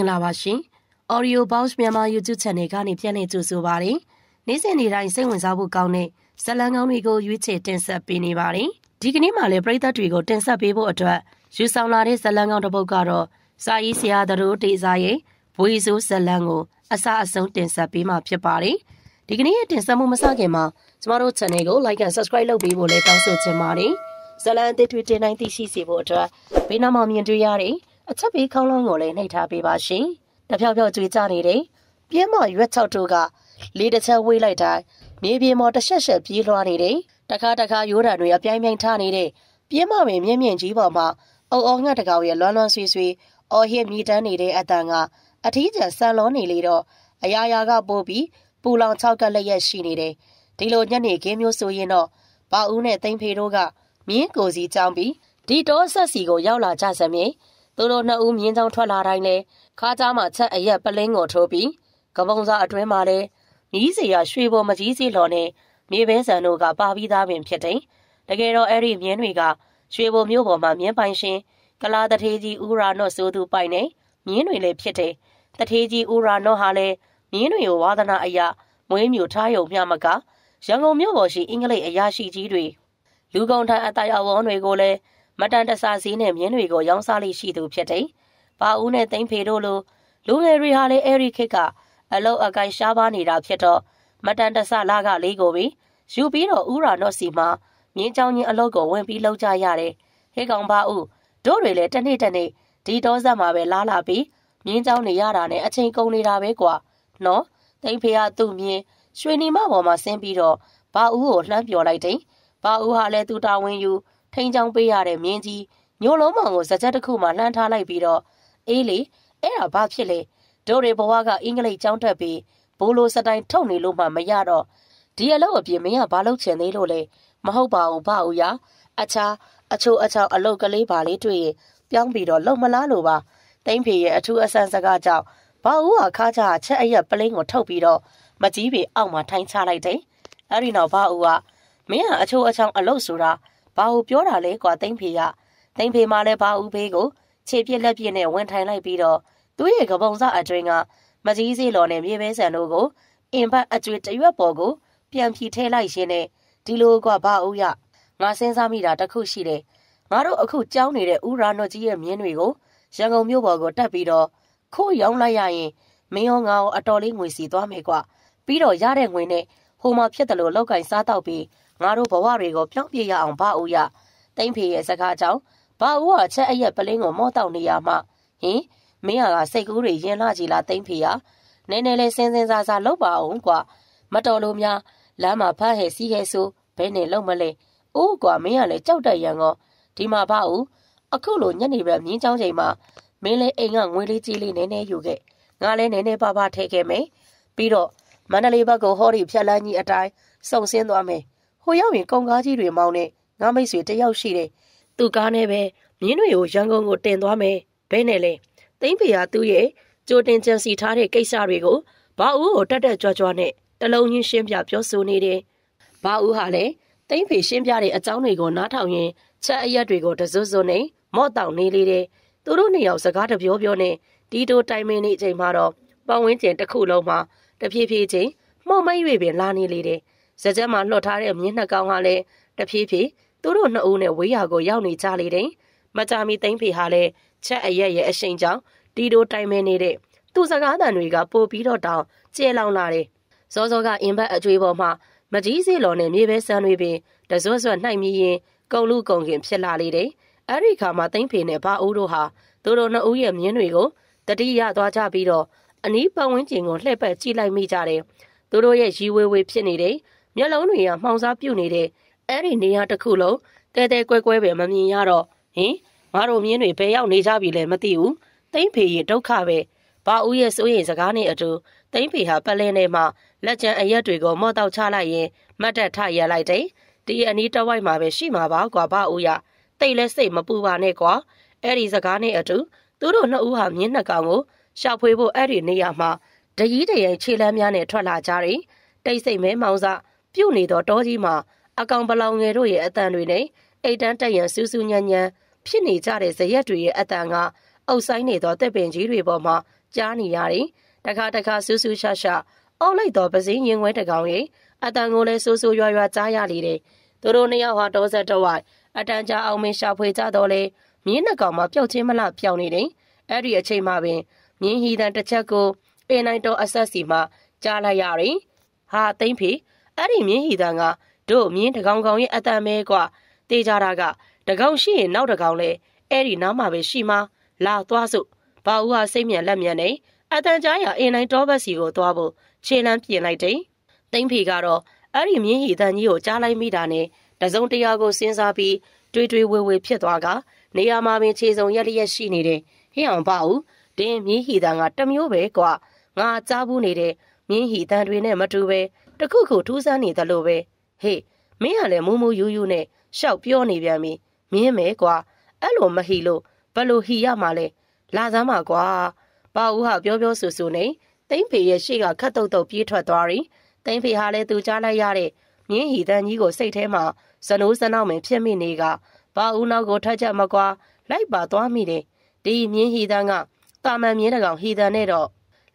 င်္ဂလာပါရှင်။ Audio Box မြန်မာ YouTube Channel ကနေပြန်လည်ကြိုဆိုပါရစေ။နေ့စဉ်နေ့တိုင်းစိတ်ဝင်စားဖို့ကောင်းတဲ့ဇာတ်လမ်းကောင်းတွေကိုရွေးချယ်တင်ဆက်ပေးနေပါတယ်။ဒီကနေ့မှလည်းပရိသတ်တွေကိုတင်ဆက်ပေးဖို့အတွက်ယူဆောင်လာတဲ့ဇာတ်လမ်းကောင်းတစ်ပုဒ်ကတော့စာရေးဆရာတို့တေစာရဲ့ဘွေဆိုးဇာတ်လမ်းကိုအစအဆုံးတင်ဆက်ပေးမှာဖြစ်ပါတယ်။ဒီကနေ့ရဲ့တင်ဆက်မှုမစခင်မှာကျမတို့ channel ကို like and subscribe လုပ်ပေးဖို့လည်းတောင်းဆိုချင်ပါတယ်။ဇာတ်လမ်းအသစ်တွေတင်တိုင်းသိရှိစေဖို့အတွက်ဘေးနားမှာမြင်တွေ့ရတဲ့ အချက်ပေးခေါင်းလုံးကိုလည်းနှိပ်ထားပေးပါရှင်။တဖြောက်ဖြောက်ကြွေးကြနေတဲ့ပြင်းမရွက်ချောက်တို့ကလေးတစ်ချက်ဝေးလိုက်တိုင်းမြေပြင်ပေါ်တစ်ဆက်ဆက်ပြေးလွှားနေတယ်။တခါတခါရိုးတံတွေအပြိုင်ပြိုင်ထားနေတဲ့ပြင်းမပင်မြင့်မြင့်ကြီးပေါ်မှာအုံအောင်ငှက်တကောင်ရဲ့လွမ်းလွမ်းဆွေးဆွေးအော်ဟစ်မြည်တမ်းနေတဲ့အတန်ကအထီးကျန်ဆန်လုံးနေလေတော့အရာရာကပိုးပြီးပူလောင်ချောက်ကလက်ရက်ရှိနေတယ်။ဒီလိုညနေခင်းမျိုးဆိုရင်တော့ဘာဦးနဲ့သိမ့်ဖေတို့ကမြင်းကိုစီကြောင်းပြီးဒီတော့ဆက်စီကိုရောက်လာကြစမြင် သူတို့နှစ်ဦးမြင်းချောင်းထွက်လာတိုင်းလဲခါးကြားမှာချက်အရက်ပလင်းကိုထိုးပြီးကပုံစားအတွင်းမှာလဲမြည်စီရရွှေပေါ်မကြီးစီလော်နဲ့မြေဘဲဆန်တို့ကပါပြီးသားပင်ဖြစ်တယ်။တကယ်တော့အဲ့ဒီမြင်းတွေကရွှေပေါ်မြို့ပေါ်မှာမြင်းပိုင်ရှင်ကလာတထေးကြီးဦးရာနော့ဆိုသူပိုင်နေမြင်းတွေလည်းဖြစ်တယ်။တထေးကြီးဦးရာနော့ဟာလည်းမြင်းတွေကိုဝါသနာအရာမွေးမြူထားရုံမျှမကရန်ကုန်မြို့ပေါ်ရှိအင်္ဂလိပ်အရာရှိကြီးတွေလူကုန်ထမ်းအတိုင်အဝန်းတွေကိုလည်း မတန်တဆစည်းနဲ့မြင်းတွေကိုရောင်းစားလိရှိသူဖြစ်တယ်။ဘာဦးနဲ့သိမ့်ဖေတို့လိုလူငယ်တွေဟာလည်းအဲ့ဒီခေတ်ကအလောက်အကိုင်ရှားပါနေတာဖြစ်တော့မတန်တဆလာကလေးကိုပြီးယူပြီးတော့ဥရာနော့စီမှာမြင်းချောင်းချင်းအလောက်ကိုဝင်ပြီးလောက်ကြရတယ်။ဟေးကောင်ဘာဦးတို့တွေလည်းတနေ့တနေ့ဒီတော့ဆက်မှာပဲလာလာပြီးမြင်းချောင်းနေရတာနဲ့အချိန်ကုန်နေတာပဲကွာ။နော်သိမ့်ဖေကသူ့မြင်းရွှေနီမပေါ်မှာဆင်းပြီးတော့ဘာဦးကိုလှမ်းပြောလိုက်တယ်။ဘာဦးဟာလည်းသူတာဝန်ယူ ထိန်ချောင်းပေးရတဲ့မြင်းကြီးညိုလုံးမောင်ကိုစကြက်တစ်ခုမှလှမ်းထားလိုက်ပြီးတော့အေးလေအဲ့ဒါဘာဖြစ်လဲတို့တွေဘဝကအင်္ဂလိပ်ကျောင်းတက်ပြီးဘိုးလိုစတိုင်ထုတ်နေလို့မှမရတော့ဒီအလုပ်အပြင်မင်းကဘာလုပ်ချင်သေးလို့လဲမဟုတ်ပါဘူးဘာဦးရအခြားအချို့အချောက်အလုပ်ကလေးပါလေးတွေ့ရင်ပြောင်းပြီးတော့လုံမလားလို့ပါတိမ့်ဖေရဲ့အထူးအဆန်းစကားကြောင့်ဘာဦးဟာခါကြချက်အရက်ပလင်းကိုထုတ်ပြီးတော့မကြီးပေအောက်မှာထိုင်ချလိုက်တယ်အဲ့ဒီနောက်ဘာဦးကမင်းကအချို့အချောင်းအလုပ်ဆိုတာ ဘာကိုပြောတာလဲကွာသိမ့်ဖေကသိမ့်ဖေမှလည်းဘာဦးဖေးကိုခြေပြက်လက်ပြက်နဲ့ဝင်ထိုင်လိုက်ပြီးတော့သူ့ရဲ့ကပုံစအတွင်းကမကြီးစီလော်နဲ့မြေပဲဆန်တို့ကိုအင်ဘတ်အကျွေတရွက်ပေါ်ကို ပြန်ဖြီထဲလိုက်ရင်းနဲ့ဒီလိုကဘာဦးရငါစဉ်းစားမိတာတခုရှိတယ်ငါတို့အခုကြောင်းနေတဲ့ဥရာနော့ကြီးရဲ့မြင်းတွေကိုရန်ကုန်မြို့ပေါ်ကိုတက်ပြီးတော့ခိုးရောင်းလိုက်ရရင်မင်းရောငါရောအတော်လေးငွေစီသွားမယ်ကွပြီးတော့ရတဲ့ငွေနဲ့ဟိုမှာဖြစ်တယ်လို့လောက်ကင်စားတော့ပြီး ငါတို့ဘဝတွေကိုပြောင်းပြရအောင်ဘာဦးရတိမ့်ဖေရဲ့စကားကြောင့်ဘာဦးဟာချက်အရက်ပလင်းကိုမော့တောက်နေရမှဟင်မင်းဟာစိတ်ကူးတွေရင်လာကြည်လားတိမ့်ဖေရနည်းနည်းလေးစင်းစင်းစားစားလုပ်ပါအောင်ကွာမတော်လို့များလမ်းမှာဖတ်ဟဲစီးဟဲဆိုဘဲနဲ့လုံးမလဲအိုးကွာမင်းကလည်းကြောက်တတ်ရန်ကောဒီမှာဘာဦးအခုလိုညနေပဲမြင်းချောင်းချိန်မှာမင်းလည်းအိမ်ကငွေလေးကြီးလေးနည်းနည်းယူခဲ့ငါလည်းနည်းနည်းပါးပါးထည့်ခဲ့မယ်ပြီးတော့မန္တလေးဘက်ကိုဟောဒီဖြက်လန်းကြီးအတိုင်းစုံစင်းသွားမယ် ဟိုရောက်ရင်ကုံကားကြီးတွေမောင်းနဲ့ငါမိတ်ဆွေတယောက်ရှိတယ်သူကားနဲ့ပဲမြင်းတွေကိုရန်ကုန်ကိုတင်သွားမယ်ဘဲနဲ့လဲသိမ့်ဖေဟာသူ့ရဲ့ကြိုတင်ကြံစီထားတဲ့ကိစ္စတွေကိုဘာဦးကိုတက်တက်ကြွကြွနဲ့တလုံးချင်းရှင်းပြပြောဆိုနေတယ်ဘာဦးဟာလည်းသိမ့်ဖေရှင်းပြတဲ့အကြောင်းတွေကိုနားထောင်ရင်ချက်အရက်တွေကိုတစွတ်စွတ်နဲ့မော့တောင်နေလေတယ်သူတို့နှစ်ယောက်စကားတပြောပြောနဲ့ဒီတိုတိုင်မင်းနေအချိန်မှာတော့ပတ်ဝန်းကျင်တစ်ခုလုံးမှာတဖြည်းဖြည်းချင်းမှုံမိတ်၍ပင်လာနေလေတယ် ဇကြက်မှာလွှတ်ထားတဲ့မြင်းနှစ်ကောင်ကလည်းတဖြည်းဖြည်းသူတို့နှစ်ဦးနဲ့ဝေးရာကိုရောက်နေကြလေတယ်။မကြမီသိမ့်ဖေဟာလည်းချက်အရက်ရဲ့အရှိန်ကြောင့်တီတိုတိုင်မဲနေတဲ့သူ့စကားသံတွေကပိုပြီးတော့တောင်ကျဲလောင်လာတယ်။စောစောကအင်ဘတ်အကျွေးပေါ်မှာမကြီးစီလော်နဲ့မြေပဲဆန်းတွေပင်တစွတ်စွတ်နှိုက်မြည်ရင်ကုံလူကုံခင်ဖြစ်လာလေတယ်။အဲ့ဒီခါမှာသိမ့်ဖေနဲ့ဘာအိုးတို့ဟာသူတို့နှစ်ဦးရဲ့မြင်းတွေကိုတတိယသွားကြပြီးတော့အနီးပတ်ဝန်းကျင်ကိုလှည့်ပတ်ကြည့်လိုက်မိကြတယ်။သူတို့ရဲ့ရီဝေဝေဖြစ်နေတဲ့ မျက်လုံးတွေကမှောင်စားပြုတ်နေတဲ့အဲ့ဒီနေရာတစ်ခုလုံးတဲတဲကွဲကွဲပဲမမြင်ရတော့ဟင်ငါတို့မြင်းတွေဘယ်ရောက်နေကြပြီလဲမသိဘူးတိမ့်ဖေရဲ့ဒုက္ခပဲဘာဦးရဲ့စိုးရိမ်စကားနဲ့အတူတိမ့်ဖေဟာပလဲထဲမှာလက်ကျန်အရက်တွေကိုမော့တောက်ချလိုက်ရင်မတ်တက်ထရလိုက်တယ်ဒီအနီးတဝိုက်မှာပဲရှိမှာပါကွာဘာဦးရတိတ်လဲစိတ်မပူပါနဲ့ကွာအဲ့ဒီစကားနဲ့အတူသူတို့နှစ်ဦးဟာမြင်းနှစ်ကောင်ကိုရှောက်ဖွေဖို့အဲ့ဒီနေရာမှာတကြီးတရန်ခြေလမ်းများနဲ့ထွက်လာကြတယ်တိတ်စိတ်မဲမောင်စား ပြုတ်နေသောတောကြီးမှာအကောင်ပလောင်ငယ်တို့ရဲ့အတန်တွေနဲ့အိတ်တန်းတက်ရန်စူးစူးညံ့ညံ့ဖြစ်နေကြတဲ့ဇရက်တွေရဲ့အတန်ကအုပ်ဆိုင်နေသောတက်ပင်ကြီးတွေပေါ်မှာကြားနေရတယ်တခါတခါဆူးဆူးရှာရှာအောက်လိုက်တော့ပစင်းရင်ခွဲတကောင်ရဲ့အတန်ကိုလည်းဆူဆူရွာရွာကြားရလေတယ်သူတို့နှစ်ယောက်ဟာတောဆက်တော့ဝိုင်အတန်ကြာအောင်မင်းရှာဖွေကြတော့လေမြင်းနှကောင်မှာပျောက်ချင်းမလားပြောင်းနေတယ်အဲ့ဒီအချိန်မှပင်မြင်းဟီတန်တစ်ချက်ကိုပင်နိုင်တော်အဆက်စီမှာကြားလိုက်ရတယ်ဟာသိမ့်ဖေ အဲ့ဒီမြင်းဟီတန်ကတို့မြင်းတကောင်ကောင်ရဲ့အတန်မဲကွာတေးကြတာကတကောင်ရှိရင်နောက်တကောင်လဲအဲ့ဒီနားမှာပဲရှိမှာလာသွားစို့ဘာဦးဟာစိတ်မြန်လက်မြန်နေအတန်ကြားရအင်နိုင်တော်ဘက်စီကိုသွားဖို့ခြေလမ်းပြင်လိုက်တယ်သိမ့်ဖေကတော့အဲ့ဒီမြင်းဟီတန်ကြီးကိုကြားလိုက်မိတာနဲ့တစုံတရာကိုစဉ်းစားပြီးတွေးတွေးဝေဝေဖြစ်သွားကနေရာမှာပင်ခြေစုံရက်ရက်ရှိနေတယ်ဟင်းအောင်ပါဦးဒင်းမြင်းဟီတန်ကတမျိုးပဲကွာငါကြားဘူးနေတဲ့မြင်းဟီတန်တွေနဲ့မတူပဲ တခုခုထူးဆန်းနေသလိုပဲဟေးမင်းကလည်းမူးမူးယူးယူးနဲ့ရှောက်ပြောနေပြန်ပြီမြင်းမဲကွာအဲ့လိုမဟီလို့ဘလို့ဟီရမှာလဲလာစမ်းပါကွာပါဦးဟာပြောပြောဆူဆူနေတိမ့်ဖေရဲ့ရှေ့ကခတ်တုတ်တုတ်ပြေးထွက်သွားပြီးတိမ့်ဖေဟာလည်းသူကြားလိုက်ရတဲ့မြင်းဟီတန်ကြီးကိုစိတ်ထဲမှာဇနိုးဇနောက်မင်ဖြစ်မိနေကပါဦးနောက်ကိုထက်ချက်မကွာလိုက်ပါသွားမိတယ်ဒီမြင်းဟီတန်ကတာမန်မြင်းတကောင်ဟီတန်နဲ့တော့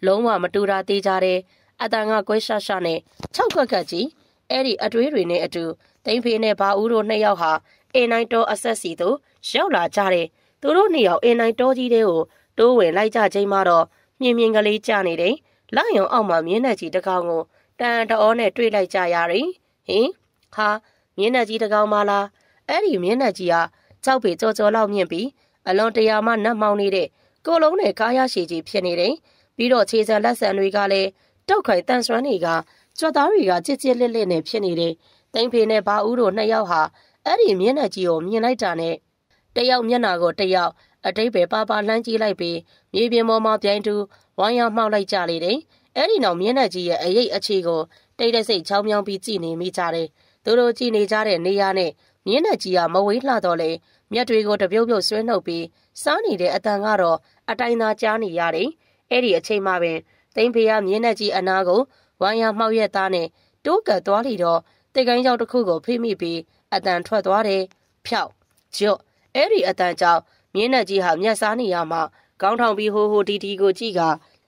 လုံးဝမတူတာသေးကြတယ် အတန်ကကွဲရှာရှာနဲ့၆ခွက်ကက်ကြီးအဲ့ဒီအတွေးတွေနဲ့အတူတိမ့်ဖေနဲ့ဘာဦးတို့နှစ်ယောက်ဟာအင်းနိုင်တော်အဆက်စီတို့ရောက်လာကြတယ်သူတို့နှစ်ယောက်အင်းနိုင်တော်ကြီးတဲ့ကိုတိုးဝင်လိုက်ကြချိန်မှာတော့မြင်မြင်ကလေးကြနေတယ်လာယုံအောက်မှာမြင်းနဲ့ကြီးတကောင်ကိုတန်တော်နဲ့တွေ့လိုက်ကြရတယ်ဟင်ဟာမြင်းနဲ့ကြီးတကောင်မလားအဲ့ဒီမြင်းနဲ့ကြီးဟာကြောက်ပေကြောကြောလောက်မြင့်ပြီးအလွန်တရာမှနတ်မောင်းနေတဲ့ကိုလုံးနဲ့ကားရရှိကြီးဖြစ်နေတယ်ပြီးတော့ခြေစံလက်ဆံတွေကလည်း တောက်ခိုင်တန်ဆွမ်းတွေကကြွက်သားတွေကကြစ်ကြစ်လစ်လစ်နဲ့ဖြစ်နေတယ်တိမ့်ဖေနဲ့ဘာဦးတို့နှစ်ယောက်ဟာအဲ့ဒီမျက်နှာကြီးကိုမြင်လိုက်တာနဲ့တယောက်မျက်နှာကိုတယောက်အတိတ်ပဲပါပါလှမ်းကြည့်လိုက်ပြီးမြေပြင်ပေါ်မှာပြိုင်တူဝိုင်းရမှောက်လိုက်ကြလေတယ်အဲ့ဒီနောက်မျက်နှာကြီးရဲ့အရေးအခြေကိုတိတ်တဆိတ်ချောင်းမြောင်းပြီးကြည့်နေမိကြတယ်သူတို့ကြည့်နေကြတဲ့နေရာနဲ့မျက်နှာကြီးကမဝေးလှတော့လေမျက်တွေကိုတပြုတ်ပြုတ်ဆွဲနှုတ်ပြီးစားနေတဲ့အတန်ကတော့အတိုင်းသာကြားနေရတယ်အဲ့ဒီအချိန်မှပင် သိမ့်ဖေရမျက်နှာကြီးအနာကိုဝိုင်းရမှောက်ရက်သားနဲ့တိုးကပ်သွားလီတော့တိတ်ကိုင်းကြောက်တစ်ခုကိုဖိမိပြီးအတန်ထွက်သွားတယ်ဖြောက်ကျွတ်အဲ့ဒီအတန်ကြောင့်မြင်းနဲ့ကြီးဟာမျက်စားနေရမှကောင်းထောင်ပြီးဟိုဟိုတီတီကိုကြည့်က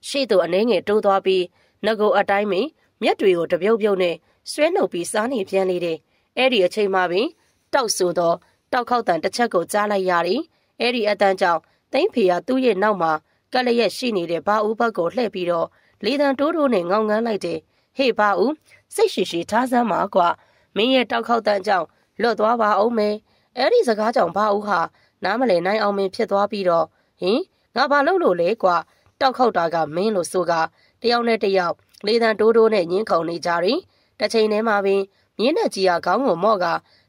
ရှေ့သို့အနှဲငယ်တိုးသွားပြီးငကိုအတိုင်းပင်မျက်တွေကိုတပြုတ်ပြုတ်နဲ့ဆွဲနှုတ်ပြီးစားနေပြန်လေတယ်အဲ့ဒီအချိန်မှပင်တောက်ဆိုသောတောက်ခောက်တန်တစ်ချက်ကိုကြားလိုက်ရတယ်အဲ့ဒီအတန်ကြောင့်သိမ့်ဖေကသူ့ရဲ့နောက်မှာ ကလျက်ရှိနေတဲ့ဘာဦးဘက်ကိုလှည့်ပြီးတော့လေတံတိုးတိုးနဲ့ငောင်းငန်းလိုက်တယ်ဟေ့ဘာဦးစိတ်ရှိရှိထားစမ်းပါကွာမင်းရဲ့တောက်ခောက်တန်ကြောင့်လွတ်သွားပါအောင်မယ်အဲ့ဒီစကားကြောင့်ဘာဦးဟာနားမလည်နိုင်အောင်မင်းဖြစ်သွားပြီးတော့ဟင်ငါဘာလုပ်လို့လဲကွာတောက်ခောက်တာကမင်းလို့ဆိုကတယောက်နဲ့တယောက်လေတံတိုးတိုးနဲ့ညင်းခုန်နေကြတယ်တစ်ချိန်တည်းမှာပင်မြင်းနဲ့ကြီးကခေါင်းကိုမော့က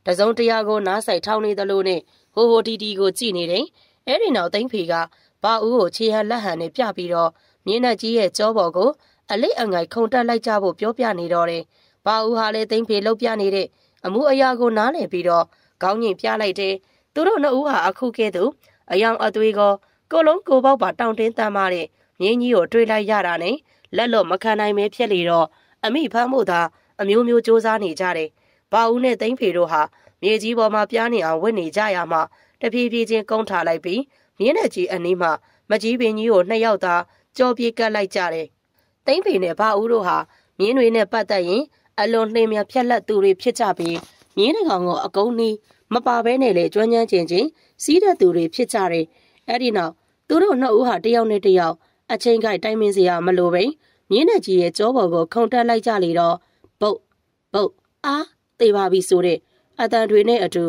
တစုံတရာကိုနားဆိုင်ထောင်းနေသလိုနဲ့ဟိုဟိုတီတီကိုကြည့်နေတယ်အဲ့ဒီနောက်သိမ့်ဖေက ဘာဦးကိုခြေဟန်လက်ဟန်နဲ့ပြပြီးတော့မြင်းနဲ့ကြီးရဲ့ကြောပေါ်ကိုအလိတ်အငိုက်ခုန်တက်လိုက်ကြဖို့ပြောပြနေတော့တယ်။ဘာဦးဟာလည်းသိမ့်ဖေလှုပ်ပြနေတဲ့အမှုအရာကိုနားလည်ပြီးတော့ခေါင်းညင်ပြလိုက်တယ်။သူတို့နှစ်ဦးဟာအခုကဲ့သို့အယောင်အသွေးကိုကိုလုံးကိုပေါက်ပါတောင်းတင်းတမ်းမာတဲ့မြင်းကြီးကိုတွေးလိုက်ရတာနဲ့လက်လွတ်မခံနိုင်မဲဖြစ်လေတော့အမိဖမ်းမှုသာအမျိုးမျိုးစူးစမ်းနေကြတယ်။ဘာဦးနဲ့သိမ့်ဖေတို့ဟာမြေကြီးပေါ်မှာပြားနေအောင်ဝစ်နေကြရမှတဖြည်းဖြည်းချင်းကုန်းထားလိုက်ပြီး မြင်းနဲ့ကြီးအနီးမှာမကြီးပင်ကြီးကိုနှစ်ယောက်သာကြောပြေးကပ်လိုက်ကြတယ်။သိမ့်ဖေနဲ့ဘာဦးတို့ဟာမြင်းတွေနဲ့ပတ်သက်ရင်အလွန်နှင်းမြဖြက်လက်သူတွေဖြစ်ကြပြီးမြင်းတကောင်ကိုအကုန်းနီးမပါဘဲနဲ့လေကျွမ်းကျန်းကျင်ချင်းစီးတဲ့သူတွေဖြစ်ကြတယ်။အဲ့ဒီနောက်သူတို့နှစ်ဦးဟာတယောက်နဲ့တယောက်အချင်းကိုက်တိုင်ပင်စရာမလိုပဲမြင်းနဲ့ကြီးရဲ့ကြောပေါ်ကိုခုန်တက်လိုက်ကြလေတော့ပုတ်ပုတ်အားသေပါပြီဆိုတဲ့အတန်တွေနဲ့အတူ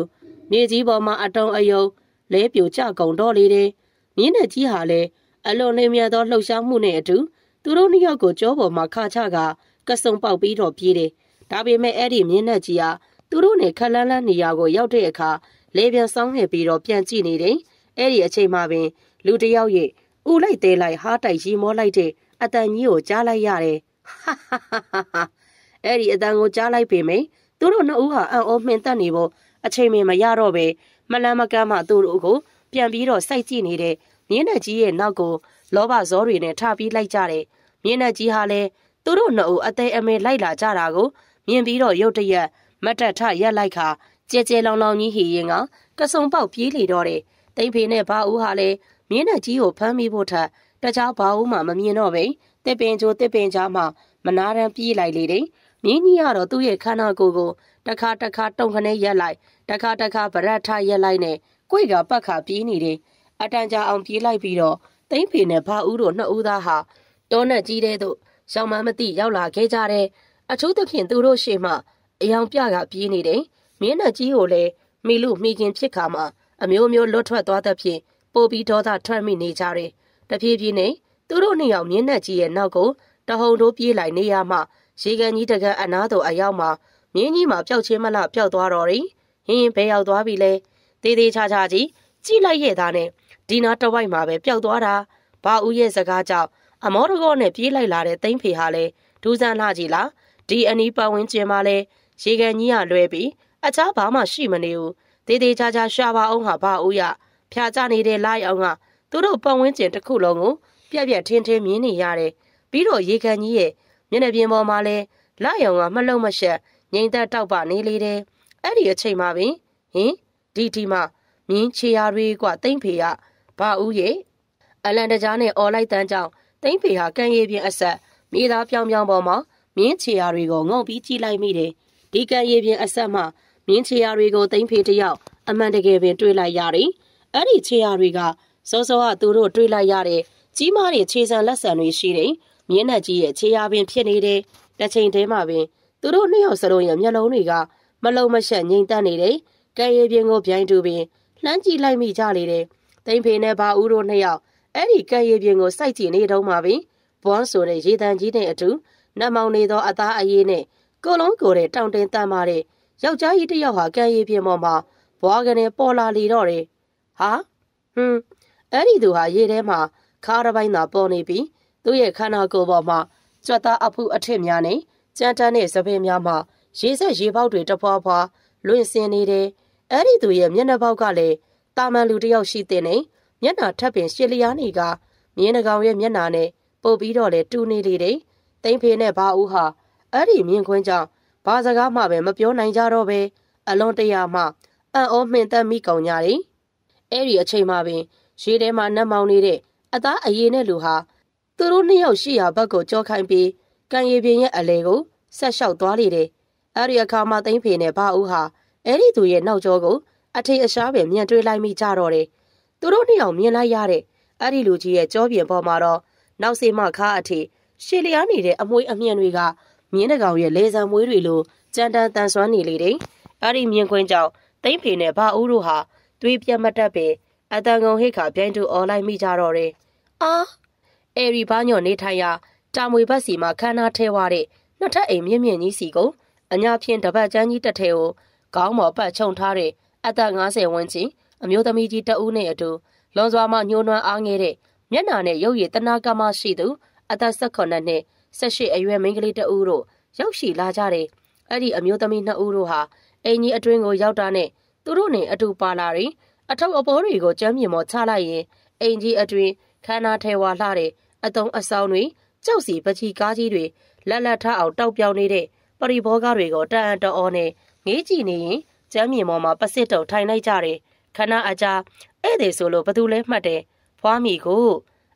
မြေကြီးပေါ်မှာအတုံအယုံ လဲပြိုကျကုန်တော့လေတယ်မြင်းနဲ့ကြီးဟာလည်းအလွန်နှင်းမြသောလှုပ်ရှားမှုနဲ့အတူသူတို့နှစ်ယောက်ကိုကြောပေါ်မှာခါချကကစုံပေါက်ပြီးတော့ပြေးတယ်ဒါပေမဲ့အဲ့ဒီမြင်းနဲ့ကြီးဟာသူတို့နဲ့ခက်လန်းလန်းနေရာကိုရောက်တဲ့အခါလေပြန်ဆောင်ခဲ့ပြီးတော့ပြန်ကြည့်နေတယ်အဲ့ဒီအချိန်မှပင်လူတယောက်ရဲ့ဥလိုက်သေးလိုက်ဟားတိုက်ရီမောလိုက်တဲ့အတန်ကြီးကိုကြားလိုက်ရတယ်ဟာဟာဟာဟာအဲ့ဒီအတန်ကိုကြားလိုက်ပေမယ့်သူတို့နှစ်ဦးဟာအံ့ဩမှင်သက်နေဖို့အချိန်မရတော့ပဲ မလန်းမကမ်းမှသူတို့ကိုပြန်ပြီးတော့စိုက်ကြည့်နေတဲ့မြင်းနဲ့ကြီးရဲ့နောက်ကိုလောဘဇောတွေနဲ့ထပြီးလိုက်ကြတယ်မြင်းနဲ့ကြီးဟာလည်းသူတို့နှစ်ဦးအသေးအမဲလိုက်လာကြတာကိုမြင်ပြီးတော့ရုတ်တရက်မတ်တက်ထရက်လိုက်ခါကြဲကြဲလောင်လောင်ကြီးဟီရင်ကကစုံပေါက်ပြေးလေတော့တယ်တိမ့်ဖေနဲ့ဘာဦးဟာလည်းမြင်းနဲ့ကြီးကိုဖမ်းမိဖို့ထက်တတခြားဘာဦးမှမမြင်တော့ပဲတစ်ပင်ချိုတစ်ပင်ကြားမှမနာရန်ပြေးလိုက်လေတယ် မြင်းကြီးကတော့သူ့ရဲ့ခန္ဓာကိုယ်ကိုတခါတခါတုံခနဲ့ရက်လိုက်တခါတခါဗရက်ထရက်လိုက်နဲ့ကိုယ်ကပတ်ခါပြေးနေတယ်အတန်ကြာအောင်ပြေးလိုက်ပြီးတော့သိမ့်ဖေနဲ့ဘာဦးတို့နှစ်ဦးသားဟာတောနဲ့ကြီးတဲ့တို့ရောင်မမသိရောက်လာခဲ့ကြတယ်အထူးသဖြင့်သူတို့ရှေ့မှအယောင်ပြကပြေးနေတယ်မြင်းနဲ့ကြီးကိုလည်းမိလူမိခင်ဖြစ်ခါမှာအမျိုးမျိုးလွတ်ထွက်သွားတဲ့ဖြင့်ပိုပြီးဒေါသထွက်မိနေကြတယ်တဖြည်းဖြည်းနဲ့သူတို့နှစ်ယောက်မြင်းနဲ့ကြီးရဲ့နောက်ကိုတဟုန်တို့ပြေးလိုက်နေရမှ ရေကန်ကြီးတကန်အနားသို့အရောက်မှာမြင်းကြီးမှာပျောက်ချင်းမလားပျောက်သွားတော့တယ်ဟင်းဘဲရောက်သွားပြီလဲတေးသေးချာချာကြီးကြည့်လိုက်ရဲ့သားနဲ့ဒီနာတဝိုက်မှာပဲပျောက်သွားတာဘာဦးရဲ့စကားကြောင့်အမောတကောနဲ့ပြေးလိုက်လာတဲ့သိမ့်ဖေဟာလဲဒူးဆန်းလှကြီးလားဒီအနီးပတ်ဝန်းကျင်မှာလဲရေကန်ကြီးကလွဲပြီးအခြားဘာမှရှိမနေဘူးတေးသေးချာချာရှာပါအောင်ဟာဘာဦးရဖြာချနေတဲ့လိုက်အောင်ကသူတို့ပတ်ဝန်းကျင်တစ်ခုလုံးကိုပြက်ပြက်ထင်းထင်းမြင်နေရတယ်ပြီးတော့ရေကန်ကြီးရဲ့ မျက်နှာပြင်ပေါ်မှာလဲလိုက်အောင်ကမလုံမရှက်ငိမ့်သက်တောက်ပနေလေတယ်အဲ့ဒီအချိန်မှာပင်ဟင်ဒီဒီမှာမြင်းချေရာတွေကတိမ့်ဖေရဘာဦးရဲ့အလန်တကြားနဲ့អော်လိုက်တန်းကြောင့်တိမ့်ဖေဟာကံရည်ပြင်အဆက်မိသားပြောင်ပြောင်ပေါ်မှာမြင်းချေရာတွေကိုငုံပြီးကြည့်လိုက်မိတယ်ဒီကံရည်ပြင်အဆက်မှာမြင်းချေရာတွေကိုတိမ့်ဖေတယောက်အမှန်တကယ်ပင်တွေးလိုက်ရတယ်အဲ့ဒီချေရာတွေကစောစောကသူတို့တွေးလိုက်ရတဲ့ကြီးမားတဲ့ခြေစံလက်ဆံတွေရှိတယ် မြင်းနဲ့ကြီးရဲ့ခြေရာပင်ဖြစ်နေတယ်တစ်ချိန်တည်းမှာပင်သူတို့နှစ်ယောက်စလုံးရဲ့မျက်လုံးတွေကမလုံးမရှက်ငြိမ်သက်နေတယ်ကဲရည်ပြင်းကိုပြိုင်တူပင်လှမ်းကြည့်လိုက်မိကြလေတယ်တိမ်ဖေနဲ့ဘာဦးတို့နှစ်ယောက်အဲ့ဒီကဲရည်ပြင်းကိုစိုက်ကြည့်နေတုန်းမှာပင်ဘွန်းဆိုတဲ့ရေတံကြီးနဲ့အတူနတ်မောင်နေသောအသားအရေးနဲ့ကိုလုံးကိုတဲ့တောင်တင်တမ်းမာတဲ့ယောက်ျားကြီးတစ်ယောက်ဟာကံရည်ပြင်းပေါ်မှာဘွားကနေပေါ်လာလေတော့တယ်ဟာဟွန်းအဲ့ဒီသူဟာရေထဲမှာခါးတစ်ပိုင်းသာပေါ်နေပြီး သူ့ရဲ့ခန္ဓာကိုယ်ပေါ်မှာကြွက်သားအဖုအထစ်များနဲ့ကြမ်းတမ်းတဲ့သပင်များမှာရေဆက်ရေပေါက်တွေတဖွာဖွာလွင့်စင်နေတယ်။အဲ့ဒီသူရဲ့မျက်နှာပေါက်ကလည်းတာမန်လူတစ်ယောက်ရှိတဲ့နေမျက်နှာထပ်ပင်ရှစ်လျားနေကမြင်းနှကောင်ရဲ့မျက်နှာနဲ့ပုတ်ပြီးတော့လေတူနေလေတယ်။တိမ့်ဖေနဲ့ဘာဦးဟာအဲ့ဒီမြင်ခွင်းကြောင့်ဘာစကားမှပဲမပြောနိုင်ကြတော့ပဲအလွန်တရာမှအံ့ဩမှင်သက်မိကုန်ကြတယ်။အဲ့ဒီအချိန်မှပင်ရေထဲမှာနှက်မောင်းနေတဲ့အသားအရေးနဲ့လူဟာ သူတို့နှစ်ယောက်ရှိရာဘက်ကိုကြောခိုင်းပြီးကံရည်ပင်ရဲ့အလဲကိုဆက်လျှောက်သွားလေတယ်။အဲဒီအခါမှာသိမ့်ဖေနဲ့ဘာဦးဟာအဲ့ဒီသူရဲ့နောက်ကျောကိုအထေအရှားပဲမြင်တွေ့လိုက်မိကြတော့တယ်။သူတို့နှစ်ယောက်မြင်လိုက်ရတဲ့အဲ့ဒီလူကြီးရဲ့ကြောပြင်ပေါ်မှာတော့နောက်စေမခါအထေရှေလျားနေတဲ့အမွှေးအမြင့်တွေကမြင်းတကောင်ရဲ့လေဆံမွေးတွေလိုကြမ်းတမ်းတန်ဆွမ်းနေလေတယ်။အဲ့ဒီမြင်ကွင်းကြောင့်သိမ့်ဖေနဲ့ဘာဦးတို့ဟာသွေးပြတ်မတက်ပဲအတန်ကုန်ဟိတ်ခါပြိုင်တူអော်လိုက်မိကြတော့တယ်။အာ အေရီဘာညော့နေထိုင်ရာတာမွေဘက်စီမှာခန်းနာထဲဝါတဲ့နှစ်ထပ်အိမ်မြင့်မြင့်ကြီးစီကိုအညာဖြင့်တပတ်ကျန်းကြီးတစ်ထဲကိုခေါင်းပေါ်ပတ်ချုံထားတဲ့အသက်50ဝန်းကျင်အမျိုးသမီးကြီးတဦးနဲ့အတူလွန်စွာမှညှိုးနွမ်းအားငယ်တဲ့မျက်နာနဲ့ရုပ်ရည်တနာကမရှိသူအသက်18နှစ်18အရွယ်မိန်းကလေးတဦးတို့ရောက်ရှိလာကြတဲ့အဲ့ဒီအမျိုးသမီးနှစ်ဦးတို့ဟာအင်ကြီးအတွင်းကိုရောက်တာနဲ့သူတို့နဲ့အတူပါလာရင်အထုပ်အပေါ်တွေကိုကျမ်းမြေမော်ချလိုက်ရင်အင်ကြီးအတွင်းခန္ဓာထဲဝါလှတဲ့ အတုံးအဆောင်တွေကြောက်စီပချီကားကြီးတွေလက်လက်ထအောင်တောက်ပြောင်နေတဲ့ပရိဘောကားတွေကိုတန်အံ့တော်နဲ့ငေးကြည့်နေရင်ကျမ်းမြေပေါ်မှာပစစ်တုံထိုင်လိုက်ကြတယ်ခဏအကြာဧည့်သည်ဆိုလို့ဘသူလဲမှတ်တယ်ဖွားမိကို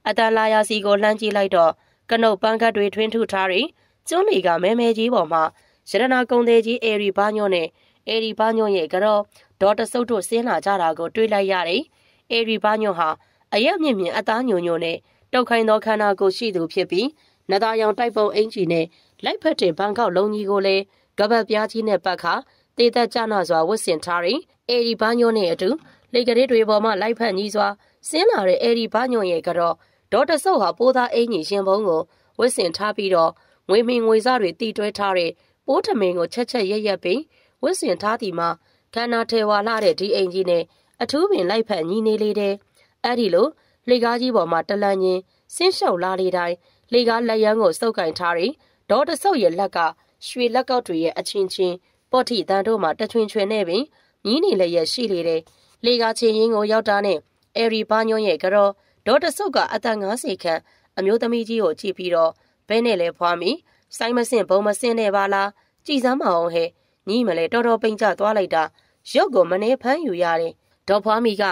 အတန်လာယာစီကိုလှမ်းကြည့်လိုက်တော့ကနုတ်ပန်းကတ်တွေထွင်းထုထားရင်ကျွန်းလီကမဲမဲကြီးပေါ်မှာရတနာကုံသေးကြီးအေရီဘာညွန့်နဲ့အေရီဘာညွန့်ရဲ့ကတော့ဒေါ်တဆုပ်တို့ဆင်းလာကြတာကို တွေးလိုက်ရတယ်အေရီဘာညွန့်ဟာအရက်မြင့်မြင့်အသားညွန့်ညွန့်နဲ့ တုတ်ခိုင်းသောခန္ဓာကိုယ်ရှိသူဖြစ်ပြီးနသားရောင်တိုက်ပုံအင်ဂျီနဲ့လိုက်ဖက်တင်ဘန်ကောက်လုံးကြီးကိုလည်းကပတ်ပြားကြီးနဲ့ပတ်ခါတေသက်ကြနာစွာဝတ်ဆင်ထားရင်အေဒီဘာညွန့်နဲ့အတူလေကလေးတွေပေါ်မှာလိုက်ဖက်ကြီးစွာဆင်းလာတဲ့အေဒီဘာညွန့်ရဲ့ကတော့ဒေါ်တဆုပ်ဟာပိုးသားအင်ကြီးရှင်ဘုံကိုဝတ်ဆင်ထားပြီးတော့ငွေမင်ငွေစားတွေတီတွဲထားတဲ့ပိုးထမင်ကိုချက်ချက်ရက်ရက်ပြီးဝတ်ဆင်ထားသည်မှာခန္ဓာထေဝါလာတဲ့ဒီအင်ကြီးနဲ့အထူးပင်လိုက်ဖက်ညီနေလေတဲ့အဲ့ဒီလို လေကားကြီးပေါ်မှာတလန့်ချင်းဆင်းလျှောက်လာလေတိုင်းလေကားလက်ရန်ကိုစုပ်ကင်ထားပြီးဒေါ်တဆုပ်ရဲ့လက်ကရွှေလက်ကောက်တွေရဲ့အချင်းချင်းပေါ့ထီတန်တို့မှာတချွင်ချွင်နဲ့ပင်မြင်းနေလည်းရရှိလေတယ်လေကားချင်းရင်းကိုရောက်တာနဲ့အဲရီဘာညွန့်ရဲ့ကြောဒေါ်တဆုပ်ကအသက်50ခန့်အမျိုးသမီးကြီးကိုကြည့်ပြီးတော့ဘဲနဲ့လဲဖွာမီစိုင်းမစင်ဘုံမစင်နဲ့ပါလားကြည်စမ်းမအောင်ဟဲ့ညီမလဲတော်တော်ပိန်ကျသွားလိုက်တာရုပ်ကိုမနေဖမ်းယူရတယ်ဒေါ်ဖွာမီက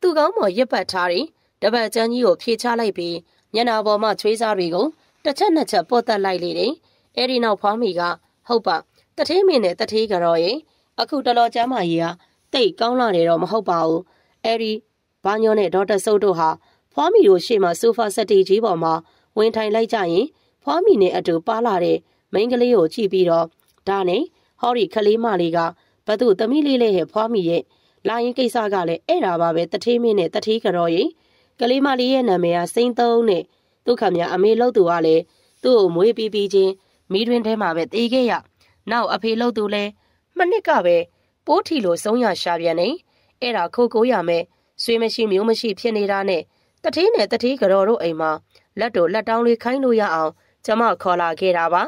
သူ့ကောင်းပေါ်ရစ်ပတ်ထားတယ် တပတ်ကျန်းကြီးကိုဖြေချလိုက်ပြီးညနာပေါ်မှချွေးစားတွေကိုတစ်ချက်နှစ်ချက်ပုတ်တက်လိုက်လေတယ်အဲ့ဒီနောက်ဖွားမိကဟုတ်ပါတထေးမင်းနဲ့တထေးကြော်ရဲ့အခုတလောကျမ်းမာကြီးကတိတ်ကောင်းလာတယ်တော့မဟုတ်ပါဘူးအဲ့ဒီဘာညောနဲ့ဒေါက်တာစုပ်တို့ဟာဖွားမီတို့ရှေ့မှာဆိုဖာစက်တီကြီးပေါ်မှာဝင်ထိုင်လိုက်ကြရင်ဖွားမီနဲ့အတူပါလာတဲ့မိန်းကလေးကိုကြည့်ပြီးတော့ဒါနဲ့ဟောဒီခလေးမလေးကဘသူသမီးလေးလေးရဲ့ဖွားမီရဲ့လာရင်ကိစ္စကလည်းအဲ့ဒါပါပဲတထေးမင်းနဲ့တထေးကြော်ရဲ့ ကလေးမလေးရဲ့နာမည်ကစိမ့်သုံးနဲ့ဒုက္ခမြအမေလို့သူကလည်းသူ့ကိုမွေးပြီးပြီးချင်းမိတွင်ထဲမှာပဲတေးခဲ့ရနောက်အဖေလို့သူလည်းမနစ်ကပဲပိုးထီလိုဆုံးရရှာပြန်နေအဲ့ဒါခိုးကိုရမယ်ဆွေးမရှိမျိုးမရှိဖြစ်နေတာနဲ့တထေးနဲ့တထေးကြော်တို့အိမ်မှာလက်တို့လက်တောင်းလေးခိုင်းလို့ရအောင်ကျမခေါ်လာခဲ့တာပါ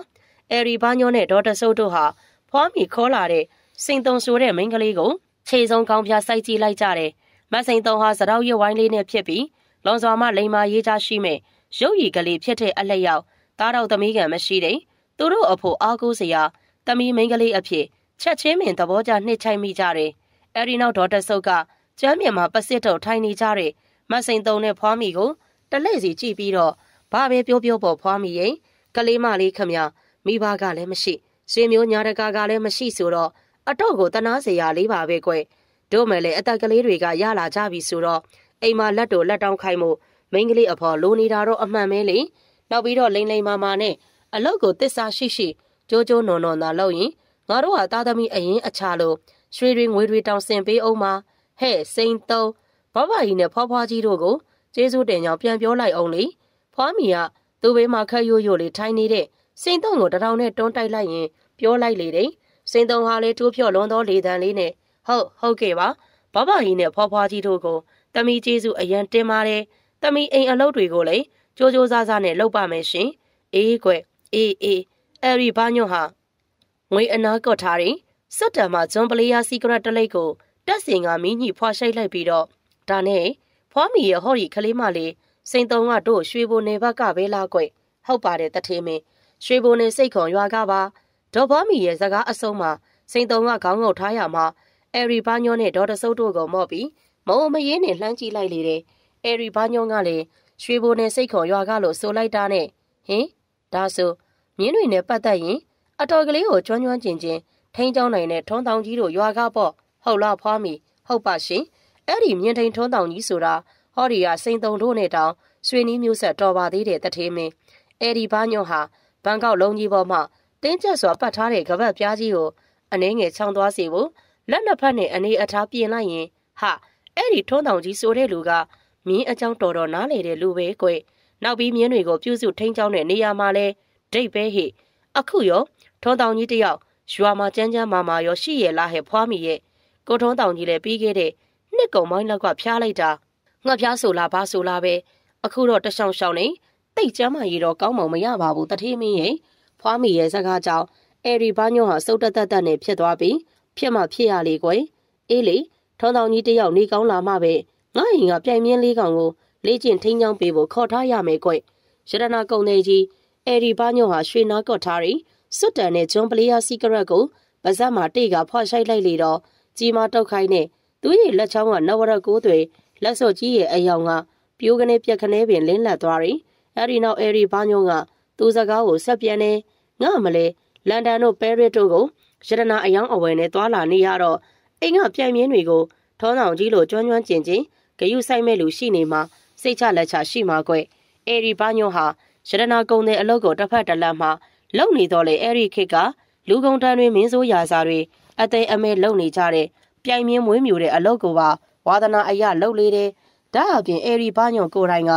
အဲရီဘာညိုနဲ့ဒေါ်တဆုပ်တို့ဟာဖွားမီခေါ်လာတဲ့စိန်တုံဆိုတဲ့မိန်းကလေးကိုခြေစုံကောင်းပြစိုက်ကြည့်လိုက်ကြတယ်မစိန်တုံဟာစတောက်ရွက်ဝိုင်းလေးနဲ့ဖြစ်ပြီး လွန်စွာမှလိန်မာရေးချရှိမဲ့ရုပ်ရည်ကလေးဖြစ်တဲ့အလက်ရောက်သားတော်သမီးကံမရှိတဲ့သူတို့အဖို့အားကိုးစရာသမီးမိန်းကလေးအဖြစ်ချက်ချင်းပင်သဘောကျနှစ်ချိုက်မိကြတယ်အဲဒီနောက်ဒေါ်တဆုပ်ကကျမ်းမြန်မှာပစစ်တုံထိုင်နေကြတဲ့မစိန်တုံနဲ့ဖွားမီကိုတလဲစီကြည့်ပြီးတော့ဘာပဲပြောပြောပေါ်ဖွားမီရင်ကလေးမလေးခမမိဘကလည်းမရှိဆွေမျိုးညာတကာကလည်းမရှိဆိုတော့အတော့ကိုတနာစရာလေးပါပဲကွတို့မယ်လေအသက်ကလေးတွေကရလာကြပြီဆိုတော့ အိမ်မှာလက်တို့လက်တောင်းခိုင်းမှုမိန်းကလေးအဖော်လိုနေတာတော့အမှန်ပဲလေနောက်ပြီးတော့လိမ့်လိမ့်မာမာနဲ့အလောက်ကိုတစ္ဆာရှိရှိကြိုးကြိုးနွန်နွန်သာလုပ်ရင်ငါတို့ဟာသားသမီးအရင်အချလို့ရွှေတွေငွေတွေတောင်ဆင်ပေးအောင်မှာဟဲ့စိန်သုံးဘဘကြီးနဲ့ဖွားဖွားကြီးတို့ကိုကျေးဇူးတင်ကြောင်ပြန်ပြောလိုက်အောင်လေဖွားမီကသူ့ဘေးမှာခက်ရိုးရိုးလေးထိုင်နေတဲ့စိန်သုံးကိုတထောင်နဲ့တွန်းတိုက်လိုက်ရင်ပြောလိုက်လေတယ်စိန်သုံးဟာလေတိုးဖြော့လွန်သောလေတံလေးနဲ့ဟုတ်ဟုတ်ကဲ့ပါဘဘကြီးနဲ့ဖွားဖွားကြီးတို့ကို တမီကျေးဇူးအရန်တင်ပါတယ်တမီအိမ်အလုပ်တွေကိုလည်းကြိုးကြိုးစားစားနဲ့လုပ်ပါမယ်ရှင်အေးကွယ်အေးအေးအဲ့ဒီဘာညွန့်ဟာငွေအနာကော့ထားရင်စက်တံမှာဂျွန်ပလေးယာစီကရက်တလိတ်ကိုတက်စင်ကမင်းကြီးဖွာရှိုက်လိုက်ပြီးတော့ဒါနဲ့ဖွားမီရဲ့ဟော်ရီကလေးမလေးစိန်တုံကတို့ရွှေဘိုနေဘက်ကပဲလာကွယ်ဟုတ်ပါတယ်တထေးမင်းရွှေဘိုနေစိတ်ခွန်ရွာကပါဒေါ်ဖွားမီရဲ့စကားအဆုံးမှာစိန်တုံကခေါင်းငုတ်ထားရမှာအဲရီဘာညောနဲ့ဒေါ်တဆုပ်တို့ကိုမော့ပြီး မုံမရေးနဲ့လှမ်းကြည့်လိုက်လေတယ်အဲရီဘာညောကလည်းရွှေဘိုနေစိတ်ခွန်ရွာကလို့ဆိုလိုက်တာနဲ့ဟင်ဒါဆိုမြင်းတွေနဲ့ပတ်သက်ရင်အတော်ကလေးကိုကျွမ်းကျွမ်းကျင်ကျင်ထိန်းချောင်းနိုင်တဲ့ထုံးတောင်ကြီးတို့ရွာကပေါ့ဟုတ်လားဖွားမီဟုတ်ပါရှင်အဲ့ဒီမြင်းထိန်ထုံးတောင်ကြီးဆိုတာဟောဒီကစိန်တုံတို့နဲ့တောင်ရွှေနီးမျိုးဆက်တော်ပါသေးတယ်တထေးမင်းအဲ့ဒီဘာညွန့်ဟာဘန်ကောက်လုံးကြီးပေါ်မှာတင်းကျပ်စွာပတ်ထားတဲ့ကပတ်ပြားကြီးကိုအနှင်းငယ်ချောင်းသွားစီဖို့လက်နှစ်ဖက်နဲ့အနေအထားပြင်လိုက်ရင်ဟာ အဲ့ဒီထုံးတောင်ကြီးဆိုတဲ့လူကမြင်းအကြောင်းတော်တော်နားလေတဲ့လူပဲကွနောက်ပြီးမြင်းတွေကိုပြုစုထိန်းချောင်းတဲ့နေရာမှာလဲဒိတ်ပဲဟိအခုရောထုံးတောင်ကြီးတယောက်ရွာမှာကြမ်းကြမ်းမာမာရောရှိရလားဟဲ့ဖွားမိရဲ့ကိုထုံးတောင်ကြီးလည်းပြီးခဲ့တဲ့နှစ်ကုံမိုင်းလောက်ကဖျားလိုက်တာငှက်ဖျားဆိုလားဘာဆိုလားပဲအခုတော့တရှောင်ရှောင်နေတိတ်ကျမ်းမာရီတော့ကောင်းမှမရပါဘူးတထေးမင်းရဲ့ဖွားမိရဲ့စကားကြောင့်အဲရီဘာညွန့်ဟာစုတ်တက်တက်တက်နဲ့ဖြစ်သွားပြီးဖြစ်မှဖြစ်ရလေကွယ်အေးလေ ထုံးတောင်ကြီးတယောက်နေကောင်းလာမှပဲငါ့ရင်ကပြိုင်မြင်းလေးကောင်ကိုလေ့ကျင့်ထိန်းချောင်းပေးဖို့ခေါ်ထားရမယ်ကွရတနာကုံသေးကြီးအဲရီဘာညွန့်ဟာရွှေနာကော့ထားရီစွတ်တန်နဲ့ဂျွန်ပလေးယာစီကရက်ကိုပါဇက်မှာတိတ်ကဖွာရှိုက်လိုက်လေတော့ကြီးမတောက်ခိုင်းနဲ့သူ့ရဲ့လက်ချောင်းကနဝရကိုးတွေလက်စော့ကြီးရဲ့အယောင်ကပြိုးကနေပြက်ခနဲပင်လင်းလက်သွားရီအဲဒီနောက်အဲရီဘာညုံကသူစကားကိုဆက်ပြန်နေငါမလဲလန်ဒန်တို့ပဲရစ်တို့ကိုရတနာအယောင်အဝယ်နဲ့တွာလာနေရတော့ အိမ်ကပြိုင်မြင်းတွေကိုထောင်းဆောင်ကြီးလိုကျွမ်းကျွမ်းကျင်ကျင်ဂယုဆိုင်မဲ့လူရှိနေမှာစိတ်ချလက်ချရှိမှာကွအဲရီဘာညုံဟာရတနာကုံတဲ့အလုပ်ကိုတစ်ဖက်တစ်လက်မှာလုံနေတော့လေအဲ့ဒီခေတ်ကလူကုန်တန်းတွေမင်းဆိုးရာစာတွေအသိအမဲလုံနေကြတဲ့ပြိုင်မြင်းမွေးမြူတဲ့အလုပ်ကိုပါဝါသနာအရလှုပ်လေတယ်။ဒါအပြင်အေရီဘာညွန်ကိုတိုင်က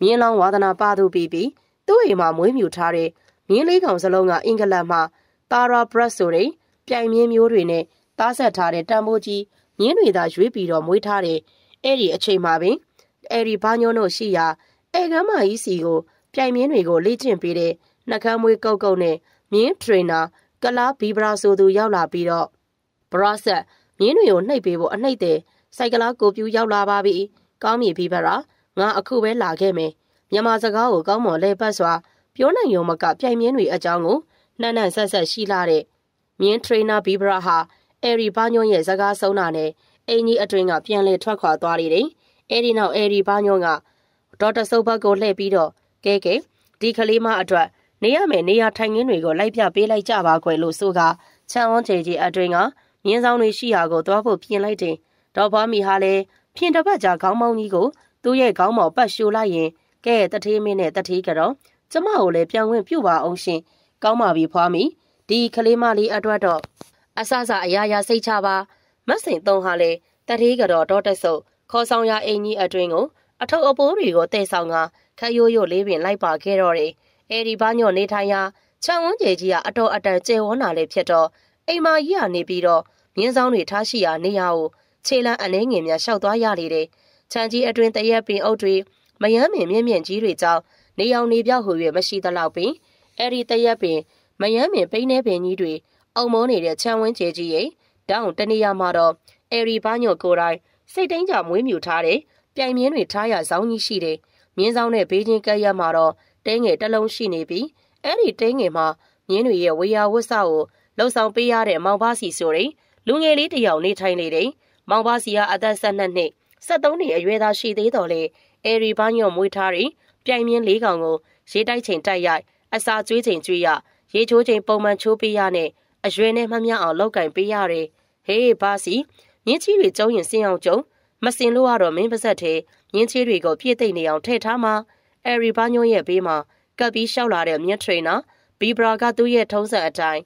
မြင်းလောင်းဝါသနာပါသူပြီးပြီးသူ့အိမ်မှာမွေးမြူထားတဲ့မြင်းလေးကောင်စလုံးကအင်္ဂလန်မှာတာရာဘရက်ဆိုတဲ့ပြိုင်မြင်းမျိုးတွေနဲ့ သားဆက်ထားတဲ့တန်ဖိုးကြီးမြင်းတွေသာရွေးပြီးတော့မွေးထားတဲ့အဲ့ဒီအချိန်မှာပင်အဲ့ဒီဘာညွန်တို့ရှိရာအဲကမ်းမကြီးစီကိုပြိုင်မြင်းတွေကိုလေ့ကျင့်ပေးတဲ့နှကမ်းမွေးကုတ်ကုတ်နဲ့မြင်းထရိနာကလာဘီဘရာဆိုသူရောက်လာပြီးတော့ဘရာဆက်မြင်းတွေကိုနှိပ်ပေးဖို့အနှိပ်တဲ့စိုက်ကလာကိုပြူရောက်လာပါပြီကောင်းပြီဘီဘရာငါအခုပဲလာခဲ့မယ်မြန်မာစကားကိုကောင်းမွန်လဲပတ်စွာပြောနိုင်ရုံမကပြိုင်မြင်းတွေအကြောင်းကိုနှံ့နှံ့ဆက်ဆက်ရှိလာတဲ့မြင်းထရိနာဘီဘရာဟာ အဲရီဘာညွန့်ရဲ့စကားဆုံးတာနဲ့အင်ကြီးအတွင်းကပြန်လဲထွက်ခွာသွားတယ်။အဲဒီနောက်အဲရီဘာညွန့်ကဒေါက်တာစုပ်ဘတ်ကိုလှည့်ပြီးတော့ကဲကဲဒီကလေးမအတွက်နေရမယ်နေရထိုင်ခင်းတွေကိုလိုက်ပြပေးလိုက်ကြပါခွယ်လို့ဆိုကချန်ဝန်းချေကြီးအတွင်းကမြင်းဆောင်တွေရှိရာကိုသွားဖို့ပြင်လိုက်တယ်ဒေါ်ဘွားမီဟာလည်းဖြင်တစ်ပတ်ကြာခေါင်းမောင်းကြီးကိုသူ့ရဲ့ခေါင်းမော်ပတ်ရှိုးလိုက်ရင်ကဲတထေးမင်းနဲ့တထေးကတော့ကျမကိုလည်းပြန်ဝင်ပြုတ်ပါအောင်ရှင်ကောင်းပါပြီဖွားမီဒီကလေးမလေးအတွက်တော့ အဆအဆအရာရာစိတ်ချပါမတ်စိန်သုံးဟာလေတထေးကတော့တော့တက်ဆုပ်ခေါ်ဆောင်ရအိမ်ကြီးအတွင်းကိုအထုပ်အပိုးတွေကိုတဲဆောင်ကခက်ရိုးရိုးလေးပင်လိုက်ပါခဲ့တော့တယ်အဲဒီဘာညော့နေထိုင်ရာချောင်းဝန်းကျယ်ကြီးကအတော်အတန်ကျဲဝန်းတာလေးဖြစ်တော့အိမ်မကြီးကနေပြီးတော့မြင်းဆောင်တွေထားရှိရာနေရာကိုခြေလန်းအနှဲငယ်များရှောက်သွားရလေတယ်ခြံကြီးအတွင်တရက်ပင်အုပ်တွေမယမ်းမင်မြင့်မြင့်ကြီးတွေကြောင့်နေအောင်နေပြောက်ဟူ၍မရှိသလောက်ပင်အဲ့ဒီတရက်ပင်မယမ်းမင်ပိန်းနေပင်ကြီးတွေ အုံမောနေတဲ့ချမ်းဝင်းကျဲကြီးရဲ့တောင်းတနေရာမှာတော့အဲ့ဒီဘာညိုကိုတိုင်းစိတ်တိုင်းကြမွေးမြူထားတဲ့ပြိုင်မြင်းတွေထားရဇောင်းကြီးရှိတယ်မြင်းဆောင်တဲ့ဘေးချင်းကက်ရက်မှာတော့တဲငယ်တစ်လုံးရှိနေပြီးအဲ့ဒီတဲငယ်မှာမြင်းတွေရဲ့ဝေယဝတ်ဆကိုလှုပ်ဆောင်ပေးရတဲ့မောင်ပါစီဆိုရင်လူငယ်လေးတစ်ယောက်နေထိုင်နေတယ်မောင်ပါစီကအသက်၁၂နှစ်73နှစ်အရွယ်သားရှိသေးတော်လေအေရီဘာညော့မွေးထားပြီးပြိုင်မြင်းလေးကောင်ကိုရေတိုက်ချိန်တိုက်ရိုက်အစာကျွေးချိန်ကျွေးရရေချိုးချိန်ပုံမှန်ချိုးပေးရနဲ့ အရွယ်နဲ့မှမြအောင်လောက်ကင်ပေးရတယ်ဟေးဘာစီမြင်းချီတွေကျုံရင်စင်အောင်ကျုံမစင်လို့ကတော့မင်းပါဆက်သေးမြင်းချီတွေကိုပြည့်သိမ့်နေအောင်ထည့်ထားမှာအေရီဘာညော့ရဲ့ဘေးမှာကပ်ပြီးရှောက်လာတဲ့မြင်းထရိနာဘီဘရာကသူ့ရဲ့ထုံးစံအတိုင်း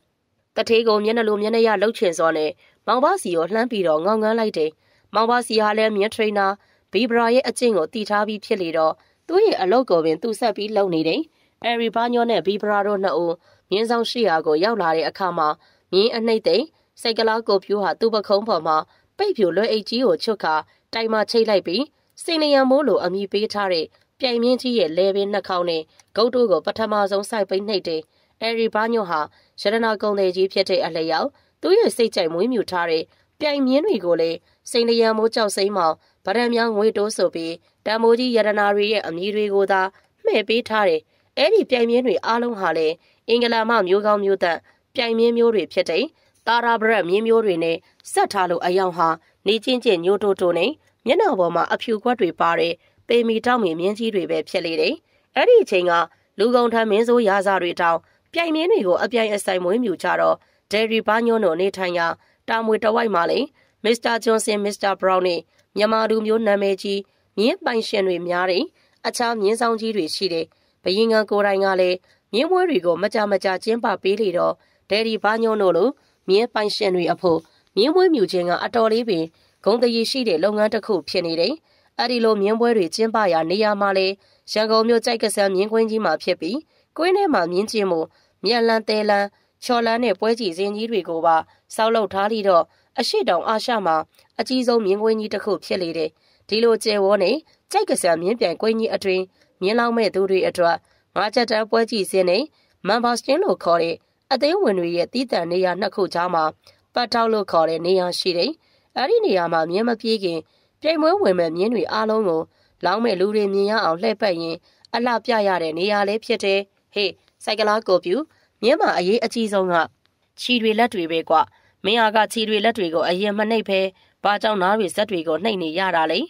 တထေးကိုမျက်နှာလိုမျက်နှာရလှုပ်ချင်စောနဲ့မောင်ပါစီကိုလှမ်းပြီးတော့ငေါငန်းလိုက်တယ်မောင်ပါစီဟာလည်းမြင်းထရိနာဘီဘရာရဲ့အကျင့်ကိုတည်ထားပြီးဖြစ်လေတော့သူ့ရဲ့အလုပ်ကိုပင်သူဆက်ပြီးလုပ်နေတယ်။အဲရီဘာညောနဲ့ဘီဘရာတို့နှစ်ဦး မြင်းဆောင်ရှိရာကိုရောက်လာတဲ့အခါမှာမြင်းအနှိမ့်သိမ့်စိတ်ကလားကိုဖြူဟာသူ့ပခုံးပေါ်မှာပိတ်ဖြူလွှဲအိတ်ကြီးကိုချွတ်ခါတိုင်မှချိတ်လိုက်ပြီးစိန်လျံမိုးလိုအမိပေးထားတဲ့ပြိုင်မြင့်ကြီးရဲ့လဲပင်နှက်ခေါင်းနဲ့ဂုတ်တို့ကိုပထမဆုံးစိုက်ပိတ်နှိပ်တယ်။အဲရီဘာညောဟာရတနာကုံတဲ့ကြီးဖြစ်တဲ့အလျောက်သူ့ရဲ့စိတ်ကြိုက်မွေးမြူထားတဲ့ပြိုင်မြင်းတွေကိုလည်းစိန်လျံမိုးကြောက်စိမ့်မောင်ဗရံမြောင်းငွေတိုးဆိုပြီးတံမိုးကြီးရတနာတွေရဲ့အမည်တွေကိုသာမှဲ့ပေးထားတယ်။အဲ့ဒီပြိုင်မြင်းတွေအားလုံးဟာလည်း အင်္ဂလာမမျိုးကောင်းမျိုးသက်ပြိုင်မြင်းမျိုးတွေဖြစ်တဲ့တာရာဘရက်မြင်းမျိုးတွေနဲ့ဆက်ထားလို့အယောင်ဟာနေချင်းချင်းညိုတိုတိုနဲ့မျက်နှာပေါ်မှာအဖြူခွက်တွေပါတဲ့ပေမီတောက်မီမြင်းကြီးတွေပဲဖြစ်လေတယ်။အဲ့ဒီအချိန်ကလူကုန်ထမ်းမင်းဆိုးရာဇာတွေတောင်ပြိုင်မြင်းတွေကိုအပြိုင်အဆိုင်မွေးမြူကြတော့ဒယ်ရီဘာညွန်းတို့နေထိုင်ရာတာမွေတဝိုက်မှာလေမစ္စတာဂျွန်ဆင်မစ္စတာဘရောင်းနဲ့မြန်မာလူမျိုးနာမည်ကြီးမြင်းပိုင်ရှင်တွေများတယ်အခြားမြင်းဆောင်ကြီးတွေရှိတယ်ဘယင်ကကိုတိုင်းကလည်း မြင်းပွဲတွေကိုမကြမကြကျင်းပပေးလေတော့ဒယ်ဒီဘာညွန်းတို့လိုမြင်းပိုင်ရှင်တွေအဖို့မြင်းပွဲမြူခြင်းကအတော်လေးပင်ဂုံတရီရှိတဲ့လုပ်ငန်းတစ်ခုဖြစ်နေတယ်အဲ့ဒီလိုမြင်းပွဲတွေကျင်းပရာနေရာမှာလေရန်ကုန်မြို့ကြိုက်ကဆန်းမြင်းကွင်းကြီးမှာဖြစ်ပြီးကွင်းထဲမှာမြင်းကျင်းမှုမြန်လန်းတဲလန်းချော်လန်းနဲ့ပွဲကြည့်စင်းကြီးတွေကိုပါစောက်လုပ်ထားပြီးတော့အရှိတောင်အာရှမှာအကြီးဆုံးမြင်းကွင်းကြီးတစ်ခုဖြစ်လေတယ်ဒီလိုကျဲဝေါနဲ့ကြိုက်ကစားမြင်းပြန်ကွင်းကြီးအတွင်မြင်းလောင်းမဲ့သူတွေအတွက် ငါးချက်တန်းပွဲကြည့်စင်းနဲ့မန်ဘာစတင်လို့ခေါ်တဲ့အသိဝင်တွေရဲ့တီးတန်နေရာနှစ်ခုကြားမှာပတ်ထောက်လို့ခေါ်တဲ့နေရာရှိတယ်အဲ့ဒီနေရာမှာမြင်းမပြေးခင်ပြိမ်မွေးဝင်မဲ့မြင်းတွေအားလုံးကိုလောင်းမဲ့လူတွေမြင်ရအောင်လှည့်ပတ်ရင်အလှပြရတဲ့နေရာလေးဖြစ်တယ်ဟေးစိုက်ကလားကိုပြူမြင်းမအရေးအကြီးဆုံးကခြီတွေလက်တွေပဲကွမင်းအားကခြီတွေလက်တွေကိုအရင်မနှိပ်ဖဲဘာကြောင့်နားတွေဇက်တွေကိုနှိပ်နေရတာလဲ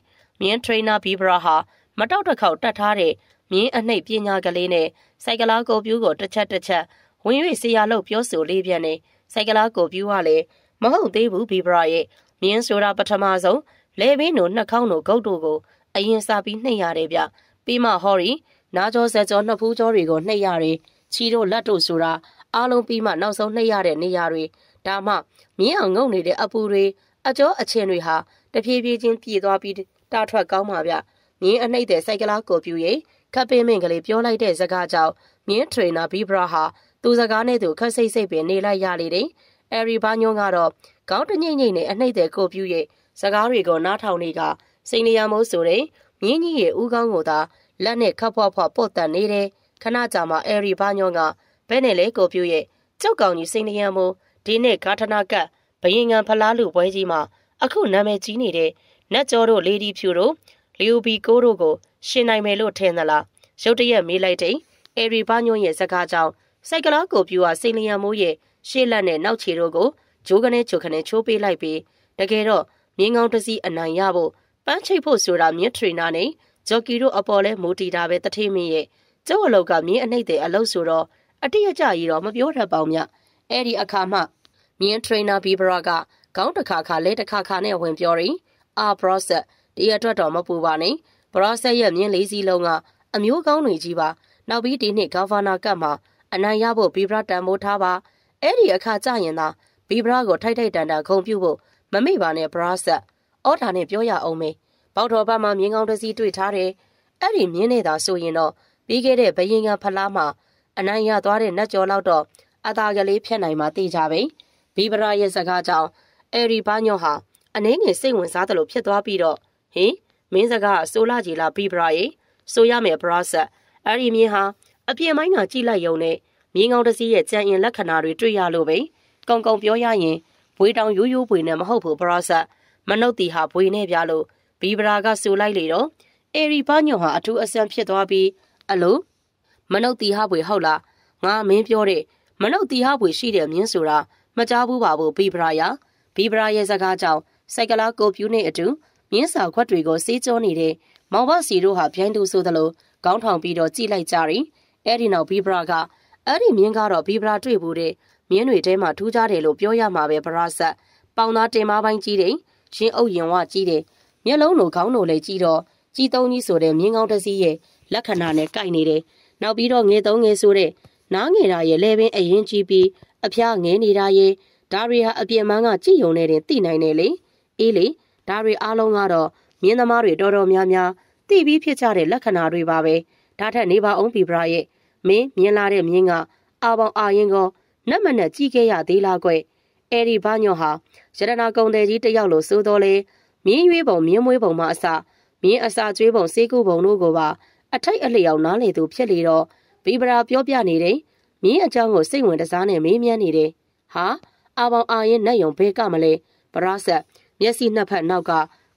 မြင်းထရိနာဘီဘရာဟာမတောက်တစ်ခေါက်တတ်ထားတဲ့ မြင်းအနှိပ်ပညာကလေးနဲ့စိုက်ကလားကိုပြူးကိုတစ်ချက်တစ်ချက်ဝင်၍ဆေးရလို့ပြောဆိုလေးပြန်နေစိုက်ကလားကိုပြူးကလည်းမဟုတ်သေးဘူးဘီဘရာရဲ့မြင်းဆိုတာပထမဆုံးလဲဘင်းတို့နှက်ခေါင်းတို့ဂုတ်တို့ကိုအရင်စားပြီးနှိပ်ရတယ်ဗျပြီးမှဟော်ရီနားကြောဆက်ကြောနှစ်ဖူးကြောတွေကိုနှိပ်ရတယ်ချီတို့လက်တို့ဆိုတာအားလုံးပြီးမှနောက်ဆုံးနှိပ်ရတဲ့နေရာတွေဒါမှမြင်းအောင်ငုံနေတဲ့အပူတွေအကျော်အချင်းတွေဟာတဖြည်းဖြည်းချင်းပြေသွားပြီးတာထွက်ကောင်းပါဗျမြင်းအနှိမ့်တဲ့စိုက်ကလားကိုပြူရဲ့ ခပ်ပင်းမင်ကလေးပြောလိုက်တဲ့စကားကြောင့်မြင်းထရေနာဘီဘရာဟာသူစကားနဲ့သူခက်စိတ်စိတ်ပင်နေလိုက်ရလေတယ်အဲရီဘာညွန်းကတော့ခေါင်းတငိမ့်ငိမ့်နဲ့အနှိမ့်တဲ့ကိုပြူရဲ့စကားတွေကိုနားထောင်နေကစိန်လျာမိုးဆိုတဲ့မြင်းကြီးရဲ့ဦးခေါင်းကိုသာလက်နဲ့ခပ်ဖွားဖွားပုတ်တန်နေတယ်ခဏကြာမှအဲရီဘာညွန်းကဘဲနဲ့လဲကိုပြူရဲ့ကြောက်ကောင်ကြီးစိန်လျာမိုးဒီနေ့ဂါထနာကတ်ဘယင်ငံဖလားလူပွဲကြီးမှာအခုနာမည်ကြီးနေတဲ့နတ်ကျော်တို့လေဒီဖြူတို့လီယိုဘီကိုတို့ကို ရှင်နိုင်မယ်လို့ထင်သလားရုတ်တရက်မေးလိုက်တဲ့အေရီဘာညွန့်ရဲ့စကားကြောင့်စိုက်ကလားကိုပြူဟာစိန်လျံမိုးရဲ့ရှေ့လက်နဲ့နောက်ခြေတို့ကိုဂျိုးကနေချိုခနဲ့ချိုးပေးလိုက်ပြီးတကယ်တော့မြင်းကောင်းတစည်းအနိုင်ရဖို့ပန်းချိတ်ဖို့ဆိုတာမြစ်ထရီနာနဲ့ဂျော်ကီတို့အပေါ်လဲမူတီတာပဲတထေးမင်းရဲ့ကျုပ်အလောက်ကမြင်းအနှိမ့်တဲ့အလုပ်ဆိုတော့အတိအကျကြီးတော့မပြောတတ်ပါဘူးမြအဲ့ဒီအခါမှမြင်းထရိနာဘီဘရာကခေါင်းတစ်ခါခါလဲတစ်ခါခါနဲ့ဝင်ပြောရင်အာဘရော့ဆက်ဒီအတွက်တော့မပူပါနဲ့ ဘရော့ဆက်ရဲ့မြင်းလေးစီးလုံးကအမျိုးကောင်းတွေကြီးပါနောက်ပြီးဒီနှစ်ဂါဗာနာကတ်မှာအနိုင်ရဖို့ဘီဘရာတန်မိုးထားပါအဲ့ဒီအခါကြရင်သာဘီဘရာကိုထိုက်ထိုက်တန်တန်ခုံပြူဖို့မမေ့ပါနဲ့ဘရာဆက်အော်ဒါနဲ့ပြောရအောင်မေပေါတော်ဘက်မှာမြင်းကောင်းတစ်စီးတွေ့ထားတယ်အဲ့ဒီမြင်းနေတာဆိုရင်တော့ပြီးခဲ့တဲ့ဘယင်ကဖလားမှာအနိုင်ရသွားတဲ့နတ်ကျော်လောက်တော့အသာကလေးဖြတ်နိုင်မှသိကြပဲဘီဘရာရဲ့စကားကြောင့်အဲ့ဒီဘာညော့ဟာအနေငယ်စိတ်ဝင်စားတယ်လို့ဖြစ်သွားပြီးတော့ဟင် မင်းစကားဆိုလာကြီးလားဘီဘရာရေဆိုရမယ်ဘရာဆက်အဲ့ဒီမြင်းဟာအပြင်ပိုင်းကကြည့်လိုက်ရုံနဲ့မြင်းကောင်းတစည်းရဲ့ကြံရင်လက္ခဏာတွေတွေ့ရလို့ပဲကုံကုံပြောရရင်ဘွေတောင်ရိုးရိုးဘွေနဲ့မဟုတ်ဘူးဘရာဆက်မနှုတ်တီဟာဘွေနဲ့ပြလို့ဘီဘရာကဆိုလိုက်လေတော့အေရီဘာညော့ဟာအထူးအဆန်းဖြစ်သွားပြီးအလိုမနှုတ်တီဟာဘွေဟုတ်လားငါမင်းပြောတဲ့မနှုတ်တီဟာဘွေရှိတယ်မြင်းဆိုတာမကြားဘူးပါဘူးဘီဘရာယာဘီဘရာရဲ့စကားကြောင့်စိုက်ကလာကိုပြူနဲ့အတူ မြင်းစာခွက်တွေကိုစေးကြောနေတဲ့မောင်ဘစီတို့ဟာဗျိုင်းတူဆိုသလိုခေါင်းထောင်ပြီးတော့ကြည့်လိုက်ကြတယ်အဲ့ဒီနောက်ဘီဘရာကအဲ့ဒီမြင်းကတော့ဘီဘရာတွေ့ဘူးတဲ့မြင်းတွေထဲမှာထူးခြားတယ်လို့ပြောရမှာပဲဘရာဆက်ပေါင်သားတင်မာပိုင်းကြီးတယ်ရှင်အုပ်ရင်ဝကြီးတယ်မျက်လုံးလိုခေါင်းလိုလည်းကြီးတော့ကြီးသုံးကြီးဆိုတဲ့မြင်းကောင်းတစ်စီးရဲ့လက္ခဏာနဲ့ကိုက်နေတယ်နောက်ပြီးတော့ငေသုံးငေဆိုတဲ့နားငယ်တာရဲ့လဲပင်အရင်ကြီးပြီးအဖျားငဲနေတာရဲ့ဒါတွေဟာအပြင်းမန်းကကြည်ယုံနေတဲ့သိနိုင်တယ်လေအေးလေ ဒါတွေအားလုံးကတော့မြင်းသမားတွေတော်တော်များများသိပြီးဖြစ်ကြတဲ့လက္ခဏာတွေပါပဲဒါထက်နေပါအောင်ပြီဗရာရဲ့မင်းမြင်လာတဲ့မြင်းကအာပေါင်အာရင်ကောနတ်မနဲ့ကြည့်ခဲ့ရသေးလားကွအဲ့ဒီဘာညော့ဟာရတနာကုံတယ်ကြီးတယောက်လိုစိုးတော်လေမြင်းရွေးပုံမြင်းမွေးပုံမှအစမြင်းအစာကျွေးပုံစေးကုပုံတို့ကိုပါအထိုက်အလျောက်နားလေသူဖြစ်လေတော့ဘီဗရာပြောပြနေတယ်မြင်းအကြောင်းကိုစိတ်ဝင်တစားနဲ့မေးမြန်းနေတယ်ဟာအာပေါင်အာရင်နတ်ယုံဘဲကမလဲဗရာဆက် မျက်စိနှစ်ဖက်နောက်က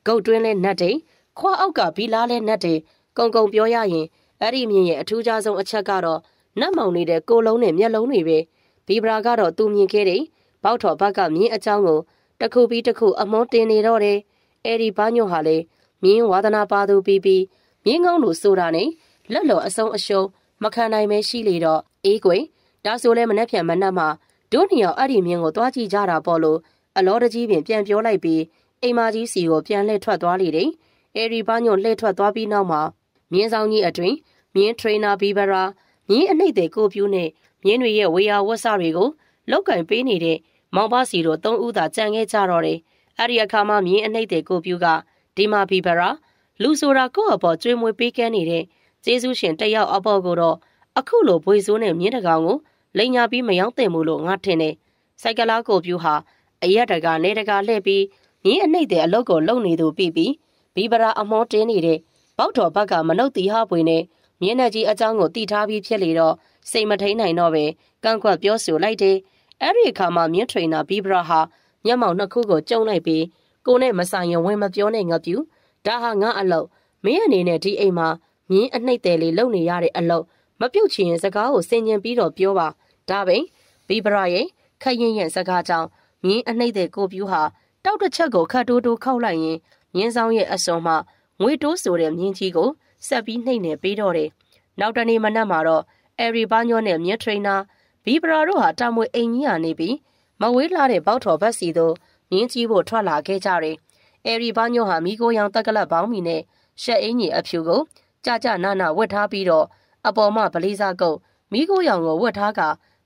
ဂုတ်တွင်းလဲနတ်တယ်ခွာအောက်ကဘီလားလဲနတ်တယ်ကုံကုံပြောရရင်အဲ့ဒီမြင်းရဲ့အထူးခြားဆုံးအချက်ကတော့နတ်မောင်နေတဲ့ကိုလုံးနဲ့မျက်လုံးတွေပဲဘီဗရာကတော့သူမြင်ခဲ့တယ်ဘောက်တော်ဘက်ကမြင်းအကြောင်းကိုတစ်ခုပြီးတစ်ခုအမုန်းတင်နေတော့တယ်အဲ့ဒီဘာညို့ဟာလေမြင်းဝါသနာပါသူပြီးပြီးမြင်းကောင်းလို့ဆိုတာနဲ့လက်လော်အစုံအရှုံးမခံနိုင်ပဲရှိလေတော့အေးကွယ်ဒါဆိုလဲမနှက်ဖြန်မနှက်မှာတို့နှစ်ယောက်အဲ့ဒီမြင်းကိုသွားကြည့်ကြတာပေါ့လို့ အလောတကြီးပင်ပြန်ပြောလိုက်ပြီးအိမ်မကြီးစီကိုပြန်လှည့်ထွက်သွားလေတယ်အေရီဘာညို့လှည့်ထွက်သွားပြီးနောက်မှာမြင်းဆောင်ကြီးအတွင်မြင်းထရိနာဘီဗရာမြင်းအနှိမ့်တဲ့ကိုပြူးနဲ့မြင်းတွေရဲ့ဝေယဝတ်စတွေကိုလောက်ကင်ပေးနေတဲ့မောင်ပါစီတို့သုံးဦးသာကြံခဲ့ကြတော့တယ်အဲ့ဒီအခါမှာမြင်းအနှိမ့်တဲ့ကိုပြူးကဒီမာဘီဗရာလူဆိုတာကိုယ့်အပေါ်ကျွေးမွေးပေးကမ်းနေတဲ့ကျေးဇူးရှင်တယောက်အပေါ်ကိုတော့အခုလိုဘွေဆိုးနဲ့မြင်းတကောင်ကိုလိန်ညာပြီးမရောက်တဲ့မို့လို့ငါထင်တယ်စိုက်ကလားကိုပြူးဟာ အရက်တကနေတကာလှည့်ပြီးမြင်းအနှိမ့်တဲ့အလုပ်ကိုလုပ်နေသူပြီးပြီးဘီဗရာအမောတင်းနေတဲ့ပေါက်တော်ဘက်ကမနှုတ်တီဟပွေနဲ့မြင်းနဲ့ကြီးအကြောင်းကိုတီထားပြီးဖြစ်လေတော့စိတ်မထိန်နိုင်တော့ပဲကန့်ကွက်ပြောဆိုလိုက်တယ်အဲ့ဒီအခါမှာမြင်းထရိနာဘီဗရာဟာမျက်မှောင်နှစ်ခုကိုကျုံလိုက်ပြီးကိုနဲ့မဆိုင်ရင်ဝင်မပြောနဲ့ငါပြူဒါဟာငါအလုပ်မင်းအနေနဲ့ဒီအိမ်မှာမြင်းအနှိမ့်တယ်လေးလုပ်နေရတဲ့အလုပ်မပြုတ်ချင်ရင်စကားကိုဆင်ញင်ပြီးတော့ပြောပါဒါပဲဘီဗရာရဲ့ခရင်ရင်စကားကြောင့် မြင်းအနှိမ့်တဲ့ကိုပြူဟာတောက်တစ်ချက်ကိုခတ်တိုးတိုးခောက်လိုက်ရင်မြင်းဆောင်ရဲ့အစွန်မှငွေတိုးဆိုတဲ့မြင်းကြီးကိုဆက်ပြီးနှိမ့်နေပေးတော့တယ်နောက်တနေ့မနက်မှာတော့အယ်ရီဘာညောနဲ့မြင်းထရိနာဘီဗရာတို့ဟာတာမွေအိမ်ကြီးရနေပြီးမဝေးလာတဲ့ပေါက်တော်ဘက်စီတို့မြင်းကြီးဖို့ထွက်လာခဲ့ကြတယ်။အယ်ရီဘာညိုဟာမိကိုရောင်တက်ကလပ်ပေါင်းမီနဲ့ရှက်အင်းကြီးအဖြူကိုကြကြနာနာဝတ်ထားပြီးတော့အပေါ်မှဗလီစာကုတ်မိကိုရောင်ကိုဝတ်ထားက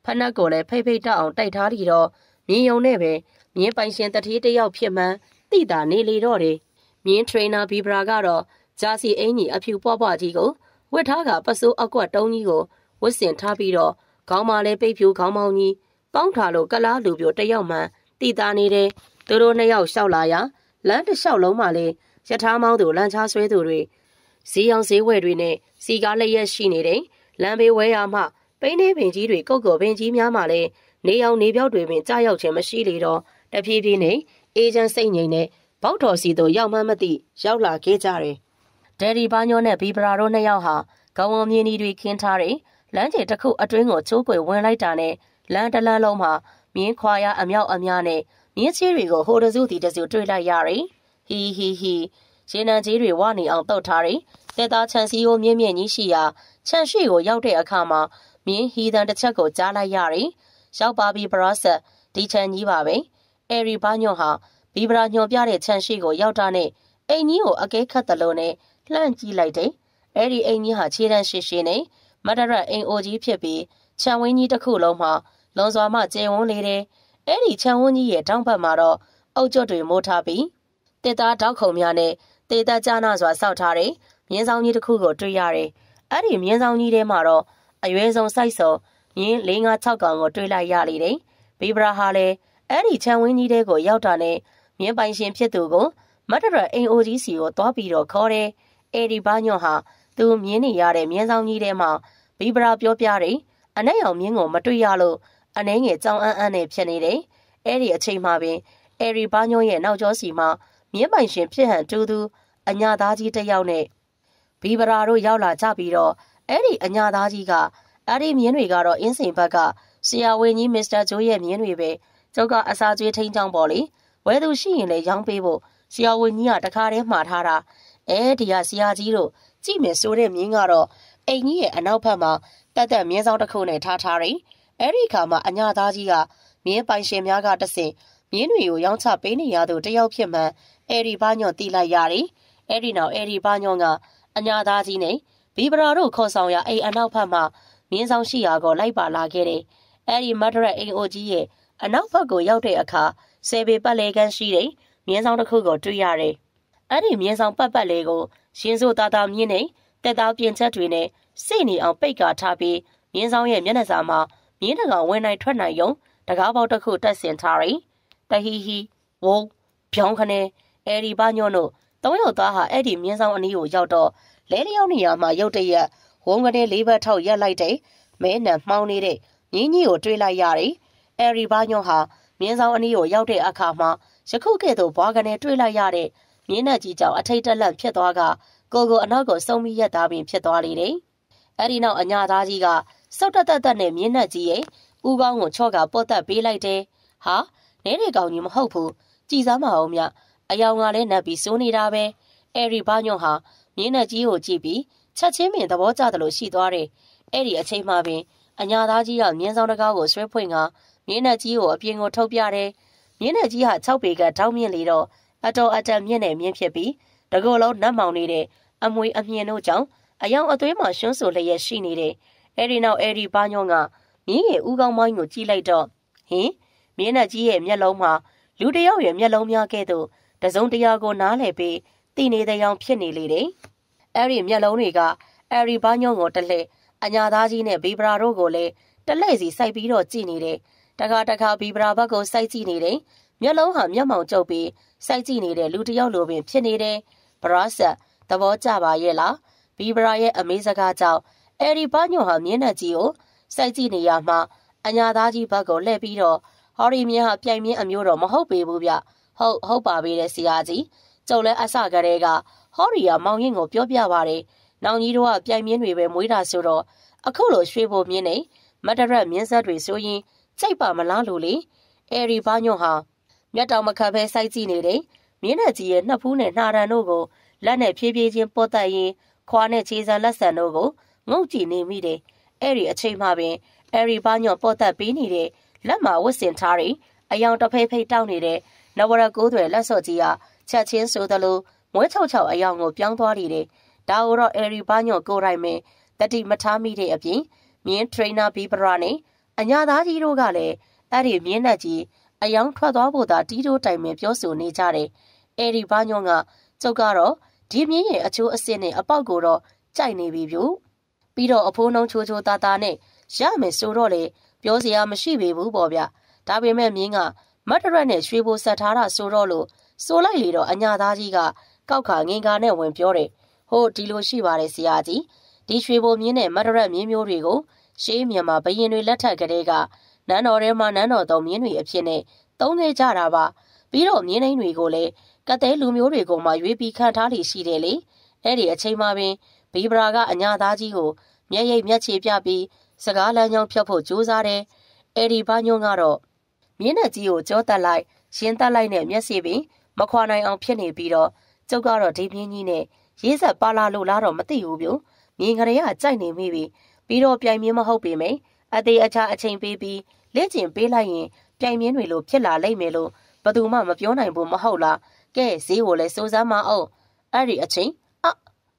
ဖနက်ကိုလည်းဖိတ်ဖိတ်တောက်အောင်တိုက်ထားပြီးတော့ မြင်းယုံနဲ့ပဲမြင်းပိုင်ရှင်တတိတယောက်ဖြစ်မှန်းသိတာနေလေတော့တယ်။မြင်းထရိနာဘီဗရာကတော့ဂျာစီအင်းကြီးအဖြူပွားပွားကြီးကိုဝတ်ထားကပစိုးအကွက်တုံးကြီးကိုဝတ်ဆင်ထားပြီးတော့ခေါင်းမလည်းပိတ်ဖြူခေါင်းမောင်းကြီးပေါင်းထားလို့ကလားလူပြိုတယောက်မှတည်တာနေတယ်သူတို့နှစ်ယောက်လျှောက်လာရာလမ်းတစ်လျှောက်လုံးမှာလေရထားမောင်းသူလမ်းချဆွဲသူတွေဈေးရောင်ဈေးဝယ်တွေနဲ့စီကားလက်ရက်ရှိနေတယ်လမ်းဘေးဝဲရမှပိန်းနေပင်ကြီးတွေကုတ်ကော်ပင်ကြီးများမှလည်း နေအောင်နေပြောက်တွေပင်ကြားရောက်ခြင်းမရှိလေတော့တဖြည်းဖြည်းနဲ့အေဂျင့်စိတ်ငြိမ်နဲ့ဘောက်တော်စီတို့ရောက်မှမသိရောက်လာခဲ့ကြတယ်ဒယ်ရီဘာညောနဲ့ဘီဗရာတို့နှစ်ယောက်ဟာကောင်းဝမြင်းကြီးတွေခင်းထားတယ်လမ်းကျတစ်ခုအတွင်းကိုချိုးကွယ်ဝင်လိုက်တာနဲ့လမ်းတလန်းလုံးမှာမြင်းခွာရအမြောက်အများနဲ့မြင်းချေးတွေကိုဟိုတစုတီတစုတွေ့လိုက်ရတယ်။ဟီဟီဟီရေနံကြီးတွေဝနေအောင်တုတ်ထားတယ်တက်သားခြံစည်းကိုမြင့်မြင့်ကြီးရှိရာခြံရှိကိုရောက်တဲ့အခါမှာမြင်းဟီတန်တစ်ချက်ကိုကြားလိုက်ရတယ် ရောက်ပါပြီဘရဆက်ဒီခြံကြီးပါပဲအဲရီဘာညွန့်ဟာဘီဗရာညွန်ပြတဲ့ခြံရှိကိုရောက်တာနဲ့အိမ်ကြီးကိုအကဲခတ်သလိုနဲ့လှမ်းကြည့်လိုက်တယ်အဲ့ဒီအိမ်ကြီးဟာခြေတန်းရှိရှိနဲ့မတရက်အိမ်အိုကြီးဖြစ်ပြီးခြံဝင်းကြီးတစ်ခုလုံးမှာလွန်စွာမှကျယ်ဝန်းလေတယ်အဲ့ဒီခြံဝန်းကြီးရဲ့တောင်ဘက်မှာတော့အုတ်ကျွတ်တွေမိုးထားပြီးတစ်သားတောက်ခုံများနဲ့တေသက်ကြနာစွာစောက်ထားတဲ့မြင်းဆောင်ကြီးတစ်ခုကိုတွေ့ရတယ်အဲ့ဒီမြင်းဆောင်ကြီးထဲမှာတော့အရွယ်ဆုံးစိုက်စော မြင်း၄၅6ကောင်ကိုတွေ့လိုက်ရလေတယ်ဘီဗရာဟာလည်းအဲ့ဒီခြံဝင်းကြီးထဲကိုရောက်တာနဲ့မြင်းပိုင်ရှင်ဖြစ်သူကိုမတ်တရအိမ်အိုကြီးစီကိုသွားပြီးတော့ခေါ်တယ်။အဲဒီဘာညွန့်ဟာသူမြင်းနေရတဲ့မြင်းဆောင်ကြီးထဲမှာဘီဗရာပြောပြတယ်။အနက်ရောင်မြင်းကိုမတွေ့ရလို့အနှဲငယ်ကြောင်အန်းအန်းနဲ့ဖြစ်နေတယ်။အဲဒီအချိန်မှာပင်အဲဒီဘာညွန့်ရဲ့နောက်ကျောစီမှာမြင်းပိုင်ရှင်ဖြစ်ဟန်တူသူအညာသားကြီးတစ်ယောက်နဲ့ဘီဗရာတို့ရောက်လာကြပြီးတော့အဲ့ဒီအညာသားကြီးက အဲ့ဒီမြင်းတွေကတော့အင်းစိန်ဘက်ကဆရာဝန်ကြီးမစ္စတာဂျိုးရဲ့မြင်းတွေပဲကျုပ်ကအစာကျွေးထိန်းချောင်းပေါ်လေဝဲသူရှိရင်လည်းရောင်းပေးဖို့ဆရာဝန်ကြီးကတခါတည်းမှားထားတာအဲဒီကဆရာကြီးတို့ကြည့်မယ်ဆိုတဲ့မြင်းကတော့အိမ်ကြီးရဲ့အနောက်ဘက်မှာတက်တက်မြင်းဆောင်တစ်ခုနဲ့ထားထားတယ်အဲ့ဒီခါမှာအညာသားကြီးကမြင်းပိုင်ရှင်များကတဆင်မြင်းတွေကိုရောင်းချပေးနေရသူတယောက်ဖြစ်မှန်အဲ့ဒီဘာညွန့်တီလိုက်ရတယ်အဲ့ဒီနောက်အဲ့ဒီဘာညွန့်ကအညာသားကြီးနဲ့ဘီဗရာတို့ခေါ်ဆောင်ရအိမ်အနောက်ဘက်မှာ မြင်းဆောင်ရှိရာကိုလိုက်ပါလာခဲ့တယ်အဲ့ဒီမဒရက်အိမ်အိုကြီးရဲ့အနောက်ဘက်ကိုရောက်တဲ့အခါဆယ်ပေပတ်လေကန်းရှိတဲ့မြင်းဆောင်တစ်ခုကိုတွေ့ရတယ်။အဲ့ဒီမြင်းဆောင်ပတ်ပတ်လေးကိုရင်စိုးသားသားမြင်းနဲ့တက်သားပြင်ချက်တွေနဲ့စိတ်နေအောင်ပိတ်ကာထားပြီးမြင်းဆောင်ရဲ့မျက်နှာစာမှာမြင်းတကောင်ဝင်နိုင်ထွက်နိုင်ရုံတကားပေါက်တစ်ခုတက်ဆင်ထားတယ်။တဟီဟီဝုံဖြောင်းခနဲ့အဲ့ဒီဘာညွန့်တို့သုံးယောက်သားဟာအဲ့ဒီမြင်းဆောင်အနီးကိုရောက်တော့လဲလျောင်းနေရမှာရုတ်တရက် ဝုံကနေလေးဘက်ထောက်ရက်လိုက်တဲ့မဲနံမှောင်းနေတဲ့မြင်းကြီးကိုတွေးလိုက်ရတယ်။အဲ့ဒီဘာညွန့်ဟာမြင်းဆောင်အနီးကိုရောက်တဲ့အခါမှာယခုကဲ့သို့ဘွားကနေတွေ့လိုက်ရတဲ့မြင်းနဲ့ကြီးကြောင့်အထိတ်တက်လန့်ဖြစ်သွားကကိုကိုအနောက်ကိုစုံပြီးရက်သားပင်ဖြစ်သွားလေတယ်။အဲဒီနောက်အညာသားကြီးကစောက်တက်တက်တက်နဲ့မြင်းနဲ့ကြီးရဲ့ဦးကောင်းကိုချော့ကပုတ်တက်ပေးလိုက်တယ်။ဟာနဲတဲ့ကောင်ကြီးမဟုတ်ဘူး။ကြည်စမ်းမအောင်မြအယောင်ကလည်းနပ်ပြီးစိုးနေတာပဲ။အဲဒီဘာညွန့်ဟာမြင်းနဲ့ကြီးကိုကြည့်ပြီး ချက်ချင်းပင်သဘောကျတယ်လို့ရှိသွားတယ်။အဲ့ဒီအချိန်မှပင်အညာသားကြီးကမြင်းဆောင်တကားကိုဆွဲဖွင့်ကမြင်းနဲ့ကြီးကိုအပြင်ကိုထုတ်ပြတယ်။မြင်းနဲ့ကြီးဟာ6ပေကတောင်းမြင့်လေတော့အတော်အတန်မြင့်နဲ့မြင့်ဖြစ်ပြီးတကောလုံးနတ်မောင်နေတဲ့အမွေအမြင်တို့ကြောင့်အယောင်အသွေးမှရှွန်းဆိုလျက်ရှိနေတယ်။အဲဒီနောက်အဲဒီဘာညွန့်ကမြင်းရဲ့ဦးကောင်းမိုင်းကိုကြည့်လိုက်တော့ဟင်မြင်းနဲ့ကြီးရဲ့မျက်လုံးမှာလူတယောက်ရဲ့မျက်လုံးများကဲ့သို့တစုံတရာကိုနားလည်ပြီးတည်နေတဲ့ရောင်ဖြစ်နေလေတယ်။ အဲဒီမျက်လုံးတွေကအဲဒီဘာညွန့်ကိုတလှည့်အညာသားကြီးနဲ့ဘီဗရာတို့ကိုလည်းတလှည့်စီစိုက်ပြီးတော့ကြည့်နေတယ်တခါတခါဘီဗရာဘက်ကိုစိုက်ကြည့်နေတယ်မျက်လုံးဟာမျက်မှောင်ကျုပ်ပြီးစိုက်ကြည့်နေတဲ့လူတစ်ယောက်လိုပင်ဖြစ်နေတယ်ဘရာဆက်သဘောကျပါရဲ့လားဘီဗရာရဲ့အမေးစကားကြောင့်အဲ့ဒီဘညွန်ဟာမျက်နှာကြီးကိုစိုက်ကြည့်နေရမှအညာသားကြီးဘက်ကိုလှည့်ပြီးတော့ဟော်ရီမြင်းဟာပြိုင်မြင်းအမျိုးတော့မဟုတ်ပေဘူးဗျဟုတ်ဟုတ်ပါပြီလေဆရာကြီးကျုပ်လည်းအဆကလေးက ဟော်ရီယာမောင်ရင်ကိုပြောပြပါတယ်နောင်ကြီးတို့ကပြိုင်မြင်းတွေပဲမွေးတာဆိုတော့အခုလိုရွှေဘိုမြင်းနဲ့မတရက်မြင်းဆက်တွေဆိုရင်ကြိုက်ပါမလားလို့လေအဲရီဘာညွန့်ဟာမျက်တောင်မခတ်ဘဲစိုက်ကြည့်နေတယ်မြင်းနဲ့ကြီးရဲ့နှစ်ဖူးနဲ့နှာရန်တို့ကိုလက်နဲ့ဖြည်းဖြည်းချင်းပေါ်တက်ရင်ခွာနဲ့ခြေစံလက်ဆံတို့ကိုငုံကြည့်နေမိတယ်အဲ့ဒီအချိန်မှပင်အဲရီဘာညွန့်ပေါ်တက်ပေးနေတဲ့လက်မှာဝတ်ဆင်ထားတဲ့အယောင်တဖိတ်ဖိတ်တောက်နေတဲ့နဝရကိုးတွေလက်စော့ကြီးကချက်ချင်းဆိုသလို မွဲ၆၆အယောင်ကိုပြောင်းသွားနေတယ်ဒါကိုတော့အဲရီဘာညွန့်ကိုရိုက်မင်းတတိမထားမိတဲ့အပြင်မြင်းထရိနာဘီပရာနဲ့အညာသားကြီးတို့ကလည်းအဲ့ဒီမြင်းနဲ့ကြီးအယောင်ထွက်သွားဖို့သာတီးတိုးတိုင်ပင်ပြောဆိုနေကြတယ်။အဲ့ဒီဘာညွန့်ကကျုပ်ကတော့ဒီမြင်းရဲ့အချိုးအစ်စ်နဲ့အပေါက်ကိုတော့ကြိုက်နေပြီဗျ။ပြီးတော့အဖိုးနှုံချိုးချိုးသားသားနဲ့ရမယ်ဆိုတော့လေပြောစရာမရှိပေဘူးပေါ့ဗျ။ဒါပေမဲ့မြင်းကမတ်တရက်နဲ့ရွှေဘိုဆက်ထားတာဆိုတော့လို့ဆိုလိုက်လေတော့အညာသားကြီးက ကောက်ခါငင်ကာနဲ့ဝင်ပြောတယ်။ဟိုဒီလိုရှိပါတယ်ဆရာကြီး။ဒီရွှေဘိုမြင်းနဲ့မတ်တရက်မြင်းမျိုးတွေကိုရှေးမြန်မာဘရင်တွေလက်ထက်ကလေးကနန်းတော်ထဲမှာနန်းတော်သုံးမြင်းတွေအဖြစ်နဲ့သုံးခဲ့ကြတာပါပြီးတော့မြင်းနှိမ်တွေကိုလည်းကတဲ့လူမျိုးတွေကိုမှရွေးပြီးခံထားလိရှိတယ်လေအဲ့ဒီအချိန်မှာပင်ဘီဗရာကအညာသားကြီးကိုမျက်ရိပ်မျက်ခြေပြပြီးစကားလမ်းကြောင်းဖြတ်ဖို့ကြိုးစားတယ်အဲ့ဒီဘာညွန့်ကတော့မြင်းနဲ့ကြီးကိုကြောတက်လိုက်ရှင်းတက်လိုက်နဲ့မျက်စိပင်မခွာနိုင်အောင်ဖြစ်နေပြီးတော့ ကျုပ်ကတော့ဒီပြင်းကြီးနဲ့ရေးဆက်ပါလာလို့လားတော့မသိဘူးဗျမြင်ကြရကြိုက်နေမိပြီပြီးတော့ပြိုင်မြင်းမဟုတ်ပေမယ့်အသေးအချာအချိန်ပေးပြီးလက်ကျင်ပေးလိုက်ရင်ပြိုင်မြင်းတွေလိုဖြစ်လာလိမ့်မယ်လို့ဘသူမှမပြောနိုင်ဘူးမဟုတ်လားကဲဈေးကိုလည်းစိုးစမ်းမအောင်အဲ့ဒီအချိန်အ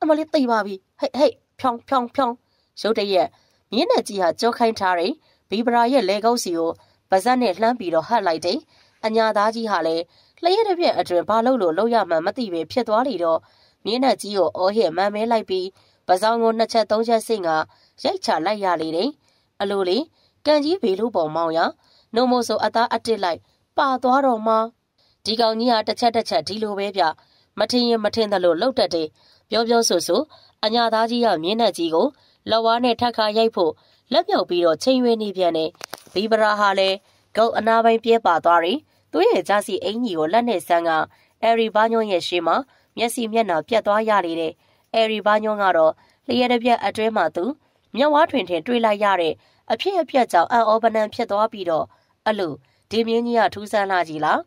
အမလေးသိပါပြီဟဲ့ဟဲ့ဖြောင်းဖြောင်းဖြောင်းရုတ်တရက်မြင်းနဲ့ကြီးဟာကြောခိုင်းထားတဲ့ဘီဗရာရဲ့လေကုပ်စီကိုပါဇက်နဲ့လှမ်းပြီးတော့ဟတ်လိုက်တယ်အညာသားကြီးဟာလည်း လျှက်တစ်ပြက်အတွင်ဘာလို့လို့လောက်ရမှန်းမသိပဲဖြစ်သွားလေတော့မြင်းနဲ့ကြီးကိုအော်ဟစ်မှန်မဲလိုက်ပြီးပစောင်းကိုနှစ်ချက်သုံးချက်စိတ်ကရိုက်ချလိုက်ရလေတယ်အလိုလေကန်ကြီးဘေလို့ပေါ်မောင်းရနှုံမို့ဆိုအသားအတစ်လိုက်ပါသွားတော့မှဒီကောင်ကြီးဟာတစ်ချက်တစ်ချက်ဒီလိုပဲဗျမထင်ရင်မထင်တယ်လို့လှုပ်တတ်တယ်ပြောပြောဆိုဆိုအညာသားကြီးကမြင်းနဲ့ကြီးကိုလက်ဝါးနဲ့ထက်ခါရိုက်ဖို့လက်မြောက်ပြီးတော့ချိန်ရွေးနေပြန်တယ်ဘီဗရာဟာလည်းဂုတ်အနာပိုင်းပြဲပါသွားတယ် သူ့ရဲ့ဂျာစီအင်ကြီးကိုလက်နဲ့ဆန်းကအဲရီဘာညွန့်ရဲ့ရှေ့မှာမျက်စိမျက်နှာပြတ်သွားရလေတယ်အဲရီဘာညွန့်ကတော့လျှက်တစ်ပြက်အတွဲမှာသူမျက်ဝါးထွင်ထင်တွေးလိုက်ရတဲ့အဖြစ်အပျက်ကြောင့်အံ့ဩပနံဖြစ်သွားပြီးတော့အလူဒီမြင်းကြီးကထူးဆန်းလာကြီးလား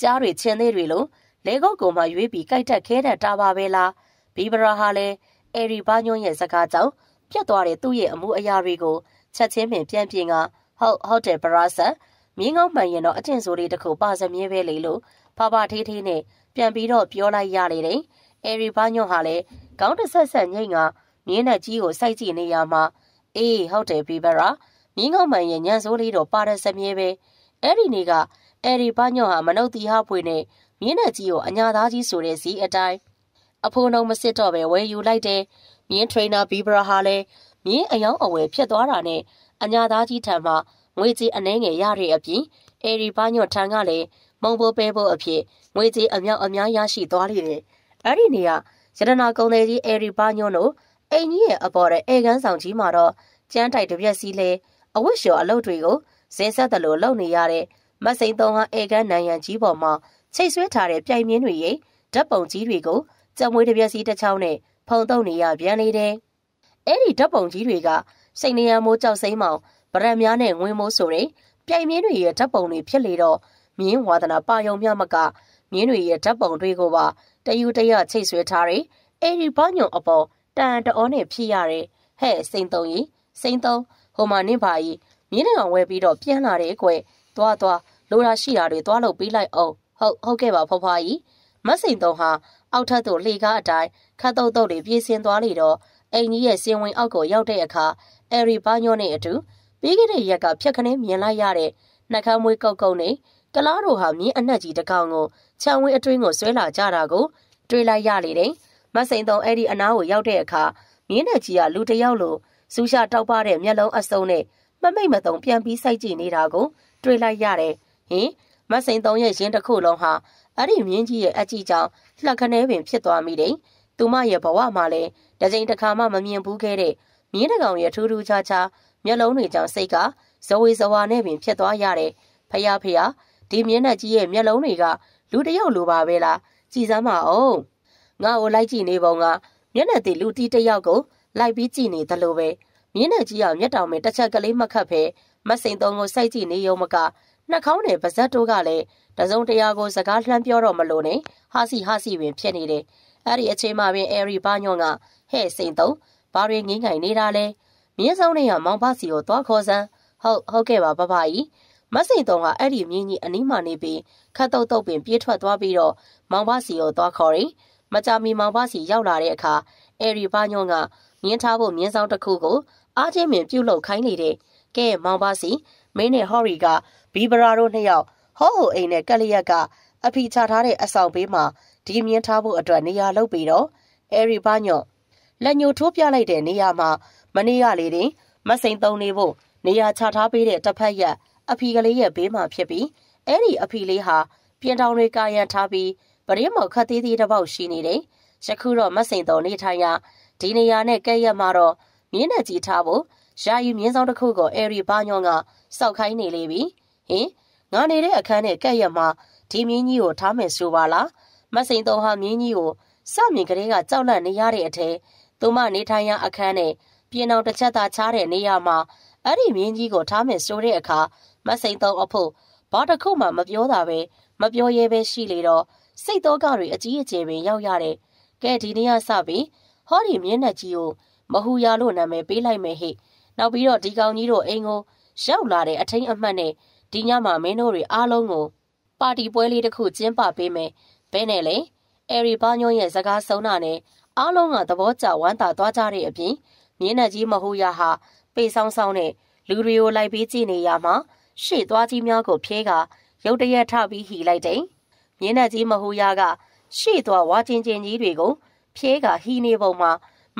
ကြားတွေချင်းသေးတွေလို့လဲကုတ်ကုံမှရွေးပြီးကြိုက်တက်ခဲတဲ့တာပါပဲလားဘီဗရာဟာလည်းအဲရီဘာညွန့်ရဲ့စကားကြောင့်ပြတ်သွားတဲ့သူ့ရဲ့အမှုအရာတွေကိုချက်ချင်းပင်ပြန်ပြင်ကဟုတ်ဟုတ်တယ်ပရာဆတ် မြင်းကောင်းမှန်ရင်တော့အကျင့်ဆိုလေးတစ်ခုပါစမြဲပဲလေလို့ဖဖထေးထေးနဲ့ပြန်ပြီးတော့ပြောလိုက်ရလေတယ်အဲရီဘာညွန့်ဟာလည်းကောင်းတဆက်ဆက်ငိမ့်ကမြင်းနဲ့ကြီးကိုစိုက်ကြည့်နေရမှာအေးဟုတ်တယ်ဘီဗရာမြင်းကောင်းမှန်ရဲ့ညံစိုးလေးတော့ပါတဲ့စမြဲပဲအဲ့ဒီနေ့ကအဲ့ဒီဘာညော့ဟာမနုဿီဟဖွေနဲ့မြင်းနဲ့ကြီးကိုအညာသားကြီးဆိုတဲ့ဇီးအတိုင်းအဖိုးနှုံမစစ်တော့ပဲဝယ်ယူလိုက်တယ်မြင်းထရိနာဘီဗရာဟာလည်းမြင်းအယောင်အဝယ်ဖြစ်သွားတာနဲ့အညာသားကြီးထံမှ ငွေကြေးအနှဲငယ်ရတဲ့အပြင်အေရီဘာညော့ထံကလည်းမုံဘိုးပဲဘိုးအဖြစ်ငွေကြေးအမြောက်အများရရှိသွားလိမ့်တယ်အဲ့ဒီနေ့ကရတနာကုံသေးကြီးအေရီဘာညော့တို့အိမ်ကြီးရဲ့အပေါ်တဲ့အေကန်းဆောင်ကြီးမှာတော့ကျန်းတိုက်တစ်ပြက်စီးလဲအဝတ်လျှော်အလုပ်တွေကိုဇင်းဆက်တယ်လို့လုပ်နေရတဲ့မစိန်သုံးဟာအေကန်းနိုင်ရန်ကြီးပေါ်မှာချိတ်ဆွဲထားတဲ့ပြိုင်မြင်းတွေရဲ့ဓာတ်ပုံကြီးတွေကိုကြံမွေးတစ်ပြက်စီးတစ်ချောင်းနဲ့ဖုံတုံနေရပြန်နေတယ်။အဲ့ဒီဓာတ်ပုံကြီးတွေကစိတ်နေရမိုးကြောက်စိမ့်မောင် ဗရံများနဲ့ငွေမိုးဆိုတဲ့ပြိုင်မြင်းတွေရဲ့ဓာတ်ပုံတွေဖြစ်လေတော့မြင်းဝါဒနာပါယုံမြမကမြင်းတွေရဲ့ဓာတ်ပုံတွေကိုပါတယူတရချိတ်ဆွဲထားတဲ့အဲ့ဒီဘာညုံအပေါ်တန်တအောနဲ့ဖြစ်ရတယ်ဟဲ့စိန်သုံးကြီးစိန်သုံးဟိုမှာနင့်ပါကြီးမြင်းတောင်ဝဲပြီးတော့ပြန်လာတယ်ကွယ်သွားသွားလိုရာရှိတာတွေသွားလို့ပြီးလိုက်အောင်ဟုတ်ဟုတ်ကဲ့ပါဖွားဖွားကြီးမစိန်သုံးဟာအောက်ထပ်သို့လှေကားအတိုင်းခတ်တုတ်တုတ်တွေပြေးဆင်းသွားလေတော့အိမ်ကြီးရဲ့စင်ဝင်အောက်ကိုရောက်တဲ့အခါအဲရီဘာညောနဲ့အတူ ပြီးခဲ့တဲ့ရက်ကဖြတ်ခနဲမြင်လိုက်ရတဲ့နှကမ်းမွေးကုတ်ကုတ်နဲ့ကလားတို့ဟာမြင်းအနက်ကြီးတစ်ကောင်ကိုခြံဝင်းအတွင်းကိုဆွဲလာကြတာကိုတွေ့လိုက်ရလေတယ်မစိန်သုံးအဲ့ဒီအနားကိုရောက်တဲ့အခါမြင်းနဲ့ကြီးကလူတယောက်လိုစူးရှာတောက်ပတဲ့မျက်လုံးအစုံနဲ့မမိတ်မတုံပြန်ပြီးစိုက်ကြည့်နေတာကိုတွေ့လိုက်ရတယ်ဟင်မစိန်သုံးရဲ့ရင်တစ်ခုလုံးဟာအဲ့ဒီမြင်းကြီးရဲ့အကြည့်ကြောင့်လှက်ခနဲပင်ဖြစ်သွားမိတယ်သူမရဲ့ဘဝမှာလည်းတကြိမ်တစ်ခါမှမမြင်ဘူးခဲ့တဲ့မြင်းတကောင်ရဲ့ထူးထူးခြားခြား မျက်လုံးတွေကြောင့်စိတ်ကဇဝေဇဝါနဲ့ပင်ဖြစ်သွားရတယ်ဖယားဖယားဒီမျက်နှာကြီးရဲ့မျက်လုံးတွေကလူတယောက်လိုပါပဲလားကြည်စမ်းပါအောင်ငါ့ကိုလိုက်ကြည့်နေပုံကမျက်နှာတည်လူတီးတယောက်ကိုလိုက်ပြီးကြည့်နေသလိုပဲမြင်းနဲ့ကြီးကမျက်တောင် में တစ်ချက်ကလေးမခတ်ဖဲမစိန်သုံးကိုစိုက်ကြည့်နေရုံမကနှာခေါင်းနဲ့ပါဇက်တို့ကလည်းတစုံတရာကိုစကားလှမ်းပြောတော့မလို့နဲ့ဟာစီဟာစီပင်ဖြစ်နေတယ်အဲ့ဒီအချိန်မှပင်အဲရီဘာညွန့်ကဟဲ့စိန်သုံးဘာတွေငင်းငိုင်နေတာလဲ မြင်းဆောင်နဲ့ကမောင်ဖစီကိုသွားခေါ်စမ်းဟုတ်ဟုတ်ကဲ့ပါဘဘကြီးမစိန်သုံးကအဲ့ဒီမြင်းကြီးအနီးမှနေပြီးခတ်တုတ်တုတ်ပင်ပြေးထွက်သွားပြီးတော့မောင်ဖစီကိုသွားခေါ်ရင်မကြမီမောင်ဖစီရောက်လာတဲ့အခါအဲရီဘာညွန့်ကမြင်းထားဖို့မြင်းဆောင်တစ်ခုကိုအားချင်းပင်ပြုတ်လုခိုင်းနေတယ်ကဲမောင်ဖစီမင်းနဲ့ဟော်ရီကဘီဗရာတို့နှစ်ယောက်ဟောဟိုအိမ်နဲ့ကက်လျက်ကအဖီချထားတဲ့အဆောင်ဘေးမှာဒီမြင်းထားဖို့အတွက်နေရာလုပ်ပြီးတော့အဲရီဘာညွန့်လက်ညှိုးထိုးပြလိုက်တဲ့နေရာမှာ မနေ့ကလေးတင်မစိန်သုံးနေဖို့နေရာချထားပေးတဲ့တစ်ဖက်ရက်အဖီကလေးရဲ့ဘေးမှာဖြစ်ပြီးအဲ့ဒီအဖီလေးဟာပြင်တောင်တွေကာရန်ထားပြီးပရင်းမော်ခတ်သေးသေးတစ်ပေါက်ရှိနေတယ်။ယခုတော့မစိန်တော်နေထိုင်ရဒီနေရာနဲ့ကဲ့ရက်မှာတော့မြင်းနဲ့ကြီးထားဖို့ယာယီမြင်းဆောင်တစ်ခုကိုအဲရီဘာညွန်ကစောက်ခိုင်းနေလေပြီ။ဟင်ငါနေတဲ့အခန်းနဲ့ကဲ့ရက်မှာဒီမြင်းကြီးကိုထားမယ်ဆိုပါလား။မစိန်တော်ဟာမြင်းကြီးကိုစမြင်ကလေးကကြောက်လန့်နေရတဲ့အထဲသူမနေထိုင်ရအခန်းနဲ့ ပြင်အောင်တစ်ချက်သာချားတဲ့နေရာမှာအဲ့ဒီမြင်းကြီးကိုထားမယ်ဆိုတဲ့အခါမစိန်သုံးအဖို့ဘာတစ်ခုမှမပြောတာပဲမပြောရဲပဲရှိလေတော့စိတ်တော့ကတွေအကြီးအကျယ်ပင်ရောက်ရတဲ့ကဲဒီနေ့ကစပြီးဟောဒီမြင်းနဲ့ကြီးကိုမဟူရလို့နာမည်ပေးလိုက်မယ်ဟိနောက်ပြီးတော့ဒီကောင်ကြီးတို့အိမ်ကိုရောက်လာတဲ့အထိန်အမှတ်နဲ့ဒီညမှာမင်းတို့တွေအားလုံးကိုပါတီပွဲလေးတစ်ခုကျင်းပပေးမယ်ဘဲနဲ့လေအဲရီဘာညွန့်ရဲ့စကားဆုံးတာနဲ့အားလုံးကသဘောကျဝမ်းသာသွားကြတဲ့အပြင် မြင်းနဲ့ကြီးမဟူရဟာပေဆောင်ဆောင်နဲ့လူတွေကိုလိုက်ပြီးကြည့်နေရမှာရှေ့သွားကြီးများကိုဖြဲကရုတ်တရက်ထပြီးဟီလိုက်တယ်မြင်းနဲ့ကြီးမဟူရကရှေ့သွားဝါချင်းချင်းကြီးတွေကိုဖြဲကဟီနေပုံမှာ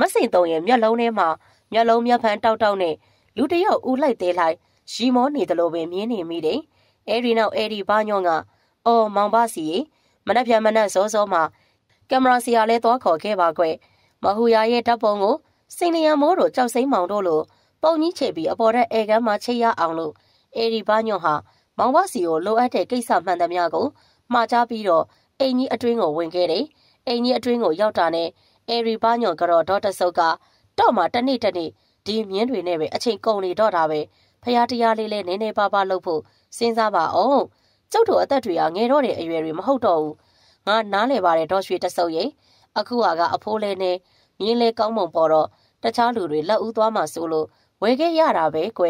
မစိန်တုံရဲ့မျက်လုံးထဲမှာမျက်လုံးမျက်ဖန်တောက်တောက်နဲ့လူတယောက်ဦးလိုက်သေးလိုက်ရီမောနေတယ်လို့ပဲမြင်နေမိတယ်။အဲဒီနောက်အဲဒီဘာညွန့်ကအော်မောင်ပါစီမနှက်ဖြန်မနှက်စောစောမှာကင်မရာဆရာလဲသွားခေါ်ခဲ့ပါကွ။မဟူယာရဲ့တပ်ပုံကို စိန်လျံမိုးတို့ကြောက်စိမ့်မောင်တို့လိုပုံကြီးချေပြီးအပေါ်တဲ့အေကမ်းမှာချိတ်ရအောင်လို့အဲဒီဘာညွန့်ဟာမောင်ပါစီကိုလိုအပ်တဲ့ကိစ္စမှန်သမျှကိုမှားချပြီးတော့အိမ်ကြီးအတွင်းကိုဝင်ခဲ့တယ်။အိမ်ကြီးအတွင်းကိုရောက်တာနဲ့အေရီဘာညွန့်ကတော့ဒေါ်တဆုပ်ကတော့မှတနေ့တနေ့ဒီမြင်းတွေနဲ့ပဲအချိန်ကုန်နေတော့တာပဲဖះတရားလေးလေးနည်းနည်းပါးပါးလုပ်ဖို့စဉ်းစားပါအောင်ကျုပ်တို့အသက်တွေကငယ်တော့တဲ့အရွယ်တွေမဟုတ်တော့ဘူးငါနားလေပါတယ်ဒေါ်ရွှေတဆုပ်ရဲ့အခုဟာကအဖိုးလေးနဲ့မြင်းလေးကောင်းမွန်ပေါ်တော့ တခြားလူတွေလက်ဦးသွားမှဆိုလို့ဝယ်ခဲ့ရတာပဲကွ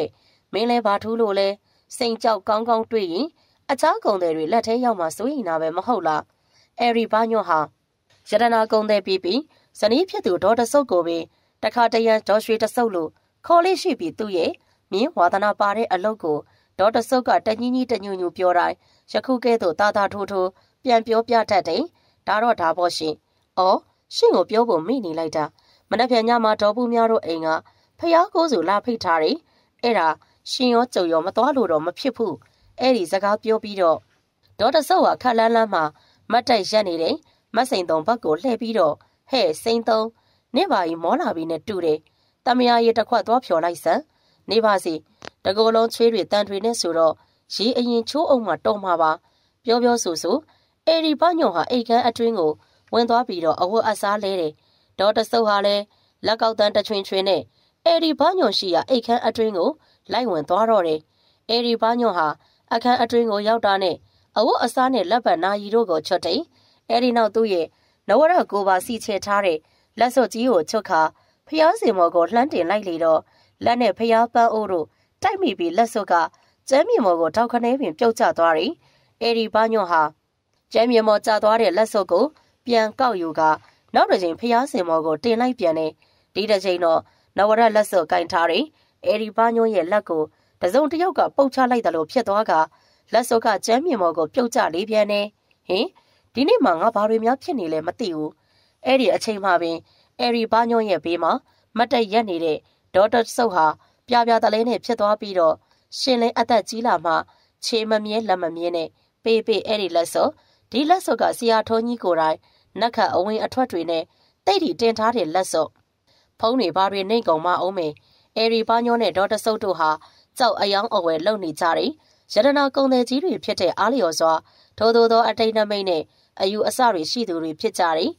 မင်းလဲဘာထူးလို့လဲစိန်ကြောက်ကောင်းကောင်းတွေ့ရင်အခြားကုန်တွေလက်ထဲရောက်မှစိုးရင်နာပဲမဟုတ်လားအဲရီဘာညွန့်ဟာရတနာကုန်တဲ့ပြီးပြီးဇနီးဖြစ်သူဒေါ်တဆုပ်ကိုပင်တခါတရံဒေါ်ရွှေတဆုပ်လို့ခေါ်လေးရှိပြီးသူ့ရဲ့မြင်းဝါသနာပါတဲ့အလုပ်ကိုဒေါ်တဆုပ်ကတညင်းကြီးတညွညူပြောတိုင်းယခုကဲ့သို့တာတာထိုးထိုးပြန်ပြောပြတတ်တယ်ဒါတော့ဒါပေါ့ရှင်။အော်ရှင်ကိုပြောဖို့မိနေလိုက်တာမနှ က်ပြန်ညမှာဒေါ်ပူများတို့အိမ်ကဖျားကိုးစုလာဖိတ်ထားတယ်အဲ့ဒါရှင်ရောကြုံရောမသွားလို့တော့မဖြစ်ဘူးအဲ့ဒီစကားပြောပြီးတော့ဒေါ်တဆုပ်ဟာခက်လန်းလန်းမှာမတ်တိုက်ရက်နေတယ်မတ်စိန်တုံဘက်ကိုလှည့်ပြီးတော့ဟဲ့စိန်တုံနင့်ပါကြီးမောလာပြီးနဲ့တူတယ်တမယာရီတစ်ခွက်သွားဖြော်လိုက်စမ်းနေပါစီတကောလုံးချွေးတွေတန်တွေနဲ့ဆိုတော့ရေအရင်ချိုးအောင်မှတော့မှာပါပြောပြောဆိုဆိုအေရီပညုံဟာအိတ်ကန်းအတွင်းကိုဝင်သွားပြီးတော့အဝတ်အစားလဲတယ် ဒေါ်တဆုပ်ဟာလည်းလက်ကောက်တန်းတချွင်ချွင်နဲ့အေရီပညုံရှိရာအိတ်ခမ်းအတွင်းကိုလိုက်ဝင်သွားတော့တယ်အေရီပညုံဟာအခန်းအတွင်းကိုရောက်တာနဲ့အဝတ်အစားနဲ့လက်ပတ်နာရီတို့ကိုချွတ်တယ်အဲဒီနောက်သူ့ရဲ့နဝရကိုပါစီချဲထားတဲ့လက်စွပ်ကြီးကိုချွတ်ခါဖျားစင်မော်ကိုလှမ်းတင်လိုက်လေတော့လက်နဲ့ဖျားပန်းအိုးတို့တိုက်မိပြီးလက်စွပ်ကကျမ်းမြေမော်ကိုတောက်ခနဲပင်ပြုတ်ကျသွားတယ်။အဲဒီဘာညွန့်ဟာကျမ်းမြေမော်ကျသွားတဲ့လက်စွပ်ကိုပြန်ကောက်ယူက နောက်တစ်ချိန်ဖျားစင်မော်ကိုတင်လိုက်ပြန်တယ်။ဒီတစ်ချိန်တော့နဝရလက်စွပ်ကင်ထားတယ်။အဲဒီဘာညွန့်ရဲ့လက်ကိုတစုံတစ်ယောက်ကပုတ်ချလိုက်တယ်လို့ဖြစ်သွားကလက်စွပ်ကကျမ်းမြေမော်ကိုပြုတ်ကျလေးပြန်တယ်။ဟင်ဒီနေ့မှငါဘာတွေများဖြစ်နေလဲမသိဘူး။အဲ့ဒီအချိန်မှပင်အဲရီဘာညွန့်ရဲ့ဘေးမှာမတ်တက်ရက်နေတဲ့ဒေါက်တာဆုပ်ဟာပြပြတလဲနဲ့ဖြစ်သွားပြီးတော့ရှင်လင်းအသက်ကြီးလာမှခြေမမြဲလက်မမြဲနဲ့ပေးပေးအဲ့ဒီလက်စောဒီလက်စောကဆရာထုံးကြီးကိုယ်တိုင် နက်ခတ်အဝင်အထွက်တွေနဲ့တိတ်တီတင်ထားတဲ့လက်စောဖုံးတွေဘာတွေနှိမ်ကုန်မအောင်မေအဲရီဘာညောနဲ့ဒေါက်တာဆုပ်တို့ဟာကြောက်အယောင်အဝယ်လုံနေကြတယ်ရတနာကုံတဲ့ကြီးတွေဖြစ်တဲ့အားလျော်စွာထိုးထိုးသောအတိတ်နမိတ်နဲ့အယူအဆတွေရှိသူတွေဖြစ်ကြတယ်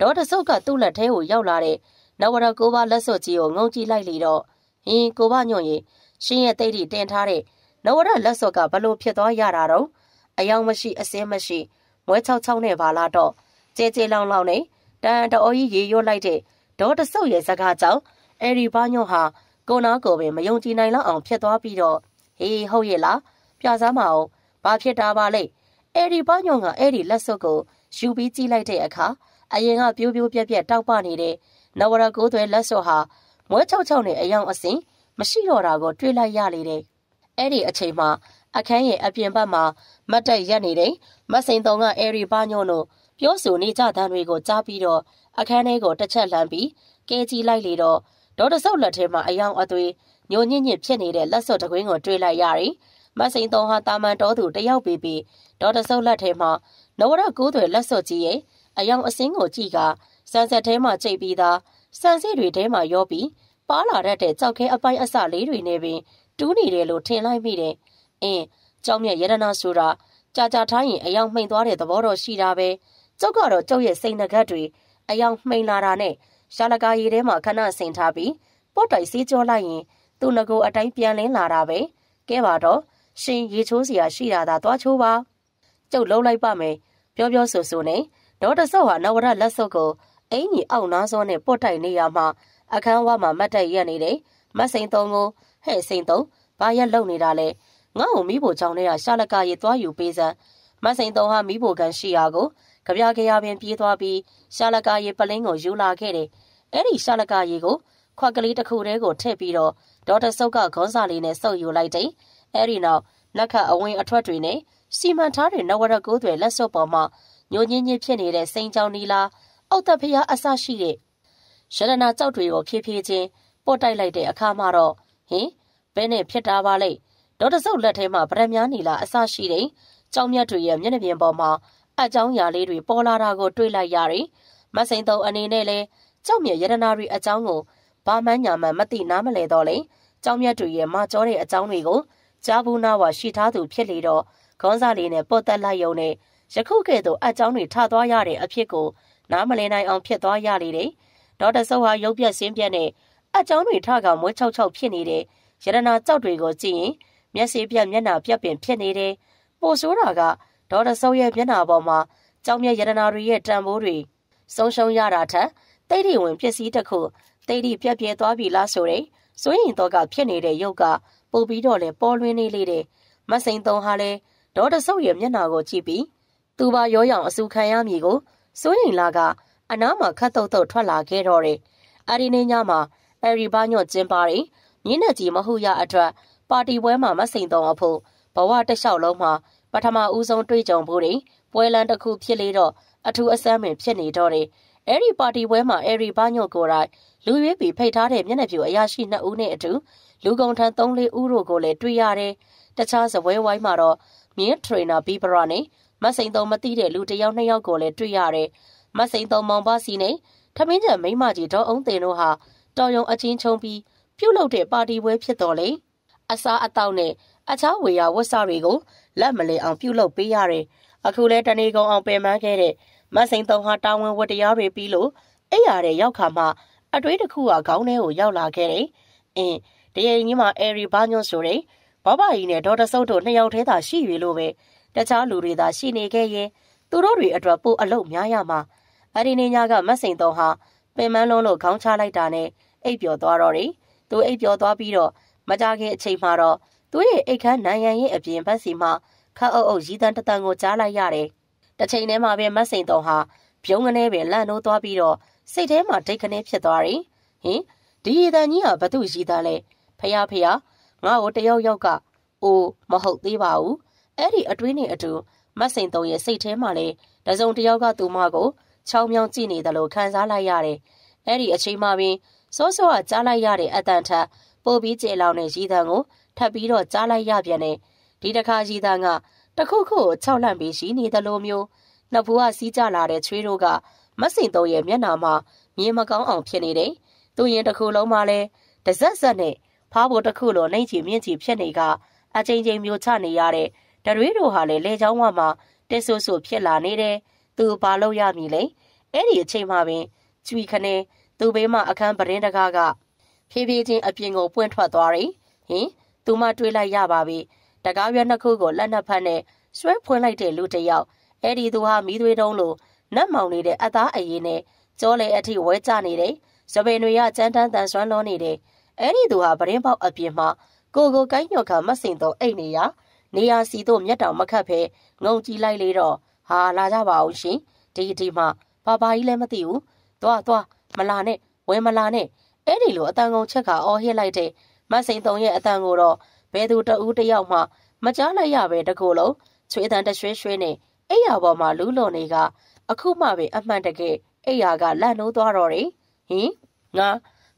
ဒေါ်တဆုပ်ကသူ့လက်ထဲကိုရောက်လာတဲ့နဝရကိုဘလက်စော့ကြီးကိုငုံကြည့်လိုက်လေတော့ဟင်းကိုဘညွန့်ရင်ရှင်ရဲ့တိတ်တီတင်ထားတဲ့နဝရလက်စော့ကဘလို့ဖြစ်သွားရတာတော့အယောင်မရှိအစင်းမရှိမွဲချောက်ချောက်နဲ့ပါလာတော့ ကြဲကြဲလောင်လောင်နဲ့တန်တော်ကြီးရေရွတ်လိုက်တဲ့ဒေါ်တဆုပ်ရဲ့စကားကြောင့်အဲ့ဒီဘညွန့်ဟာကိုနာကိုပင်မယုံကြည်နိုင်လောက်အောင်ဖြစ်သွားပြီးတော့ဟေးဟုတ်ရဲ့လားပြစားမအောင်ဘာဖြစ်တာပါလဲအဲ့ဒီဘညွန့်ကအဲ့ဒီလက်စော့ကိုယူပြီးကြည့်လိုက်တဲ့အခါအရင်ကပြိုးပြိုးပြက်ပြက်တောက်ပနေတဲ့နဝရကိုးသွဲလက်စော့ဟာမွဲချောက်ချောက်နဲ့အယောင်အစင်မရှိတော့တာကိုတွေးလိုက်ရလေတယ်။အဲ့ဒီအချိန်မှာအခန်းရဲ့အပြင်ဘက်မှာမတ်တက်ရက်နေတဲ့မစိန်တုံကအဲရီဘာညွန့်တို့ ပြောဆိုနေကြတဲ့တွေကိုကြားပြီးတော့အခန်းထဲကိုတစ်ချက်လှမ်းပြီးကဲကြီးလိုက်လေတော့ဒေါ်တဆုပ်လက်ထဲမှာအယောင်အသွေးညိုညင့်ညင့်ဖြစ်နေတဲ့လက်စော့တကွင်းကိုတွေးလိုက်ရတယ်။မစိန်တုံဟာတာမန်တော်သူတယောက်ပြီးပြီးဒေါ်တဆုပ်လက်ထဲမှာနဝရကိုးသွဲလက်စော့ကြီးရဲ့အယောင်အစင်းကိုကြည့်ကဆန်ဆက်ထဲမှာကြိတ်ပြီးသားဆန်စစ်တွေထဲမှာရောပြီးပါလာတတ်တဲ့ကြောက်ခဲအပိုင်းအစလေးတွေနဲ့ပင်တူးနေတယ်လို့ထင်လိုက်မိတယ်။အင်းကြောက်မြက်ရတနာဆိုတာကြာကြာထားရင်အယောင်မှိန်သွားတဲ့သဘောတော့ရှိတာပဲ။ ကျုပ်ကတော့ကျုပ်ရဲ့စိတ်နှကတ်တွေအယောင်မှိန်လာတာနဲ့ရှာလကာရီထဲမှာခဏဆင်ထားပြီးပေါ့တိုင်စေးကြောလိုက်ရင်သူ့ငကိုအတိုင်းပြန်လင်းလာတာပဲ။ကဲပါတော့ရှင်ရေချိုးစရာရှိတာသာသွားချိုးပါ။ကျုပ်လုံးလိုက်ပါမယ်ပြောပြောဆိုဆိုနဲ့ဒေါ်တဆော့ဟာနဝရလက်စုပ်ကိုအင်ကြီးအောက်နားစောနဲ့ပုတ်တိုက်နေရမှာအခန်းဝါမှာမတ်တက်ရက်နေတယ်မစိန်သုံးကိုဟဲ့စိန်သုံးဘာရက်လုံနေတာလဲငါ့ကိုမိဖို့ကြောင့်နဲ့ရှာလကရေသွားယူပေးစမ်းမစိန်သုံးဟာမိဖို့ကန်ရှိရာကို ကြပြကြရပင်ပြေးသွားပြီးရှာလကရေပလင်းကိုယူလာခဲ့တယ်အဲ့ဒီရှာလကရေကိုခွက်ကလေးတစ်ခုတည်းကိုထည့်ပြီးတော့ဒေါက်တာဆုပ်ကခေါင်းစာလေးနဲ့စုပ်ယူလိုက်တယ်အဲ့ဒီနောက်လက်ခတ်အဝင်အထွက်တွေနဲ့စီမံထားတဲ့နဝရကိုးတွေလက်စွပ်ပေါ်မှာညိုညင်းချင်းဖြစ်နေတဲ့စိန်ချောင်းနီလာအောက်သက်ဖျားအဆရှိတဲ့ရတနာကြောက်တွေကိုဖြည်းဖြည်းချင်းပို့တိုက်လိုက်တဲ့အခါမှာတော့ဟင်ဘဲနဲ့ဖြစ်တာပါလေဒေါက်တာဆုပ်လက်ထဲမှာဗရမ ्या နီလာအဆရှိတဲ့ကြောင်မြတ်တွေရဲ့မျက်နှာပြင်ပေါ်မှာ အကြောင်းအရာလေးတွေပေါ်လာတာကိုတွေ့လိုက်ရတယ်မစိန်တုံအနေနဲ့လဲကြောက်မြတ်ရတနာတွေအကြောင်းကိုဘာမှညာမှမသိနားမလဲတော့လေကြောင်မြတ်တွေရဲ့မကြောတဲ့အကြောင်းတွေကိုကြားဘူးနာဝါရှိထားသူဖြစ်လေတော့ခေါင်းစားလေးနဲ့ပုတ်တက်လိုက်ရုံနဲ့ယခုကဲ့သို့အကြောင်းတွေထသွားရတဲ့အဖြစ်ကိုနားမလည်နိုင်အောင်ဖြစ်သွားရလေတယ်ဒေါက်တာဆုဟာရုပ်ပြက်ဆင်းပြက်နဲ့အကြောင်းတွေထကမွေးချောက်ချောက်ဖြစ်နေတဲ့ရတနာကြောက်တွေကိုကြည့်ရင်မျက်စိပြက်မျက်နှာပြက်ပင်ဖြစ်နေတယ်ပိုဆိုးတာက ဒေါက်တာဆုရဲ့မျက်နှာပေါ်မှာကြောင်မြတ်ရတနာတွေရဲ့တန်ဖိုးတွေဆုံးရှုံးရတာထက်တိတ်တိဝင်ပစ္စည်းတစ်ခုတိတ်တိပြက်ပြဲသွားပြီလားဆိုတဲ့စိုးရင်တော့ကဖြစ်နေတဲ့ရုပ်ကပို့ပြီးတော့လေပေါ်လွင်နေလေတယ်မစိန်သုံးဟာလေဒေါ်တဆုပ်ရဲ့မျက်နှာကိုကြည့်ပြီးသူပါရောရောင်အဆူခံရမည်ကိုစိုးရင်လာကအနားမှာခတ်တုတ်တုတ်ထွက်လာခဲ့တော့တယ်အဒီနေ့ညမှာအရီဘာညော့ကျင်းပါရင်မြင်းနဲ့ကြီးမဟုတ်ရအတွက်ပါတီပွဲမှာမစိန်သုံးအဖို့ဘဝတစ်လျှောက်လုံးမှာ ပထမဦးဆုံးတွေ့ကြုံဖို့တွေပွဲလန်းတစ်ခုဖြစ်လေတော့အထူးအဆန်းပင်ဖြစ်နေတော့တယ်အဲ့ဒီပါတီပွဲမှာအရီဘာညော့ကိုယ်တိုင်လူရွေးပြီးဖိတ်ထားတဲ့မျက်နှာပြူအရာရှိနှစ်ဦးနဲ့အတူလူကုန်ထမ်း3-4ဦးတို့ကိုလည်းတွေ့ရတယ်။တခြားစပွဲဝိုင်းမှာတော့မြင်းထရေနာဘီဘရာနဲ့မစိန်သုံးမသိတဲ့လူတစ်ယောက်နှစ်ယောက်ကိုလည်းတွေ့ရတယ်။မစိန်သုံးမောင်ပါစီနဲ့ထမင်းကျန်မိမကြီးဒေါအောင်တင်တို့ဟာတော်ရုံအချင်းချုံပြီးပြုတ်လုတဲ့ပါတီပွဲဖြစ်တော်လေ။အစားအသောက်နဲ့ အခြားဝေယဝတ်စားတွေကိုလက်မလည်အောင်ပြုတ်လုပေးရတယ်။အခုလဲတနေကုန်အောင်ပင်ပန်းခဲ့တဲ့မစိန်သုံးဟာတာဝန်ဝတ္တရားတွေပြီးလို့အဲ့ရတဲ့ရောက်ခါမှအတွေးတစ်ခုကခေါင်းထဲကိုရောက်လာခဲ့တယ်။အင်းတရေကြီးမှာအဲရီဘာညွန့်ဆိုတဲ့ဘဘကြီးနဲ့ဒေါ်တဆုပ်တို့နှစ်ယောက်တည်းသာရှိပြီလို့ပဲတခြားလူတွေသာရှိနေခဲ့ရင်သူတို့တွေအတွက်ပိုအလုပ်များရမှာအဲ့ဒီနေ့ညကမတ်စိန်တော်ဟာပင်မန်းလုံးလို့ခေါင်းချလိုက်တာနဲ့အိပ်ပျော်သွားတော့တယ်။သူအိပ်ပျော်သွားပြီးတော့မကြခင်အချိန်မှာတော့ သူ့ရဲ့အိတ်ခမ်းနိုင်ရန်ရဲ့အပြင်ဘက်စီမှာခတ်အုပ်အုပ်ရီတန်တတန်ကိုကြားလိုက်ရတယ်။တစ်ချိန်တည်းမှာပဲမတ်စိန်တော်ဟာပြုံးကနေပင်လန့်နိုးသွားပြီးတော့စိတ်ထဲမှာဒိတ်ခနဲဖြစ်သွားတယ်။ဟင်ဒီရည်တန်ကြီးဟာဘသူရည်တန်လဲဖះဖះငါ့ကိုတယောက်ယောက်ကအိုးမဟုတ်သေးပါဘူးအဲ့ဒီအတွင်းနဲ့အတူမတ်စိန်တုံရဲ့စိတ်ထဲမှာလေတစုံတယောက်ကသူမကိုချောင်းမြောင်းကြည့်နေတယ်လို့ခံစားလိုက်ရတယ်အဲ့ဒီအချိန်မှပင်စောစောကကြားလိုက်ရတဲ့အတန်ထက်ပို့ပြီးကျေလောင်တဲ့ရည်တန်ကို ထပ်ပြီးတော့ကြားလိုက်ရပြန်တယ်ဒီတစ်ခါရည်တန်ကတခုခုကိုခြောက်လန့်ပြီးရှိနေတယ်လို့မျိုးနှစ်ဖူးကစီးကြလာတဲ့ချွေးတို့ကမတ်စိန်တုံရဲ့မျက်နှာမှာမြင်မကောင်းအောင်ဖြစ်နေတယ်သူရင်တစ်ခုလုံးမှလည်းတစက်စက်နဲ့ဖားဖို့တစ်ခုလိုနှိမ့်ချီမြင့်ချီဖြစ်နေကအချိန်ချင်းမျိုးချနေရတဲ့တရွေးတို့ဟာလည်းလေချောင်းဝမှာတက်ဆူဆူဖြစ်လာနေတယ်သူဘာလို့ရမည်လဲအဲ့ဒီအချိန်မှပင်ကျွီခနဲ့သူဘေးမှအခန်းပရင်တကားကဖြည်းဖြည်းချင်းအပြင်ကိုပွင့်ထွက်သွားတယ်ဟင် သူမတွေးလိုက်ရပါပြီတကားရွက်နှစ်ခုကိုလက်နှစ်ဖက်နဲ့ဆွဲဖွင့်လိုက်တဲ့လူတစ်ယောက်အဲ့ဒီသူဟာမီးသွေးတုံးလိုနတ်မောင်နေတဲ့အသားအရည်နဲ့ကြောလေအထိဝဲကျနေတယ်စပင်တွေကကြမ်းတမ်းတန်ဆွမ်းလုံးနေတယ်အဲ့ဒီသူဟာပရင်ပေါက်အပြင်မှာကိုကိုကိုင်းညော်ခါမစင်တော့အိတ်နေရနေရစီတို့မျက်တောင်မခတ်ဖဲငုံကြည့်လိုက်လေတော့ဟာလာကြပါအောင်ရှင်ဒီဒီမှာဘာဘာကြီးလည်းမသိဘူးသွားသွားမလာနဲ့ဝဲမလာနဲ့အဲ့ဒီလိုအတန်ကုန်ချက်ကအော်ဟစ်လိုက်တဲ့ မစိန်တုံရဲ့အတန်ကိုတော့ဘယ်သူတဦးတယောက်မှ မကြားလိုက်ရပဲတကူလုံးချွေးတန်တရွှဲရွှဲနဲ့အိယာပေါ်မှာလူးလွန်နေကအခုမှပဲအမှန်တကယ်အိယာကလန့်နိုးသွားတော့တယ်ဟင်ငါ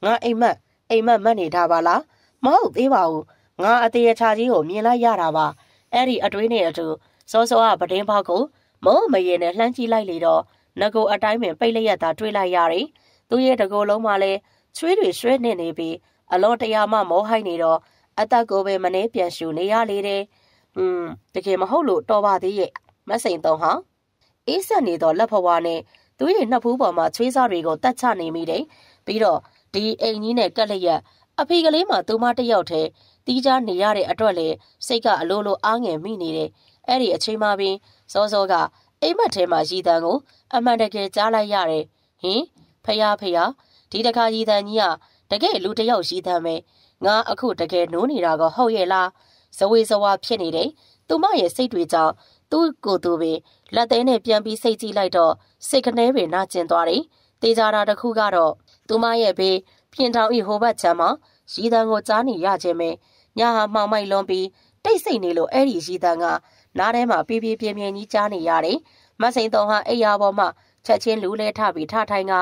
ငါအိမ်မက်အိမ်မက်မက်နေတာပါလားမဟုတ်သေးပါဘူးငါအသေးအချာကြီးကိုမြင်လိုက်ရတာပါအဲ့ဒီအတွင်းနဲ့အတူစောစောကပတင်းပေါက်ကိုမုံမရေနဲ့လှမ်းကြည့်လိုက်လေတော့ငကိုအတိုင်းပင်ပိတ်လျက်သာတွေးလိုက်ရတယ်သူရဲ့တကိုယ်လုံးမှလည်းချွေးတွေရွှဲနေနေပြီး အလောတရားမှမောဟိုက်နေတော့အသက်ကိုပဲမနှဲပြန်ရှူနေရလေတယ်။อืมတကယ်မဟုတ်လို့တော်ပါသေးရဲ့မစိန်သုံးဟာအေးဆက်နေတော့လက်ဖွားနဲ့သူရဲ့နှစ်ဖူးပေါ်မှာချွေးစားတွေကိုတတ်ချနေမိတယ်။ပြီးတော့ဒီအိမ်ကြီးနဲ့ကက်လက်ရက်အဖေကလေးမှသူမတယောက်တည်းတီးကြနေရတဲ့အတွက်လေစိတ်ကအလိုလိုအားငယ်မိနေတယ်။အဲ့ဒီအချိန်မှပင်စောစောကအိမ်မက်ထဲမှာရည်တန်ကို အမှန်တကယ်ကြားလိုက်ရတယ်ဟင်ဖယားဖယားဒီတခါရည်တန်ကြီးက တကယ်လူတယောက်ရည်တန်ပဲငါအခုတကယ်နိုးနေတာကဟုတ်ရဲ့လားဇဝေဇဝါဖြစ်နေတယ်သူမရဲ့စိတ်တွေကြောင့်သူ့ကိုယ်သူပဲလက်သေးနဲ့ပြန်ပြီးစိတ်ကြည့်လိုက်တော့စိတ်ကနေပင်နာကျင်သွားတယ်တေးကြတာတစ်ခုကတော့သူမရဲ့ဘေးပြင်ထောင်ဤဟိုဘက်ချမ်းမှာရည်တန်ကိုကြားနေရခြင်းပဲညာဟာမှောင်မိုက်လွန်ပြီးတိတ်ဆိတ်နေလို့အဲ့ဒီရည်တန်ကနားထဲမှာပြေးပြေးပြင်းပြင်းကြီးကြားနေရတယ်မစိန်တုံဟာအိယာပေါ်မှာချက်ချင်းလူလဲထပြီးထထိုင်က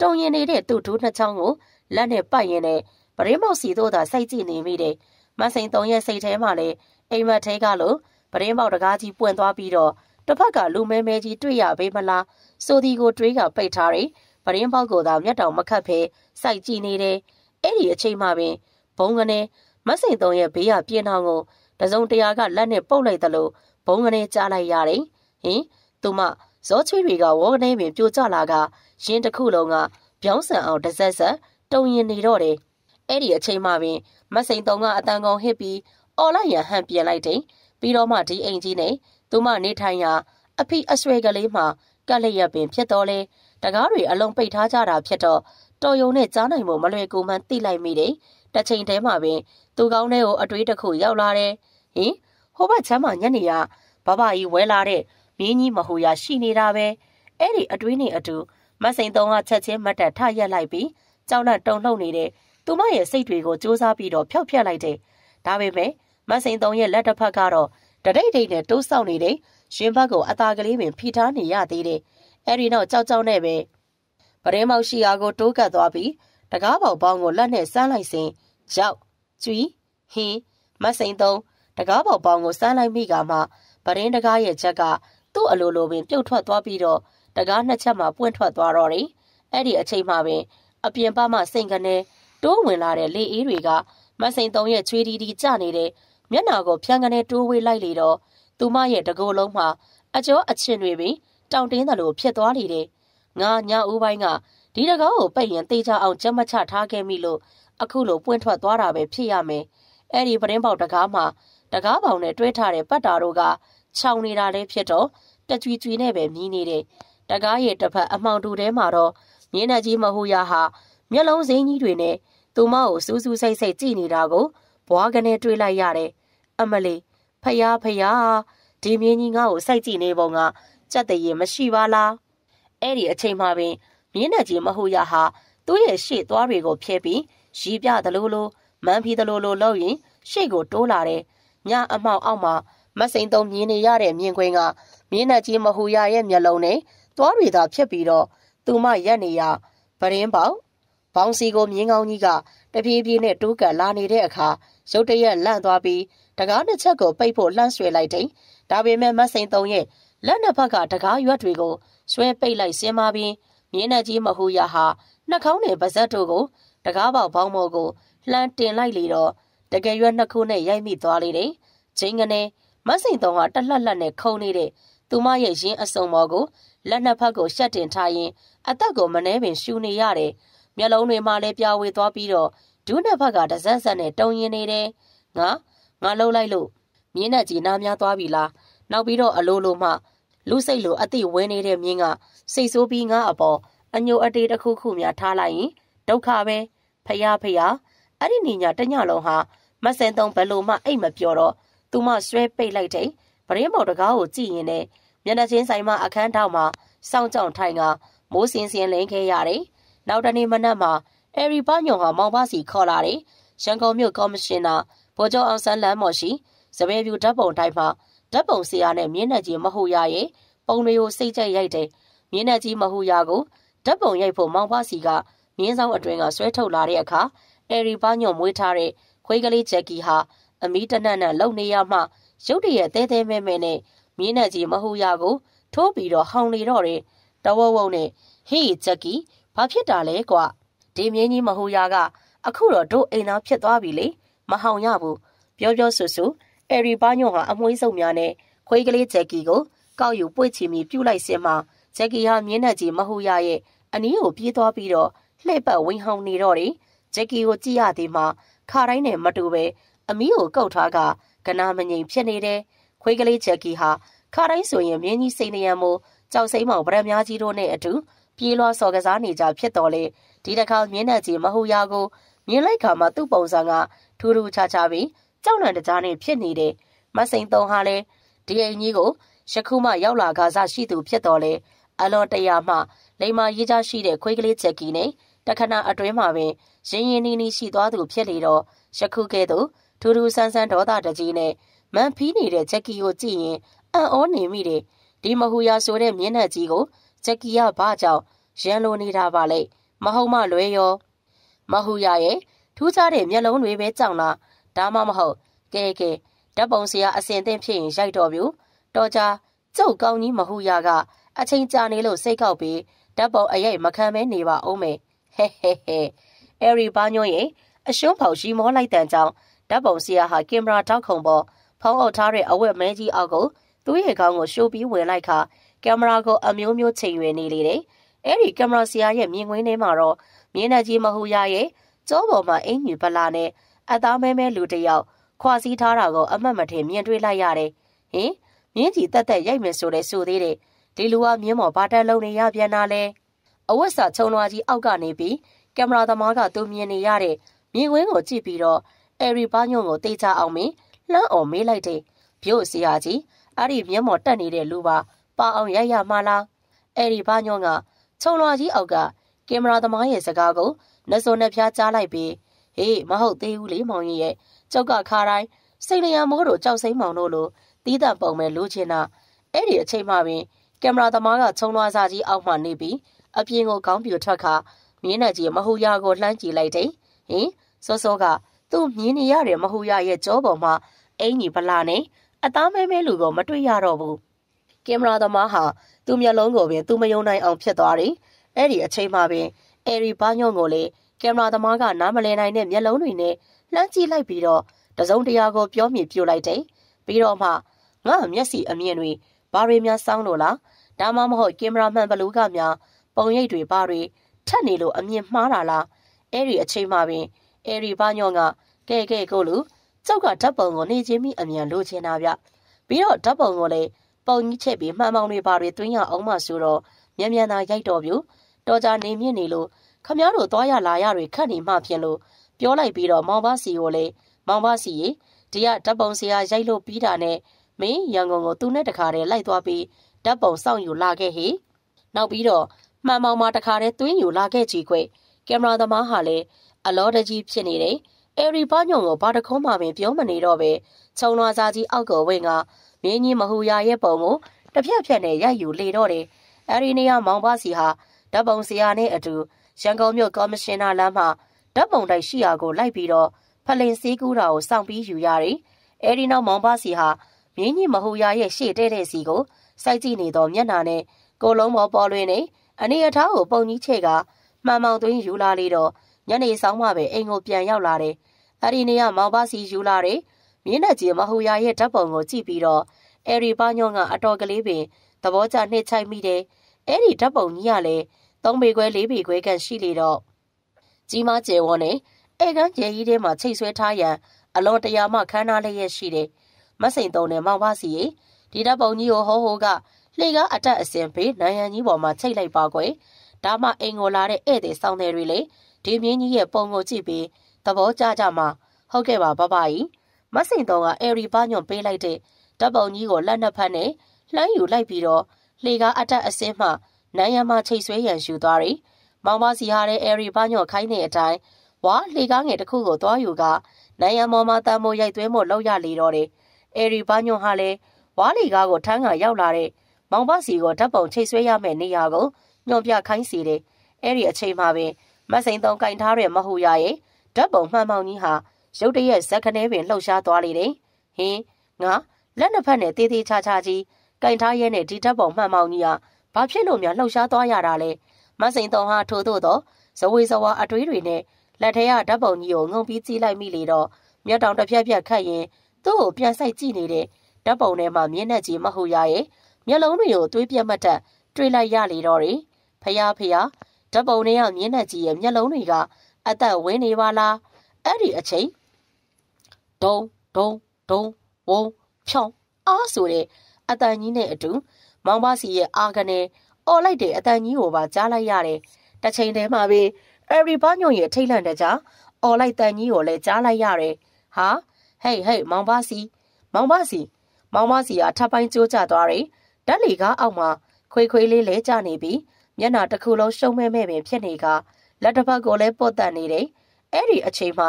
တုံရင်နေတဲ့သူ့ဒူးနှစ်ချောင်းကို လက်နဲ့ပတ်ရင်နဲ့ပရင်းမောက်စီတို့သာစိုက်ကြည့်နေမိတယ်မစိန်တုံရဲ့စိတ်ထဲမှာလည်းအိမ်မက်ထဲကလို့ပရင်းမောက်တကားကြီးပွင့်သွားပြီးတော့တစ်ဖက်ကလူမဲမဲကြီးတွေ့ရပေမလားဆိုဒီကိုတွေးကပိတ်ထားတယ်ပရင်းပေါက်ကိုသာမျက်တောင်မခတ်ဖဲစိုက်ကြည့်နေတယ်အဲ့ဒီအချိန်မှပင်ဘုံကနေမစိန်တုံရဲ့ဘေးကပြင်းအောင်ကိုတစုံတရာကလက်နဲ့ပုတ်လိုက်သလိုဘုံကနေကြားလိုက်ရတယ်ဟင်သူမဇောချွေးတွေကဝေါကနေပင်ပြိုကျလာကရင်တစ်ခုလုံးကပြောင်းဆန်အောင်တဆက်ဆက် တုံရင်နေတော့တယ်အဲ့ဒီအချိန်မှပင်မစိန်တုံကအတန်ကောင်ဟစ်ပြီးအော်လိုက်ရဟန်ပြန်လိုက်တယ်ပြီးတော့မှဒီအိမ်ကြီးနဲ့သူမနေထိုင်ရာအဖိအဆွဲကလေးမှကက်လျက်ပင်ဖြစ်တော်လဲတကားတွေအလုံးပိတ်ထားကြတာဖြစ်တော့တော်ယုံနဲ့ကြားနိုင်မှုမလွယ်ကူမှန်းသိလိုက်မိတယ်တစ်ချိန်တည်းမှာပင်သူကောင်းတဲ့ကိုအတွေးတစ်ခုရောက်လာတယ်ဟင်ဟိုဘက်ချမ်းမညနေရဘဘကြီးဝဲလာတဲ့မင်းကြီးမဟူရရှိနေတာပဲအဲ့ဒီအတွေးနဲ့အတူမစိန်သုံးကချက်ချင်းမတ်တက်ထရက်လိုက်ပြီး ကြောက်လန့်တုန်လှုပ်နေတဲ့သူမရဲ့စိတ်တွေကိုစူးစမ်းပြီးတော့ဖျောက်ဖျက်လိုက်တယ်ဒါပေမဲ့မစိန်သုံးရဲ့လက်တစ်ဖက်ကတော့တတိတ်တိတ်နဲ့တိုးဆောက်နေတဲ့ရှင်ဘက်ကိုအသာကလေးပင်ဖိထားနေရသေးတယ်အဲ့ဒီနောက်ကြောက်ကြောက်နဲ့ပဲပရင်းမောက်ရှိရာကိုတိုးကပ်သွားပြီးတကားပေါက်ပေါင်းကိုလက်နဲ့စမ်းလိုက်စဉ်ရောက်ကျွီဟင်းမစိန်သုံးတကားပေါက်ပေါင်းကိုစမ်းလိုက်မိကမှပရင်းတကားရဲ့ချက်ကသူ့အလိုလိုပင်ပြုတ်ထွက်သွားပြီးတော့တကားနှစ်ချက်မှပွင့်ထွက်သွားတော့တယ်အဲ့ဒီအချိန်မှပင် အပြင်ပမှစိန်ကနေတိုးဝင်လာတဲ့လေအေးတွေကမစိန်သုံးရဲ့ချွေးတီတီကျနေတဲ့မျက်နာကိုဖြန်းကနေတိုးဝေးလိုက်လေတော့သူမရဲ့တကိုယ်လုံးမှာအကျော်အချင်းတွေပင်တောင်တင်းသလိုဖြစ်သွားနေတယ်ငါညာဦးပိုင်းကဒီတကောကိုပိတ်ရင်တေချအောင်ကြက်မချထားခဲ့မိလို့အခုလိုပွင့်ထွက်သွားတာပဲဖြစ်ရမယ်အဲ့ဒီပရင်းပေါက်တကားမှာတကားပေါင်နဲ့တွဲထားတဲ့ပတ်တာတို့ကခြောင်နေတာလည်းဖြစ်တော့တကြွီကြွီနဲ့ပဲမြည်နေတယ်တကားရဲ့တစ်ဖက်အမောင်တူထဲမှာတော့ မြင်းနဲ့ကြီးမဟူရဟာမျက်လုံးစိမ်းကြီးတွေနဲ့သူမကိုစူးစူးဆိတ်ဆိတ်ကြည့်နေတာကိုဘွားကနေတွေးလိုက်ရတယ်အမလီဖယားဖယားဒီမြင်းကြီးငါ့ကိုစိုက်ကြည့်နေပုံကကြက်တရေမရှိပါလားအဲ့ဒီအချိန်မှပင်မြင်းနဲ့ကြီးမဟူရဟာသူ့ရဲ့ရှေ့သွားတွေကိုဖျဲပြီးရီးပြသလိုလိုမန်းဖီသလိုလိုလှုပ်ရင်ရှေ့ကိုတိုးလာတယ်ညအမောက်အောက်မှာမစိန်သုံးမြင်နေရတဲ့မြင်ကွင်းကမြင်းနဲ့ကြီးမဟူရရဲ့မျက်လုံးနဲ့သွားတွေသာဖြစ်ပြီးတော့ သူမရက်နေရပရင်းပေါက်ဘောင်စီကိုမြင်းကောင်းကြီးကတပြေးပြေးနဲ့တိုးကပ်လာနေတဲ့အခါရုတ်တရက်လန့်သွားပြီးတကားနှစ်ချက်ကိုပိတ်ဖို့လှမ်းဆွဲလိုက်တယ်။ဒါပေမဲ့မစိန်သုံးရဲ့လက်နှစ်ဖက်ကတကားရွက်တွေကိုဆွဲပိတ်လိုက်စင်းပါပြီးမြင်းနဲ့ကြီးမဟူရဟာနှာခေါင်းနဲ့ပါဇက်တို့ကိုတကားပေါက်ဘောင်းမော်ကိုလှမ်းတင်လိုက်လေတော့တကယ်ရွက်နှစ်ခုနဲ့ရိုက်မိသွားလေတယ်။ချင်းကနေမစိန်သုံးကတလှက်လက်နဲ့ခုံနေတဲ့သူမရဲ့ရင်းအစုံမော်ကို လက်နှစ်ဖက်ကိုရှက်တင်ထားရင်အသက်ကိုမနှဲပင်ရှူနေရတယ်။မျက်လုံးတွေမှလည်းပြာဝေသွားပြီးတော့ဒူးနှစ်ဖက်ကတစက်ဆက်နဲ့တုံရင်နေတယ်။ငါငါလှုပ်လိုက်လို့မြင်းနဲ့ကြီးနားများသွားပြီလား။နောက်ပြီးတော့အလိုလိုမှလူစိတ်လိုအသိဝင်းနေတဲ့မြင်းကစိတ်ဆိုးပြီးငါအပေါ်အညိုအတေးတစ်ခုခုများထားလိုက်ရင်ဒုက္ခပဲဖယားဖယားအဲ့ဒီနေညာတညလုံးဟာမဆန်တုံဘလို့မှအိတ်မပြောတော့သူမဆွဲပိတ်လိုက်တဲ့ပရင်းမော်တကားကိုကြည့်ရင်လည်း မျက်နှာချင်းဆိုင်မှာအခန်းထောက်မှာစောင့်ကြောင်ထိုင်ကမိုးစင်စင်လင်းခဲ့ရတယ်။နောက်တနေ့မနက်မှာအဲရီပညုံဟာမောင်ပါစီခေါ်လာတယ်။ရန်ကုန်မြို့ကော်မရှင်နာဗိုလ်ချုပ်အောင်ဆန်းလမ်းမော်ရှိစပယ်ဖြူဓာတ်ပုံတိုင်းမှာဓာတ်ပုံဆရာနဲ့မြင်းနဲ့ကြီးမဟုတ်ရရဲ့ပုံတွေကိုစိတ်ကြိုက်ရိုက်တယ်။မြင်းနဲ့ကြီးမဟုတ်ရကိုဓာတ်ပုံရိုက်ဖို့မောင်ပါစီကမြင်းဆောင်အတွင်းကဆွဲထုတ်လာတဲ့အခါအဲရီပညုံမွေးထားတဲ့ခွေးကလေးဂျက်ကီဟာအမီးတနတ်နဲ့လုံနေရမှရုတ်တရက်တဲတဲမဲမဲနဲ့ မြင်းနဲ့ကြီးမဟုတ်ရကိုထိုးပြီးတော့ဟောင်နေတော့တယ်တဝဝုံနဲ့ဟေးဂျက်ကီဘာဖြစ်တာလဲကွာဒီမြင်းကြီးမဟူရာကအခုတော့တို့အိမ်သားဖြစ်သွားပြီလေမဟောင်ရဘူးပြောပြောဆူဆူအယ်ရီဘာညွန့်ဟာအမွှေးစုံများနဲ့ခွေးကလေးဂျက်ကီကိုကောက်ယူပွေ့ချီမီပြုတ်လိုက်စင်မှာဂျက်ကီဟာမြင်းနဲ့ကြီးမဟူရရဲ့အနီးကိုပြေးသွားပြီးတော့လှည့်ပတ်ဝင်းဟောင်နေတော့တယ်ဂျက်ကီကိုကြည့်ရသေးမှခါတိုင်းနဲ့မတူပဲအမီးကိုကုတ်ထားကကနာမငိမ်ဖြစ်နေတယ် ခွေးကလေးဂျက်ကီဟာခါတိုင်းဆိုရင်မြင်းကြီးစိန်နရံမို့ကြောက်စိမ့်မောင်ဗရမ ्या ကြီးတို့နဲ့အတူပြေးလွှားစော်ကစားနေကြဖြစ်တော်လေဒီတစ်ခါမြင်းနဲ့ကြီးမဟုတ်ရကိုမြင်လိုက်ခါမှသူ့ပုံစံကထူးထူးခြားခြားပြီးကြောက်လန့်တကြားနဲ့ဖြစ်နေတယ်မစိန်သုံးဟာလဲဒီအိမ်ကြီးကိုယခုမှရောက်လာကားစားရှိသူဖြစ်တော်လေအလွန်တရာမှလိမ္မာရေးချရှိတဲ့ခွေးကလေးချက်ကီနဲ့တခဏအတွင်းမှာပင်ရင်းရင်းနှီးနှီးရှိသွားသူဖြစ်လေတော့ယခုကဲ့သို့ထူးထူးဆန်းဆန်းဒေါသတကြီးနဲ့ မန်ဖီးနေတဲ့ချက်ကီကိုကြည့်ရင်အံ့ဩနေမိတယ်ဒီမဟူယာဆိုတဲ့မျက်နှာကြီးကိုချက်ကီကဘာကြောင့်ရန်လိုနေတာပါလဲမဟုတ်မလွဲရော မဟူယာရဲ့ထူးခြားတဲ့မျက်လုံးတွေပဲကြောက်လားဒါမှမဟုတ်ကဲကဲဓာတ်ပုံစရာအစင်သင့်ဖြစ်ရင်ရိုက်တော်ပြူတော်ကြကျုပ်ကောင်းကြီးမဟူယာကအချိန်ကြာနေလို့စိတ်ကောက်ပြီးဓာတ်ပုံအရေးမခံမဲနေပါအောင်မယ်ဟဲဟဲဟဲအဲရီဘာညွန့်ရဲ့အရှုံးဖောက်ရှိမောလိုက်တန်ကြောင့်ဓာတ်ပုံဆရာဟာကင်မရာတောက်ခုံပေါ် ဖုံးအုပ်ထားတဲ့အဝတ်မဲကြီးအောက်ကိုသူ့ရဲ့ခေါင်းကိုရှိုးပြီးဝင်လိုက်ခါကင်မရာကိုအမျိုးမျိုးချိန်ရွယ်နေလေတယ်။အဲ့ဒီကင်မရာဆရာရဲ့မြင်ကွင်းထဲမှာတော့မြင်းနှကြီးမဟူရရဲ့ကျောပေါ်မှာအင်ကြီးပလာနဲ့အသားမဲမဲလူတယောက်ခွာစည်းထားတာကိုအမှတ်မထင်မြင်တွေ့လိုက်ရတယ်။ဟင်မြင်းကြီးတက်တက်ရိုက်မယ်ဆိုတဲ့ဆိုသေးတယ်။ဒီလူကမြင်းမော်ဘာတက်လုံးနေရပြန်တာလဲ။အဝတ်စာခြုံလွှာကြီးအောက်ကနေပြီးကင်မရာသမားကသူမြင်နေရတဲ့မြင်ကွင်းကိုကြည့်ပြီးတော့အဲရီဘာညွန့်ကိုတေးချအောင်မင်း လှမ်းအောင်မေးလိုက်တယ်။ပြို့ဆရာကြီးအဲ့ဒီမျက်မှော်တက်နေတဲ့လူပါပါအောင်ရိုက်ရမှာလားအဲ့ဒီဘာညွန့်ကခြုံလွာကြီးအောက်ကကင်မရာသမားရဲ့စကားကိုနှစုံနဲ့ဖြားကြားလိုက်ပြီးဟေးမဟုတ်သေးဘူးလေမောင်ကြီးရဲ့ကြောက်ကခါတိုင်းစိတ်လျံမိုးတို့ကြောက်စိမ့်မောင်တို့လိုတီးတန့်ပုံမဲ့လိုချင်တာအဲ့ဒီအချိန်မှပင်ကင်မရာသမားကခြုံလွာစာကြီးအောက်မှနေပြီးအပြင်ကိုကောင်းပြူထွက်ခါမြင်းနဲ့ကြီးမဟူရကိုလှမ်းကြည့်လိုက်တယ်ဟင်စောစောကသူ့မြင်းနေရတဲ့မဟူရရဲ့ကြောပေါ်မှာ အင်ကြီးဗလာနဲ့အသားမဲမဲလူကိုမတွေ့ရတော့ဘူးကင်မရာသမားဟာသူ့မျက်လုံးကိုပင်သူမယုံနိုင်အောင်ဖြစ်သွားတယ်အဲ့ဒီအချိန်မှပင်အဲရီဘာညွန့်ကိုလေကင်မရာသမားကနားမလည်နိုင်တဲ့မျက်လုံးတွေနဲ့လှမ်းကြည့်လိုက်ပြီးတော့တစုံတရာကိုပြောမြင်ပြလိုက်တယ်ပြီးတော့မှငါမျက်စိအမြင်တွေဘာတွေများစောင်းလို့လားဒါမှမဟုတ်ကင်မရာမှန်ဘလူးကများပုံရိပ်တွေဘာတွေထက်နေလို့အမြင်မှားတာလားအဲ့ဒီအချိန်မှပင်အဲရီဘာညွန့်ကကဲကဲကိုလူ ကျောက်ကဓာတ်ပုံကိုနေချင်းမိအမြန်လိုချင်တာဗျပြီးတော့ဓာတ်ပုံကိုလည်းပုံကြီးချက်ပြီးမှန်ပေါင်းတွေပါတွေတွင်းရအောင်မှဆိုတော့မြန်မြန်သာရိုက်တော်ပြူတော်ကြနေမြင့်နေလို့ခမည်းတော်သွားရလာရတွေခတ်နေမှဖြစ်လို့ပြောလိုက်ပြီးတော့မောင်ပါစီကိုလည်းမောင်ပါစီရေဒီကဓာတ်ပုံဆရာရိုက်လို့ပြီးတာနဲ့မင်းရန်ကုန်ကိုသူနဲ့တခါတည်းလိုက်သွားပြီးဓာတ်ပုံစောင့်ယူလာခဲ့ဟေနောက်ပြီးတော့မှန်မောင်မှာတခါတည်းတွင်းယူလာခဲ့ကြည့်ခွေကင်မရာသမားဟာလည်းအလောတကြီးဖြစ်နေတယ် အဲရီဘာညုံကိုဘာတခုံးမှပင်ပြောမနေတော့ပဲခြုံလွှာစားကြီးအောက်ကိုဝင်ကမင်းကြီးမဟူရာရဲ့ပုံကိုတစ်ဖြက်ဖြက်နဲ့ရိုက်ယူလေတော့တယ်အဲဒီနေရာမောင်ပါစီဟာဓာတ်ပုံဆရာနဲ့အတူရန်ကုန်မြို့ကော်မရှင်နာလမ်းမှာဓာတ်ပုံတိုက်ရှိရာကိုလိုက်ပြီးတော့ဖလင်စည်းကူးတာကိုစောင့်ပြီးယူရတယ်အဲဒီနောက်မောင်ပါစီဟာမင်းကြီးမဟူရာရဲ့ရှေ့တဲ့တဲ့စီကိုစိုက်ကြည့်နေတော့မျက်နာနဲ့ကိုလုံးမော်ပေါ်လွင်နေအနေအထားကိုပုံကြီးချဲ့ကမှန်မောင်သွင်းယူလာလေတော့ ညနေဆောင်မှပဲအိမ်ကိုပြန်ရောက်လာတယ်။အဲဒီနေ့ကမောင်ပါစီယူလာတယ်။မြင်းနဲ့ကြီးမဟူယာရဲ့ဓာတ်ပုံကိုကြည့်ပြီးတော့အဲရီပါညွန့်ကအတော်ကလေးပင်သဘောကျနှိမ့်ချိုက်မိတယ်။အဲဒီဓာတ်ပုံကြီးကလည်းသုံးပေခွဲလေးပေခွဲကန်ရှိလေတော့ကြီးမကျယ်ဝန်းနဲ့အဲကန်းကျယ်ကြီးထဲမှာချိတ်ဆွဲထားရန်အလွန်တရာမှခန်းနာလေးရဲ့ရှိတယ်။မစိန်တုံနဲ့မောင်ပါစီရေဒီဓာတ်ပုံကြီးကိုဟိုးဟိုးကလှေကားအတက်အစင်ဖေးနိုင်ရန်ကြီးပေါ်မှာချိတ်လိုက်ပါကွယ်။ဒါမှအိမ်ကိုလာတဲ့ဧည့်သည်ဆောင်တဲ့တွေလေ ဒီမြင်းကြီးရဲ့ပုံကိုကြည့်ပြီးသဘောကျကြမှာဟုတ်ကဲ့ပါဘဘကြီးမစိန်တော်ကအဲရီပါညွန်ပေးလိုက်တဲ့ဓာတ်ပုံကြီးကိုလက်နှစ်ဖက်နဲ့လှမ်းယူလိုက်ပြီးတော့လှေကားအတက်အစင်းမှနိုင်ရမချိတ်ဆွဲရန်ယူသွားတယ်။မောင်ပါစီဟာတဲ့အဲရီပါညွန်ခိုင်းတဲ့အတိုင်းဝါလှေကားငယ်တစ်ခုကိုသွားယူကနိုင်ရမော်မှာတမ်းမိုးရိုက်သွင်းမို့လောက်ရလေတော့တယ်။အဲရီပါညွန်ဟာလည်းဝါလှေကားကိုထမ်းကရောက်လာတဲ့မောင်ပါစီကိုဓာတ်ပုံချိတ်ဆွဲရမယ့်နေရာကိုညွန်ပြခိုင်းစီတယ်။အဲ့ဒီအချိန်မှာပင် မစိန်သုံးကင်ထားတဲ့မဟူရရဲ့ဓာတ်ပုံမှန်မောင်ကြီးဟာရုတ်တရက်ဇက်ခနဲပင်လှုပ်ရှားသွားလေတယ်။ဟင်းငါလက်နှစ်ဖက်နဲ့တေးသေးချာချာကြီးကင်ထားရဲနဲ့ဒီဓာတ်ပုံမှန်မောင်ကြီးဟာဘာဖြစ်လို့များလှုပ်ရှားသွားရတာလဲ။မစိန်သုံးဟာထို့သို့သောဇဝေဇဝါအတွေးတွေနဲ့လက်ထဲကဓာတ်ပုံကြီးကိုငုံပြီးကြည့်လိုက်မိလေတော့မြတ်တောင်တစ်ဖြက်ဖြက်ခတ်ရင်သူ့ကိုပြန်ဆိုင်ကြည့်နေတဲ့ဓာတ်ပုံထဲမှာမြင်းနဲ့ကြီးမဟူရရဲ့မျက်လုံးတွေကိုသွေးပြတ်မှတ်တက်တွေ့လိုက်ရလေတော့တယ်။ဖယားဖယား ဓာတ်ပုံတွေကမြင်းနဲ့ကြီးရဲ့မျက်လုံးတွေကအသက်ဝင်းနေပါလားအဲ့ဒီအချိန်ဒုံဒုံဒုံဝုံဖြောင်းအားဆိုတဲ့အတန်ကြီးနဲ့အတူမောင်ပါစီရဲ့အာကနေအော်လိုက်တဲ့အတန်ကြီးကိုပါကြားလိုက်ရတယ်။တစ်ချိန်တည်းမှာပဲအယ်ရီဘာညွန့်ရဲ့ထိတ်လန့်တဲ့ကြားအော်လိုက်တန်ကြီးကိုလည်းကြားလိုက်ရတယ်။ဟာဟေးဟေးမောင်ပါစီမောင်ပါစီမောင်ပါစီကထပ်ပိုင်းကျိုးကျသွားတယ်။ဓာတ်လီကားအောက်မှာခွေခွေလေးလဲကျနေပြီး မျက်နှာတစ်ခုလုံးရှုံးမဲမဲပင်ဖြစ်နေကလက်တစ်ဖက်ကိုလည်းပုတ်တက်နေတယ်။အဲ့ဒီအချိန်မှာ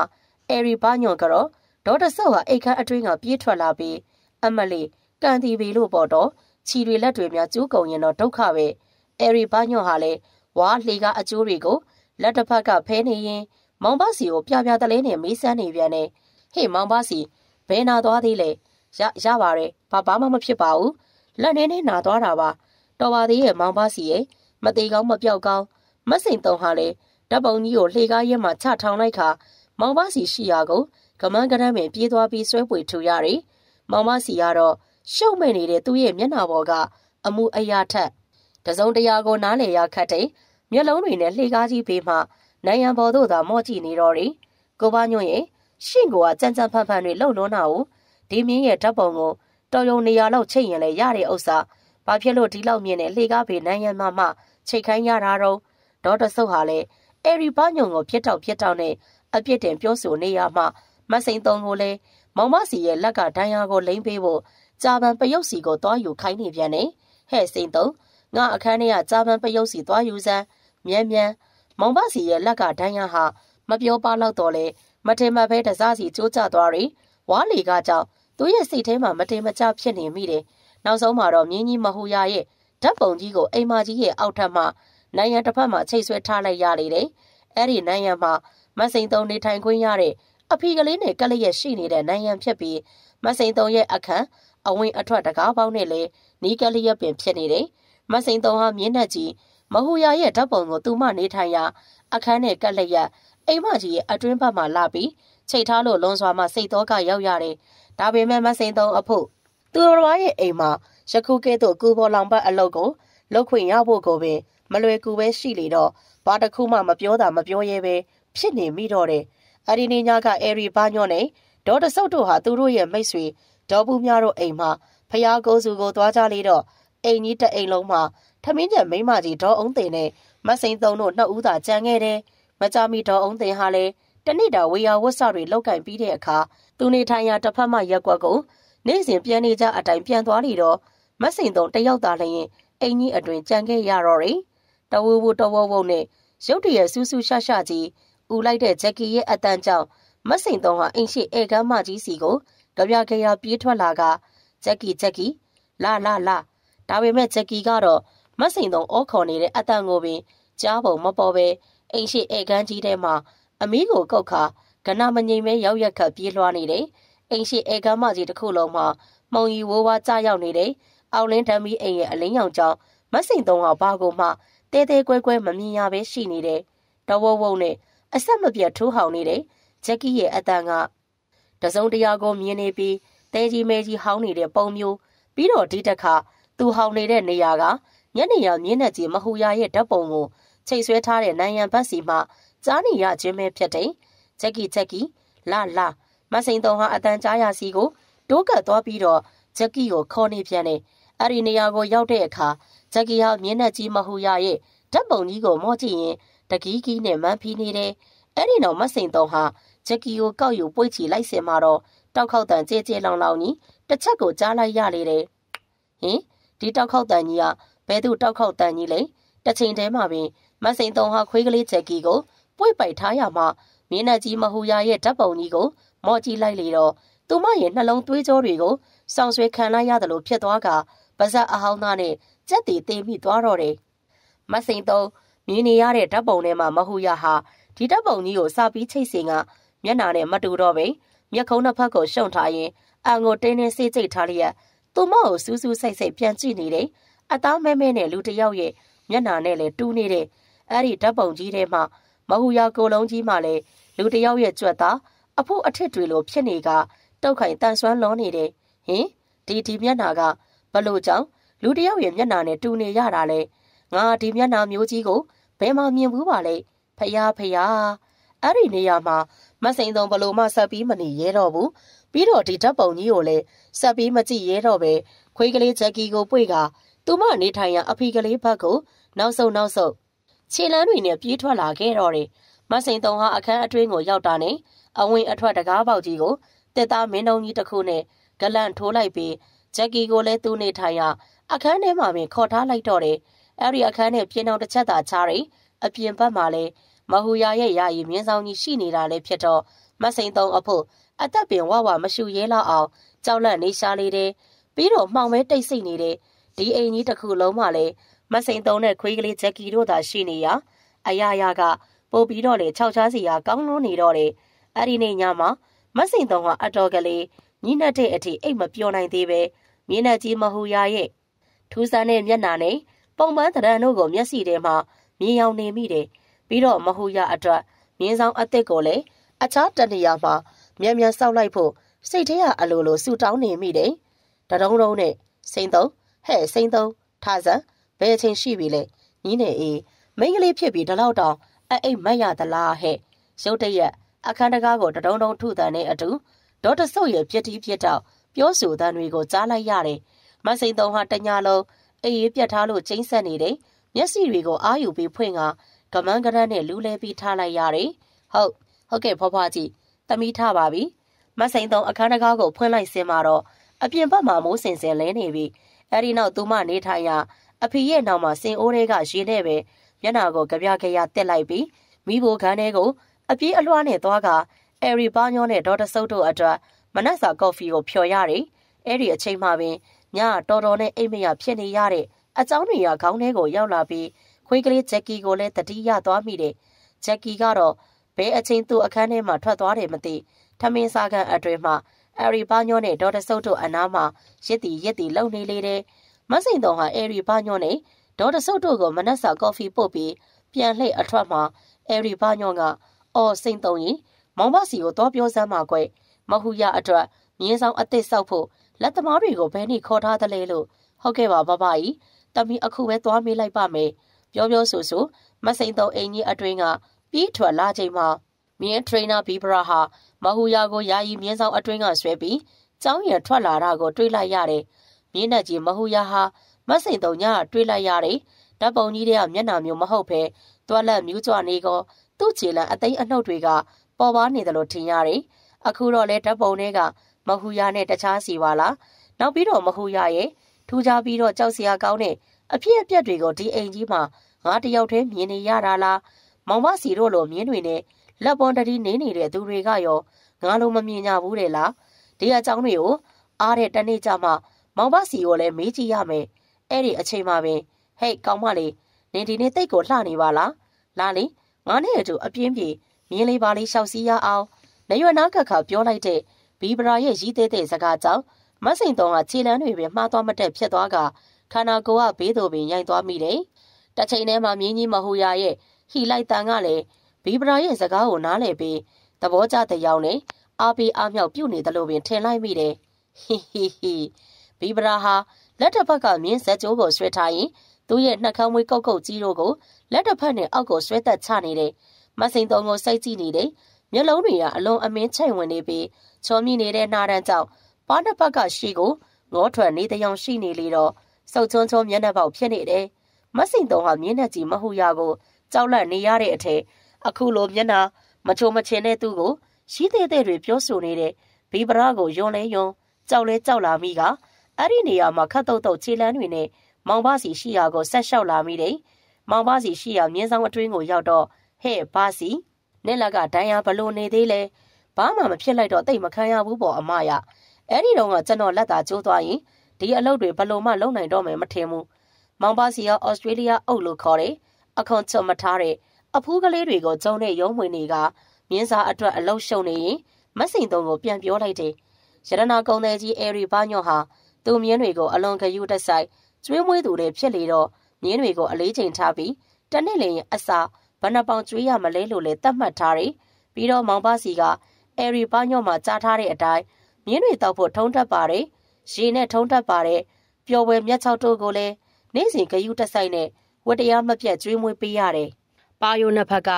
အယ်ရီဘာညွန့်ကတော့ဒေါ်တဆော့ဟာအိတ်ခမ်းအတွင်းကပြေးထွက်လာပြီးအမလီကန်တီဗီလို့ပေါ့တော့ခြီတွေလက်တွေများကျိုးကုန်ရင်တော့ဒုက္ခပဲအဲရီဘာညွန့်ဟာလည်းဝါလှေကအကျိုးတွေကိုလက်တစ်ဖက်ကဖဲနေရင်မောင်ပါစီကိုပြပြတလဲနဲ့မေးစမ်းနေပြန်တယ်ဟေ့မောင်ပါစီဘယ်နာသွားသေးလဲရရပါတယ်ဘာဘာမှမဖြစ်ပါဘူးလက်နေနဲ့နာသွားတာပါတော်ပါသေးရဲ့မောင်ပါစီရဲ့ မသေးကောင်းမပြောက်ကောင်းမစိန်တုံဟာလေဓပုံကြီးကိုလှေကားရဲမှာချထောင်လိုက်ခါမောင်ပါစီရှိရာကိုကမန်းကရမ်းပင်ပြေးသွားပြီးဆွဲပွေထူရတယ်မောင်ပါစီကတော့ရှုံ့မဲ့နေတဲ့သူ့ရဲ့မျက်နှာပေါ်ကအမှုအရာထက်တစုံတရာကိုနားလေရခတ်တဲ့မျက်လုံးတွေနဲ့လှေကားကြီးဘေးမှနိုင်ရန်ပေါ်သို့သာမော့ကြည့်နေတော့တယ်ကိုပါညွန့်ရဲ့ရှင့်ကိုကကြမ်းကြမ်းဖန်ဖန်တွေလှုပ်လွန်းတာကိုဒီမြင်းရဲ့ဓာတ်ပုံကိုတော်ရုံနေရာလောက်ချိန်ရင်လည်းရတဲ့ဥစ္စာဘာဖြစ်လို့ဒီလောက်မြင့်တဲ့လှေကားဘေးနိုင်ရန်မှမှ ချိန်ခိုင်းရတာတော့ဒေါ်တဆုပ်ဟာလည်းအဲရီပါညုံကိုပြစ်တောက်ပြစ်တောက်နဲ့အပြစ်တင်ပြောဆိုနေရမှမစိန်သုံးကိုလည်းမောင်မစီရဲ့လက်ကဒဏ်ရာကိုလိမ့်ပေးဖို့ကြာပန်ပယုတ်စီကိုသွားယူခိုင်းနေပြန်တယ်ဟဲ့စိန်သုံးငါအခန်းထဲကကြာပန်ပယုတ်စီသွားယူစမ်းမြန်မြန်မောင်မစီရဲ့လက်ကဒဏ်ရာဟာမပြောပါတော့တော့လေမထင်မှပဲတစားစီကျိုးကျသွားရီဝါလီကကြောင့်သူ့ရဲ့စိတ်ထဲမှာမတင်မကျဖြစ်နေမိတယ်နောက်ဆုံးမှာတော့မြင်းကြီးမဟူရရဲ့ ဓာတ်ပုံကြီးကိုအိမ်မကြီးရဲ့အောက်ထပ်မှနိုင်ရန်တစ်ဖက်မှာချိတ်ဆွဲထားလိုက်ရလေတယ်အဲ့ဒီနိုင်ရန်မှာမစိန်သုံးနေထိုင်ခွင့်ရတဲ့အဖီကလေးနဲ့ကလေးရဲ့ရှိနေတဲ့နိုင်ရန်ဖြစ်ပြီးမစိန်သုံးရဲ့အခန်းအဝင်အထွက်တကားပေါင်းနဲ့လည်းနီးကလေးရပင်ဖြစ်နေတယ်။မစိန်သုံးဟာမြင်းနဲ့ကြီးမဟူယာရဲ့ဓာတ်ပုံကိုသူမနေထိုင်ရာအခန်းနဲ့ကက်လက်ရအိမ်မကြီးရဲ့အတွင်းဘက်မှာလာပြီးချိတ်ထားလို့လွန်စွာမှစိတ်တော့ကရောက်ရတယ်။ဒါပေမဲ့မစိန်သုံးအဖို့သူတော်ရဲ့အိမ်မှာ ယခုကဲ့သို့ကူပေါ်လောင်ပတ်အလုပ်ကိုလုပ်ခွင့်ရဖို့ကိုပင်မလွယ်ကူပဲရှိလေတော့ဘာတစ်ခုမှမပြောတာမပြောရဲပဲဖြစ်နေမိတော့တယ်။အဒီနီညာကအဲရီဘာညော့နဲ့ဒေါ်တဆုပ်တို့ဟာသူတို့ရဲ့မိတ်ဆွေဒေါ်ပူများတို့အိမ်မှာဖျားကိုစုကိုသွားကြလေတော့အိမ်ကြီးတအိမ်လုံးမှာထမင်းကျန်မိမကြီးဒေါ်အောင်တင်နဲ့မစိန်သုံးတို့နှစ်ဦးသာကြံခဲ့တယ်မကြမီဒေါ်အောင်တင်ဟာလည်းတနေ့တာဝေယဝတ်စတွေလောက်ကင်ပြီးတဲ့အခါသူနေထိုင်ရာတစ်ဖက်မှရက်ကွက်ကိုနေ့စဉ်ပြန်နေကြအတိုင်းပြန်သွားလေတော့ မစိန်သုံးတယောက်သာလျင်အိမ်ကြီးအတွင်ကြံခဲ့ရတော့တယ်တဝူဝူတဝဝုံနဲ့ရုတ်တရက်ဆူးဆူးရှာရှာကြီးဦးလိုက်တဲ့ဂျက်ကီရဲ့အတန်းကြောင့်မစိန်သုံးဟာအိမ်ရှိဧကမ်းမကြီးစီကိုကြပြကြရပြေးထွက်လာကဂျက်ကီဂျက်ကီလာလာလာဒါပေမဲ့ဂျက်ကီကတော့မစိန်သုံးအောခေါ်နေတဲ့အတန်ကိုပင်ကြားပုံမပေါ်ပဲအိမ်ရှိဧကန်းကြီးထဲမှာအမီးကိုကုတ်ခါကနမငိမ့်မဲရောက်ရက်ခတ်ပြေးလွှားနေတယ်အိမ်ရှိဧကန်းမကြီးတစ်ခုလုံးမှာမှုံရီဝိုးဝါကြားရောက်နေတယ် အောင်လင်းဓမီအိမ်ရဲ့အလင်းရောင်ကြောင့်မစိန်သုံးဟာဘာကိုမှတဲတဲကွဲကွဲမမြင်ရပဲရှိနေတယ်တော်ဝုံဝုံနဲ့အဆက်မပြတ်ထိုးဟောင်နေတယ်ဂျက်ကီရဲ့အတန်ကတစုံတရာကိုမြင်နေပြီးတဲကြီးမဲကြီးဟောင်းနေတဲ့ပုံမျိုးပြီးတော့ဒီတစ်ခါသူဟောင်းနေတဲ့နေရာကညနေရမြင်းနဲ့ကြီးမဟူရရဲ့ဓာတ်ပုံကိုချိတ်ဆွဲထားတဲ့နိုင်ရန်ဘတ်စီမှကြားနေရခြင်းပဲဖြစ်တယ်ဂျက်ကီဂျက်ကီလာလာမစိန်တုံဟာအတန်ကြားရစီကိုတိုးကပ်သွားပြီးတော့ဂျက်ကီကိုခေါ်နေပြန်တယ် အဲ့ဒီနေရာကိုရောက်တဲ့အခါဂျက်ကီဟာမြင်းနဲ့ကြီးမဟူရရဲ့ဓာတ်ပုံကြီးကိုမော့ကြည့်ရင်တကီးကီးနဲ့မန်းဖီးနေတယ်အဲ့ဒီနောက်မစိန်တုံဟာဂျက်ကီကိုကောက်ယူပွေ့ချီလိုက်စင်မှာတော့တောက်ခေါက်တန်ကြဲကြဲလောင်လောင်ကြီးတစ်ချက်ကိုကြားလိုက်ရလေတယ်ဟင်ဒီတောက်ခေါက်တန်ကြီးကဘဲသူတောက်ခေါက်တန်ကြီးလေတစ်ချိန်တည်းမှာပင်မစိန်တုံဟာခွေးကလေးဂျက်ကီကိုပွေ့ပိုက်ထားရမှမြင်းနဲ့ကြီးမဟူရရဲ့ဓာတ်ပုံကြီးကိုမော့ကြည့်လိုက်လေတော့သူမရဲ့နှလုံးသွေးကြောတွေကိုစောင်ဆွဲခံလိုက်ရတယ်လို့ဖြစ်သွားက ပါဇက်အဟောင်းသားနဲ့ကြက်တီသေးမိသွားတော့တယ်မစိန်တုံမြင်နေရတဲ့ဓာတ်ပုံထဲမှာမဟူရဟာဒီဓာတ်ပုံကြီးကိုစာပြီးချိတ်စင်ကမျက်နာနဲ့မတူတော့ပဲမျက်ခုံးနှစ်ဖက်ကိုရှုံထားရင်အံကိုတင်းတင်းဆေးကျိတ်ထားလျက်သူမကိုစူးစူးဆိုင်ဆိုင်ပြန်ကြည့်နေတယ်အသားမဲမဲနဲ့လူတယောက်ရဲ့မျက်နာနဲ့လည်းတူးနေတဲ့အဲ့ဒီဓာတ်ပုံကြီးထဲမှာမဟူယာကိုလုံးကြီးမှလည်းလူတယောက်ရဲ့ကြွက်သားအဖို့အထစ်တွေလိုဖြစ်နေကတောက်ခိုင်တန်ဆွမ်းလွန်နေတယ်ဟင်ဒီဒီမျက်နာက ဘလို့ကြောင့်လူတယောက်ရဲ့မျက်နာနဲ့တူနေရတာလဲငါဒီမျက်နာမျိုးကြီးကိုဘယ်မှမြင်ဘူးပါလဲဖယားဖယားအဲ့ဒီနေရာမှာမစိန်သုံးဘလို့မှဆက်ပြီးမနေရဲတော့ဘူးပြီးတော့ဒီဓာတ်ပုံကြီးကိုလည်းဆက်ပြီးမကြည့်ရဲတော့ပဲခွေးကလေးဂျက်ကီကိုပွေကသူမနေထိုင်ရာအဖီကလေးဘက်ကိုနောက်ဆုတ်နောက်ဆုတ်ခြေလမ်းတွေနဲ့ပြေးထွက်လာခဲ့တော့တယ်မစိန်တုံဟာအခန်းအတွင်းကိုရောက်တာနဲ့အဝင်အထွက်တကားပေါက်ကြီးကိုတက်သားမင်းတုံးကြီးတစ်ခုနဲ့ဂလန့်ထိုးလိုက်ပြီး ဂျက်ကီကိုလည်းသူ့နေထိုင်ရာအခန်းထဲမှာပင်ခေါ်ထားလိုက်တော့တယ်အဲ့ဒီအခန်းနဲ့ပြင်းအောင်တစ်ချက်သာချားတယ်အပြင်ဘက်မှာလည်းမဟူယာရဲ့ယာယီမြင်းဆောင်ကြီးရှိနေတာလည်းဖြစ်တော့မစိန်တုံအဖို့အသက်ပင်ဝဝမရှူရဲလောက်အောင်ကြောက်လန့်နေရှာလေတယ်ပြီးတော့မှောင်မဲတိတ်ဆိတ်နေတဲ့ဒီအိမ်ကြီးတစ်ခုလုံးမှလည်းမစိန်တုံနဲ့ခွေးကလေးဂျက်ကီတို့သာရှိနေရအရာရာကပို့ပြီးတော့လေခြောက်ချားစီရာကောင်းလွန်းနေတော့တယ်အဲ့ဒီနေ့ညမှာမစိန်တုံကအတော်ကလေးညှိနှက်တဲ့အထိအိတ်မပြောနိုင်သေးပဲ မြင်းနဲ့ကြီးမဟူယာရဲ့ထူးဆန်းတဲ့မျက်နှာနဲ့ပုံပန်းတရံတို့ကိုမျက်စိထဲမှာမြင်ရောက်နေမိတယ်ပြီးတော့မဟူယာအတွက်မြင်းဆောင်အစ်စ်ကိုလည်းအခြားတနေရာမှာမြန်မြန်စောက်လိုက်ဖို့စိတ်ထဲကအလိုလိုဆူတောင်းနေမိတယ်တတုံးတုံးနဲ့စိန်သုံးဟဲ့စိန်သုံးထားစံဘယ်အချိန်ရှိပြီလဲညီနေအေးမိန်းကလေးဖြစ်ပြီးဒီလောက်တောင်အအိတ်မက်ရသလားဟဲ့ရုတ်တရက်အခန်းတကားကိုတတုံးတုံးထုတန်တဲ့အတူဒေါ်တဆုပ်ရဲ့ပြက်တီးပြက်တော့ ပြောဆိုသံတွေကိုကြားလိုက်ရတယ်မစိန်သုံးဟာတညာလုံးအေးအေးပြတ်ထားလို့ကျိန်းဆက်နေတယ်မျက်စိတွေကိုအာယူပြီးဖွင့်ကကမန်းကရတ်နဲ့လူးလဲပြီးထားလိုက်ရတယ်ဟုတ်ဟုတ်ကဲ့ဖွားဖွားကြီးတမီးထားပါပြီမစိန်သုံးအခန်းတကားကိုဖွင့်လိုက်စင်မှာတော့အပြင်ဘက်မှာမိုးစင်စင်လဲနေပြီအဲဒီနောက်သူမနေထိုင်ရာအဖေရဲ့နောက်မှာစင်အိုးတွေကရေနဲ့ပဲမျက်နှာကိုကြပြကြရတက်လိုက်ပြီးမိဘခန်းထဲကိုအပြေးအလွှားနဲ့သွားကအဲရီပါညောနဲ့ဒေါ်တဆုပ်တို့အတွက် မနက်စာကော်ဖီကိုဖြော်ရတယ်အဲ့ဒီအချိန်မှပင်ညတော်တော်နဲ့အိမ်မရဖြစ်နေရတဲ့အเจ้าတွေကခေါင်းထဲကိုရောက်လာပြီးခွေးကလေးဂျက်ကီကိုလည်းတတိယသွားမိတယ်ဂျက်ကီကတော့ဘဲအချင်းသူ့အခန်းထဲမှာထွက်သွားတယ်မသိထမင်းစားကန်အတွင်မှအရီပါညောနဲ့ဒေါ်တဆုပ်တို့အနားမှာရစ်တီရစ်တီလုံနေလေတယ်မစိန်တော်ဟာအရီပါညောနဲ့ဒေါ်တဆုပ်တို့ကိုမနက်စာကော်ဖီပို့ပြီးပြန်လှည့်အထွက်မှာအရီပါညောကအော်စိန်တုံရင်မောင်မစီကိုတော့ပြောစမ်းပါကွ မဟူရအတွက်မြင်းဆောင်အသစ်ဆောက်ဖို့လက်သမားတွေကိုဘယ်နှခေါ်ထားသလဲလို့ဟုတ်ကဲ့ပါဘဘကြီးတမီအခုပဲသွားမေးလိုက်ပါမယ်ပြောပြောဆိုဆိုမစိန်တုံအိမ်ကြီးအတွင်းကပြီးထွက်လာချိန်မှာမြင်းထရိနာဘီဘရာဟာမဟူယာကိုယာယီမြင်းဆောင်အတွင်းကဆွဲပြီးကျောင်းရံထွက်လာတာကိုတွေးလိုက်ရတယ်မြင်းနဲ့ကြီးမဟူယာဟာမစိန်တုံညတွေးလိုက်ရတယ်ဓာတ်ပုံကြီးတွေကမျက်နှာမျိုးမဟုတ်ဘဲတွက်လက်မြူးကြွနေကောသူ့ခြေလံအသိအနှုတ်တွေကပေါ်ပါနေတယ်လို့ထင်ရတယ် အခုတော့လေဓာတ်ပုံတွေကမဟူယာနဲ့တခြားစီပါလားနောက်ပြီးတော့မဟူယာရဲ့ထူးခြားပြီးတော့ကြောက်စရာကောင်းတဲ့အဖြစ်အပျက်တွေကိုဒီအိမ်ကြီးမှာငါတယောက်တည်းမြင်နေရတာလားမောင်မစီတို့လိုမြင်းတွေနဲ့လက်ပွန်တတိနေနေတဲ့သူတွေကရောငါလိုမမြင်ကြဘူးတဲ့လားဒီအကြောင်းတွေကိုအားတဲ့တနေ့ကြမှာမောင်မစီကိုလည်းမေးကြည့်ရမယ်အဲ့ဒီအချိန်မှာပင်ဟဲ့ကောင်းမလေးနင်ဒီနေ့တိတ်ကိုလှနေပါလားလာလေငါနဲ့အတူအပြင်းပြေမြင်းလေးပါလေးရှောက်စီးရအောင် နေရွယ်နာကခါပြောလိုက်တဲ့ဘီဗရာရဲ့ရီးသေးတဲ့စကားကြောင့်မစိန်တုံးကခြေလန်းတွေပဲမှားသွားမတက်ဖြစ်သွားကခန္ဓာကိုယ်ကဘေးသို့ပင်ရိုက်သွားမိတယ်။တစ်ချိန်တည်းမှာမြင်းကြီးမဟူယာရဲ့ဟီလိုက်တန်ကလည်းဘီဗရာရဲ့စကားကိုနားလည်ပြီးသဘောကျတဲ့ရောင်နဲ့အားပေးအားမြောက်ပြုတ်နေတယ်လို့ပင်ထင်လိုက်မိတယ်။ဟီဟီဟီဘီဗရာဟာလက်တစ်ဖက်ကမြင်းဆက်ကြိုးကိုဆွဲထားရင်သူ့ရဲ့နှက်ခမ်းမွေးကုတ်ကုတ်ကြီးတို့ကိုလက်တစ်ဖက်နဲ့အောက်ကိုဆွဲသက်ချနေတယ်။မစိန်တုံးကိုစိတ်ကြည့်နေတယ်။ မျက်လုံးတွေကအလွန်အမင်းချိတ်ဝင်နေပြီးချောမိနေတဲ့နာရန်ကြောင့်ပါးနှစ်ပတ်ကရှိကိုငေါထွက်နေတောင်ရှိနေလေတော့စုပ်ချွန်းချွန်းမျက်နှာပေါက်ဖြစ်နေတယ်။မစိန်တုံးဟာမျက်နှာကြီးမဟူရကိုကြောက်လန့်နေရတဲ့အထက်အခုလိုမျက်နှာမချိုမချင်တဲ့သူ့ကိုရှိသေးတဲ့တွေပြောဆိုနေတဲ့ဘီဗရာကိုယွန်းလဲယွန်းကြောက်လဲကြောက်လာမိကအဲ့ဒီနေရာမှာခတ်တုတ်တုတ်ခြေလန်းတွေနဲ့မောင်ပါစီရှိရာကိုဆက်လျှောက်လာမိတယ်။မောင်ပါစီရှိရာမြင်းဆောင်အတွင်းကိုရောက်တော့ဟဲ့ပါစီ နဲ့လက်ကဒိုင်ယာဘလို့နေသေးလဲဘာမှမဖြစ်လိုက်တော့တိတ်မခံရဘူးပေါ့အမရအဲ့ဒီတော့ကကျွန်တော်လက်သာကျိုးသွားရင်ဒီအလုပ်တွေဘလို့မှလုံနိုင်တော့မယ်မထင်ဘူးမောင်ပါစီကဩစတြေးလျအုပ်လို့ခေါ်တယ်အခွန်ချွတ်မထားတဲ့အဖူးကလေးတွေကိုကျုံတဲ့ရုံးဝင်တွေကမြင်းစားအတွက်အလုပ်ရှုံနေရင်မစိန်တုံကိုပြန်ပြောလိုက်တယ်ရတနာကုံတဲ့ကြီးအဲရီဘာညော့ဟာသူ့မြင်းတွေကိုအလွန်ဂယုတက်ဆိုင်ကျွေးမွေးသူတွေဖြစ်လေတော့မြင်းတွေကိုအလေးချိန်ထားပြီးတနစ်လင်အစာ ဘဏ္ဍပေါင်ကျွေးရမလဲလို့လည်းသတ်မှတ်ထားတယ်ပြီးတော့မောင်ပါစီကအဲရီဘာညော့မှာကြားထားတဲ့အတိုင်းမြင်းတွေတောက်ဖို့ထုံးတက်ပါတယ်ရေနဲ့ထုံးတက်ပါတယ်ပျော်ပွဲမြတ်ချောက်တို့ကိုလည်းနေ့စဉ်ဂယုတက်ဆိုင်နဲ့ဝတ္တရားမပြတ်ကျွေးမွေးပေးရတယ်။ပါယိုနှစ်ဖက်က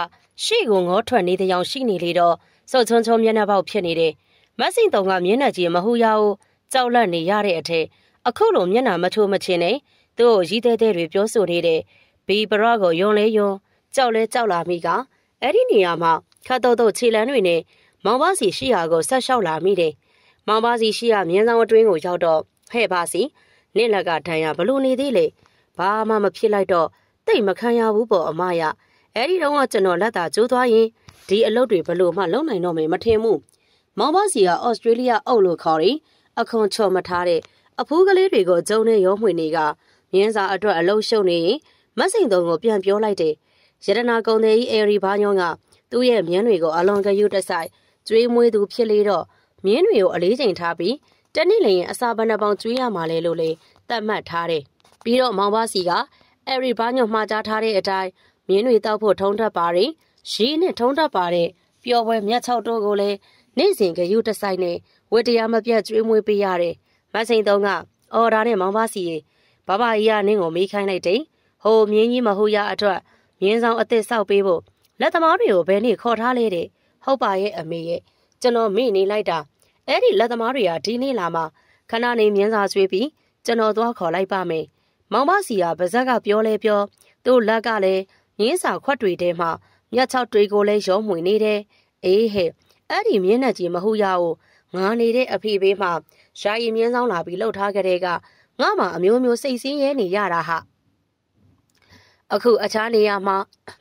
ရှေ့ကိုငေါထွက်နေတဲ့ရောင်ရှိနေလေတော့စုတ်ချုံချုံမျက်နှာပေါက်ဖြစ်နေတယ်။မဆင်တုံကမျက်နှာကြီးမဟူရအောင်ကြောက်လန့်နေရတဲ့အထက်အခုလိုမျက်နှာမထိုးမချင်းနဲ့သူ့ကိုရီးသေးသေးတွေပြောဆိုနေတဲ့ဘီဘရကိုယုံလဲယုံ ကြောက်လဲကြောက်လာမိကအဲ့ဒီနေရာမှာခတ်တော့တော့ခြေလန်းတွေနဲ့မောင်ပါစီရှိရာကိုဆက်လျှောက်လာမိတယ်။မောင်ပါစီရှိရာမြင်းဆောင်အတွင်းကိုရောက်တော့ဟဲ့ပါစီနင့်လက်ကဒဏ်ရဘလို့နေသေးလေဘာမှမဖြစ်လိုက်တော့တိတ်မခံရဘူးပေါ့အမရအဲ့ဒီတော့ကကျွန်တော်လက်သာကျိုးသွားရင်ဒီအလုပ်တွေဘလို့မှလုံနိုင်တော့မယ်မထင်ဘူးမောင်ပါစီကဩစတြေးလျအုပ်လို့ခေါ်ရင်အခွန်ချော်မထားတဲ့အဖူးကလေးတွေကိုဂျုံနဲ့ရောမှွေနေကမြင်းစာအတွက်အလုံးရှုံနေရင်မတ်စိန်တုံကိုပြန်ပြောလိုက်တယ် ရတနာကုံတဲ့ကြီးအေရီဘာညောင်းကသူ့ရဲ့မြင်းတွေကိုအလွန်ကယူတက်ဆိုင်ကျွေးမွေးသူဖြစ်လေတော့မြင်းတွေကိုအလေးချိန်ထားပြီးတနည်းလျင်အစာဘဏ္ဍပေါင်းကျွေးရမှာလေလို့လေသတ်မှတ်ထားတယ်ပြီးတော့မောင်ပါစီကအေရီဘာညောင်းမှားကြားထားတဲ့အတိုင်းမြင်းတွေတောက်ဖို့ထုံးထပ်ပါတယ်ရီးနဲ့ထုံးထပ်ပါတဲ့ပျော်ပွဲမြတ်ချောက်တို့ကိုလည်းနေ့စဉ်ကယူတဆိုင်နဲ့ဝတ္တရားမပြတ်ကျွေးမွေးပေးရတယ်မစိန်တုံးကအော်ဒါနဲ့မောင်ပါစီရေဘဘကြီးကနင်းကိုမေးခိုင်းလိုက်တယ်ဟိုမြင်းကြီးမဟုတ်ရအတွက် မြင်းဆောင်အသစ်ဆောက်ပေးဖို့လက်သမားတွေကိုဘယ်နေ့ခေါ်ထားလဲတဲ့ဟုတ်ပါရဲ့အမေရဲ့ကျွန်တော်မေ့နေလိုက်တာအဲ့ဒီလက်သမားတွေကဒီနေ့လာမှခဏနေမြင်းစာဆွေးပြီးကျွန်တော်သွားခေါ်လိုက်ပါမယ်မောင်မစီကပါဇက်ကပြောလဲပြောသူ့လက်ကလည်းမြင်းစာခွက်တွေထဲမှာမြတ်ချောက်တွေကိုလည်းရောမှွေနေတယ်အေးဟဲ့အဲ့ဒီမြင်းနဲ့ကြီးမဟုတ်ရဘူးငါနေတဲ့အဖေဘေးမှာရှာရီမြင်းဆောင်လာပြီးလှုပ်ထားကြတဲ့ကငါမှအမျိုးမျိုးစိတ်ဆင်းရဲနေရတာဟာ အခုအခြားနေရာမှာ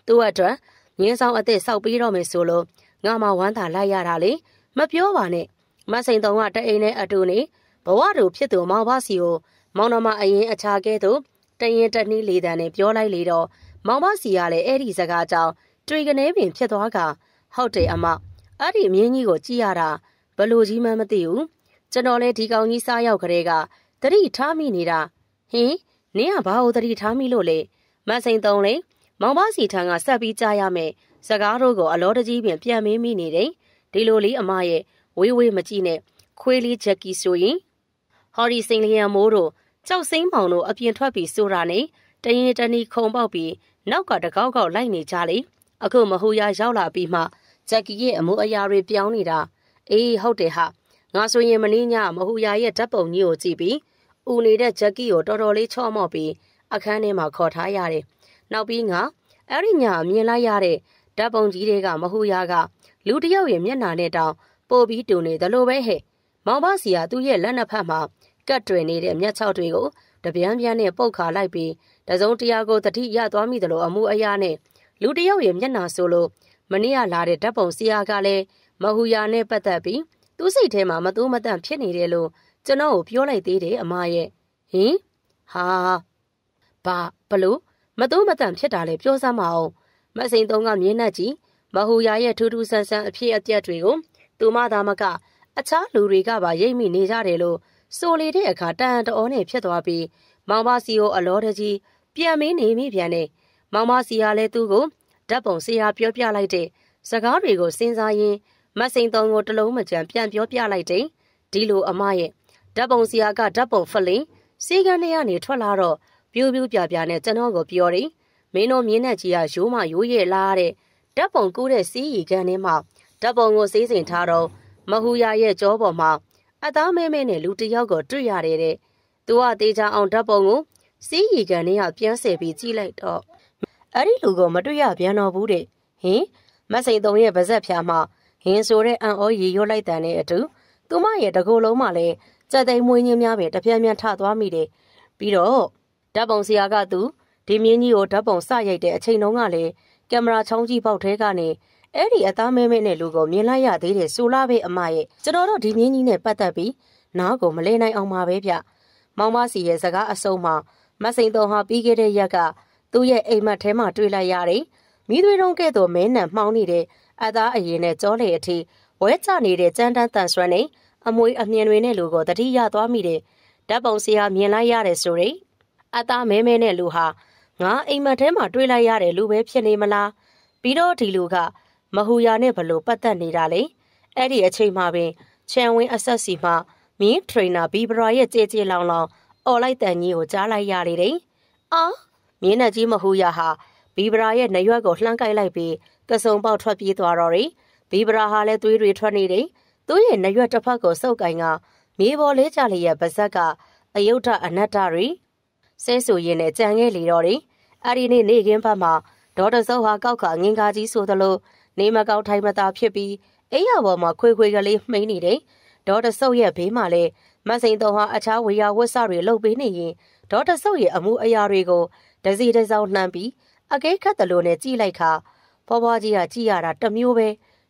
သူ့အတွက်ငင်းဆောင်အသက်စောက်ပြီးတော့မယ်ဆိုလို့ငါမှဝမ်းသာလိုက်ရတာလေမပြောပါနဲ့မစိန်တုံကတအိမ်နဲ့အတူနေဘဝတို့ဖြစ်သူမောင်ပါစီကိုမောင်နှမအရင်အခြားကဲသို့တရင်တက်နှီးလေးတန်နဲ့ပြောလိုက်လေတော့မောင်ပါစီကလည်းအဲ့ဒီစကားကြောင့်တွေ့ကနေပင်ဖြစ်သွားကဟုတ်တယ်အမအဲ့ဒီမြင်းကြီးကိုကြည့်ရတာဘလို့ကြီးမှမသိဘူးကျွန်တော်လည်းဒီကောင်ကြီးစားရောက်ကလေးကတတိထားမိနေတာဟင်နင်းကဘာလို့တတိထားမိလို့လဲ မဆိုင်တုံးလေမောင်ပါစီထံကဆက်ပြီးကြားရမယ်စကားတို့ကိုအလောတကြီးပင်ပြန်မေးမိနေတယ်ဒီလိုလေးအမရဲ့ဝေးဝေးမကြည့်နဲ့ခွေးလေးဂျက်ကီဆိုရင်ဟော်ဒီစိန်လျံမိုးတို့ကြောက်စိမ့်မောင်တို့အပြင်ထွက်ပြီးဆိုတာနဲ့တရင်တနီခုံပေါက်ပြီးနောက်ကတကောက်ကောက်လိုက်နေကြလေအခုမဟူရရောက်လာပြီးမှဂျက်ကီရဲ့အမိုးအရာတွေပြောင်းနေတာအေးဟုတ်တယ်ဟာငါဆိုရင်မင်းညမဟူရရဲ့ဓာတ်ပုံကြီးကိုကြည့်ပြီးဦးနေတဲ့ဂျက်ကီကိုတော်တော်လေးချော့မော့ပြီး အခန်းထဲမှာခေါ်ထားရတယ်နောက်ပြီးငါအဲ့ဒီညမြင်လိုက်ရတဲ့ဓာတ်ပုံကြီးတွေကမဟူရကလူတယောက်ရဲ့မျက်နှာနဲ့တောင်ပို့ပြီးတူနေတယ်လို့ပဲဟဲ့မောင်ပါစီကသူ့ရဲ့လက်နှစ်ဖက်မှာကတ်တွင်နေတဲ့မျက်ခြောက်တွေကိုတပြန်းပြန်းနဲ့ပုတ်ခါလိုက်ပြီးတစုံတရာကိုတတိရသွားမိတယ်လို့အမှုအရာနဲ့လူတယောက်ရဲ့မျက်နှာဆိုလို့မနေ့ကလာတဲ့ဓာတ်ပုံဆရာကလည်းမဟူယာနဲ့ပတ်သက်ပြီးသူ့စိတ်ထဲမှာမတူးမတန့်ဖြစ်နေတယ်လို့ကျွန်တော်ကိုပြောလိုက်သေးတယ်အမရဲ့ဟင်ဟာ ဘာဘလို့မတူးမတန့်ဖြစ်တာလေပြောစမ်းမအောင်မစိန်သုံးကမြင်းနဲ့ကြီးမဟူယာရဲ့ထူးထူးဆန်းဆန်းအဖြစ်အပျက်တွေကိုသူမသားမကအခြားလူတွေကပါရိပ်မိနေကြတယ်လို့ဆိုလေတဲ့အခါတန်တအောနဲ့ဖြစ်သွားပြီးမောင်မစီကိုအလောတကြီးပြန်မင်းနေမိပြန်တယ်မောင်မစီကလည်းသူ့ကိုဓာတ်ပုံဆရာပြောပြလိုက်တဲ့စကားတွေကိုစဉ်းစားရင်းမစိန်တုံကိုတလုံးမကြံပြန်ပြောပြလိုက်တယ်ဒီလိုအမရဲ့ဓာတ်ပုံဆရာကဓာတ်ပုံဖလင်းစီကန်းထဲကနေထွက်လာတော့ ပြူးပြူးပြပြနဲ့ကျွန်တော်ကိုပြောတယ်မင်းတို့မြင်းနဲ့ကြီးကရိုးမရိုးရဲ့လားတဲ့ဓာတ်ပုံကူးတဲ့စီးရီကန်ထဲမှာဓာတ်ပုံကိုစေးစင်ထားတော့မဟူရရဲ့ကြောပေါ်မှာအသားမဲမဲနဲ့လူတယောက်ကိုတွေ့ရတယ်တဲ့သူကတေချာအောင်ဓာတ်ပုံကိုစီးရီကန်ထဲကပြန်ဆယ်ပြီးကြည့်လိုက်တော့အဲ့ဒီလူကိုမတွေ့ရပြန်တော့ဘူးတဲ့ဟင်မစိန်သုံးရဲ့ပါဇက်ဖြာမှာဟင်းဆိုတဲ့အံ့ဩရေရွတ်လိုက်တဲ့နဲ့အတူသူမရဲ့တကိုယ်လုံးမှလည်းကြက်သိမ်းမွေးညင်းများပဲတပြက်ပြက်ထသွားမိတယ်ပြီးတော့ ဓာတ်ပုံဆရာကသူဒီမြင်းကြီးကိုဓာတ်ပုံစရိုက်တဲ့အချိန်တုန်းကလည်းကင်မရာချောင်းကြီးပေါက်ထဲကနေအဲ့ဒီအသားမဲမဲနဲ့လူကိုမြင်လိုက်ရသေးတယ်ဆိုလားပဲအမရဲ့ကျွန်တော်တို့ဒီမြင်းကြီးနဲ့ပတ်သက်ပြီးနားကိုမလဲနိုင်အောင်ပါပဲဗျမောင်မစီရဲ့စကားအစုံမှာမစိန်တော်ဟာပြီးခဲ့တဲ့ရက်ကသူ့ရဲ့အိမ်မက်ထဲမှာတွေ့လိုက်ရတယ်မိသွေးတုံးကဲ့သို့မဲနံမှောင်းနေတဲ့အသားအရင်နဲ့ကြောလေအထိဝဲချနေတဲ့ကြမ်းတမ်းတန်ဆွမ်းနေအမွေအမြင်တွေနဲ့လူကိုတတိရသွားမိတယ်ဓာတ်ပုံဆရာမြင်လိုက်ရတယ်ဆိုရင် အသားမဲမဲနဲ့လူဟာငါအိမ်မက်ထဲမှာတွေ့လိုက်ရတဲ့လူပဲဖြစ်နေမလားပြီးတော့ဒီလူကမဟူယာနဲ့ဘလို့ပတ်သက်နေတာလေအဲ့ဒီအချိန်မှာပင်ချန်ဝင်းအဆက်စီမှမင်းထရိနာဘီဘရာရဲ့ကြဲကြဲလောင်လောင်အော်လိုက်တန်ကြီးကိုကြားလိုက်ရလေတယ်အာမင်းနဲ့ကြီးမဟူယာဟာဘီဘရာရဲ့နရွက်ကိုလှမ်းကိုက်လိုက်ပြီးကစုံပေါက်ထွက်ပြေးသွားတော့တယ်ဘီဘရာဟာလည်းသွေးတွေထွက်နေတယ်သူ့ရဲ့နရွက်တစ်ဖက်ကိုစုပ်ကင်ကမြေပေါ်လေးကြလျက်ပါဇက်က အယုဒ္ဓအနတ္တတွေ ဆဲဆိုရင်နဲ့ကြံခဲ့လေတော့တယ်အဲ့ဒီနေ့နေခင်းဘက်မှာဒေါ်တဆုပ်ဟာကောက်ကငင်္ကာကြီးဆိုသလိုနေမကောက်ထိုင်မသာဖြစ်ပြီးအိယာပေါ်မှာခွေခွေကလေးမှိန်နေတယ်ဒေါ်တဆုပ်ရဲ့ဘေးမှာလည်းမစိန်တော်ဟာအခြားဝေယဝတ်စတွေလှုပ်ပေးနေရင်ဒေါ်တဆုပ်ရဲ့အမှုအရာတွေကိုဒစီတစောင်းနှမ်းပြီးအကဲခတ်တလို့နဲ့ကြည့်လိုက်ခါဖွားဖွားကြီးကကြည့်ရတာတမျိုးပဲ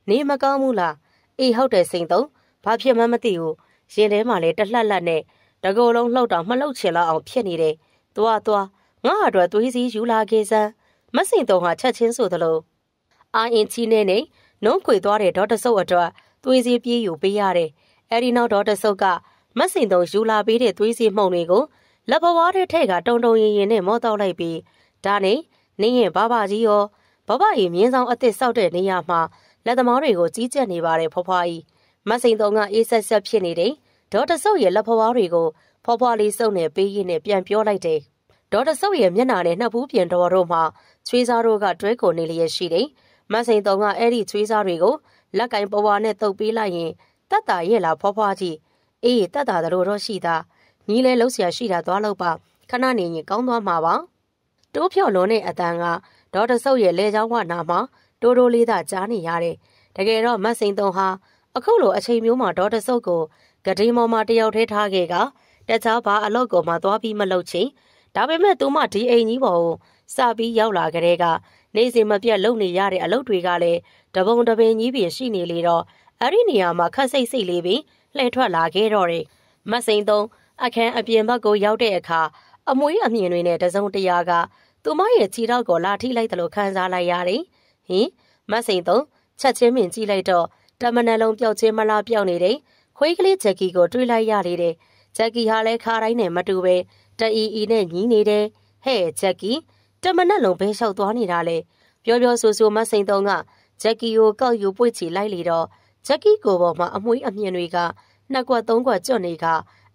နေမကောင်းဘူးလားအေးဟုတ်တယ်စိန်တုံးဘာဖြစ်မှမသိဘူးရင်ထဲမှာလည်းတလှက်လှက်နဲ့တကောလုံးလှုပ်တော့မလှုပ်ချင်လောက်အောင်ဖြစ်နေတယ် သွားသွားငါ့အတွက်သွေးစည်းယူလာခဲ့စမ်းမစိန်တုံးဟာချက်ချင်းဆိုသလိုအာအင်ချီနဲ့နေနှုံးခွေသွားတဲ့ဒေါ်တဆုပ်အတွက်သွေးစည်းပြေးယူပေးရတယ်အဲဒီနောက်ဒေါ်တဆုပ်ကမစိန်တုံးယူလာပေးတဲ့သွေးစည်းမှုန်တွေကိုလက်ဘဝါးတဲ့ထက်ကတုံတုံရင်ရင်နဲ့မောတော့လိုက်ပြီးဒါနဲ့နင်းရဲ့ဘဘကြီးရောဘဘကြီးမြင်းဆောင်အစ်စ်စောက်တဲ့နေရာမှာလက်သမားတွေကိုကြီးကြပ်နေပါတယ်ဖွားဖွားကြီးမစိန်တုံးကအေးဆက်ဆက်ဖြစ်နေတယ်ဒေါ်တဆုပ်ရဲ့လက်ဖွားဖွားတွေကို ဖွားဖွားလေးစုပ်နေပေးရင်းနဲ့ပြန်ပြောလိုက်တယ်ဒေါ်တဆုပ်ရဲ့မျက်နှာနဲ့နှစ်ဖူးပြင်တော်တို့မှာချွေးစားတို့ကတွဲကုန်နေလျက်ရှိတယ်မစိန်တုံးကအဲ့ဒီချွေးစားတွေကိုလက်ကင်ပွားပွားနဲ့တုပ်ပေးလိုက်ရင်တတ်တာရဲ့လားဖွားဖွားကြီးအေးတတ်တာတို့တော့ရှိတာညီလဲလှုပ်ရှားရှိတာသွားလို့ပါခဏနေရင်ကောင်းသွားမှာပါတိုးဖြော်လွန်တဲ့အတန်းကဒေါ်တဆုပ်ရဲ့လေချောင်းဝနာမှာတိုးတိုးလေးသာကြားနေရတယ်တကယ်တော့မတ်စိန်တုံဟာအခုလိုအချိန်မျိုးမှာဒေါ်တဆုပ်ကိုဂတိမော်မှာတယောက်ထဲထားခဲ့က တခြားဘာအလောက်ကိုမှသွားပြီးမလုပ်ချင်ဒါပေမဲ့သူမဒီအိမ်ကြီးပေါ်ကိုစပြီးရောက်လာကြတဲ့ကနေစဉ်မပြတ်လုံနေရတဲ့အလုပ်တွေကလည်းတပုံတပင်ကြီးပြင်ရှိနေလေတော့အဲ့ဒီနေရာမှာခက်စိတ်စိတ်လေးပြီးလှည့်ထွက်လာခဲ့တော့တယ်မတ်စိန်တုံအခန်းအပြင်ဘက်ကိုရောက်တဲ့အခါအမွေးအမြင်တွေနဲ့တစုံတရာကသူမရဲ့ခြေထောက်ကိုလာထိလိုက်တယ်လို့ခံစားလိုက်ရတယ်။ဟင်မတ်စိန်တုံချက်ချင်းမြင်ကြည့်လိုက်တော့တမနလုံးပျောက်ချင်းမလားပျောက်နေတယ်။ခွေးကလေးဂျက်ကီကိုတွေးလိုက်ရလေတယ်။ ဂျက်ကီဟာလည်းခါတိုင်းနဲ့မတူပဲတအီအီနဲ့ညီးနေတယ်။ဟဲ့ဂျက်ကီတမနလုံးဘဲလျှောက်သွားနေတာလေ။ပြောပြောဆိုဆိုမတ်စိန်တုံကဂျက်ကီကိုကောက်ယူပွေ့ချီလိုက်လေတော့ဂျက်ကီကိုပေါ်မှာအမွှေးအမြင်တွေကနှစ်ကွက်သုံးကွက်ကျွတ်နေက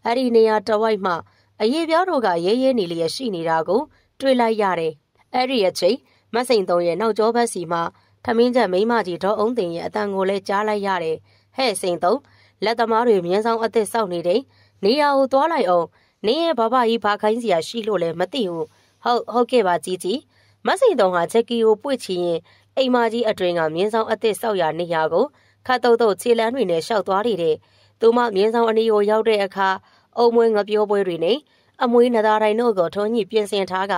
အဲ့ဒီနေရာတဝိုက်မှအရေးပြားတို့ကရဲရဲနေလျက်ရှိနေတာကိုတွေ့လိုက်ရတယ်။အဲ့ဒီအချိန်မစိန်သုံးရဲ့နောက်ကျောဘက်စီမှာထမင်းချက်မိမကြီးဒေါ်အောင်တင်ရဲ့အတန်ကိုလည်းကြားလိုက်ရတယ်။ဟဲ့စိန်သုံးလက်သမားတွေမြင်းဆောင်အသက်စောက်နေတယ်။ နေရာကိုသွားလိုက်အောင်နင်းရဲ့ဘဘကြီးဘာခိုင်းစရာရှိလို့လဲမသိဘူး။ဟုတ်ဟုတ်ကဲ့ပါကြီးကြီးမစိန်သုံးဟာချက်ကီကိုပွေ့ချရင်အိမ်မကြီးအတွင်ကမြင်းဆောင်အသက်စောက်ရနေရာကိုခတ်တုတ်တုတ်ခြေလမ်းတွေနဲ့ရှောက်သွားတယ်။သူမမြင်းဆောင်အနီးကိုရောက်တဲ့အခါအုံမွေးငပြောပွဲတွေနဲ့အမွေးနသားတိုင်းတို့ကိုထုံးညှိပြင်ဆင်ထားက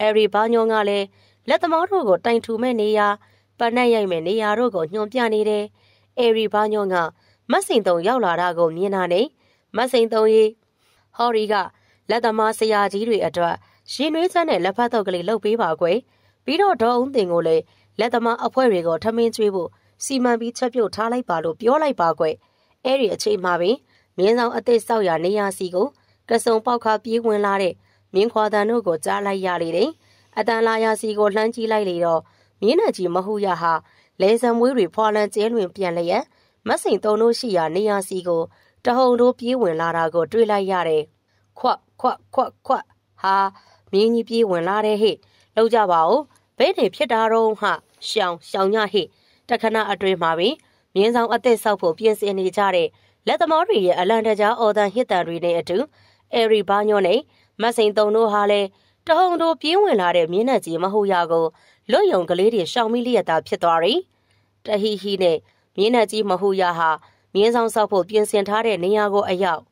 အဲရီဘာညောကလည်းလက်သမားတို့ကိုတိုင်ထူမဲ့နေရာပနက်ရိုက်မဲ့နေရာတို့ကိုညွှန်ပြနေတယ်။အဲရီဘာညောကမတ်စိန်တုံရောက်လာတာကိုမြင်တာနဲ့ မတ်စိန်တုံရေးဟော်ရီကလက်သမားဆရာကြီးတွေအတွက်ရှင်နွေးချမ်းတဲ့လက်ဖက်တော့ကလေးလှုပ်ပေးပါကွယ်။ပြီးတော့ဒေါ်အောင်တင်ကိုလည်းလက်သမားအဖွဲ့တွေကိုထမင်းကျွေးဖို့စီမံပြီးချက်ပြုတ်ထားလိုက်ပါလို့ပြောလိုက်ပါကွယ်။အဲ့ဒီအချိန်မှာပင်မြင်းဆောင်အသက်ဆောက်ရာနေရာစီကိုကစုံပေါက်ခါပြေးဝင်လာတဲ့မြင်းခွာတန်တို့ကိုကြားလိုက်ရလေတယ်။အတန်လာရာစီကိုလှမ်းကြည့်လိုက်လေတော့မြင်းနဲ့ကြီးမဟုရဟာလဲဆံမွေးတွေဖွာလန်းကျဲလွင်ပြန်လျက်မစိန်တုံတို့ရှိရာနေရာစီကို တဟုန်တို့ပြေးဝင်လာတာကို တွေ့လိုက်ရတယ်။ခွခွခွခွဟာမြင်းကြီးပြေးဝင်လာတဲ့ဟဲ့လောက်ကြပါဦးဘဲနေဖြစ်တာတော့ဟာရှောင်ရှောင်ညဟဲ့တခဏအတွင်းမှာပင်မြင်းဆောင်အသက်ဆောက်ဖို့ပြင်ဆင်နေကြတဲ့လက်သမားတွေရဲ့အလံတကြားအော်တန်ဟစ်တန်တွေနဲ့အတူအဲရီဘာညောနဲ့မစိန်တုံတို့ဟာလည်းတဟုန်တို့ပြင်းဝင်လာတဲ့မြင်းနဲ့ကြီးမဟုတ်ရကိုလွတ်ယုံကလေးတွေရှောင်မိလျက်သာဖြစ်သွားတယ်။တဟီဟီနဲ့မြင်းနဲ့ကြီးမဟုတ်ရဟာ မြင်းဆောင်ဆောက်ဖို့ပြင်ဆင်ထားတဲ့နေရာကိုအရောက်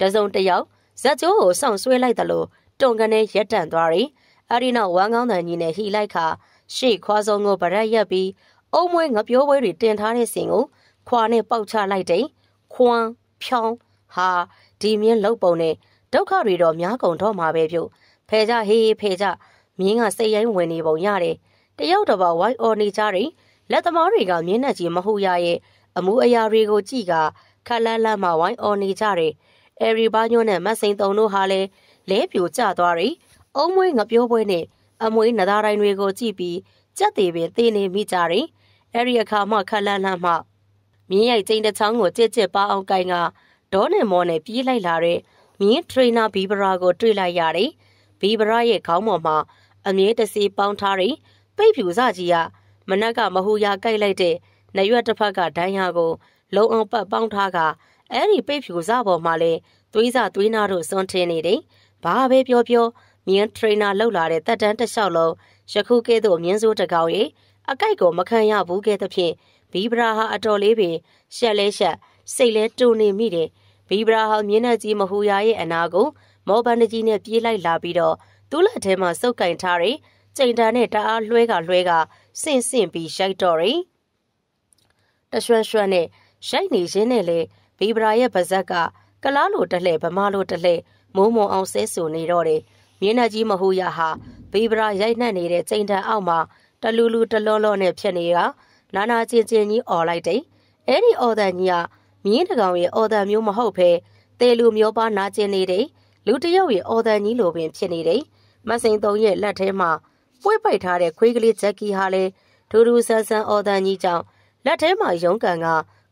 တစုံတယောက်ဇက်ကျိုးကိုစောင့်ဆွဲလိုက်တယ်လို့တုံကနေရက်တန့်သွားတယ်။အဲဒီနောက်ဝမ်းကောင်းတန်ကြီးနဲ့ဟီလိုက်ခါရှေ့ခွာဆုံးကိုဗရက်ရက်ပြီးအုံမွေးငပြောပွဲတွေတင်ထားတဲ့စင်ကိုခွာနဲ့ပေါက်ချလိုက်တယ်။ခွန်းဖြောင်းဟာဒီမြင်းလုံပုံနဲ့ဒုက္ခတွေတော့များကုန်တော့မှာပဲပြုတ်ဖဲကြဟေးဖဲကြမြင်းကစိတ်ရိုင်းဝင်နေပုံရတယ်တယောက်တစ်ပါးဝိုင်းအော်နေကြတယ်လက်သမားတွေကမြင်းနဲ့ကြီးမဟုတ်ရရဲ့ အမှုအရာတွေကိုကြည့်ကခက်လန်းလန်းမှဝိုင်းအော်နေကြတယ်အဲရီဘာညိုနဲ့မတ်စိန်တုံတို့ဟာလည်းလဲပြိုကျသွားတယ်အုံမွေးငပြောပွဲနဲ့အမွေးနသားတိုင်းတွေကိုကြည့်ပြီးကြက်သေးပင်သေနေမိကြတယ်အဲဒီအခါမှခက်လန်းလန်းမှမြင်းရိုက်ကျင်းတစ်ချောင်းကိုကြစ်ကြစ်ပါအောင်ကိုင်ကဒေါနဲ့မောနဲ့ပြေးလိုက်လာတဲ့မြင်းထရိနာဘီဗရာကိုတွေ့လိုက်ရတယ်။ဘီဗရာရဲ့ခေါင်းပေါ်မှာအမြဲတစေပေါင်းထားတဲ့ပိတ်ဖြူစကြီးကမနက်ကမဟူရာကြိုက်လိုက်တဲ့ နရွက်တစ်ဖက်ကဒိုင်းဟာကို လုံအောင်ပတ်ပေါင်းထားကအဲ့ဒီပိတ်ဖြူစားပေါ်မှာလဲသွေးစားသွေးနာတို့စွန့်ထင်းနေတယ်ဘာပဲပြောပြောမြင်းထရိနာလောက်လာတဲ့တက်တန်းတစ်လျှောက်လုံးယခုကဲ့သို့မြင်းစိုးတကောင်ရဲ့အကိုက်ကိုမခံရဘူးကဲ့သဖြင့်ဘီဗရာဟာအတော်လေးပင်ရှက်လဲရှက်စိတ်လဲတူနေမိတယ်ဘီဗရာဟာမြင်းနဲ့ကြီးမဟူရာရဲ့အနာကိုမောဘန်တကြီးနဲ့ပြေးလိုက်လာပြီးတော့သူ့လက်ထဲမှာစုပ်ကင်ထားတဲ့ကျိန်တန်နဲ့တအားလွှဲကလွှဲကဆင့်ဆင့်ပြီးရိုက်တော့တယ် တရွှန်ရွှန်နဲ့ရိုက်နေရင်းနဲ့လေဘီဗရာရဲ့ပါဇက်ကကလားလိုတလှဲ့ဗမာလိုတလှဲ့မိုးမုံအောင်ဆဲဆူနေတော့တယ်မြင်းနဲ့ကြီးမဟူရဟာဘီဗရာရိုက်နှက်နေတဲ့ကျိန်တန်အောက်မှာတလူလူတလောလောနဲ့ဖြစ်နေတာနာနာချင်းချင်းကြီးអော်လိုက်တယ်အဲ့ဒီအော်တန်ကြီးကမြင်းတကောင်ရဲ့အော်တန်မျိုးမဟုတ်ဘဲတေလူမျိုးပါနာကျင်နေတယ်လူတယောက်ရဲ့အော်တန်ကြီးလိုပင်ဖြစ်နေတယ်မစိန်သုံးရဲ့လက်ထဲမှာပွေ့ပိုက်ထားတဲ့ခွေးကလေးဂျက်ကီဟာလည်းဒူဒူဆန်းဆန်းအော်တန်ကြီးကြောင့် လက်ထဲမှာရုံးကန်က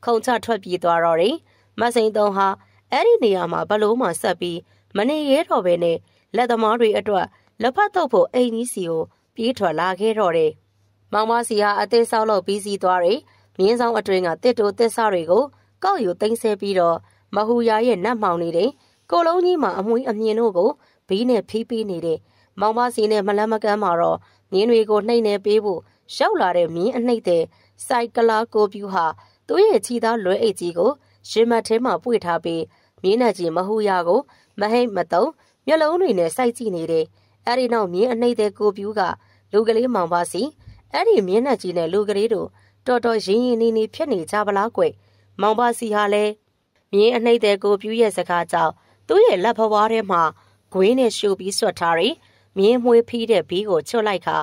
ခုံချထွက်ပြေးသွားတော့တယ်မစိန်သုံးဟာအဲ့ဒီနေရာမှာဘလို့မှဆက်ပြီးမနေရဲတော့ဘဲနဲ့လက်သမားတွေအတွက်လက်ဖက်တော့ဖို့အိမ်ကြီးစီကိုပြေးထွက်လာခဲ့တော့တယ်။မောင်မစီဟာအသေးဆောက်လို့ပြီးစီးသွားတယ်။မြင်းဆောင်အတွင်းကတစ်တိုတစ်ဆတွေကိုကောက်ယူသိမ်းဆဲပြီးတော့မဟူယာရဲ့နတ်မောင်နေတဲ့ကိုလုံးကြီးမှာအမွှေးအမြင်တို့ကိုဘီးနဲ့ဖီးပြီးနေတဲ့မောင်မစီနဲ့မလန်းမကန်းမှာတော့မြင်းတွေကိုနှိမ့်နေပေးဖို့ရောက်လာတဲ့မြင်းအနှိမ့်တဲ့ စိုက်ကလာကိုပြူဟာသူ့ရဲ့ခြိသားလွဲအိတ်ကြီးကိုရင်မတ်ထဲမှာပွေထားပြီးမြင်းနဲ့ကြီးမဟူယာကို မဟိတ်မတုံမျက်လုံးတွေနဲ့စိုက်ကြည့်နေတယ်။အဲဒီနောက်မြင်းအနှိမ့်တဲ့ကိုပြူးကလူကလေးမောင်ပါစီအဲ့ဒီမြင်းနဲ့ကြီးနဲ့လူကလေးတို့တော်တော်ရင်းရင်းနေနေဖြစ်နေကြပါလားကွ။မောင်ပါစီဟာလည်းမြင်းအနှိမ့်တဲ့ကိုပြူးရဲ့စကားကြောင့်သူ့ရဲ့လက်ဖွားထဲမှာဂွင်းနဲ့ရှို့ပြီးဆွတ်ထားတယ်။မြင်းမွေးဖီးတဲ့ဘီးကိုချွတ်လိုက်ခါ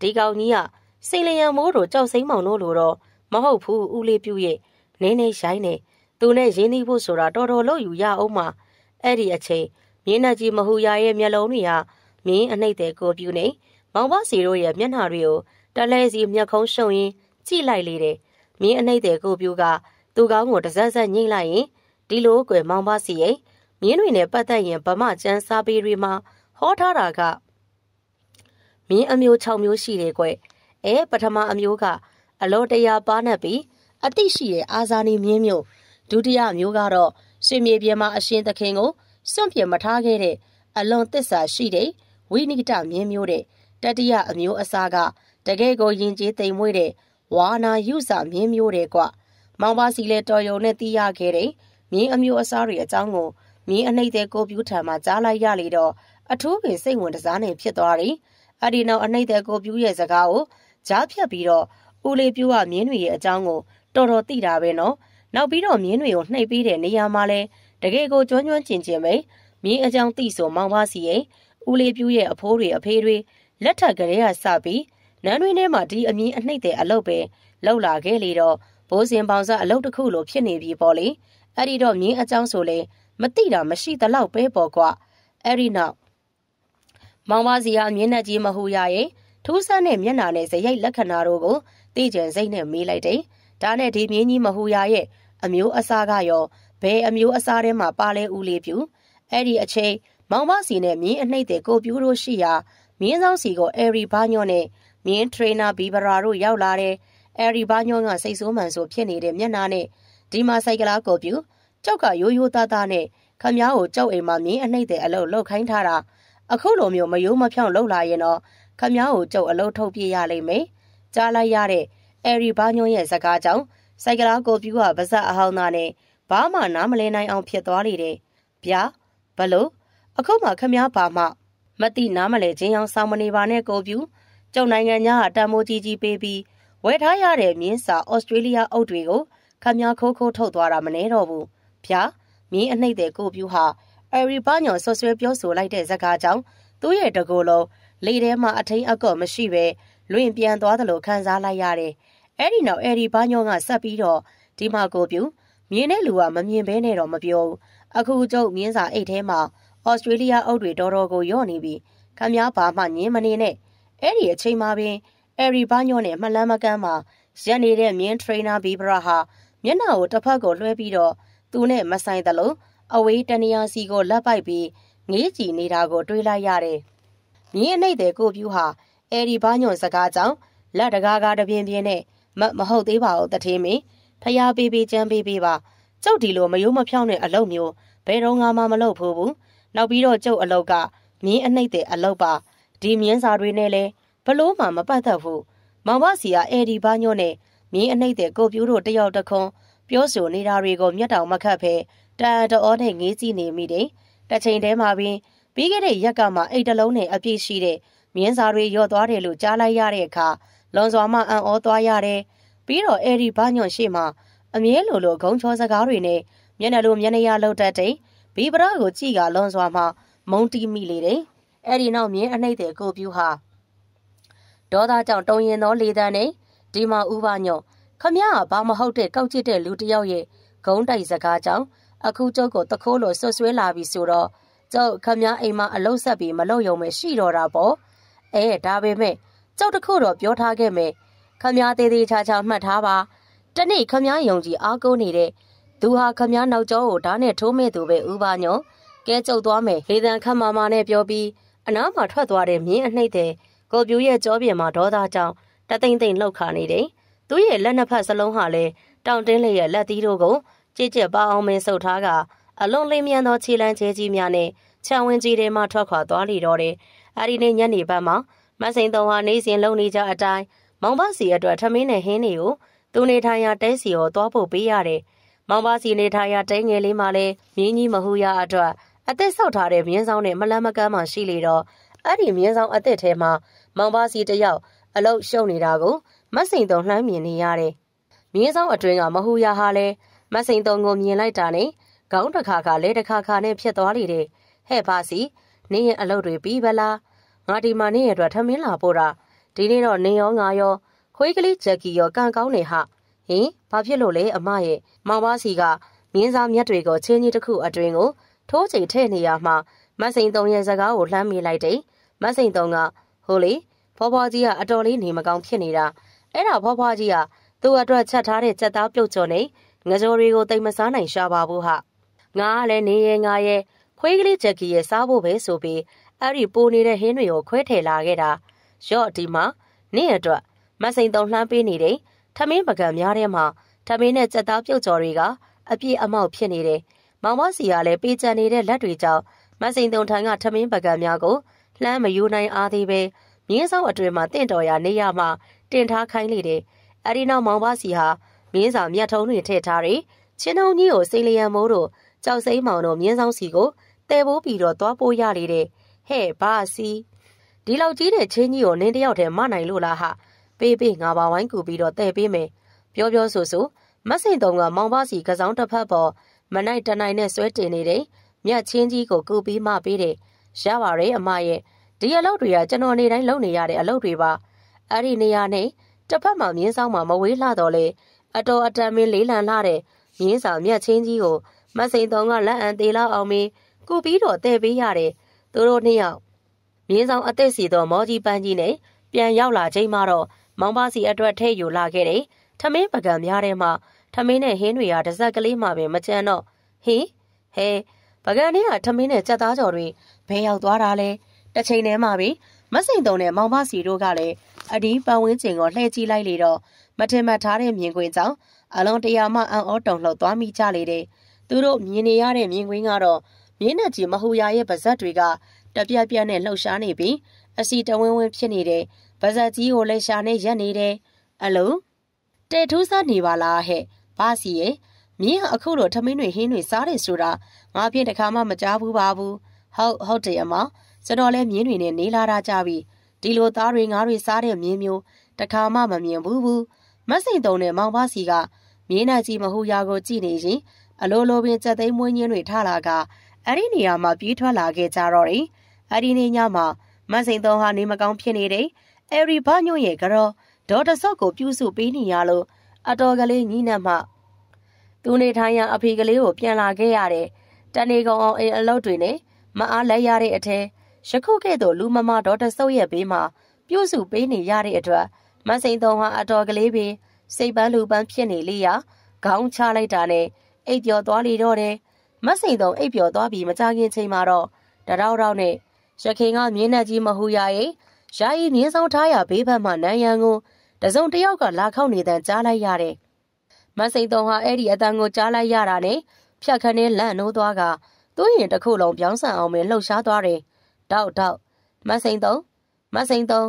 ဒီကောင်ကြီးက စိန်လျံမိုးတို့ကြောက်စိမ့်မောင်တို့လိုတော့မဟုတ်ဘူးဦးလေးပြူရဲ့နင်းနေရိုင်းနေသူနဲ့ရင်းနှီးဖို့ဆိုတာတော်တော်လို့ယူရအောင်မှာအဲ့ဒီအချိန်မြင်းနဲ့ကြီးမဟူရရဲ့မျက်လုံးတွေဟာမင်းအနှိမ့်တဲ့ကိုပြူနေမောင်ဘစီတို့ရဲ့မျက်နှာတွေကိုတလဲစီမျက်ခုံးရှုံရင်းကြည့်လိုက်လေတယ်မင်းအနှိမ့်တဲ့ကိုပြူကသူကောင်းကိုတစက်ဆက်ညှိလိုက်ရင်ဒီလိုကွယ်မောင်ဘစီရဲ့မြင်းတွေနဲ့ပတ်သက်ရင်ဗမာကျန်းစားပေးတွေမှာဟောထားတာကမင်းအမျိုး6မျိုးရှိတယ်ကွ အဲပထမအမျိုးကအလောတရားပါနဲ့ပြီးအတိရှိတဲ့အာဇာနည်မြင်းမျိုးဒုတိယမျိုးကတော့ဆွေမြေပြေမှာအရှင်သခင်ကိုစွန့်ပြမထားခဲ့တဲ့အလွန်သစ္စာရှိတဲ့ဝိနိကတမြင်းမျိုးတဲ့တတိယအမျိုးအစားကတကယ်ကိုယဉ်ကျေးသိမ်မွေ့တဲ့ဝါနာယုဇမြင်းမျိုးတဲ့ကွမောင်ပါစီလဲတော်ယုံနဲ့တီးရခဲ့တဲ့မြင်းအမျိုးအစားတွေအကြောင်းကိုမြင်းအနှိမ့်တဲ့ကိုပြူးထံမှာကြားလိုက်ရလေတော့အထူးပင်စိတ်ဝင်စားနေဖြစ်သွားတယ်။အဲ့ဒီနောက်အနှိမ့်တဲ့ကိုပြူးရဲ့စကားကို ကြားဖြတ်ပြီးတော့ဦးလေးပြူးကမြင်းတွေရဲ့အကြောင်းကိုတော်တော်သိတာပဲနော်။နောက်ပြီးတော့မြင်းတွေကိုနှိပ်ပြီးတဲ့နေရာမှာလဲတကယ်ကိုကျွမ်းကျွမ်းကျင်ကျင်ပဲမြင်းအကြောင်းသိဆိုမောင်ပါစီရဲ့ဦးလေးပြူးရဲ့အဖိုးတွေအဖေတွေလက်ထက်ကလေးကစပြီးနန်းတွင်းထဲမှာဒီအမြင်အနှိမ့်တဲ့အလုပ်ပဲလောက်လာခဲ့လေတော့ဘိုးစင်ပေါင်စားအလုပ်တစ်ခုလိုဖြစ်နေပြီပေါ့လေအဲ့ဒီတော့မြင်းအကြောင်းဆိုလေမသိတာမရှိသလောက်ပဲပေါ့ကွာအဲ့ဒီနောက်မောင်ပါစီဟာမျက်နှာကြီးမဟူရရဲ့ ထူးဆန်းတဲ့မျက်နှာနဲ့ဇရိတ်လက္ခဏာတို့ကိုသိကျင်စိတ်နဲ့မေးလိုက်တယ်ဒါနဲ့ဒီမြင်းကြီးမဟူရရဲ့အမျိုးအစားကရောဘယ်အမျိုးအစားထဲမှာပါလဲဦးလေးပြူအဲ့ဒီအချိန်မောင်မစီနဲ့မြင်းအနှိမ့်တဲ့ကိုပြူတို့ရှိရာမြင်းဆောင်စီကိုအဲရီဘာညော့နဲ့မြင်းထရိနာဘီဗရာတို့ရောက်လာတဲ့အဲရီဘာညော့ကစိတ်ဆိုးမှန်ဆိုဖြစ်နေတဲ့မျက်နှာနဲ့ဒီမှာစိုက်ကလားကိုပြူကြောက်ကရိုးရိုးသားသားနဲ့ခမ ्या ကိုကြောက်အိမ်မှာမြင်းအနှိမ့်တဲ့အလုပ်လုပ်ခိုင်းထားတာအခုလိုမျိုးမယိုးမဖြောင်းလုပ်လာရင်တော့ ခမ ्या ကိုကြောက်အလုပ်ထုတ်ပြရလိမ့်မယ်ကြားလိုက်ရတဲ့အဲရီဘာညော့ရဲ့စကားကြောင့်စိုက်ကလားကိုပြူကပါဇက်အဟောင်းသားနဲ့ဘာမှနားမလဲနိုင်အောင်ဖြစ်သွားလေတယ်ဗျာဘလို့အခုမှခမ ्या ဘာမှမတိနားမလဲခြင်းအောင်ဆောင်မနေပါနဲ့ကိုပြူကျုံနိုင်ငံညာတံမိုးကြီးကြီးပေးပြီးဝယ်ထားရတဲ့မြင်းစာဩစတြေးလျအုပ်တွေကိုခမ ्या ခိုးခိုးထုတ်သွားတာမနှဲတော့ဘူးဗျာမြင်းအနှိမ့်တဲ့ကိုပြူဟာအရီပါညော်ဆွဆွဲပြောဆိုလိုက်တဲ့ဇကားကြောင့်သူ့ရဲ့တကိုယ်လုံး လေထဲမှာအထိန်အကော့မရှိပဲလွင့်ပြန်သွားသလိုခံစားလိုက်ရတယ်အဲ့ဒီနောက်အရီပါညော်ကဆက်ပြီးတော့ဒီမှာကိုပြူမြင်းတဲ့လူကမမြင်ဘဲနဲ့တော့မပြောဘူးအခုကျုပ်မြင်းစာအိတ်ထဲမှာဩစတြေးလျအုပ်တွေတော်တော်ကိုယော့နေပြီခမည်းဘာမှညင်းမနေနဲ့အဲ့ဒီအချိန်မှာပင်အရီဘာညော့နဲ့မလန်းမကန်းမှာရက်နေတဲ့မြင်းထရိနာဘီဘရာဟာမျက်နှာကိုတစ်ဖက်ကိုလွှဲပြီးတော့သူနဲ့မဆိုင်သလိုအဝေးတနေရာစီကိုလက်ပိုက်ပြီးငေးကြည့်နေတာကိုတွေးလိုက်ရတယ်။ မြင်းအနှိမ့်တဲ့ကိုပြူဟာအရီဘာညော့စကားကြောင့်လက်တကားကားတပြင်းပြင်းနဲ့မမဟုတ်သေးပါဘူးတထေးမင်းဖျားပေးပေးကြမ်းပေးပေးပါကျုပ်ဒီလိုမယိုးမဖြောင်းတဲ့အလုပ်မျိုးဘယ်တော့မှမလုပ်ဖို့ဘူးနောက်ပြီးတော့ကျုပ်အလုပ်ကမြင်းအနှိမ့်တဲ့အလုပ်ပါဒီမြင်းစာတွေနဲ့လဲဘလို့မှမပတ်သက်ဘူးမောင်ဘစီကအေဒီဘာညို့နဲ့မြင်းအနှိမ့်တဲ့ကိုပြူးတို့တယောက်တခွန်းပြောဆိုနေတာတွေကိုမျက်တောင်မခတ်ဖဲတန်တော်နဲ့ငေးကြည့်နေမိတယ်တစ်ချိန်တည်းမှာပင် ပြီးခဲ့တဲ့ရက်ကမှအိတ်တလုံးနဲ့အပြည့်ရှိတဲ့မြင်းစာတွေရော့သွားတယ်လို့ကြားလိုက်ရတဲ့အခါလွန်စွာမှအံ့ဩသွားရတယ်ပြီးတော့အဲဒီဘာညွန့်ရှိမှအမြဲလိုလိုဂုံချောစကားတွေနဲ့မျက်နှာလိုမျက်နှာရလောက်တတ်တဲ့ဘီပရာကိုကြည့်ကလွန်စွာမှမုံတီးမိလေတယ်အဲ့ဒီနောက်မြင်းအနှိမ့်တဲ့ကိုပြူဟာဒေါသကြောင့်တုံရင်သောလေတန်းနဲ့ဒီမှာဥပညော့ခမရဘာမဟုတ်တဲ့ကောက်ချစ်တဲ့လူတစ်ယောက်ရဲ့ဂုံးတိုက်စကားကြောင့်အခုကျုပ်ကိုတခိုးလိုဆွဆွဲလာပြီဆိုတော့ ကျုပ်ခမရအိမ်မှာအလုဆက်ပြီးမလုပ်ရုံပဲရှိတော့တာပေါ့အဲဒါပေမဲ့ကျုပ်တခုတော့ပြောထားခဲ့မယ်ခမရသေးသေးချာချာမှတ်ထားပါတနေ့ခမရယုံကြည်အားကိုးနေတဲ့သူဟာခမရနောက်ကျောကိုဓာတ်နဲ့ထိုးမဲ့သူပဲဥပါညောကဲကျုပ်သွားမယ်လေတံခတ်မာမာနဲ့ပြောပြီးအနားမှာထွက်သွားတဲ့မြင်းအနှိမ့်တဲ့ကိုပြူရဲ့ကြောပြင်မှာဒေါသကြောင့်တသိမ့်သိမ့်လှုပ်ခါနေတယ်သူရဲ့လက်နှစ်ဖက်စလုံးဟာလည်းတောင်တင်းလေးရဲ့လက်သီးတို့ကိုကြည်ကြက်ပါအောင်မင်းဆုပ်ထားက အလွန်လေးမြန်းသောခြေလမ်းကျဲကြီးများနဲ့ခြံဝင်းကြီးတွေမှထွက်ခွာသွားလိတော့တယ်အဲဒီနေ့ညနေဘက်မှာမဆိန်တော်ဟာနေစဉ်လုံနေကြအတိုင်းမောင်ပါစီအတွက်ထမင်းနဲ့ဟင်းတွေကိုသူနေထိုင်ရာတဲစီကိုသွားဖို့ပေးရတယ်မောင်ပါစီနေထိုင်ရာတဲငယ်လေးမှလည်းမြင်းကြီးမဟူရအတွက်အသက်ဆောက်ထားတဲ့မြင်းဆောင်နဲ့မလန်းမကမ်းမှရှိလေတော့အဲ့ဒီမြင်းဆောင်အသက်ထဲမှာမောင်ပါစီတယောက်အလုတ်ရှုံနေတာကိုမဆိန်တုံလှမ်းမြင်နေရတယ်။မြင်းဆောင်အတွင်းကမဟူယာဟာလည်းမဆိန်တုံကိုမြင်လိုက်တာနဲ့ ခေါင်းတစ်ခါခါလဲတစ်ခါခါနဲ့ဖြစ်သွားလေတယ်။ဟဲ့ပါစီနင်းရဲ့အလုတ်တွေပြီးပလားငါဒီမှာနင်းရဲ့အတွက်ထမင်းလာပို့တာဒီနေ့တော့နင်းရောငါရောခွေးကလေးဂျက်ကီရောကံကောင်းနေဟဟင်ဘာဖြစ်လို့လဲအမရဲ့မောင်ပါစီကမြင်းစားမြက်တွေကိုချင်းကြီးတစ်ခုအတွင်းကိုထိုးချိန်ထဲ့နေရမှမဆိန်တုံရဲ့စကားကိုလှမ်းမိလိုက်တယ်မဆိန်တုံကဟိုလေဖွားဖွားကြီးကအတော်လေးနေမကောင်းဖြစ်နေတာအဲ့ဒါဖွားဖွားကြီးကသူ့အတွက်ချက်ထားတဲ့စက်သားပြုတ်ကျော်နေငကြိုတွေကိုတိတ်မစားနိုင်ရှာပါဘူးဟာ ငါကလည်းနေရဲငါရဲ့ခွေးကလေးချက်ကီရဲ့စားဖို့ပဲဆိုပြီးအဲ့ဒီပိုးနေတဲ့ဟင်းတွေကိုခွဲထည့်လာခဲ့တာရော့ဒီမှာနင့်အတွက်မစိန်တုံလှမ်းပေးနေတယ်ထမင်းပကံများထဲမှာထမင်းနဲ့စက်သားပြုတ်ကျော်တွေကအပြည့်အမောက်ဖြစ်နေတယ်မောင်မစီကလည်းပေးချန်နေတဲ့လက်တွေကြောင့်မစိန်တုံထံကထမင်းပကံများကိုလှမ်းမယူနိုင်အားသေးပဲမြင်းဆောင်အတွင်မှာတင့်တော်ရာနေရမှာတင်ထားခိုင်းလေတယ်။အဲဒီနောက်မောင်ပါစီဟာမြင်းဆောင်မြတ်ထုံးတွေထည့်ထားတယ်။ချင်းထုံကြီးကိုစိန်လျံမိုးတို့ ကြောက်စိမ့်မောင်တို့မြင်းဆောင်စီကိုတဲပိုးပြီးတော့သွားပိုးရလေတယ်။ဟဲ့ဘာစီဒီလောက်ကြီးတဲ့ချင်းကြီးကိုနင်းတယောက်တည်းမနိုင်လို့လားဟာပေးပေးငါပါဝိုင်းကူပြီးတော့တဲပေးမယ်။ပြောပြောဆိုဆိုမစိန်တုံကမောင်ပါစီကစားတစ်ဖက်ပေါ်မနိုင်တနိုင်နဲ့ဆွဲတင်နေတယ်။မြတ်ချင်းကြီးကိုကူပြီးမှပေးတယ်။ရပါရဲ့အမရဲ့ဒီအလုပ်တွေကကျွန်တော်နေတိုင်းလုပ်နေရတဲ့အလုပ်တွေပါအဲ့ဒီနေရာနဲ့တစ်ဖက်မှာမြင်းဆောင်မှာမဝေးလှတော့လေအတော်အတန်မင်းလေးလံလာတဲ့မြင်းဆောင်မြတ်ချင်းကြီးကို မစိန်တော်ကလက်အံသေးလောက်အောင်မင်းကုပြီးတော့တဲ့ပေးရတယ်သူတို့နှစ်ယောက်မြင်းဆောင်အသက်စီတော်မောကြီးပန်းကြီးနဲ့ပြန်ရောက်လာချိန်မှာတော့မောင်ပါစီအတွက်ထဲယူလာခဲ့တယ်ထမင်းပကံများထဲမှာထမင်းနဲ့ဟင်းတွေကတစ်စက်ကလေးမှပဲမကြမ်းတော့ဟင်းဟဲပကံလေးကထမင်းနဲ့ကြက်သားကြော်တွေဘယ်ရောက်သွားတာလဲတစ်ချိန်တည်းမှာပဲမစိန်တုံနဲ့မောင်မစီတို့ကလည်းအဒီပတ်ဝန်းကျင်ကိုလှည့်ကြည့်လိုက်လေတော့မထင်မှတ်ထားတဲ့မြင်ကွင်းကြောင့်အလုံးတရာမှအံ့ဩတုန်လှုပ်သွားမိကြလေတယ်။ သူတို့မြင်နေရတဲ့မြင်ကွင်းကတော့မြင်းနဲ့ကြီးမဟူရာရဲ့ပါဇက်တွေကတပြက်ပြက်နဲ့လှုပ်ရှားနေပြီးအစီတဝင်းဝင်းဖြစ်နေတယ်။ပါဇက်ကြီးကိုလည်းရှာနေရက်နေတယ်။အလုံးတဲထူးစားနေပါလားဟဲ့။ဘာစီရဲ့မြင်းဟာအခုလိုထမင်းတွေဟင်းတွေစားတယ်ဆိုတာငါဖြင့်တခါမှမကြားဘူးပါဘူး။ဟုတ်ဟုတ်တယ်အမကျွန်တော်လည်းမြင်းတွေနဲ့နေလာတာကြပြီဒီလိုသားတွေငါးတွေစားတဲ့မြင်းမျိုးတခါမှမမြင်ဘူးဘူးမစိန်တုံနဲ့မောင်ပါစီကမြင်းနဲ့ကြီးမဟူရာကိုကြည့်နေရင် အလိုလိုပင်စက်သိမ်းမွေးညင်းတွေထလာကအဲ့ဒီနေရာမှာပြေးထွက်လာခဲ့ကြတော့တယ်အဲ့ဒီနေ့ညမှာမစိန်တုံဟာနေမကောင်းဖြစ်နေတယ်အဲ့ဒီဘာညွန့်ရဲ့ကြောဒေါ်တဆော့ကိုပြုစုပေးနေရလို့အတော်ကလေးညီးနှံ့မှသူနေထိုင်ရအဖေကလေးကိုပြန်လာခဲ့ရတယ်တနေကောင်အောင်အိမ်အလုပ်တွေနဲ့မအားလဲရတဲ့အထက်ယခုကဲ့သို့လူမမဒေါ်တဆုပ်ရဲ့ဘေးမှာပြုစုပေးနေရတဲ့အတွက်မစိန်သုံးဟာအတော်ကလေးပင်စိတ်ပန်းလူပန်းဖြစ်နေလေရာခေါင်းချလိုက်တာနဲ့ အိပ်ပျော်သွားလေတော့တယ်မစိန်သုံးအိပ်ပျော်သွားပြီးမကြခင်ချိန်မှာတော့တရောက်တော့နဲ့ရခင်ကမြင်းနဲ့ကြီးမဟူရရဲ့ယာယီမြင်းဆောင်ထားရဘေးဘက်မှနန်းရန်ကိုတစုံတယောက်ကလာခောက်နေတန်ကြားလိုက်ရတယ်မစိန်တုံဟာအဲ့ဒီအတန်ကိုကြားလိုက်ရတာနဲ့ဖြတ်ခနဲ့လန့်နိုးသွားကသူ့ရင်တစ်ခုလုံးပြောင်းဆန်အောင်ပဲလှုပ်ရှားသွားတယ်တောက်တောက်မစိန်တုံမစိန်တုံ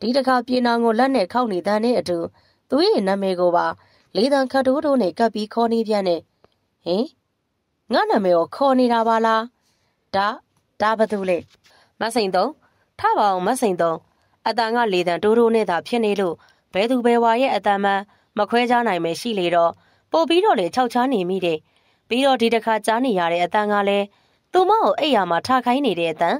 ဒီတစ်ခါပြေနာကိုလက်နဲ့ခောက်နေတဲ့အတူသူ့ရဲ့နာမည်ကိုပါလေးတန်ခတ်တိုးတိုးနဲ့ကပ်ပြီးခေါ်နေပြန်တယ် ဟင်ငါနာမည်ကိုခေါ်နေတာပါလားဒါဒါဘာတူလဲမစိန်တုံထပါအောင်မစိန်တုံအတန်ကလေတန်တိုးတိုးနဲ့သာဖြစ်နေလို့ဘဲသူဘဲဝါရဲ့အတန်မှမခွဲခြားနိုင်ပဲရှိလေတော့ပို့ပြီးတော့လေခြောက်ချားနေမိတယ်ပြီးတော့ဒီတစ်ခါကြားနေရတဲ့အတန်ကလည်းသူမကိုအိပ်ယာမှာထခိုင်းနေတဲ့အတန်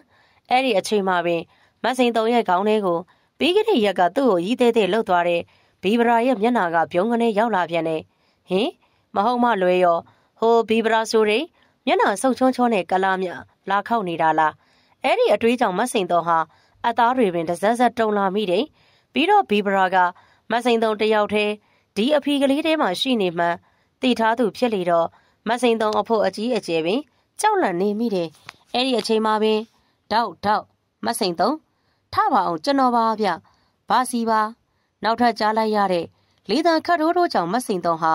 အဲ့ဒီအချိန်မှာပင်မစိန်တုံရဲ့ခေါင်းထဲကိုပြီးကနေ့ရက်ကသူ့ကိုရီးသေးသေးလှုပ်သွားတဲ့ဘီဗရာရဲ့မျက်နှာကပြုံးကနေရောက်လာပြန်တယ်ဟင်မဟုတ်မှလွဲရော ဟိုဘီဗရာဆိုရင်မျက်နှာဆုပ်ချွန်းချွန်းနဲ့ကလာမြလာခောက်နေတာလားအဲ့ဒီအတွေးကြောင့်မစိန်တုံဟာအသားတွေပင်တစက်စက်တုံလာမိတယ်ပြီးတော့ဘီဗရာကမစိန်တုံတယောက်တည်းဒီအဖီကလေးထဲမှာရှိနေမှတည်ထားသူဖြစ်လေတော့မစိန်တုံအဖို့အကြီးအကျယ်ပင်ကြောက်လန့်နေမိတယ်အဲ့ဒီအချိန်မှာပင်တောက်တောက်မစိန်တုံထပါအောင်ကျွန်တော်ပါဗျဘာစီပါနောက်ထပ်ကြားလိုက်ရတဲ့လေးတန်ခတ်ထိုးထိုးကြောင့်မစိန်တုံဟာ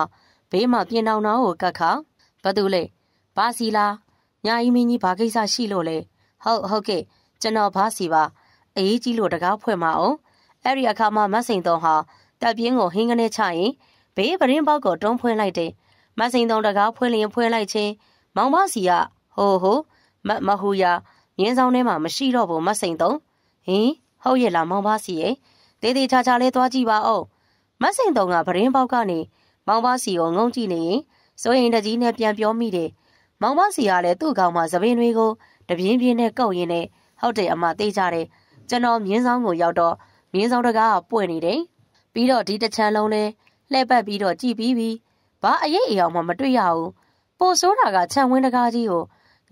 ဘေးမှာပြင်းအောင်နောင်းကိုကတ်ခါ ဘာတူလဲဘာစီလားညာအီမင်းကြီးဘာကိစ္စရှိလို့လဲဟုတ်ဟုတ်ကဲ့ကျွန်တော်ဘာစီပါအေးကြီးလို့တကားဖွင့်မအောင်အဲ့ဒီအခါမှာမစိန်တုံဟာတပ်ပြင်းကိုဟင်းကနေချရင်ဘေးပရင်းပေါက်ကိုတွန်းဖွင့်လိုက်တယ်မစိန်တုံတကားဖွင့်လျင်ဖွင့်လိုက်ချင်းမောင်မစီကဟိုဟိုမမဟူယာမြင်းဆောင်ထဲမှာမရှိတော့ဘူးမစိန်တုံဟင်ဟုတ်ရဲ့လားမောင်ပါစီရဲ့တေးသေးချာချာလေးသွားကြည့်ပါဦးမစိန်တုံကပရင်းပေါက်ကနေမောင်ပါစီကိုငုံကြည့်နေရင် စိုးရင်တကြီးနဲ့ပြန်ပြောမိတယ်မောင်ပါစီကလည်းသူ့ကောင်မှသပင်းတွေကိုတပြင်းပြင်းနဲ့ကောက်ရင်းနဲ့ဟုတ်တယ်အမသေးကြတယ်ကျွန်တော်မြင်းဆောင်ကိုရောက်တော့မြင်းဆောင်တကားကပွင့်နေတယ်ပြီးတော့ဒီတစ်ချမ်းလုံးလဲလှည့်ပတ်ပြီးတော့ကြည်ပြီးပြီးဘာအရေးအယောင်မှမတွေ့ရဘူးပိုဆိုးတာကခြံဝင်းတကားကြီးကို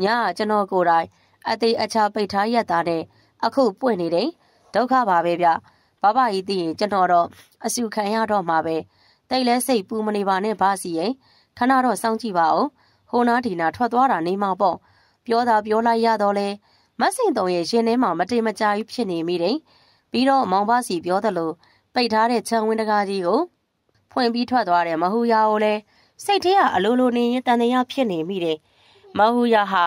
ညကျွန်တော်ကိုယ်တိုင်အသေးအချာပိတ်ထားရက်သားနဲ့အခုပွင့်နေတယ်ဒုက္ခပါပဲဗျဘဘကြီးသိရင်ကျွန်တော်တော့အစုခံရတော့မှာပဲတိတ်လဲစိတ်ပူမနေပါနဲ့ဗာစီရင် ခဏတော့စောင့်ကြည့်ပါဦးဟိုနာဒီနာထွက်သွားတာနေမှာပေါ့ပြောတာပြောလိုက်ရတော့လဲမဆင်တုံရဲ့ရှင်ထဲမှာမတေမကြကြီးဖြစ်နေမိတယ်ပြီးတော့မောင်ပါစီပြောသလိုပိတ်ထားတဲ့ခြံဝင်းတကားကြီးကိုဖွင့်ပြီးထွက်သွားတယ်မဟူယာကိုလည်းစိတ်ထဲကအလိုလိုနေရင်တန်တရားဖြစ်နေမိတယ်မဟူယာဟာ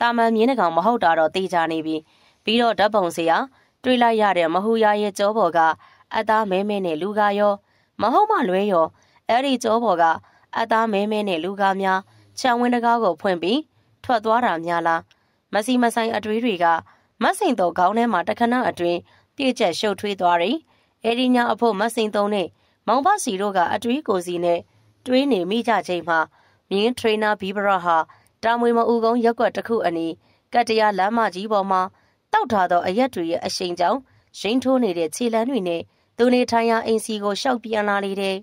တာမန်မြင်းကောင်မဟုတ်တာတော့သိကြနေပြီပြီးတော့ဓာတ်ပုံစရာတွေ့လိုက်ရတဲ့မဟူယာရဲ့ကြောပေါ်ကအသားမဲမဲနဲ့လူကားရော မဟုတ်မှလွဲရောအဲ့ဒီကြောပေါ်က အသားမဲမဲနဲ့လူကားများခြံဝင်းတကားကိုဖွင့်ပြီးထွက်သွားတာများလားမစီမဆိုင်အတွေးတွေကမတ်စိန်တော်ခေါင်းထဲမှာတခဏအတွင်းပြည့်ကျက်ရှုပ်ထွေးသွားတယ်အဲ့ဒီညအဖို့မတ်စိန်သုံးနဲ့မောင်ဘစီတို့ကအတွေးကိုစီနဲ့တွေးနေမိကြချိန်မှာမြင်းထရိနာဘီဘရဟာတာမွေမအူကုန်းရက်ွက်တစ်ခုအနီးကတ္တရာလမ်းမကြီးပေါ်မှာတောက်ထားသောအရက်တွေရဲ့အရှိန်ကြောင့်ရင်းထိုးနေတဲ့ခြေလမ်းတွေနဲ့သူနေထိုင်ရာအိမ်စီကိုရှောက်ပြန်လာလေတဲ့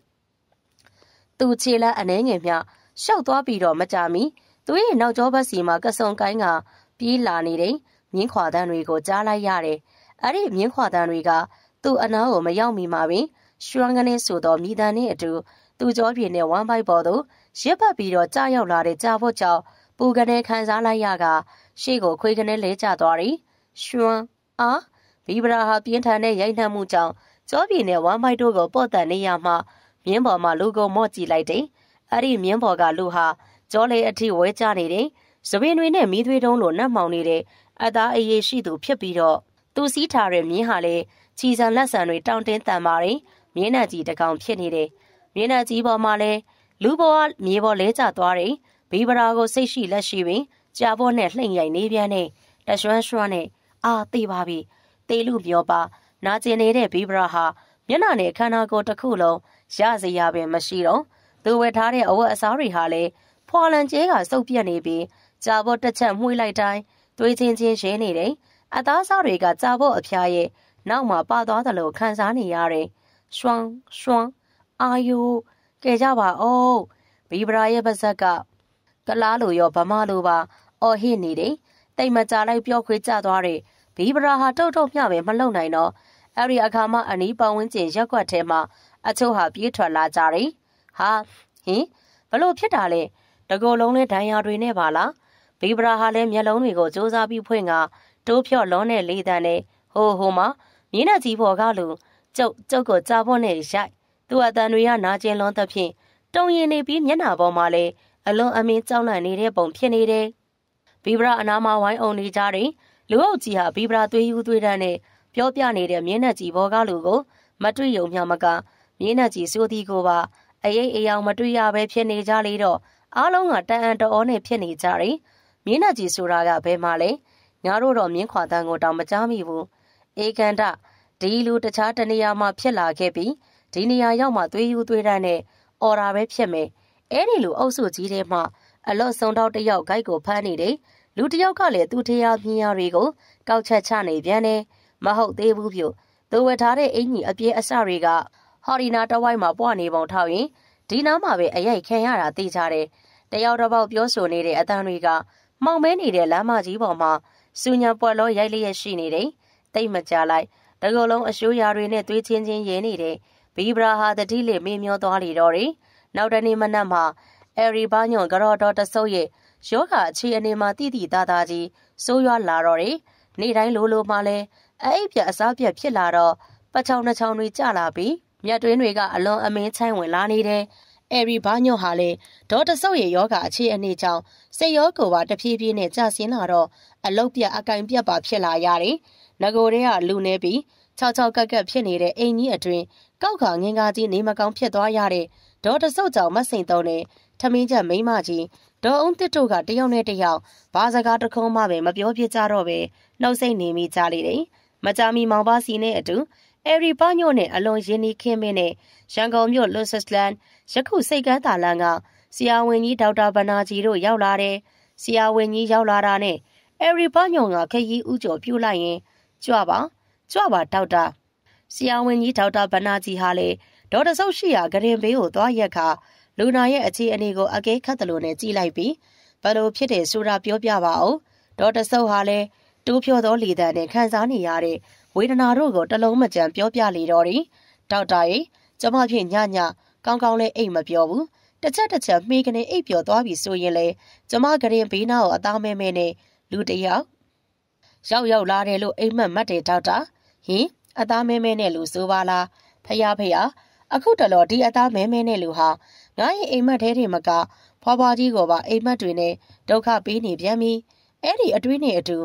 သူခြေလမ်းအနှဲငယ်မျှရှောက်သွားပြီးတော့မကြမီသူရဲ့နောက်ကျောဘက်စီမှာကစုံကိုင်းကပြေးလာနေတဲ့မြင်းခွာတန်းတွေကိုကြားလိုက်ရတယ်။အဲ့ဒီမြင်းခွာတန်းတွေကသူ့အနားကိုမရောက်မီမှာပင်ရွှမ်းကနေဆိုတော့မိသားနဲ့အတူသူ့ကြောပြင်းနဲ့ဝမ်းပိုက်ပေါ်သို့ရစ်ပတ်ပြီးတော့ကြာရောက်လာတဲ့ကြာဖို့ကြောင့်ပူကနေခံစားလိုက်ရကရှေ့ကိုခွေးကနေလဲကျသွားတယ်။ရွှမ်းအာဘီဗရာဟာပြင်းထန်တဲ့ရိုက်နှက်မှုကြောင့်ကြောပြင်းနဲ့ဝမ်းပိုက်တို့ကိုပေါ့တန်နေရမှ မြင်းပေါ်မှာလူကုန်မော့ကြည့်လိုက်တယ်။အဲ့ဒီမြင်းပေါ်ကလူဟာကြောလေအထိဝဲကျနေတယ်။စပင်းတွေနဲ့မီးသွေးတုံးလိုနှက်မှောင်နေတဲ့အသားအေးရရှိသူဖြစ်ပြီးတော့သူစီးထားတဲ့မြင်းဟာလည်းချီဆန်လက်ဆန်တွေတောင်းတင်းတန်ပါတယ်။မြင်းနဲ့ကြီးတကောင်ဖြစ်နေတယ်။မြင်းနဲ့ကြီးပေါ်မှာလည်းလူပေါ်ကမြေပေါ်လဲကျသွားတယ်။ဘီဗရာကိုစိတ်ရှိလက်ရှိပင်ကြာပေါ်နဲ့လှိမ့်ရိုက်နေပြန်နဲ့တရွှမ်းရွှမ်းနဲ့အာသိပါပြီ။တေလူပြောပါနာကျင်နေတဲ့ဘီဗရာဟာမျက်နှာနဲ့ခန္ဓာကိုယ်တစ်ခုလုံး ရစရာပင်မရှိတော့သူဝယ်ထားတဲ့အဝတ်အစားတွေဟာလည်းဖွာလန်ကျဲကစုပ်ပြက်နေပြီးကြာဘော့တစ်ချက်မှွေးလိုက်တိုင်းသွေးချင်းချင်းရှင်းနေတယ်။အသားစားတွေကကြာဘော့အဖျားရဲ့နောက်မှာပါသွားတယ်လို့ခံစားနေရတယ်။ရွှန်းရွှန်းအာယုကဲကြပါဦးဘီဗရာရဲ့ပါဇက်ကကလားလိုရောဗမာလိုပါအော်ဟစ်နေတယ်။တိတ်မကြလိုက်ပြောခွေကြသွားတယ်။ဘီဗရာဟာတုတ်တုတ်မျှပဲမလုံနိုင်တော့အဲ့ဒီအခါမှအနီးပတ်ဝန်းကျင်ရက်ွက်ထဲမှာ အချို့ဟာပြေးထွက်လာကြတယ်။ဟာဟင်ဘလို့ဖြစ်တာလဲတကောလုံးနဲ့ဒဏ်ရာတွေနဲ့ပါလားဘီဗရာဟာလည်းမျက်လုံးတွေကိုစူးစမ်းပြီးဖွင့်ကတိုးဖြော့လုံးနဲ့လေးတန်းနဲ့ဟိုဟိုမှာမြင်းနဲ့ကြီးပေါ်ကလူကျုပ်ကျုပ်ကိုကြားဖို့နဲ့ရိုက်သူ့အတန်တွေကနာကျင်လွန်သဖြင့်တုံရင်နေပြီးမျက်နှာပေါ်မှာလည်းအလွန်အမင်းကြောက်လန့်နေတဲ့ပုံဖြစ်နေတယ်။ဘီဗရာအနာမှာဝိုင်းအောင်နေကြတဲ့လူအုပ်ကြီးဟာဘီဗရာသွေးယူသွေးတန်းနဲ့ပြောပြနေတဲ့မျက်နှာကြီးဘောကားလူကိုမတွေ့ရုံမျှမက မျက်နှာကြီးစိုးသည်ကိုပါအရေးအယောင်မတွေ့ရပဲဖြစ်နေကြလေတော့အားလုံးကတန်အန်တော်နဲ့ဖြစ်နေကြတယ်။မျက်နှာကြီးဆိုတာကဘယ်မှာလဲ။ညာတို့တော့မြင်းခွာတန်းကိုတောင်မကြားမိဘူး။အေကန်တဒီလူတခြားတနေရာမှာဖြစ်လာခဲ့ပြီးဒီနေရာရောက်မှသွေးယူသွေးတန်းနဲ့အော်ရာပဲဖြစ်မယ်။အဲ့ဒီလူအုပ်စုကြီးထဲမှာအလော့ဆုံတော့တယောက်ဂိုက်ကိုဖမ်းနေတယ်။လူတယောက်ကလည်းသူ့ထရာမြင်းရတွေကိုကောက်ချက်ချနေပြန်တယ်။မဟုတ်သေးဘူးဖြို့။သူဝတ်ထားတဲ့အင်ကြီးအပြည့်အစတွေက ဟော်ရီနာတဝိုက်မှာပွားနေပုံထောက်ရင်ဒီနားမှာပဲအရိုက်ခံရတာသိကြတယ်။တယောက်တစ်ပေါက်ပြောဆိုနေတဲ့အတန်းတွေကမှောင်မဲနေတဲ့လမ်းမကြီးပေါ်မှာစူညံပွက်လို့ရိုက်လျက်ရှိနေတယ်။တိတ်မကြလိုက်တကောလုံးအရှိုးရာတွေနဲ့သွေးချင်းချင်းရဲနေတယ်။ဘီဘရာဟာတတိလေးမေးမျောသွားလေတော့တယ်။နောက်တနေ့မနက်မှာအဲရီဘာညွန်ကရော်တော်တဆုပ်ရဲ့ယောဂအခြေအနေမှာတိတိသားသားကြီးစိုးရွားလာတော့တယ်။နေ့တိုင်းလိုလိုမှလည်းအဲ့အိပ်ပြအစားပြဖြစ်လာတော့ပချောင်းနှချောင်းတွေကျလာပြီး မြတ်တွင်းတွေကအလွန်အမင်းချိုင်းဝင်လာနေတယ်။အဲရီဘာညွန်ဟာလေဒေါ်တဆုပ်ရဲ့ယောဂအခြေအနေကြောင့်စိတ်ရောကိုယ်ပါတဖြည်းဖြည်းနဲ့ကျဆင်းလာတော့အလုတ်ပြအကင်ပြတ်ပါဖြစ်လာရတယ်။ငကိုတွေကလူနေပြီး၆၆ကက်ကက်ဖြစ်နေတဲ့အိမ်ကြီးအတွင်ကောက်ခါငင်္ကာကြီးနေမကောင်းဖြစ်သွားရတဲ့ဒေါ်တဆုပ်ကြောင့်မစိန်သုံးနဲ့ထမင်းချက်မိမကြီးဒေါ်အောင်တစ်တို့ကတယောက်နဲ့တယောက်ဘာစကားတခုံးမှပဲမပြောပြကြတော့ပဲနှုတ်ဆက်နေမိကြလေတယ်။မကြမီမောင်ပါစီနဲ့အတူ အဲရီပါညို့နဲ့အလွန်ရင်းနှီးခင်းမင်းနဲ့ရန်ကုန်မြို့လွတ်ဆက်လန်ယခုစိတ်ကန်းသာလန်ကဆရာဝန်ကြီးဒေါက်တာဗနာကြီးတို့ရောက်လာတယ်။ဆရာဝန်ကြီးရောက်လာတာနဲ့အဲရီပါညို့ကခရီးဥကျော်ပြူလိုက်ရင်ကြွပါကြွပါဒေါက်တာဆရာဝန်ကြီးဒေါက်တာဗနာကြီးဟာလေဒေါ်တဆုပ်ရှိရာဂရင်ဘေးကိုသွားရက်ခါလူနာရဲ့အခြေအနေကိုအကဲခတ်တယ်လို့နဲ့ကြည်လိုက်ပြီးဘလို့ဖြစ်တယ်ဆိုတာပြောပြပါအောင်ဒေါ်တဆုပ်ဟာလည်းတိုးဖြောသောလေတံနဲ့ခံစားနေရတဲ့ ဝေဒနာတို့ကိုတလုံးမကြံပြောပြလေတော့တယ်ဒေါက်တာရေကျမဖြင့်ညညကောင်းကောင်းလေးအိတ်မပြောဘူးတစ်ချက်တစ်ချက်မှီကနေအိတ်ပြောသွားပြီဆိုရင်လေကျမကရင်ဘေးနာကိုအသားမဲမဲနဲ့လူတယောက်ရောက်ရောက်လာတယ်လို့အိမ်မက်မှတ်တယ်ဒေါက်တာဟင်အသားမဲမဲနဲ့လူဆိုပါလားဖယားဖယားအခုတလော်ဒီအသားမဲမဲနဲ့လူဟာငါရဲ့အိမ်မက်ထဲတွေမကဖွားဖွားကြီးကိုပါအိမ်မက်တွေနဲ့ဒုက္ခပေးနေပြန်ပြီအဲ့ဒီအတွင်းနဲ့အတူ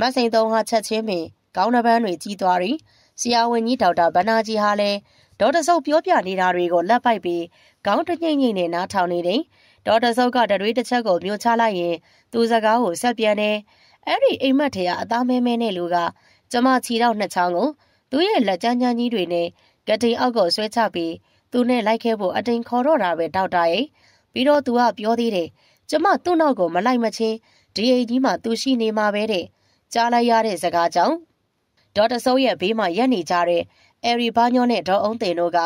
မဆိန်သုံးဟာချက်ချင်းပင် ကောင်းနှပန်းတွေကြီးသွားပြီးဆရာဝန်ကြီးဒေါက်တာဗနာကြီးဟာလည်းဒေါက်တာဆုပ်ပြောပြနေတာတွေကိုလက်ပိုက်ပြီးခေါင်းတညိမ့်ညိမ့်နဲ့နားထောင်နေတယ်ဒေါက်တာဆုပ်ကတတွေးတစ်ချက်ကိုမျိုးချလိုက်ရင်သူစကားကိုဆက်ပြန်တယ်အဲ့ဒီအိမ်မက်ထဲကအသားမဲမဲနဲ့လူကကျမချီတော့နှစ်ချောင်းကိုသူ့ရဲ့လက်ချမ်းချမ်းကြီးတွေနဲ့ကတိအောက်ကိုဆွဲချပြီးသူနဲ့လိုက်ခဲ့ဖို့အတိန်ခေါ်တော့တာပဲဒေါက်တာရဲ့ပြီးတော့သူကပြောသေးတယ်ကျမသူ့နောက်ကိုမလိုက်မချင်းဒီအိမ်ကြီးမှာသူရှိနေမှာပဲတဲ့ကြားလိုက်ရတဲ့စကားကြောင့် ဒေါက်တာဆိုးရဲ့ဘေးမှာရက်နေကြတဲ့အဲရီဘာညောနဲ့ဒေါ်အောင်တင်တို့က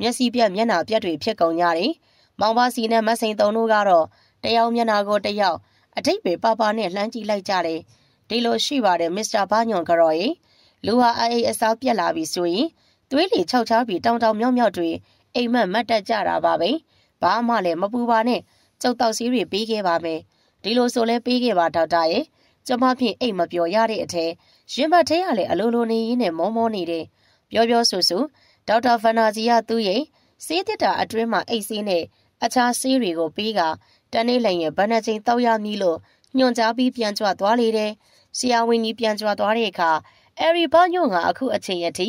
မျက်စိပြက်မျက်နှာပြက်တွေဖြစ်ကုန်ကြတယ်။မောင်ပါစီနဲ့မစိန်တုံတို့ကတော့တယောက်မျက်နှာကိုတယောက်အထိတ်ပဲပါပါနဲ့လှမ်းကြည့်လိုက်ကြတယ်။ဒီလိုရှိပါတယ်မစ္စတာဘာညွန်ကရော်ရေလူဟာအေးအစားပြက်လာပြီဆိုရင်သွေးလေခြောက်ချားပြီးတောင်တောင်မြောက်မြောက်တွေအိမ်မက်မတ်တက်ကြတာပါပဲ။ဘာမှလည်းမပူပါနဲ့ကျုပ်တောက်စီးတွေပေးခဲ့ပါမယ်။ဒီလိုဆိုလဲပေးခဲ့ပါဒေါက်တာရဲ့ကျမဖြင့်အိတ်မပြောရတဲ့အထက် ရင်ဘတ်ထဲကလည်းအလိုလိုနေရင်းနဲ့မောမောနေတယ်ပြောပြောဆိုဆိုဒေါက်တာဖနာဂျီကသူ့ရဲ့စေးတစ်တာအတွင်းမှာအိတ်ဆေးနဲ့အခြားဆေးတွေကိုပေးကတနေ့လည်းရဲ့ဗနချင်းတောက်ရမည်လို့ညွန်ကြားပြီးပြန်ကြွသွားလေတယ်ဆရာဝန်ကြီးပြန်ကြွသွားတဲ့အခါအဲရီဘာညွန်ကအခုအချိန်ရထိ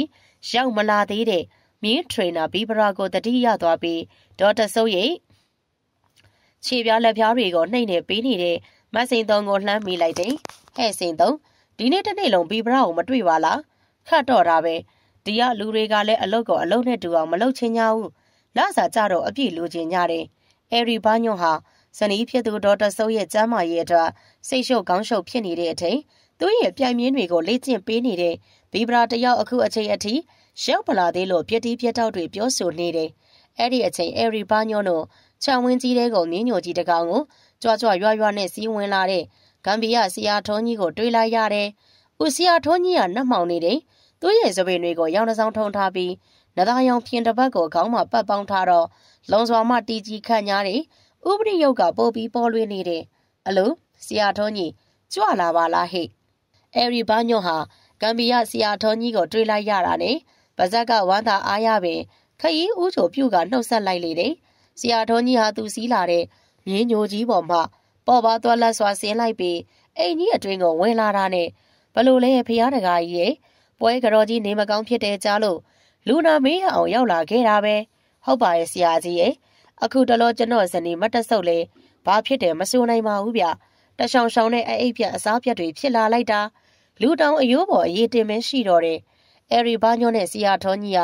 ရောက်မလာသေးတဲ့မြင်းထရိနာဘီဘရာကိုတတိရသွားပြီးဒေါက်တာဆုပ်ရဲ့ခြေပြားလက်ပြားတွေကိုနှိမ့်နေပေးနေတဲ့မစိန်သုံးကိုလှမ်းမိလိုက်တယ်ဟဲ့စိန်သုံး ဒီနေ့တစ်နေ့လုံးဘီဘရာကိုမတွေ့ပါလားခတ်တော့တာပဲဒီကလူတွေကလည်းအလုတ်ကိုအလုတ်နဲ့တူအောင်မလုပ်ချင်ကြဘူးလစာကြတော့အပြည့်လိုချင်ကြတယ်အဲရီဘာညွန့်ဟာဇနီးဖြစ်သူဒေါက်တာဆုပ်ရဲ့ကျမ်းမာရေးအတွက်စိတ်ရှုပ်ကောင်းရှုပ်ဖြစ်နေတဲ့အချိန်သူ့ရဲ့ပြိုင်မြင်းတွေကိုလေ့ကျင့်ပေးနေတဲ့ဘီဘရာတယောက်အခုအချိန်အထိရောက်ပလာသေးလို့ပြတီးပြတောက်တွေပြောဆိုနေတယ်အဲ့ဒီအချိန်အဲရီဘာညွန့်တို့ခြံဝင်းကြီးတဲကိုမြင်းညိုကြီးတကောင်ကိုကြွကြွရွရွနဲ့စီးဝင်လာတဲ့ ဂမ်ဘီယာဆရာထုံးကြီးကိုတွေးလိုက်ရတယ်။ဦးဆရာထုံးကြီးကနှက်မှောင်နေတယ်။သူ့ရဲ့စပင်တွေကိုရောင်နှဆောင်ထုံထားပြီးနသားရောင်ဖြင်တစ်ပတ်ကိုခေါင်းမှာပတ်ပေါင်းထားတော့လုံစွာမှတီကြီးခန့်ညားတယ်။ဥပရိယုတ်ကပို့ပြီးပေါ်လွင်နေတယ်။အလိုဆရာထုံးကြီးကြွလာပါလားဟဲ့။အဲရီဘာညွန့်ဟာဂမ်ဘီယာဆရာထုံးကြီးကိုတွေးလိုက်ရတာနဲ့ပါဇက်ကဝမ်းသာအားရပင်ခရီးဦးချိုပြုတ်ကနှုတ်ဆက်လိုက်လေတယ်။ဆရာတော်ကြီးဟာသူစည်းလာတဲ့မြင်းညိုကြီးပေါ်မှာ ပေါ်ပါသွားလက်စွာဆင်းလိုက်ပြီးအိမ်ကြီးအတွင်းကိုဝင်လာတာနဲ့ဘလို့လဲဖရားတကာကြီးရဲ့ပွဲကြော်ကြီးနေမကောင်းဖြစ်တဲ့ကြားလို့လူနာမေးအောင်ရောက်လာခဲ့တာပဲဟုတ်ပါရဲ့ဆရာကြီးရဲ့အခုတလောကျွန်တော်ဇနီးမတက်ဆုပ်လေဘာဖြစ်တယ်မစိုးနိုင်ပါဘူးဗျတရှောင်ရှောင်နဲ့အအိပ်ပြအစားပြတ်တွေဖြစ်လာလိုက်တာလူတောင်အယိုးပေါ်အရေးတင်မဲရှိတော့တယ်အဲရီဘာညိုနဲ့ဆရာထောကြီးက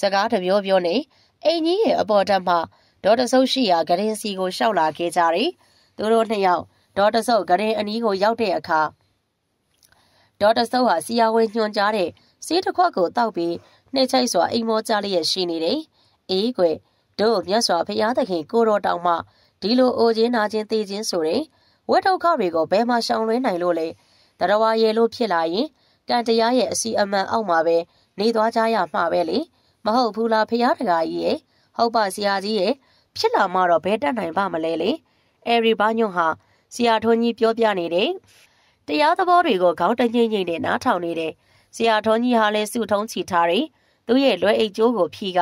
စကားတပြောပြောနေအိမ်ကြီးရဲ့အပေါ်တက်မှဒေါ်တဆုပ်ရှိရာဂရင်စီကိုရှောက်လာခဲ့ကြတယ် သူတို့နှစ်ယောက်ဒေါ်တဆုပ်ဂရင်အနီးကိုရောက်တဲ့အခါဒေါ်တဆုပ်ဟာစီယာဝဲညွှန်ကြားတဲ့စေးတစ်ခွက်ကိုတောက်ပြီးနှိမ့်ချိုက်စွာအိမ်မောကြလျက်ရှိနေတယ်အေးကွယ်တို့မြတ်စွာဘုရားသခင်ကိုတော်တောင်မှဒီလိုအိုခြင်းနာခြင်းသိခြင်းဆိုရင်ဝတ်ဒုက္ခတွေကိုဘယ်မှာရှောင်လွှဲနိုင်လို့လဲတရဝါရေလို့ဖြစ်လာရင်ကံတရားရဲ့အစီအမံအောက်မှာပဲနေသွားကြရမှာပဲလေမဟုတ်ဘူးလားဖရားတကာကြီးရဲ့ဟုတ်ပါဆရာကြီးရဲ့ဖြစ်လာမှတော့ဘယ်တက်နိုင်ပါမလဲလေ အဲရီဘာညွန့်ဟာဆရာထွန်းကြီးပြောပြနေတယ်တရားသဘောတွေကိုခေါင်းတငိမ့်ငိမ့်နဲ့နားထောင်နေတယ်ဆရာထွန်းကြီးဟာလည်းစုထုံးချီထားတယ်သူ့ရဲ့လွယ်အိတ်ကျိုးကိုဖြီးက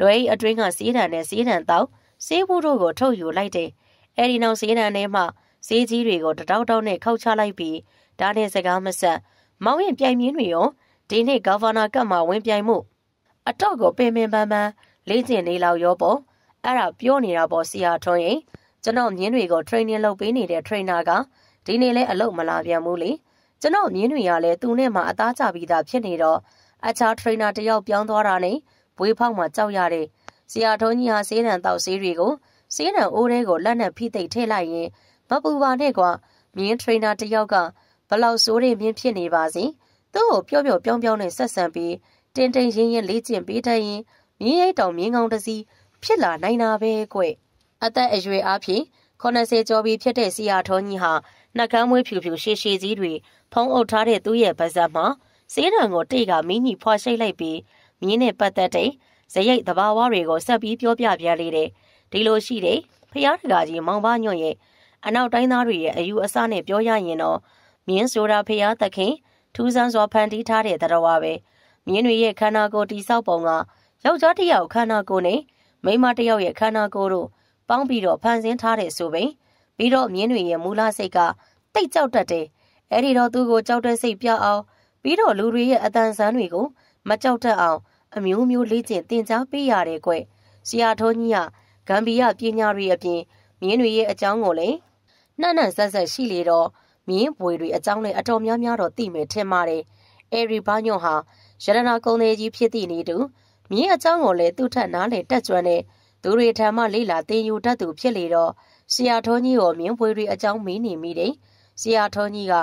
လွယ်အိတ်အတွင်းကစီးတံနဲ့စီးတံတောက်ဆေးဘူးတို့ကိုထုတ်ယူလိုက်တယ်အဲဒီနောက်စီးတံထဲမှာဈေးကြီးတွေကိုတတောက်တောက်နဲ့ခောက်ချလိုက်ပြီးဒါနဲ့စကားမဆက်မောင်ရင်ပြိုင်မြင်းတွေရောဒီနေ့ဂါဗာနာကတ်မှာဝင်ပြိုင်မှုအတော့ကိုပင်ပင်ပန်းပန်းလေးကျင်နေလောက်ရောပေါ့အဲ့ဒါပြောနေတာပေါ့ဆရာထွန်းရင် ကျွန်တော်မြင်းတွေကို training လုပ်ပေးနေတဲ့ trainer ကဒီနေ့လဲအလုပ်မလာပြန်ဘူးလေကျွန်တော်မြင်းတွေကလည်းသူနဲ့မှအသားကျပြီးသားဖြစ်နေတော့အခြား trainer တယောက်ပြောင်းသွားတာနဲ့ဘွေးဖောက်မှကြောက်ရတယ်ဆရာထွန်းကြီးဟာဆေးတံတောက်ဆေးတွေကိုဆေးတံအိုးထဲကိုလက်နဲ့ဖိသိပ်ထည့်လိုက်ရင်မပူပါနဲ့ကွာမြင်း trainer တယောက်ကဘလောက်ဆိုးနေမြင်းဖြစ်နေပါစေသူ့ကိုပြော့ပြော့ပြောင်းပြောင်းနဲ့ဆက်ဆံပြီးတင်းတင်းရင်းရင်းလေးကျင့်ပေးတတ်ရင်မြင်းရိတ်တောင်မြင်းကောင်းတစီဖြစ်လာနိုင်တာပဲကွ အသက်အရွယ်အားဖြင့်80ကျော်ပြီးဖြစ်တဲ့စီယာထောကြီးဟာနှကမ်းမွေးဖြူဖြူရှည်ရှည်ကြီးတွေဖုံးအုပ်ထားတဲ့သူ့ရဲ့ပါးစပ်မှာစေးတံကိုတိတ်ကမင်းကြီးဖွာရှိတ်လိုက်ပြီးမြင်းနဲ့ပတ်သက်တဲ့ဇရိတ်တဘာဝတွေကိုဆက်ပြီးပြောပြပြလေးတဲ့ဒီလိုရှိတဲ့ဖျားတကာကြီးမောင်ပါညွန့်ရဲ့အနောက်တိုင်းသားတွေရဲ့အယူအဆနဲ့ပြောရရင်တော့မြင်းဆိုတာဖျားသခင်ထူးဆန်းစွာဖန်တီးထားတဲ့တရားပဲမြင်းတွေရဲ့ခန္ဓာကိုယ်တိဆောက်ပုံကယောက်ျားတစ်ယောက်ခန္ဓာကိုယ်နဲ့မိန်းမတစ်ယောက်ရဲ့ခန္ဓာကိုယ်တို့ ပေါင်းပြီးတော့ဖန်ဆင်းထားတဲ့ဆိုပင်ပြီးတော့မြင်းတွေရဲ့မူလစိတ်ကတိတ်ကြောက်တတ်တယ်အဲ့ဒီတော့သူ့ကိုကြောက်တဲ့စိတ်ပြအောင်ပြီးတော့လူတွေရဲ့အတန်ဆန်းတွေကိုမကြောက်တတ်အောင်အမျိုးမျိုးလေ့ကျင့်သင်ကြားပေးရတယ်ကွဆရာတော်ကြီးကဂမ်ဘီယာပညာတွေအပြင်မြင်းတွေရဲ့အကြောင်းကိုလည်းနှံ့နှံ့ဆက်ဆက်ရှိလေတော့မြင်းဘွေတွေအကြောင်းနဲ့အတော်များများတော့သိမယ်ထင်ပါတယ်အဲရီဘာညွန့်ဟာရတနာကုံသေးကြီးဖြစ်သည့်နေတူမြင်းအကြောင်းကိုလည်းသူ့ထက်နားလေတက်ကြွတဲ့ သူတွေထံမှလေ့လာသင်ယူတတ်သူဖြစ်လေတော့ဆရာတော်ကြီးကိုမြင်းဘွေတွေအကြောင်းမေးနေမိတယ်ဆရာတော်ကြီးက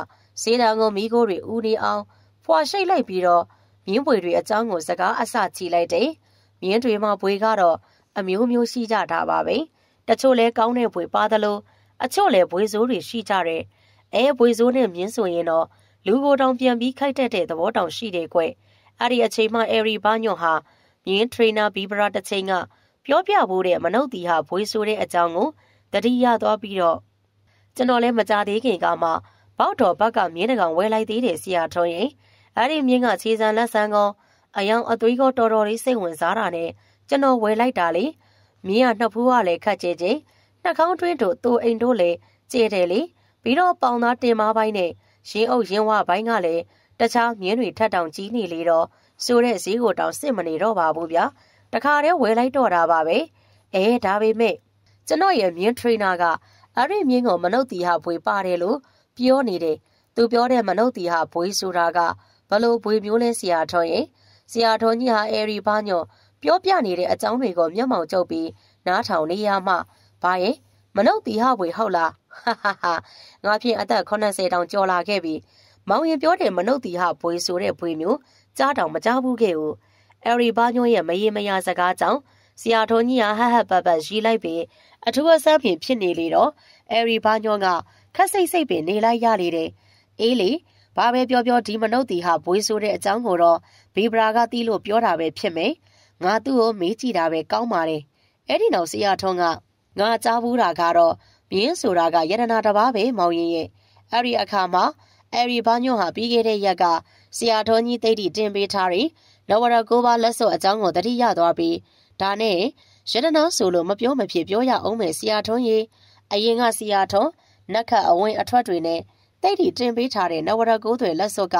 စေတံကိုမိခိုးတွေဦးနေအောင်ဖွာရှိတ်လိုက်ပြီးတော့မြင်းပွေတွေအကြောင်းကိုစကားအစချီလိုက်တယ်။မြင်းတွေမှာပွေကတော့အမျိုးမျိုးရှိကြတာပါပဲ။တချို့လဲကောင်းတဲ့ပွေပါသလိုအချို့လဲပွေစိုးတွေရှိကြတယ်။အဲပွေစိုးနဲ့မြင်းဆိုရင်တော့လူကိုတောင်ပြန်ပြီးခိုက်တတ်တဲ့သဘောတောင်ရှိတယ်ကွ။အဲ့ဒီအချိန်မှအဲရီဘာညွန့်ဟာမြင်းထရိနာဘီဘရာတစ်ချိန်က ပြောပြဖို့တဲ့မနုဿီဟာဘွေဆိုးတဲ့အကြောင်းကိုတတိယသွားပြီးတော့ကျွန်တော်လည်းမကြသေးခင်ကမှဘောက်တော်ဘက်ကမြင်းတကောင်ဝဲလိုက်သေးတယ်ဆရာထွန်းရင်အဲ့ဒီမြင်းကခြေစံလက်ဆန်းကောအယောင်အသွေးကောတော်တော်လေးစိတ်ဝင်စားတာနဲ့ကျွန်တော်ဝယ်လိုက်တာလေမြင်းကနှစ်ဖူးကလည်းခတ်ကြဲကြဲနှာခေါင်းတွင်းတို့သူ့အိမ်တို့လည်းကျဲတယ်လေပြီးတော့ပေါင်သားတင်မားပိုင်းနဲ့ရင်းအုပ်ရင်းဝပိုင်းကလည်းတခြားမြင်းတွေထက်တောင်ကြီးနေလေတော့ဆိုတဲ့ဈေးကိုတောင်စစ်မနေတော့ပါဘူးဗျာ တခါတည်းဝယ်လိုက်တော့တာပါပဲအဲဒါပေမဲ့ကျွန်တော်ရဲ့မြင်းထရိနာကအဲ့ဒီမြင်းကိုမနှုတ်တီဟာဘွေပါတယ်လို့ပြောနေတယ်သူပြောတဲ့မနှုတ်တီဟာဘွေဆိုတာကဘလို့ဘွေမျိုးလဲဆရာထော်ရင်ဆရာထော်ကြီးဟာအဲရီဘာညော့ပြောပြနေတဲ့အကြောင်းတွေကိုမျက်မှောင်ကျုပ်ပြီးနားထောင်နေရမှဘာရဲ့မနှုတ်တီဟဘွေဟုတ်လားဟာဟာဟာငါဖြင့်အသက်80တောင်ကျော်လာခဲ့ပြီမောင်ရင်ပြောတယ်မနှုတ်တီဟဘွေဆိုတဲ့ဘွေမျိုးကြားတောင်မကြားဘူးခဲ့ဘူး အဲရီဘာညော့ရဲ့မရေမရာစကားကြောင့်ဆရာထော်ကြီးဟာဟဟပပရီလိုက်ပြီးအထူးအဆန်းဖြင့်ဖြစ်နေလေတော့အဲရီဘာညော့ကခက်စိတ်စိတ်ပင်နေလိုက်ရလေတယ်အေးလေဘာပဲပြောပြောဒီမနုဿတီဟာဘွေးဆိုတဲ့အကြောင်းကိုတော့ဘေဘရာကတီးလို့ပြောတာပဲဖြစ်မယ်ငါသူ့ကိုမေးကြည့်တာပဲကောင်းပါတယ်အဲ့ဒီနောက်ဆရာထွန်းကငါကြားဘူးတာကတော့မြင်းဆိုတာကယတနာတပါးပဲမောင်ရင်ရဲ့အဲ့ဒီအခါမှာအဲ့ဒီဘာညွန့်ဟာပြီးခဲ့တဲ့ရက်ကဆရာထွန်းကြီးတိတ်တီတင်ပေးထားတယ် လောဝရကိုပါလက်စော့အကြောင်းကိုတတိရသွားပြီးဒါနဲ့ရတနာဆိုလို့မပြောမဖြစ်ပြောရအောင်မယ်ဆီယာထွန်းရေအရင်ကဆီယာထွန်းနက်ခတ်အဝင်အထွက်တွေနဲ့တိတ်တီတင်ပေးထားတဲ့နဝရကိုးတွေလက်စွပ်က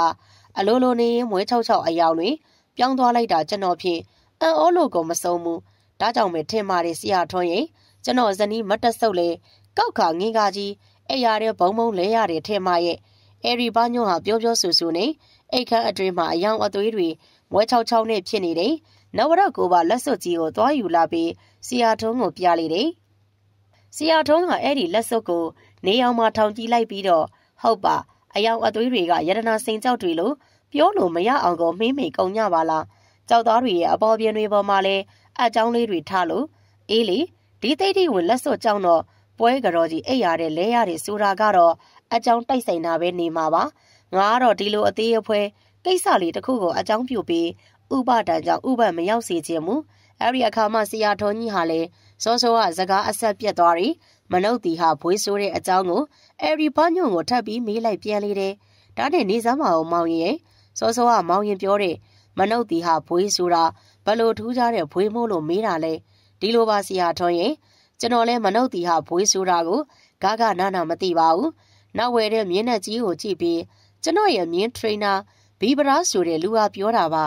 အလိုလိုနေရင်မွေးချောက်ချောက်အယောင်တွေပြောင်းသွားလိုက်တာကျွန်တော်ဖြင့်အံ့ဩလို့ကိုမစုံဘူးဒါကြောင့်ပဲထင်ပါတယ်ဆီယာထွန်းရေကျွန်တော်ဇနီးမတက်ဆုပ်လေကောက်ခါငင်းကားကြီးအဲ့ရတဲ့ဘုံဘုံလဲရတယ်ထင်မရဲ့အဲ့ဒီဘာညွန့်ဟာပြောပြောဆူဆူနေအိတ်ခမ်းအတွင်းမှာအယောင်အသွေးတွေ မွဲချောက်ချောက်နဲ့ဖြစ်နေတယ်နဝရကိုပါလက်စွပ်ကြီးကိုသွားယူလာပြီးဆီယာထုံးကိုပြလေတယ်ဆီယာထုံးကအဲ့ဒီလက်စွပ်ကိုနေအောင်မှထောင်ကြည့်လိုက်ပြီးတော့ဟုတ်ပါအယောင်အသွေးတွေကရတနာစိန်ကြောက်တွေလို့ပြောလို့မရအောင်ကိုမိမ့်မိန်ကုန်ညပါလားကြောက်သားတွေရဲ့အပေါ်ပြင်းတွေပေါ်မှာလဲအကြောင်းလေးတွေထားလို့အေးလေဒီသိတိဝင်လက်စွပ်ကြောင်းတော့ပွဲကြော်ကြီးအိပ်ရတဲ့လဲရတဲ့ဆိုတာကတော့အကြောင်းတိုက်ဆိုင်တာပဲနေမှာပါငါကတော့ဒီလိုအသေးအဖွဲ ကိစ္စလေးတစ်ခုကိုအကြောင်းပြုပြီးဥပဒံကြောင့်ဥပမရောက်စေခြင်းမူအဲ့ဒီအခါမှဆရာတော်ကြီးဟာလည်းစောစောကစကားအဆက်ပြတ်သွားပြီးမနုဿီဟာဘွေးဆိုးတဲ့အကြောင်းကိုအဲ့ဒီဘညွန့်ကိုထပ်ပြီးမေးလိုက်ပြန်လေတယ်ဒါနဲ့နေစမ်းမအောင်မောင်ရင်စောစောကမောင်ရင်ပြောတဲ့မနုဿီဟာဘွေးဆိုတာဘလို့ထူးခြားတဲ့ဘွေးမို့လို့မေးတာလဲဒီလိုပါဆရာထွန်းရင်ကျွန်တော်လဲမနုဿီဟာဘွေးဆိုတာကိုဂဂနာနာမသိပါဘူးနောက်ဝယ်တဲ့မြင်းနဲ့ကြီးကိုကြည့်ပြီးကျွန်တော်ရဲ့မြင်းထရိနာ ဘီဗရာဆိုတဲ့လူဟာပြောတာပါ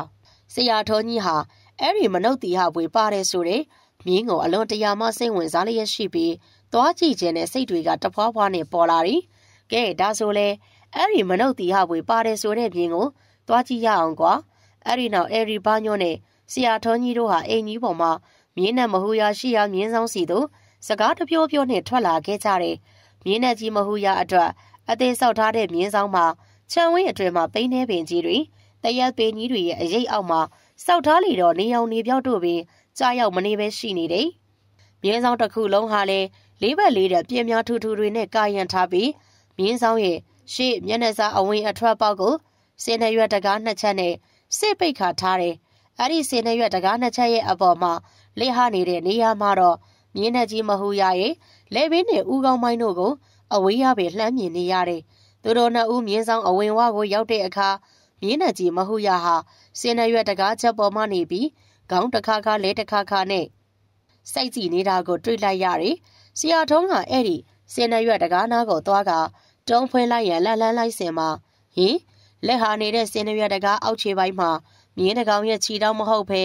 ဆရာတော်ကြီးဟာအဲ့ဒီမနုဿီဟာဘွေပါတယ်ဆိုတဲ့မြင်းကိုအလွန်တရာမှစိတ်ဝင်စားလျက်ရှိပြီးသွားကြည့်ခြင်းနဲ့စိတ်တွေကတဖွာဖွာနဲ့ပေါ်လာတယ်။ကဲဒါဆိုလဲအဲ့ဒီမနုဿီဟာဘွေပါတယ်ဆိုတဲ့မြင်းကိုသွားကြည့်ရအောင်ကွာ။အဲ့ဒီနောက်အဲ့ဒီဘာညွန့်နဲ့ဆရာတော်ကြီးတို့ဟာအိမ်ကြီးပေါ်မှာမြင်းနဲ့မဟူရာရှိရာမြင်းဆောင်စီတို့စကားတပြောပြောနဲ့ထွက်လာခဲ့ကြတယ်။မြင်းနဲ့ကြီးမဟူရာအတွက်အသေးဆောက်ထားတဲ့မြင်းဆောင်မှာ ခြံဝင်းအတွင်မှာပိန်းနေပင်ကြီးတွေတရက်ပင်ကြီးတွေရဲ့အရေးအောက်မှာစောက်ထားလီတော့နေအောင်နေပြောက်တို့ပင်ကြားရောက်မနေပဲရှိနေတယ်။မြင်းဆောင်တစ်ခုလုံးဟာလည်းလေးဘက်လေးတဲ့ပြင်းများထူထူတွေနဲ့ကာယံထားပြီးမြင်းဆောင်ရဲ့ရှေ့မျက်နှာစာအဝင်အထွက်ပေါက်ကိုစင်နှရွက်တကားနှစ်ချက်နဲ့စစ်ပိတ်ခါထားတယ်။အဲ့ဒီစင်နှရွက်တကားနှစ်ချက်ရဲ့အပေါ်မှာလေဟာနေတဲ့နေရာမှာတော့မြင်းနဲ့ကြီးမဟူရရဲ့လေဘင်းနဲ့ဥကောင်းမိုင်းတို့ကိုအဝေးရပဲလှမ်းမြင်နေရတယ်။ သူတို့နှစ်ဦးမြင်းဆောင်အဝင်ဝကိုရောက်တဲ့အခါမြင်းနဲ့ကြီးမဟူရဟာစင်နှရွက်တကားချက်ပေါ်မှနေပြီးခေါင်းတစ်ခါခါလဲတစ်ခါခါနဲ့စိုက်ကြည့်နေတာကိုတွေ့လိုက်ရတယ်။ဆရာထုံးကအဲ့ဒီစင်နှရွက်တကားနားကိုသွားကတုံးဖွင့်လိုက်ရန်လှန်လှန်လိုက်စင်မှာဟင်လက်ဟာနေတဲ့စင်နှရွက်တကားအောက်ခြေပိုင်းမှာမြင်းတကောင်ရဲ့ခြေတောင်းမဟုတ်ဘဲ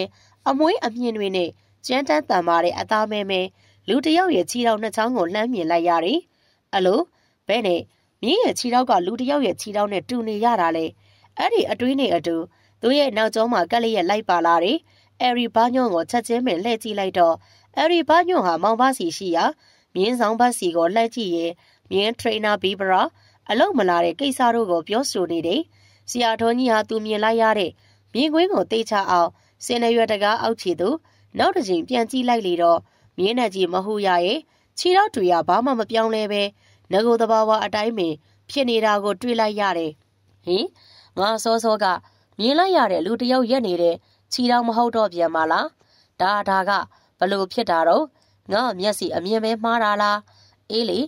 အမွှေးအမြင့်တွေနဲ့ကျန်းတန်းတန်ပါတဲ့အသားမဲမဲလူတယောက်ရဲ့ခြေတောင်းနှစ်ချောင်းကိုလှမ်းမြင်လိုက်ရတယ်။အလိုဘဲနဲ့ မြင်းရဲ့ခြေတောက်ကလူတယောက်ရဲ့ခြေတောင်းနဲ့တူနေရတာလေအဲ့ဒီအတွင်းနဲ့အတူသူရဲ့နောက်ကျောမှာကက်လေးရဲ့လိုက်ပါလာတယ်။အဲရီဘာညွန့်ကိုချက်ချင်းပဲလှည့်ကြည့်လိုက်တော့အဲရီဘာညွန့်ဟာမောင်ပါစီရှိရာမြင်းဆောင်ဘတ်စီကိုလှည့်ကြည့်ရင်မြင်းထရိနာဘီဘရာအလုံးမလာတဲ့ကိစ္စတို့ကိုပြောဆိုနေတယ်။ဆရာတော်ကြီးဟာသူမြင်လိုက်ရတဲ့မြင်းကွင်းကိုတေးချအောင်စင်ရွက်တကားအောက်ခြေသို့နောက်တစ်ချိန်ပြန်ကြည့်လိုက်လေတော့မြင်းနဲ့ကြီးမဟုတ်ရရဲ့ခြေတော့တွေကဘာမှမပြောင်းလဲပဲ ငကိုတဘာဝအတိုင်းပင်ဖြစ်နေတာကို တွေ့လိုက်ရတယ်။ဟင်ငါစောစောကမြင်လိုက်ရတဲ့လူတယောက်ရက်နေတဲ့ခြေတော့မဟုတ်တော့ပြန်ပါလား။ဒါဒါကဘလို့ဖြစ်တာတော့ငါမျက်စိအမြင်ပဲမှားတာလား။အေးလေ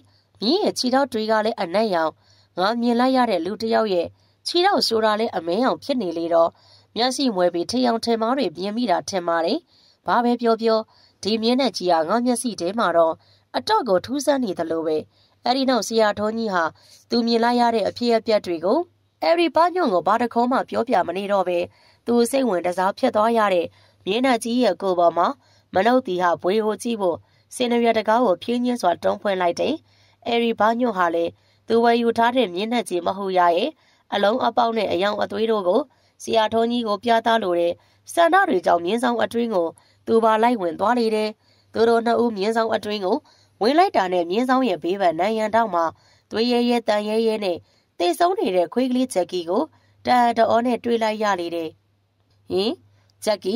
မြင်းရဲ့ခြေတော့တွေကလည်းအနက်ရောင်ငါမြင်လိုက်ရတဲ့လူတယောက်ရဲ့ခြေတော့ဆိုတာလည်းအမဲအောင်ဖြစ်နေလေတော့မျက်စိမွဲပြီးထယောင်ထင်မားတွေပြင်မိတာထင်ပါတယ်။ဘာပဲပြောပြောဒီမြင်းနဲ့ကြီးကငါမျက်စိထဲမှာတော့အတော့ကိုထူးဆန်းနေသလိုပဲ အဲ့ဒီနောက်ဆရာတော်ကြီးဟာသူမြင်လိုက်ရတဲ့အဖြစ်အပျက်တွေကိုအဲ့ဒီဘာညွန့်ကိုဘာတခေါမှပြောပြမနေတော့ပဲသူစိတ်ဝင်တစားဖြစ်သွားရတဲ့မြင်းနဲ့ကြီးရဲ့ကိုယ်ပေါ်မှာမနုဿတီဟာဘွေကိုကြည့်ဖို့စင်နရတကားကိုဖြင်းချင်းစွာတုံးဖွင့်လိုက်တယ်။အဲ့ဒီဘာညွန့်ဟာလည်းသူဝယ်ယူထားတဲ့မြင်းနဲ့ကြီးမဟုတ်ရရဲ့အလုံးအပေါက်နဲ့အယောင်အသွေးတို့ကိုဆရာတော်ကြီးကိုပြသလိုတဲ့စန္ဒတွေကြောင့်မြင်းဆောင်အတွင်းကိုသူပါလိုက်ဝင်သွားလေတယ်။သူတို့နှစ်ဦးမြင်းဆောင်အတွင်းကို ဝင်လိုက်တာနဲ့မြင်းဆောင်ရဲ့ဘေးဘက်နိုင်ရန်တောက်မှာသွေးရဲရဲတန်ရဲရဲနဲ့တေဆုံးနေတဲ့ခွေးကလေးဂျက်ကီကိုတန်တော်နဲ့တွေးလိုက်ရလေတယ်။ဟင်ဂျက်ကီ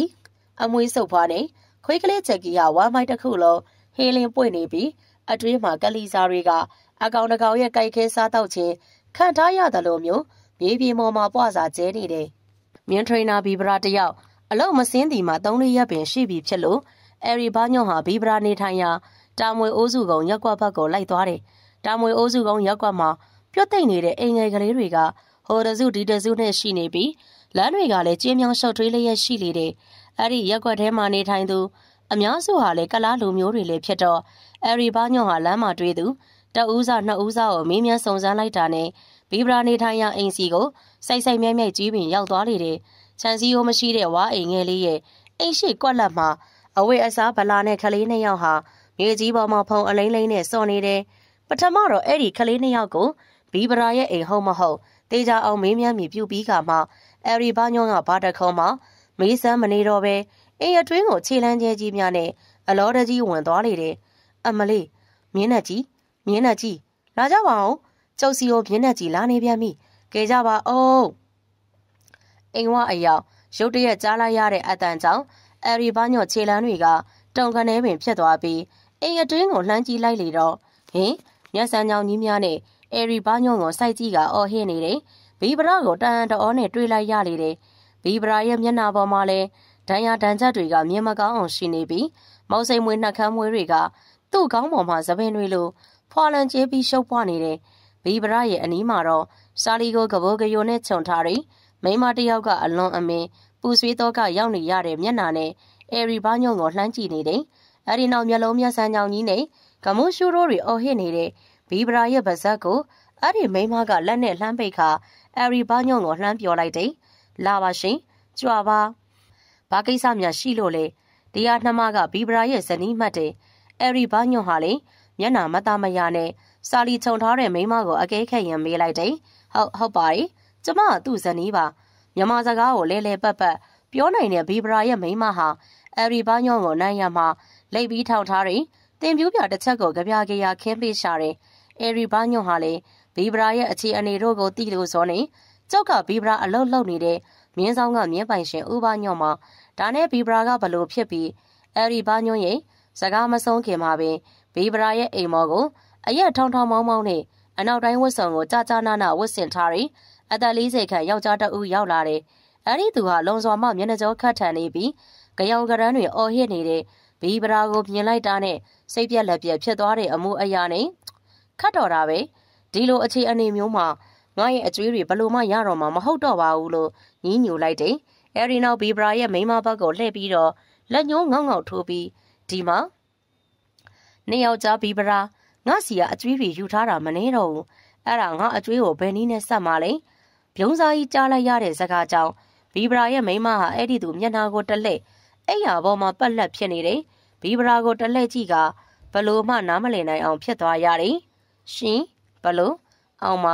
အမွေးစုပ်ဖွားနေခွေးကလေးဂျက်ကီဟာဝမ်းမိုက်တစ်ခုလုံးဟင်းလင်းပွင့်နေပြီးအတွင်းမှာကလီစာတွေကအကောင်တကောင်ရဲ့ကြိုက်ခဲစားတော့ခြင်းခံထားရတယ်လို့မျိုးမြေပြင်ပေါ်မှာပွားစာကျဲနေတယ်။မြင်းထရိနာဘီဗရာတယောက်အလောက်မစင်းတီမှာသုံးလေးရက်ပင်ရှိပြီဖြစ်လို့အဲရီဘာညွန့်ဟာဘီဗရာနေထိုင်ရာ တာမွေအိုးစုကုံရက်ကွက်ဘက်ကိုလိုက်သွားတယ်။တာမွေအိုးစုကုံရက်ကွက်မှာပြုတ်သိမ့်နေတဲ့အိမ်ငယ်ကလေးတွေကဟိုတစုဒီတစုနဲ့ရှိနေပြီးလမ်းတွေကလည်းကျင်းမြောင်းရှောက်ထွေးလျက်ရှိလေတယ်။အဲ့ဒီရက်ကွက်ထဲမှာနေထိုင်သူအများစုဟာလည်းကလားလူမျိုးတွေလည်းဖြစ်တော့အဲရီဘာညွန့်ဟာလမ်းမှာတွေ့သူတဦးစားနှစ်ဦးစားကိုမင်းမြန်စုံစမ်းလိုက်တာနဲ့ဘီဗရာနေထိုင်ရာအိမ်စီကိုစိုက်စိုက်မြိုက်မြိုက်ကြီးပင်ရောက်သွားလေတယ်။ခြံစည်းရိုးမရှိတဲ့ဝါအိမ်ငယ်လေးရဲ့အိမ်ရှိကွက်လက်မှာအဝိအစားဗလာနဲ့ကလေးနှစ်ယောက်ဟာ မြေကြီးပေါ်မှာဖုံအလိမ့်လိမ့်နဲ့စော်နေတယ်။ပထမတော့အဲ့ဒီကလေးနှစ်ယောက်ကိုဘီဗရာရဲ့အိမ်ဟုတ်မဟုတ်တေချာအောင်မင်းမြန်မြပြူပြီးကမှအဲရီဘာညွန့်ကဘာတခုံးမှာမေးစမ်းမနေတော့ပဲအိမ်အတွင်းကိုခြေလန်းကျဲကြီးများနဲ့အလောတကြီးဝင်သွားလေတယ်။အမလေးမြင်းနဲ့ကြီးမြင်းနဲ့ကြီးလာကြပါအောင်ကျုပ်စီကိုမြင်းနဲ့ကြီးလာနေပြန်ပြီ။ကဲကြပါအောင်အိမ်ဝအယောက်ရုတ်တရက်ကြားလိုက်ရတဲ့အတန်ကြောင့်အဲရီဘာညော့ခြေလန်းတွေကတုံခနဲပင်ဖြစ်သွားပြီး အိမ်အတွင်းကိုလှမ်းကြည့်လိုက်လေတော့ဟင်မျက်စံကြောင်ကြီးများနဲ့အဲရီဘာညော့ကိုစိုက်ကြည့်ကအော်ဟစ်နေတယ်ဘီဗရာကိုတန်တော်နဲ့တွေးလိုက်ရလေတယ်ဘီဗရာရဲ့မျက်နှာပေါ်မှာလဲဒဏ်ရာဒဏ်ချက်တွေကမြင်မကောင်းအောင်ရှိနေပြီးမောက်စိမ်မွေးနှက်ခမ်းမွေးတွေကသူ့ကောင်းပေါ်မှာသပင်တွေလိုဖွာလန်ကျဲပြီးရှုပ်ပွားနေတယ်ဘီဗရာရဲ့အနီးမှာတော့စာလီကိုကဘိုးကယိုနဲ့ခြုံထားတယ်မိမတယောက်ကအလွန်အမင်းပူဆွေးတော့ကရောက်နေရတဲ့မျက်နှာနဲ့အဲရီဘာညုံကိုလှမ်းကြည့်နေတယ်။ အဲဒီနောက်မျက်လုံးမျက်စမ်းကြောင်ကြီးနဲ့ကမွန်ရှူရိုးတွေအော်ဟစ်နေတဲ့ဘီဗရာရဲ့ပါဇက်ကိုအဲ့ဒီမိမကလက်နဲ့လှမ်းပိတ်ခါအဲရီဘာညုံကိုလှမ်းပြောလိုက်တယ်။လာပါရှင်။ကြွပါ။ဘာကိစ္စများရှိလို့လဲ။တရားနှမကဘီဗရာရဲ့ဇနီးမှတ်တယ်။အဲရီဘာညုံဟာလေမျက်နှာမသားမရနဲ့စာလီခြုံထားတဲ့မိမကိုအကဲခတ်ရင်မေးလိုက်တယ်။ဟုတ်ဟုတ်ပါတယ်။ကျမကသူ့ဇနီးပါ။မြန်မာစကားကိုလဲလဲပတ်ပတ်ပြောနိုင်တဲ့ဘီဗရာရဲ့မိန်းမဟာအရီဘာညောကိုနိုင်ရမှာ လိပ်ပြီးထောင်ထားတယ်တင်ပြူးပြတစ်ချက်ကိုကြပြကြရခင်းပေးရှာတယ်အရီဘာညောဟာလေဘီဗရာရဲ့အခြေအနေတို့ကိုသိလို့ဆိုနေကျောက်ကဘီဗရာအလုတ်လုတ်နေတဲ့မြင်းဆောင်ကမြင်းပိုင်ရှင်ဥဘာညောမှာဒါနဲ့ဘီဗရာကဘလို့ဖြစ်ပြီးအရီဘာညောရဲ့စကားမဆုံးခင်မှာပင်ဘီဗရာရဲ့အိမ်မော်ကိုအရက်ထောင်းထောင်းမောင်းမောင်းနဲ့အနောက်တိုင်းဝတ်စုံကိုကြာကြာနာနာဝတ်ဆင်ထားတယ်အသက်40ခန့်ယောက်ျားတအုပ်ရောက်လာတယ်။အဲဒီသူဟာလုံစွာမှမျက်နှာကြောခတ်ထန်နေပြီးကြောင်ကရန်းတွေအော်ဟစ်နေတဲ့ ဘီဗရာကိုမြင်လိုက်တာနဲ့စိတ်ပြက်လက်ပြက်ဖြစ်သွားတဲ့အမှုအရာနဲ့ခတ်တော်တာပဲဒီလိုအခြေအနေမျိုးမှာငါရဲ့အကျွေးတွေဘလို့မှရတော့မှာမဟုတ်တော့ပါဘူးလို့ညင်းညူလိုက်တယ်။အဲဒီနောက်ဘီဗရာရဲ့မိန်းမဘက်ကိုလှည့်ပြီးတော့လက်ညှိုးငေါငေါထိုးပြီးဒီမှာနှစ်ယောက်ကြားဘီဗရာငါစီကအကျွေးတွေယူထားတာမနေတော့ဘူးအဲ့ဒါငါအကျွေးကိုဘယ်နည်းနဲ့ဆက်မလဲပြုံးစားကြီးကြားလိုက်ရတဲ့စကားကြောင့်ဘီဗရာရဲ့မိမဟာအဲ့ဒီသူမျက်နှာကိုတလှည့် အဲ့ရပေါ်မှာပက်လက်ဖြစ်နေတယ်ဘီဗရာကိုတလှည့်ကြည့်ကဘလို့မှနားမလည်နိုင်အောင်ဖြစ်သွားရတယ်ရှင်ဘလို့အောင်မ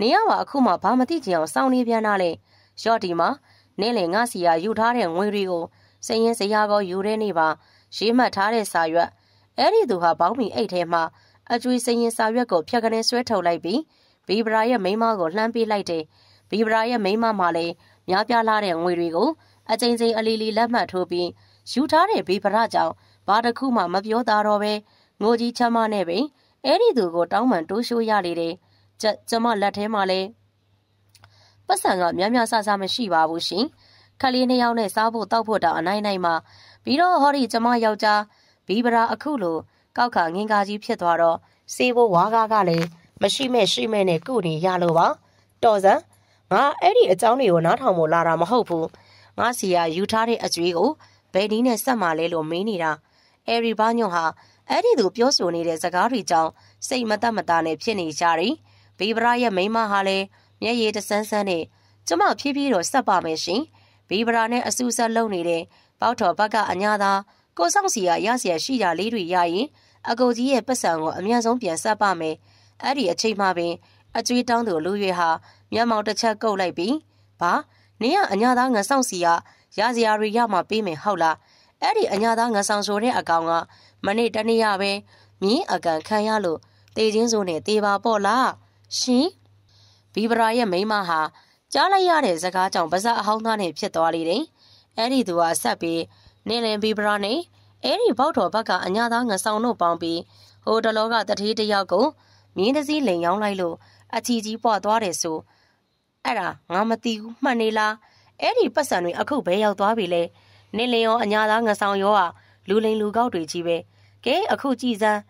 နေရပါအခုမှဘာမသိချင်အောင်စောင်းနေပြန်တာလေရော့ဒီမှာနင်းလေငါစီယာယူထားတဲ့ငွေတွေကိုစရင်စရာကောယူတဲ့နေပါရေးမှတ်ထားတဲ့စာရွက်အဲ့ဒီသူဟာဘောင်းမီအိတ်ထဲမှာအကျွေးစရင်စာရွက်ကိုဖြတ်ကနေဆွဲထုတ်လိုက်ပြီးဘီဗရာရဲ့မိမကိုလှမ်းပေးလိုက်တယ်ဘီဗရာရဲ့မိန်းမမှလည်းများပြားလာတဲ့ငွေတွေကို အကြိမ်ကြိမ်အလီလီလက်မှတ်ထိုးပြီးယူထားတဲ့ဘီဗရာကြောင့်ဘာတစ်ခုမှမပြောသားတော့ပဲငိုကြီးချမ်းမနဲ့ပင်အဲ့ဒီသူကိုတောင်းပန်တိုးရှိုးရလေတယ်ကျကျမလက်ထဲမှာလည်းပတ်စံကများများဆဆမရှိပါဘူးရှင်ခလေးနှစ်ယောက်နဲ့စားဖို့တောက်ဖို့တောင်အနိုင်နိုင်မှာပြီးတော့ဟောဒီကျမယောက်ျားဘီဗရာအခုလိုကောက်ခါငင်္ကာကြီးဖြစ်သွားတော့စေးဖို့ဝါကားကလည်းမရှိမဲ့ရှိမဲ့နဲ့ကုနေရလို့ပါတော်စံငါအဲ့ဒီအကြောင်းတွေကိုနားထောင်ဖို့လာတာမဟုတ်ဘူး ငါစီယာယူထားတဲ့အကျွေးကိုဘယ်နည်းနဲ့ဆက်မှာလဲလို့မေးနေတာအဲရီဘာညွန့်ဟာအဲ့ဒီသူပြောဆိုနေတဲ့စကားတွေကြောင့်စိတ်မတတ်မသားနဲ့ဖြစ်နေကြတယ်ဘေဘရာရဲ့မိမဟာလည်းမျက်ရည်တဆန်းဆန်းနဲ့ကျမဖြည်းဖြည်းတော့ဆက်ပါမယ်ရှင်ဘေဘရာနဲ့အဆူဆက်လုပ်နေတဲ့ပေါ့တော်ဘက်ကအညာသာကိုဆောင်စီယာရစီယာရှိတာလေးတွေရရင်အကူကြီးရဲ့ပတ်စံကိုအမြန်ဆုံးပြန်ဆက်ပါမယ်အဲ့ဒီအချိန်မှပင်အကျွေးတောင်းသူလူရွေဟာမျက်မှောင်တစ်ချက်ကုတ်လိုက်ပြီးဘာ နင်းကအညာသားငဆောင်စီကရစရာတွေရမှပေးမယ်ဟုတ်လားအဲ့ဒီအညာသားငဆောင်ဆိုတဲ့အကောင်ကမနေ့တနေ့ရပဲမြင်းအကန်ခံရလို့တေချင်းစိုးနဲ့တေပါပေါ့လားရှင်ဘီဗရာရဲ့မိမဟာကြားလိုက်ရတဲ့စကားကြောင့်ပါဇက်အဟောင်းသားနဲ့ဖြစ်သွားလေတယ်အဲ့ဒီသူကဆက်ပြီးနေလင်ဘီဗရာနဲ့အဲ့ဒီဘောက်တော်ဘက်ကအညာသားငဆောင်တို့ပေါင်းပြီးဟိုတလောကတတိတယောက်ကိုမြင်းတစည်းလိန်ရောင်းလိုက်လို့အချီကြီးပွားသွားတယ်ဆို အဲ့ဒါငါမသိဘူးမှတ်နေလားအဲ့ဒီပတ်စံတွေအခုဘဲရောက်သွားပြီလေနင်းလင်ရောအညာသားငဆောင်ရောဟာလူလိန်လူကောက်တွေကြီးပဲကဲအခုကြည်စမ်း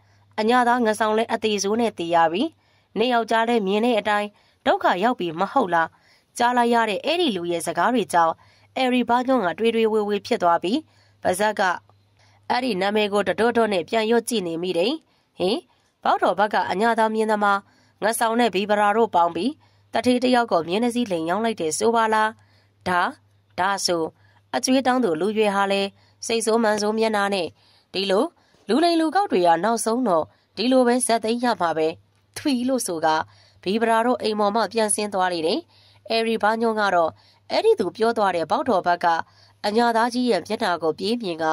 အညာသားငဆောင်လဲအသေးစိုးနဲ့တည်ရပြီနေယောက်ျားလဲမြင်တဲ့အတိုင်းဒုက္ခရောက်ပြီမဟုတ်လားကြားလိုက်ရတဲ့အဲ့ဒီလူရဲ့စကားတွေကြောင့်အဲရီဘာညွန့်ကတွေးတွေးဝေးဝေးဖြစ်သွားပြီးပါဇက်ကအဲ့ဒီနာမည်ကိုတတော်တော်နဲ့ပြန်ရွတ်ကြည့်နေမိတယ်ဟင်ဘောက်တော်ဘက်ကအညာသားမြင်းသမားငါဆောင်နဲ့ဘီဗရာတို့ပေါင်းပြီး တထေးတယောက်ကိုမြင်းနှစီလိန်ရောက်လိုက်တယ်ဆိုပါလားဒါဒါဆိုအကျွေးတောင်းသူလူရွယ်ဟာလဲစိတ်ဆိုးမှန်ဆိုးမျက်နှာနဲ့ဒီလိုလူလိန်လူကောက်တွေကနောက်ဆုံးတော့ဒီလိုပဲဇက်သိမ်းရမှာပဲထွီလို့ဆိုကဘီဗရာတို့အိမ်မော်မှပြန်ဆင်းသွားနေတယ်။အဲရီဘာညုံကတော့အဲ့ဒီသူပြောသွားတဲ့ပေါက်တော်ဘက်ကအညာသားကြီးရဲ့မျက်နှာကိုပြေးမြင်က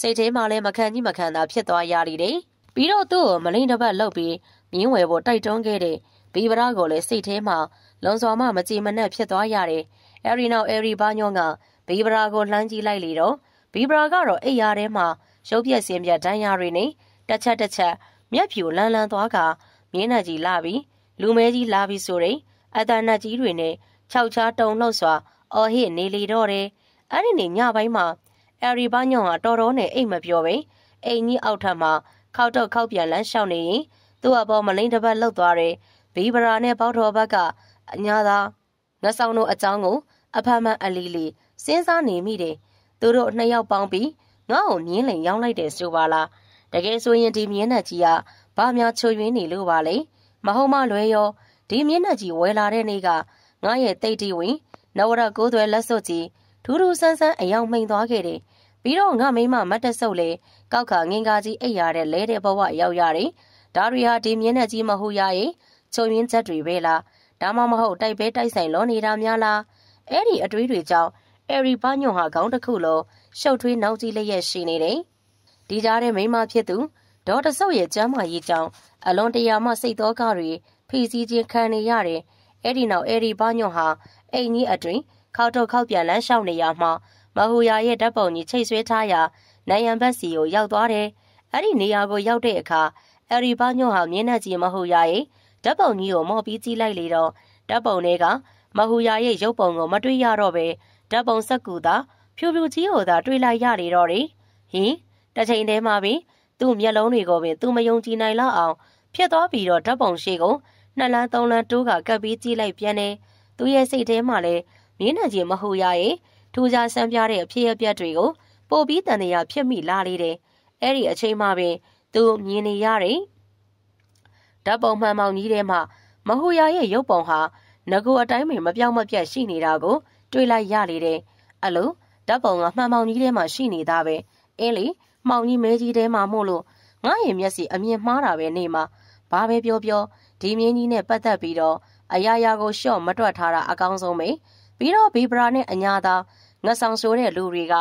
စိတ်ထဲမှာလည်းမခံကြီးမခံသာဖြစ်သွားရလိမ့်တယ်။ပြီးတော့သူ့ကိုမလိန်တစ်ပတ်လှုပ်ပြီးမြင်းဝယ်ဖို့တိုက်တွန်းခဲ့တဲ့ ဘီဗရာကိုလည်းစိတ်ထဲမှာလွန်စွာမှမကြည်မနှက်ဖြစ်သွားရတယ်။အဲရီနောက်အဲရီဘာညုံကဘီဗရာကိုလှမ်းကြည့်လိုက်လေတော့ဘီဗရာကတော့အိယာထဲမှာရုပ်ပြက်စင်းပြက်ဒဏ်ရာတွေနဲ့တစ်ချက်တစ်ချက်မျက်ဖြူလန်းလန်းသွားကမြင်းနဲ့ကြီးလာပြီးလူမဲကြီးလာပြီးဆိုတဲ့အတန်နတ်ကြီးတွေနဲ့ခြောက်ချားတုံလှုပ်စွာအော်ဟစ်နေလေတော့တယ်အဲ့ဒီနေ့ညပိုင်းမှာအရီဘာညောင်ဟာတော်တော်နဲ့အိတ်မပြောပဲအိမ်ကြီးအောက်ထပ်မှာခောက်တော့ခောက်ပြန်လန်းလျှောက်နေရင်သူ့အပေါ်မလိမ့်တစ်ပတ်လှုပ်သွားတယ် ဘီဗရာနဲ့ပေါတော်ဘက်ကအညာသာငဆောင်တို့အကြောင်းကို အဖမ်းမအလီလီစဉ်းစားနေမိတယ်သူတို့နှစ်ယောက်ပေါင်းပြီးငါ့ကိုမြင်းလိန်ရောင်းလိုက်တယ်ဆိုပါလားတကယ်ဆိုရင်ဒီမြင်းနဲ့ကြီးကဘာများချွေရင်းနေလို့ပါလေမဟုတ်မလွဲရောဒီမျက်နှာကြီးဝဲလာတဲ့နေ့ကငါရဲ့တိတ်တီဝင်နဝရကိုးသွဲလက်စွပ်ကြီးထူးထူးဆန်းဆန်းအယောင်မိန်သွားခဲ့တယ်ပြီးတော့ငါမိမမတ်တဆုပ်လေကောက်ခါငင်ကာကြီးအိပ်ရတဲ့လဲတဲ့ဘဝရောက်ရတယ်ဒါတွေဟာဒီမျက်နှာကြီးမဟုတ်ရရဲ့ ချုံရင်းချက်တွေပဲလားဒါမှမဟုတ်တိုက်ပဲတိုက်ဆိုင်လောနေတာများလားအဲ့ဒီအတွေးတွေကြောင့်အယ်ရီဘာညွန်ဟာခေါင်းတစ်ခုလုံးရှုပ်ထွေးနောက်ကြီးလျက်ရှိနေတယ်ဒီကြားထဲမိမဖြစ်သူဒေါ်တဆုပ်ရဲ့ကျမ်းမာရေးကြောင့်အလွန်တရာမှစိတ်သောကတွေဖိစီးခြင်းခံနေရတယ်။အဲ့ဒီနောက်အဲ့ဒီဘာညွန့်ဟာအိမ်ကြီးအတွင်ခောက်တော့ခောက်ပြန်လမ်းလျှောက်နေရမှာမဟူယာရဲ့ဓာတ်ပုံကြီးချိတ်ဆွဲထားရာနိုင်ရန်ဘက်စီကိုရောက်သွားတယ်။အဲ့ဒီနေရာကိုရောက်တဲ့အခါအဲ့ဒီဘာညွန့်ဟာမြင်းနဲ့ကြီးမဟူယာရဲ့ ဓာတ်ပုံကြီးကိုမော်ပြီးကြည့်လိုက်လေတော့ဓာတ်ပုံတွေကမဟူယာရဲ့ရုပ်ပုံကိုမတွေ့ရတော့ပဲဓာတ်ပုံစက်ကူသာဖြူဖြူကြီးကိုသာတွေ့လိုက်ရလေတော့တယ်။ဟင်တစ်ချိန်တည်းမှာပင်သူ့မျက်လုံးတွေကိုပင်သူမယုံကြည်နိုင်လောက်အောင်ဖြစ်သွားပြီးတော့ဓာတ်ပုံရှိကိုနှစ်လန်းသုံးလန်းတိုးကကပ်ပြီးကြည့်လိုက်ပြန်တယ်သူရဲ့စိတ်ထဲမှာလည်းမြင်းနှံကြီးမဟုတ်ရရဲ့ထူးခြားဆန်းပြတဲ့အဖြစ်အပျက်တွေကိုပို့ပြီးတန်တရားဖြစ်မိလာလေတယ်အဲ့ဒီအချိန်မှပင်သူမြင်နေရတယ် ဓာတ်ပုံမှန်မောင်ကြီးထဲမှာမဟူယာရဲ့ရုပ်ပုံဟာငကူအတိုင်းပင်မပြောင်းမပြတ်ရှိနေတာကို တွေ့လိုက်ရလေတယ်အလိုဓာတ်ပုံကမှန်မောင်ကြီးထဲမှာရှိနေတာပဲအင်းလေမှောင်ကြီးမဲကြီးထဲမှာမို့လို့ငါရဲ့မျက်စိအမြင်မှားတာပဲနေမှာဘာပဲပြောပြောဒီမြင်းကြီးနဲ့ပတ်သက်ပြီးတော့အရာရာကိုရှော့မတွက်ထားတာအကောင်းဆုံးပဲပြီးတော့ဘီဘရာနဲ့အညာသာငါဆောင်ဆိုတဲ့လူတွေက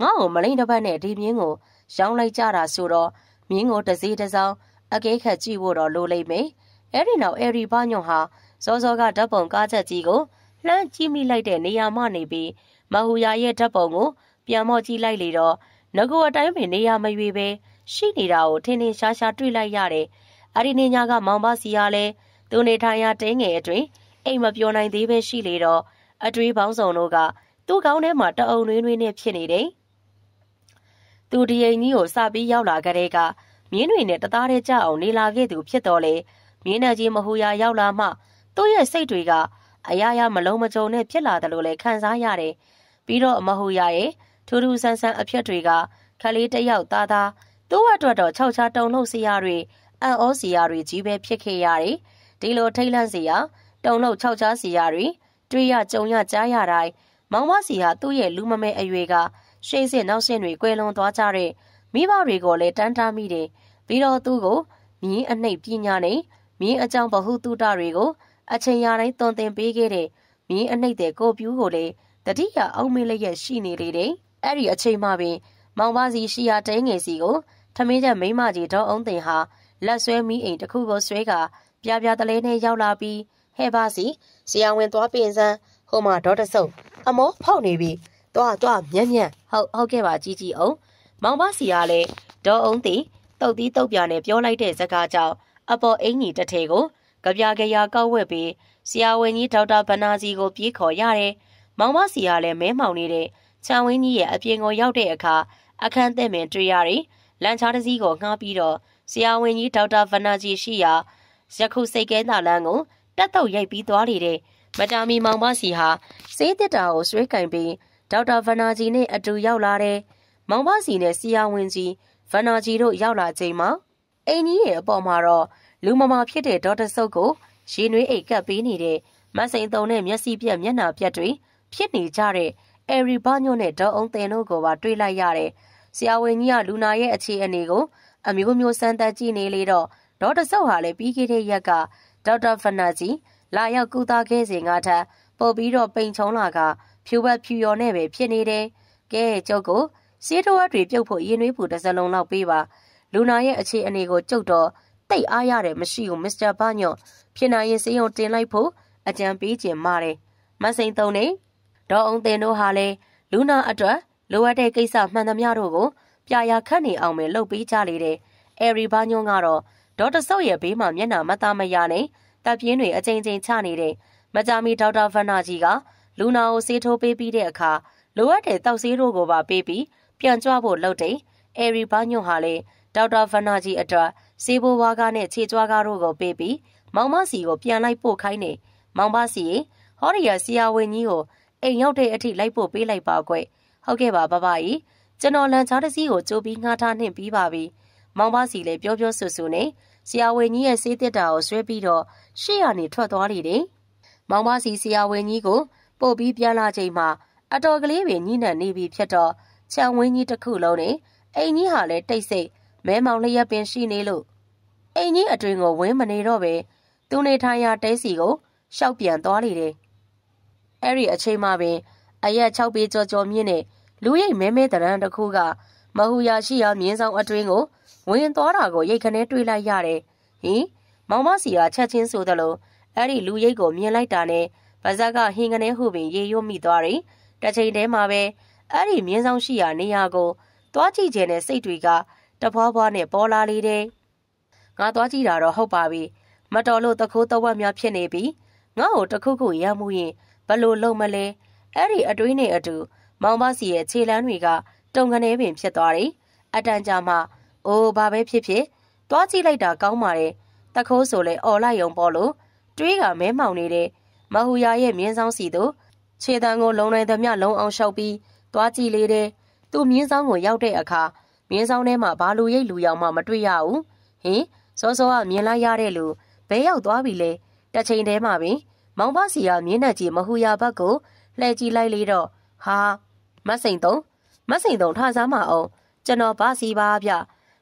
ငါ့ကိုမလိမ့်တစ်ပတ်နဲ့ဒီမြင်းကိုရောင်းလိုက်ကြတာဆိုတော့မြင်းကိုတစည်းတစောင်း အကဲခတ်ကြည့်ဖို့တော့လိုလိမ့်မယ်အဲ့ဒီနောက်အဲ့ဒီဘာညွန်ဟာစောစောကဓာတ်ပုံကားချက်ကြီးကိုလှမ်းကြည့်မိလိုက်တဲ့နေရာမှနေပြီးမဟူယာရဲ့ဓာတ်ပုံကိုပြန်မော့ကြည့်လိုက်လေတော့ငကိုအတိုင်းပင်နေရာမရွေပဲရှိနေတာကိုထင်းထင်းရှားရှားတွေ့လိုက်ရတယ်အဲ့ဒီနေညာကမောင်ပါစီကလည်းသူနေထိုင်ရာတင်းငယ်အတွင်အိမ်မပြောနိုင်သေးပဲရှိလေတော့အတွေးပေါင်းစုံတို့ကသူ့ကောင်းထဲမှာတအုံနွေးနွေးနဲ့ဖြစ်နေတယ်။သူဒီအိမ်ကြီးကိုစပြီးရောက်လာကြတဲ့က မြင်းတွေနဲ့တသားတည်းကြအောင်နေလာခဲ့သူဖြစ်တော်လေမြင်းနဲ့ကြီးမဟူရာရောက်လာမှသူ့ရဲ့စိတ်တွေကအရာရာမလုံးမကြုံနဲ့ဖြစ်လာတယ်လို့လည်းခံစားရတယ်။ပြီးတော့မဟူရာရဲ့ထူးထူးဆန်းဆန်းအဖြစ်တွေကခလေးတယောက်သားသားသူ့အတွက်တော့ခြောက်ချာတုံလို့စရာတွေအံ့ဩစရာတွေကြီးပဲဖြစ်ခဲ့ရတယ်။ဒီလိုထိတ်လန့်စရာတုံလို့ခြောက်ချားစရာတွေတွေ့ရကြုံရကြားရတိုင်းမောင်မစီဟာသူ့ရဲ့လူမမဲအရွယ်ကရှေ့စစ်နောက်ဆင့်တွေကွဲလွန်သွားကြတဲ့မိဘတွေကိုလည်းတန်းတားမိတယ်။ ပြီးတော့သူ့ကိုမြင်းအနှိပ်ပညာနဲ့မြင်းအကြောင်းဗဟုသုတတွေကို အချိန်ရတိုင်းသွန်သင်ပေးခဲ့တဲ့မြင်းအနှိပ်တဲ့ကိုပြူးကိုလည်းတတိယအောင်မေးလျက်ရှိနေလေတယ်။အဲ့ဒီအချိန်မှပင် မောင်မစီရှိရာတဲငယ်စီကိုထမင်းချက်မိမကြီးဒေါအောင်သိန်ဟာလက်ဆွဲမိအိမ်တစ်ခုကိုဆွဲကပြပြတလဲနဲ့ရောက်လာပြီးဟဲ့ပါစီဆရာဝန်သွားပြင်စမ်းဟိုမှာဒေါ်တဆုပ်အမောဖောက်နေပြီသွားသွားမြက်မြက်ဟုတ်ဟုတ်ကဲ့ပါကြီးကြီးအောင်မောင်ပါစီကလည်းဒေါ်အောင်သိ တုတ်သီးတုတ်ပြနဲ့ပြောလိုက်တဲ့စကားကြောင့်အပေါ်အင်ကြီးတစ်ထဲကိုကြပြကြရာကောက်ဝက်ပြီးဆရာဝန်ကြီးဒေါက်တာဗနာစီကိုပြေးခေါ်ရတယ်မောင်မစီကလည်းမဲမှောင်နေတဲ့ချန်ဝင်းကြီးရဲ့အပြင်ကိုရောက်တဲ့အခါအခန်းသစ်မင်တွေ့ရတယ်လန်ချားတစ်စီးကိုငှားပြီးတော့ဆရာဝန်ကြီးဒေါက်တာဗနာဂျီရှိရာယခုစိတ်ကဲသာလန်းကိုတက်တော့ရိုက်ပြီးသွားလေတဲ့မတာမီမောင်မစီဟာစေးတစ်တာကိုဆွဲကင်ပြီးဒေါက်တာဗနာဂျီနဲ့အတူရောက်လာတဲ့မောင်မစီနဲ့ဆရာဝန်ကြီး ဗန်နာဂျီတို့ရောက်လာချိန်မှာအင်ကြီးရဲ့အပေါ်မှာတော့လူမမာဖြစ်တဲ့ဒေါက်တာဆုပ်ကိုရေနွေးအိတ်ကပ်ပေးနေတဲ့မစိန်တုံနဲ့မျက်စိပြက်မျက်နှာပြက်တွေဖြစ်နေကြတဲ့အဲရီဘာညိုနဲ့ဒေါအောင်တင်တို့ကိုပါတွေးလိုက်ရတယ်။ဆရာဝန်ကြီးကလူနာရဲ့အခြေအနေကိုအမျိုးမျိုးစမ်းသပ်ကြည့်နေလေတော့ဒေါက်တာဆုပ်ဟာလည်းပြီးခဲ့တဲ့ရက်ကဒေါက်တာဖနာဂျီလာရောက်ကူတာခဲ့စဉ်ကထပ်ပို့ပြီးတော့ပိန်ချုံလာကဖြူဘက်ဖြူရော်နဲ့ပဲဖြစ်နေတယ်။ကဲကျုပ်ကို စေးတော်တွေပြုတ်ဖို့ရင်နှွေးပူတစ်စလုံးလောက်ပေးပါ။လူနာရဲ့အခြေအနေကိုကျုပ်တော့တိတ်အားရတယ်မရှိဘူးမစ္စတာဘာညော့ဖြစ်နိုင်ရင်စေယုံတင်လိုက်ဖို့အကြံပေးခြင်းမာတယ်။မစိန်သုံးနေဒေါ်အောင်တင်တို့ဟာလည်းလူနာအတွက်လိုအပ်တဲ့ကိစ္စမှန်သမျှတို့ကိုပြရာခတ်နေအောင်ပဲလုပ်ပေးကြလေတဲ့။အဲရီဘာညွန်းကတော့ဒေါက်တာဆော့ရဲ့ဘေးမှာမျက်နှာမသားမရနဲ့တပ်ပြင်းတွေအကြိမ်ကြိမ်ချနေတဲ့မကြမီဒေါက်တာဗန်နာကြီးကလူနာကိုဆေးထိုးပေးပြီးတဲ့အခါလိုအပ်တဲ့တောက်ဆေးတို့ကိုပါပေးပြီး ပြန်ကြွဖို့လုပ်တယ်။အဲရီဘာညွန့်ဟာလည်းဒေါက်တာဗန်နာကြီးအတွက်ဆေးဘိုးဝါးကားနဲ့ခြေကြွားကားတို့ကိုပေးပြီးမောင်မစီကိုပြန်လိုက်ပို့ခိုင်းနေ။မောင်မစီရေဟောရီယာဆီယာဝင်ကြီးကိုအိမ်ရောက်တဲ့အထိလိုက်ပို့ပေးလိုက်ပါကွ။ဟုတ်ကဲ့ပါဘဘကြီးကျွန်တော်လန်ချားတစည်းကိုကြိုးပြီးငှားထားနှင့်ပြီးပါပြီ။မောင်မစီလည်းပြောပြောဆူဆူနဲ့ဆရာဝန်ကြီးရဲ့ဆေးတက်တာကိုဆွဲပြီးတော့ရှေ့ရနေထွက်သွားလေတယ်။မောင်မစီဆရာဝန်ကြီးကိုပို့ပြီးပြန်လာချိန်မှာအတော်ကလေးပင်ညှိနှံနေပြီဖြစ်တော့ ခြံဝင်းကြီးတစ်ခုလုံးနဲ့အိမ်ကြီးဟာလည်းတိတ်ဆိတ်မဲမောင်လျက်ပင်ရှိနေလို့အိမ်ကြီးအတွင်ကိုဝင်းမနေတော့ပဲသူနေထိုင်ရာတဲစီကိုရှောက်ပြန်သွားလေတယ်။အဲ့ဒီအချိန်မှပင်အရက်၆ပေကြော်ကြော်မြင့်နဲ့လူရိတ်မဲမဲတရံတစ်ခုကမဟူယာရှိရာမြင်းဆောင်အတွင်းကိုဝင်သွားတာကိုရိတ်ခနဲတွေးလိုက်ရတယ်။ဟင်မောင်မစီကချက်ချင်းဆိုသလိုအဲ့ဒီလူရိတ်ကိုမြင်လိုက်တာနဲ့ဗဇက်ကဟင်းကနေဟုပင်ရေရွတ်မိသွားတယ်။တစ်ချိန်တည်းမှာပဲ အဲ့ဒီမြင်းဆောင်ရှိရာနေရာကိုသွားကြည့်ခြင်းနဲ့စိတ်တွေကတဖွာဖွာနဲ့ပေါ်လာလေတယ်။ငါသွားကြည့်တာတော့ဟုတ်ပါပြီ။မတော်လို့တခိုးတဝက်များဖြစ်နေပြီ။ငါ့ကိုတခုခုရမ်းမှုရင်ဘလို့လုံးမလဲ။အဲ့ဒီအတွင်းနဲ့အတူမောင်မစီရဲ့ခြေလမ်းတွေကတုံကနေပင်ဖြစ်သွားတယ်။အတန်ကြာမှအိုးဘာပဲဖြစ်ဖြစ်သွားကြည့်လိုက်တာကောင်းပါတယ်။တခိုးဆိုလဲអော်လိုက်ရုံပေါ်လို့တွေးကမဲမောင်နေတဲ့မဟူယာရဲ့မြင်းဆောင်စီတို့ခြေတန်းကိုလုံနိုင်သမျှလုံအောင်ရှောက်ပြီး သွားကြည့်လေတဲ့သူမြင်းဆောင်ကိုရောက်တဲ့အခါမြင်းဆောင်ထဲမှာဘာလူရိတ်လူရောင်မှမတွေ့ရဘူးဟင်စောစောကမြင်လိုက်ရတဲ့လူဘဲရောက်သွားပြီလေတစ်ချိန်တည်းမှာပင်မောင်ဘစီကမြင်းနဲ့ကြီးမဟူယာဘက်ကိုလှည့်ကြည့်လိုက်လေတော့ဟာမစိန်တုံမစိန်တုံထစားမအောင်ကျွန်တော်ဘာစီပါဗျ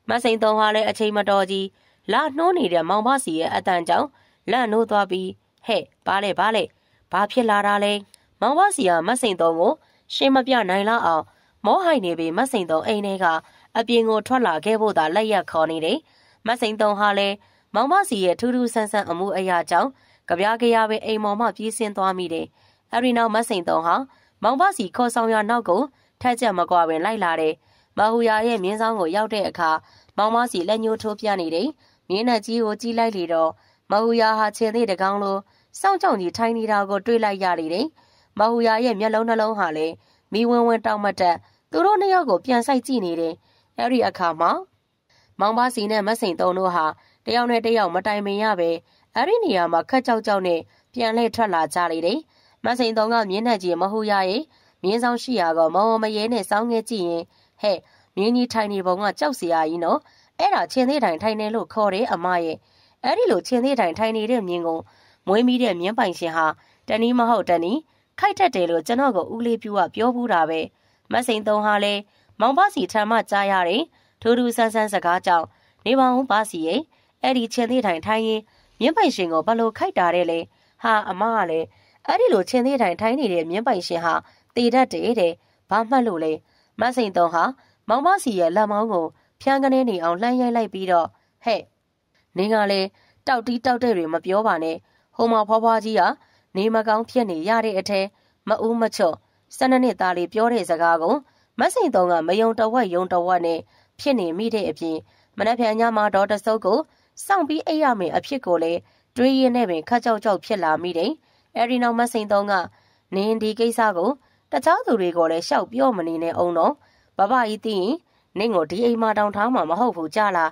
မစိန်တုံဟာလည်းအချိန်မတော်ကြီးလာနှိုးနေတဲ့မောင်ဘစီရဲ့အတန်ကြောင့်လန့်နိုးသွားပြီးဟဲ့ဘာလဲဘာလဲဘာဖြစ်လာတာလဲမောင်ဘစီကမစိန်တုံကို ရှင်းမပြနိုင်လောက်အောင်မောဟိုက်နေပြီးမစိန်တုံအိမ်ထဲကအပြင်ကိုထွက်လာခဲ့ဖို့သာလက်ရက်ခေါ်နေတယ်။မစိန်တုံဟာလည်းမောင်မစီရဲ့ထူးထူးဆန်းဆန်းအမှုအရာကြောင့်ကြပြားကြရပဲအိမ်မော်မှပြေးဆင်းသွားမိတယ်။အဲဒီနောက်မစိန်တုံဟာမောင်မစီခေါ်ဆောင်ရနောက်ကိုထက်ချက်မကွာပင်လိုက်လာတယ်။မဟူယာရဲ့မြင်းဆောင်ကိုရောက်တဲ့အခါမောင်မစီလက်ညှိုးထိုးပြနေတယ်။မြင်းနဲ့ကြီးကိုကြီးလိုက်လေတော့မဟူယာဟာချင်းသေးတကောင်လိုစောင့်ကြောင်ကြီးထိုင်နေတာကိုတွေ့လိုက်ရလေတယ်။ မဟူယာရဲ့မျက်လုံးနှလုံးဟာလည်းမီဝင်းဝင်းတောက်မတက်သူတို့နှစ်ယောက်ကိုပြန်ဆိုင်ကြည့်နေတယ်။အဲဒီအခါမှာမောင်ပါစီနဲ့မစိန်တုံတို့ဟာတယောက်နဲ့တယောက်မတိုင်ပင်ရပဲအဲဒီနေရာမှာခက်ကြောက်ကြောက်နဲ့ပြန်လှည့်ထွက်လာကြလေတယ်။မစိန်တုံကမြင်းနဲ့ကြီးမဟုတ်ရရဲ့မြင်းဆောင်ရှိရာကမောင်မရဲနဲ့စောင်းငဲကြည့်ရင်ဟဲ့မြင်းကြီးထိုင်နေပုံကကြောက်စရာကြီးနော်။အဲ့ဒါချင်းသေးတိုင်ထိုင်နေလို့ခေါ်တယ်အမရဲ့။အဲ့ဒီလိုချင်းသေးတိုင်ထိုင်နေတဲ့မြင်းကိုမွေးမိတဲ့မြင်းပိုင်ရှင်ဟာတနည်းမဟုတ်တနည်း ခိုက်ထက်တယ်လို့ကျွန်တော်ကဦးလေးပြူကပြောဘူးတာပဲမစိန်သုံးဟာလဲမောင်ပါစီထံမှကြားရတယ်ထူးထူးဆန်းဆန်းစကားကြောင့်နေပါဦးပါစီရဲ့အဲ့ဒီချင်းသေးတိုင်ထိုင်းရင်မြင်းပိုင်ရှင်ကိုဘလို့ခိုက်တာတဲ့လေဟာအမကလည်းအဲ့ဒီလိုချင်းသေးတိုင်ထိုင်းနေတဲ့မြင်းပိုင်ရှင်ဟာတေတတ်တယ်တဲ့ဘာမှတ်လို့လဲမစိန်သုံးဟာမောင်ပါစီရဲ့လက်မောင်းကိုဖျန်းကနေနေအောင်လှမ်းရိုက်လိုက်ပြီးတော့ဟဲ့နင်းကလည်းတောက်တီးတောက်တဲ့တွေမပြောပါနဲ့ဟိုမှာဖွားဖွားကြီးက နေမကောင်းဖြစ်နေရတဲ့အထဲမအူးမချော့စနနှစ်သားလေးပြောတဲ့စကားကိုမစိန်တုံးကမယုံတဝက်ယုံတဝက်နဲ့ဖြစ်နေမိတဲ့အပြင်မနှက်ဖြန်ညမှာဒေါ်တဆုပ်ကိုစောင့်ပြီးအိပ်ရမယ်အဖြစ်ကိုလည်းတွေးရင်းနဲ့ပင်ခတ်ကြောက်ကြောက်ဖြစ်လာမိတယ်။အဲဒီနောက်မစိန်တုံးကနင်းဒီကိစ္စကိုတခြားသူတွေကိုလည်းရှောက်ပြောမနေနဲ့အောင်တော့ဘဘကြီးသိရင်နင့်ကိုဒီအိမ်မှာတောင်ထားမှာမဟုတ်ဘူးကြလား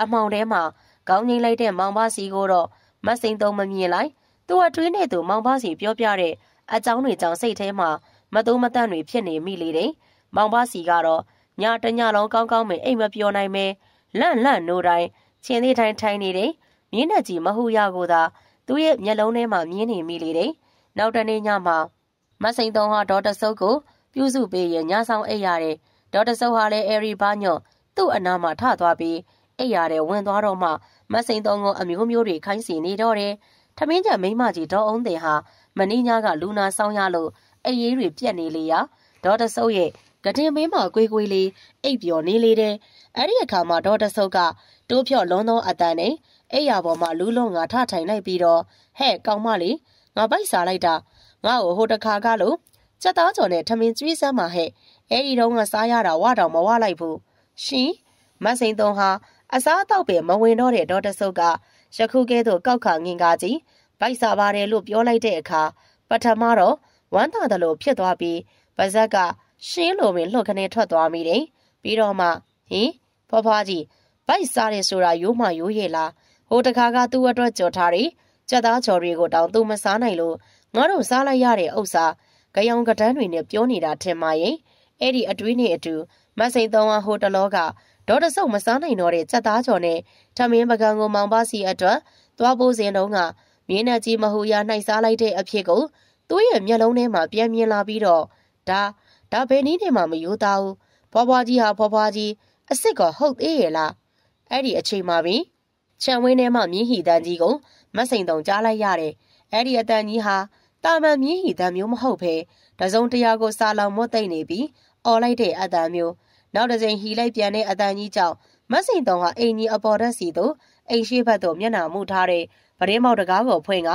အမောင်ထဲမှာခေါင်းငိမ့်လိုက်တဲ့မောင်ပါစီကိုတော့မစိန်တုံးမမြင်လိုက် သူကတွေးနေသူမောင်ပါစီပြောပြတဲ့အကြောင်းတွေကြောင့်စိတ်ထဲမှာမသုံးမတန့်တွေဖြစ်နေမိလေတယ်။မောင်ပါစီကတော့ညတညလုံးကောင်းကောင်းမအိမ်မပြောနိုင်မဲလန့်လန့်နိုးတိုင်းချင်းသေးတိုင်းထိုင်နေတယ်မြင်းနဲ့ကြီးမဟုရကိုသာသူ့ရဲ့မျက်လုံးထဲမှာမြင်းနေမိလေတယ်နောက်တနေ့ညမှာမစိန်သုံးဟာဒေါ်တဆုပ်ကိုပြုစုပေးရင်ညဆောင်အိပ်ရတယ်ဒေါ်တဆုပ်ဟာလည်းအဲရီဘာညော့သူ့အနားမှာထသွားပြီးအိပ်ရတယ်ဝင်သွားတော့မှမစိန်သုံးကအမျိုးမျိုးတွေခိုင်းစီနေတော့တယ် ထမင်းကြမိမကြီးဒေါ်အောင်တင်ဟာမင်းညကလူနာဆောင်ရလို့အေးရေးတွေပြက်နေလေရာဒေါ်တဆုပ်ရဲ့ကတင်မင်းမှာကွေးကွေးလေးအိပ်ပျော်နေလေတဲ့အဲ့ဒီအခါမှာဒေါ်တဆုပ်ကတိုးဖြော့လုံးသောအတန်နဲ့အိယာပေါ်မှာလူးလုံးငါထထိုင်လိုက်ပြီးတော့ဟဲ့ကောင်းမလေးငါပိုက်စားလိုက်တာငါ့ကိုဟိုတခါကလို့စက်သားကျော်နဲ့ထမင်းကျွေးစမ်းမှာဟဲ့အဲ့ဒီတော့ငါစားရတာဝတော့မဝလိုက်ဘူးရှင်မစိန်သုံးဟာအစားအသောက်ပဲမဝင်တော့တဲ့ဒေါ်တဆုပ်က ယခုကဲသို့ကောက်ခါငင်ကားကြီးဗိုက်စားပါတယ်လို့ပြောလိုက်တဲ့အခါပထမတော့ဝမ်းသာတယ်လို့ဖြစ်သွားပြီးပါဇက်ကရှင်းလိုပင်လှုပ်ခနဲ့ထွက်သွားမိတယ်ပြီးတော့မှဟင်ဖွားဖွားကြီးဗိုက်စားတယ်ဆိုတာရိုးမှရိုးရဲ့လားဟိုတခါကသူ့အတွက်ကြော်ထားတယ်ကြက်သားချော်တွေကိုတောင်သူမစားနိုင်လို့ငါတို့စားလိုက်ရတဲ့ဥစ္စာကြောင်ကတန်းတွေနဲ့ပြောနေတာထင်ပါရဲ့အဲ့ဒီအတွေးနဲ့အတူမဆိန်သုံးဝဟိုတလောက ဒေါ်တဆုပ်မစားနိုင်တော့တဲ့ကြက်သားချော်နဲ့ထမင်းပကံကိုမောင်ပါစီအတွက်သွားပိုးစင်တုံးကမြင်းနဲ့ကြီးမဟူရနှိုက်စားလိုက်တဲ့အဖြစ်ကိုသူ့ရဲ့မျက်လုံးထဲမှာပြန်မြင်လာပြီးတော့ဒါဒါဘယ်နည်းနဲ့မှမယိုးသားဘူးဖွားဖွားကြီးဟာဖွားဖွားကြီးအစ်စ်ကဟုတ်သေးရဲ့လားအဲ့ဒီအချိန်မှာပင်ခြံဝင်းထဲမှာမြင်းဟီတန်းကြီးကိုမစိန်တုံကြားလိုက်ရတယ်အဲ့ဒီအတန်ကြီးဟာတာမန်မြင်းဟီတန်းမျိုးမဟုတ်ဘဲတစုံတရာကိုစာလောင်မွတ်သိမ့်နေပြီးအော်လိုက်တဲ့အတန်မျိုး နောက်တစ်ချိန်ဟီလိုက်ပြန်တဲ့အတန်ကြီးကြောင့်မစိန်တုံဟာအိမ်ကြီးအပေါ်တက်စီသို့အိမ်ရှိဘက်သို့မျက်နှာမူထားတဲ့ပရင်းမောက်တကားကိုဖွင့်က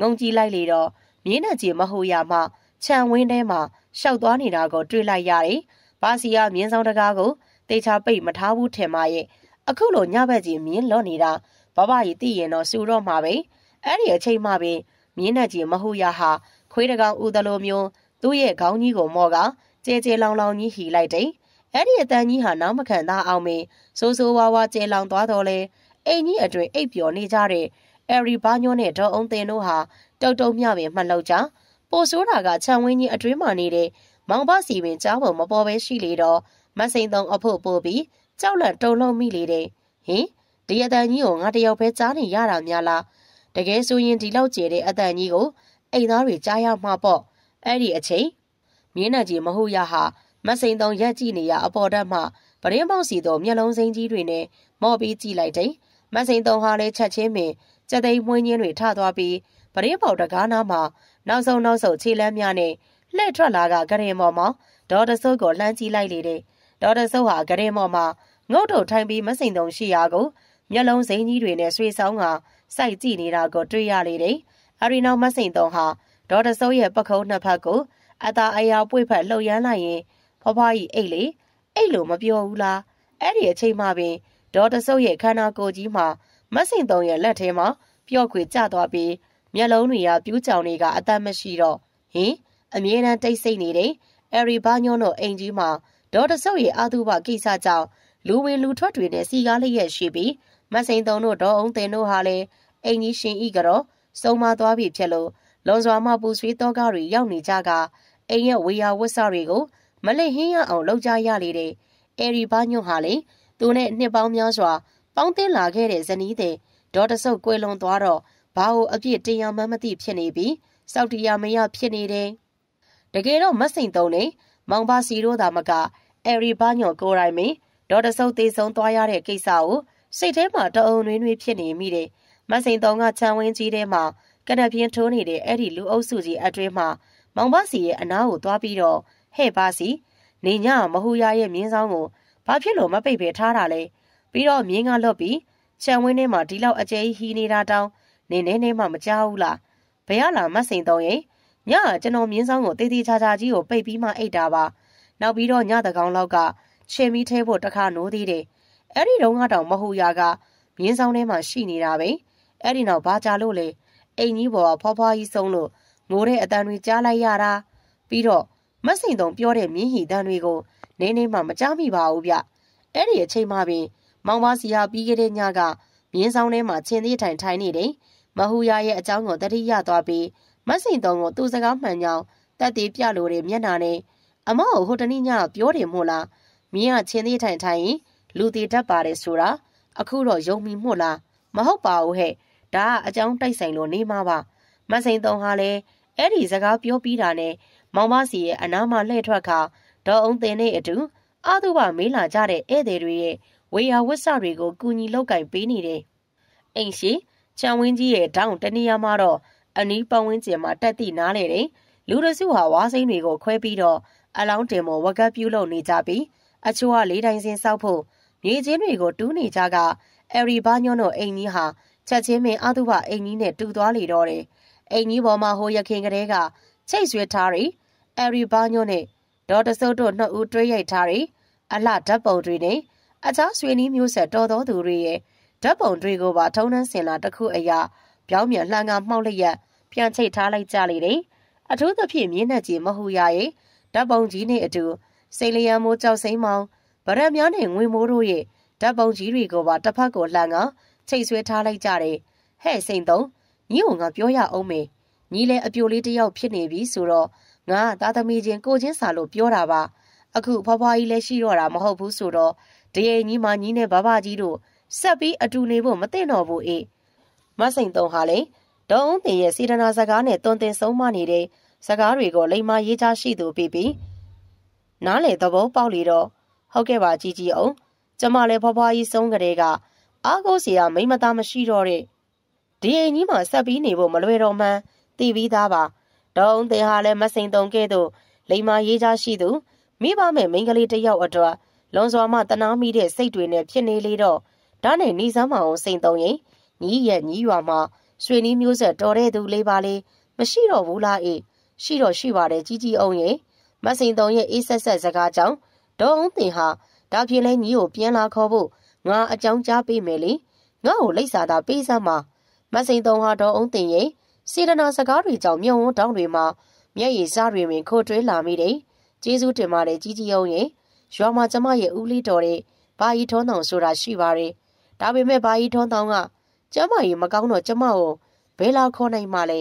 ငုံကြည့်လိုက်လေတော့မြင်းနဲ့ကြီးမဟုတ်ရမှခြံဝင်းထဲမှာရှောက်သွားနေတာကိုတွေ့လိုက်ရတယ်။ဘာစီကမြင်းဆောင်တကားကိုတေချာပိတ်မထားဘူးထင်ပါရဲ့။အခုလိုညဘက်ကြီးမြင်းလွတ်နေတာဘဘကြီးသိရင်တော့စူတော့မှာပဲ။အဲ့ဒီအချိန်မှပင်မြင်းနဲ့ကြီးမဟုတ်ရဟာခွေးတကောင်ဦးသလိုမျိုးသူ့ရဲ့ခေါင်းကြီးကိုမော့ကကြဲကြဲလောင်လောင်ကြီးဟီလိုက်တယ်။ အဲ့ဒီအတန်ကြီးဟာနောက်မခံသားအောင်မင်းစိုးစိုးဝါးဝါကျဲလောင်သွားတော့လေအိမ်ကြီးအတွင်အိပ်ပျော်နေကြတဲ့အဲရီဘာညိုနဲ့ဒေါ်အောင်တင်တို့ဟာတုတ်တုံမြပင်မှတ်လောက်ကြပိုဆိုးတာကခြံဝင်းကြီးအတွင်းမှာနေတဲ့မောင်ဘစီပင်ကြားပုံမပေါ်ပဲရှိလေတော့မစိန်သုံးအဖို့ပို့ပြီးကြောက်လန့်တုံလုံးမိလေတယ်ဟင်ဒီအတန်ကြီးကိုငါတယောက်ပဲကြားနေရတာများလားတကယ်ဆိုရင်ဒီလောက်ကျဲတဲ့အတန်ကြီးကိုအိမ်သားတွေကြားရမှာပေါ့အဲ့ဒီအချိန်မြင်းနဲ့ကြီးမဟုတ်ရဟာ မစိန်သုံးရက်ကြည့်နေရအပေါ်တက်မှပရင်းပေါက်စီသောမျက်လုံးစိမ်းကြီးတွေနဲ့မော်ပြီးကြည့်လိုက်တယ်မစိန်သုံးဟာလည်းချက်ချင်းပင်ကြက်သိမ်းမွှင်းချင်းတွေထသွားပြီးပရင်းပေါက်တကားနားမှာနောက်ဆုံးနောက်ဆုံးခြေလမ်းများနဲ့လှည့်ထွက်လာကဂရင်မော်မှာဒေါ်တဆုပ်ကိုလှမ်းကြည့်လိုက်လေတယ်ဒေါ်တဆုပ်ဟာဂရင်မော်မှာငုတ်တုတ်ထိုင်ပြီးမစိန်တုံရှိရာကိုမျက်လုံးစိမ်းကြီးတွေနဲ့ဆွေဆောင်ကစိုက်ကြည့်နေတာကိုတွေ့ရလေတယ်အရီနောက်မစိန်တုံဟာဒေါ်တဆုပ်ရဲ့ပခုံးနှစ်ဖက်ကိုအသာအယာပွေဖက်လှုပ်ရမ်းလိုက်ရင် ဖွားဖွားကြီးအိတ်လေအိတ်လို့မပြောဘူးလားအဲ့ဒီအချိန်မှပင်ဒေါ်တဆုပ်ရဲ့ခန္ဓာကိုယ်ကြီးမှာမစိန်တုံရဲ့လက်ထဲမှာပျော့ခွေကျသွားပြီးမျက်လုံးတွေကပြူးကြောင်တွေကအသက်မရှိတော့ဟင်အမြဲတမ်းတိတ်ဆိတ်နေတဲ့အဲရီဘာညွန်းတို့အိမ်ကြီးမှာဒေါ်တဆုပ်ရဲ့အာသူဘကိစ္စကြောင့်လူဝင်လူထွက်တွေနဲ့စီကားလေးရဲ့ရှိပြီးမစိန်တုံတို့ဒေါ်အောင်တင်တို့ဟာလည်းအိမ်ကြီးရှင်ဤကတော့စုံမသွားပြီဖြစ်လို့လွန်စွာမှပူဆွေးတော့ကားတွေရောက်နေကြကအိမ်ရဲ့ဝေယဝတ်စတွေကို မလိဟင်းရအောင်လုပ်ကြရလေတဲ့အဲရီဘာညွန့်ဟာလေသူနဲ့နှစ်ပေါင်းများစွာပေါင်းတင်လာခဲ့တဲ့ဇနီးတဲ့ဒေါ်တဆုပ်ကွယ်လွန်သွားတော့ဘာကိုအပြစ်တင်ရမှန်းမသိဖြစ်နေပြီးစောက်တရားမရဖြစ်နေတယ်။တကယ်တော့မစိန်သုံးနေမောင်ပါစီတို့သာမကအဲရီဘာညော်ကိုရိုင်းမင်းဒေါ်တဆုပ်သေးဆုံးသွားရတဲ့ကိစ္စကိုစိတ်ထဲမှာတအုံနှွေးနှွေးဖြစ်နေမိတယ်။မစိန်သုံးကခြံဝင်းကြီးထဲမှာကနပြင်းထိုးနေတဲ့အဲ့ဒီလူအုပ်စုကြီးအတွင်းမှာမောင်ပါစီရဲ့အနားကိုသွားပြီးတော့ ဟဲ့ပါစီနေညမဟူရရဲ့မြင်းဆောင်ကိုဘာဖြစ်လို့မပိတ်ပင်ထားတာလဲပြီးတော့မြင်းကလွတ်ပြီးခြံဝင်းထဲမှာဒီလောက်အကျဲဟီးနေတာတောင်းနေနေနေမှမကြောက်ဘူးလားဘယ်ရလာမစိန်တော့ရင်ညကျွန်တော်မြင်းဆောင်ကိုတေးသေးချာချာကြီးကိုပိတ်ပြီးမှအိတ်တာပါနောက်ပြီးတော့ညတကောင်လောက်ကချင်မီထဲဖို့တခါနိုးသေးတယ်အဲ့ဒီတုန်းကတော့မဟူရာကမြင်းဆောင်ထဲမှာရှိနေတာပဲအဲ့ဒီနောက်ဘာကြလို့လဲအိမ်ကြီးပေါ်ကဖွားဖွားကြီးဆုံးလို့ငိုတဲ့အတန်တွေကြားလိုက်ရတာပြီးတော့ မစိန်တုံပြောတဲ့မြင်းဟီတန်တွေကိုနေနေမှမကြားမိပါဘူးဗျအဲ့ဒီအချိန်မှပင် မောင်မစီဟာပြီးခဲ့တဲ့ညကမြင်းဆောင်ထဲမှာချင်းသေးထိုင်ထိုင်နေတယ်မဟူယာရဲ့အကြောင်းကိုတတိယသွားပြီးမစိန်တုံကိုသူ့စကားမှန်ကြောင်းတက်သေးပြလို့တဲ့မျက်နာနဲ့အမကိုဟိုတနေ့ညပြောတယ်မို့လားမြင်းကချင်းသေးထိုင်ထိုင်ရင်လူတည်တတ်ပါတယ်ဆိုတာအခုတော့ယုံမိမှုလားမဟုတ်ပါဘူးဟဲ့ဒါကအကြောင်းတိုက်ဆိုင်လို့နေမှာပါမစိန်တုံဟာလည်းအဲ့ဒီစကားပြောပြီးတာနဲ့ မောင်မစီရဲ့အနားမှာလှည့်ထွက်ခါဒေါ်အောင်တင်နဲ့အတူအာသူဘမေးလာကြတဲ့ဧည့်သည်တွေရဲ့ဝေယဝတ်စတွေကိုကူညီလောက်ကင်ပေးနေတယ်အိမ်ရှိချံဝင်းကြီးရဲ့တောင်းတနေရာမှာတော့အနီးပတ်ဝန်းကျင်မှာတက်တိနားလေတယ်လူတစုဟာဝါစိမ့်တွေကိုခွဲပြီးတော့အလောင်းတင်မဝကပ်ပြုလုပ်နေကြပြီးအချို့ကလေးတိုင်းစင်းစောက်ဖို့မြေချင်းတွေကိုတူးနေကြကအရီဘာညွန်းတို့အိမ်ကြီးဟာချက်ချင်းပင်အတုပအိမ်ကြီးနဲ့တူသွားလေတော့တယ်အိမ်ကြီးပေါ်မှာဟိုရခင်ကလေးကချိတ်ဆွဲထားရီ အရီဘာညွန်းနဲ့ဒေါ်တဆုပ်တို့နှစ်ဦးတွဲရိုက်ထားရီအလှဓာတ်ပုံတွေနဲ့အခြားဆွေနီးမျိုးဆက်တော်တော်သူတွေရဲ့ဓာတ်ပုံတွေကိုပါထုံးနှန်းစင်လာတစ်ခုအရာပြောင်းပြန်လှန်ကမှောက်လျက်ပြန်ချိတ်ထားလိုက်ကြလေတယ်အထူးသဖြင့်မြင်းနဲ့ကြီးမဟူရရဲ့ဓာတ်ပုံကြီးနဲ့အတူစိန်လျံမိုးကြောက်စိမ့်မောင်ဗရက်များနဲ့ငွေမိုးတို့ရဲ့ဓာတ်ပုံကြီးတွေကိုပါတစ်ဖက်ကိုလှန်ကချိတ်ဆွဲထားလိုက်ကြတယ်ဟဲ့စိန်သုံးညီကငါပြောရအောင်မေညီလည်းအပြိုလေးတယောက်ဖြစ်နေပြီဆိုတော့ ငါသားသမီးချင်းကိုချင်းစာလို့ပြောတာပါအခုဖွားဖွားကြီးလည်းရှိတော့တာမဟုတ်ဘူးဆိုတော့တရေညီမညီနဲ့ဘဘကြီးတို့ဆက်ပြီးအတူနေဖို့မသိတော့ဘူးအေးမစိန်သုံးဟာလေဒေါုံးတင်ရဲ့စေတနာစကားနဲ့တွင်တင်ဆုံးမနေတဲ့စကားတွေကိုလိမ္မာရေးချရှိသူပြီးပြီးနားလေသဘောပေါက်လေတော့ဟုတ်ကဲ့ပါကြီးကြီးအောင်ကျမလည်းဖွားဖွားကြီးဆုံးကလေးကအားကိုးစရာမိမသားမရှိတော့တဲ့ဒီအိမ်ကြီးမှာဆက်ပြီးနေဖို့မလွယ်တော့မှန်းသိပြီးသားပါ ဒေါုံးတင်ဟာလည်းမစိန်သုံးကဲ့သို့လိမ္မာရေးချရှိသူမိဘမဲ့မိန်းကလေးတစ်ယောက်အတွက်လွန်စွာမှတနာမိတဲ့စိတ်တွေနဲ့ဖြစ်နေလေတော့ဒါနဲ့နီးစမ်းမအောင်စိန်သုံးရင်ညီရဲ့ညီရွာမှာရွှေနီးမျိုးဆက်တော်တဲ့သူလေးပါလေမရှိတော့ဘူးလားအေးရှိတော့ရှိပါတယ်ကြီးကြီးအောင်ရဲ့မစိန်တုံရဲ့အေးဆက်ဆက်စကားကြောင့်ဒေါအောင်တင်ဟာဒါဖြစ်လဲညီကိုပြန်လာခေါ်ဖို့ငါအကြောင်းကြားပေးမယ်လေငါ့ကိုလိပ်စာသာပေးစမ်းပါမစိန်တုံဟာဒေါအောင်တင်ရဲ့ စေတနာစကားတွေကြောင့်မြုံဝန်းတောင်းတွေမှာမျက်ရည်စားတွေဝင်ခိုးတွဲလာမိတယ်ကျေးဇူးတင်ပါတယ်ကြီးကြီးအောင်ရဲ့ရွာမှာကျမရဲ့ဦးလေးတော်တဲ့ဘာကြီးထုံးတောင်ဆိုတာရှိပါတယ်ဒါပေမဲ့ဘာကြီးထုံးတောင်ကကျမကြီးမကောင်းတော့ကျမကိုဘယ်လောက်ခေါ်နိုင်မှလဲ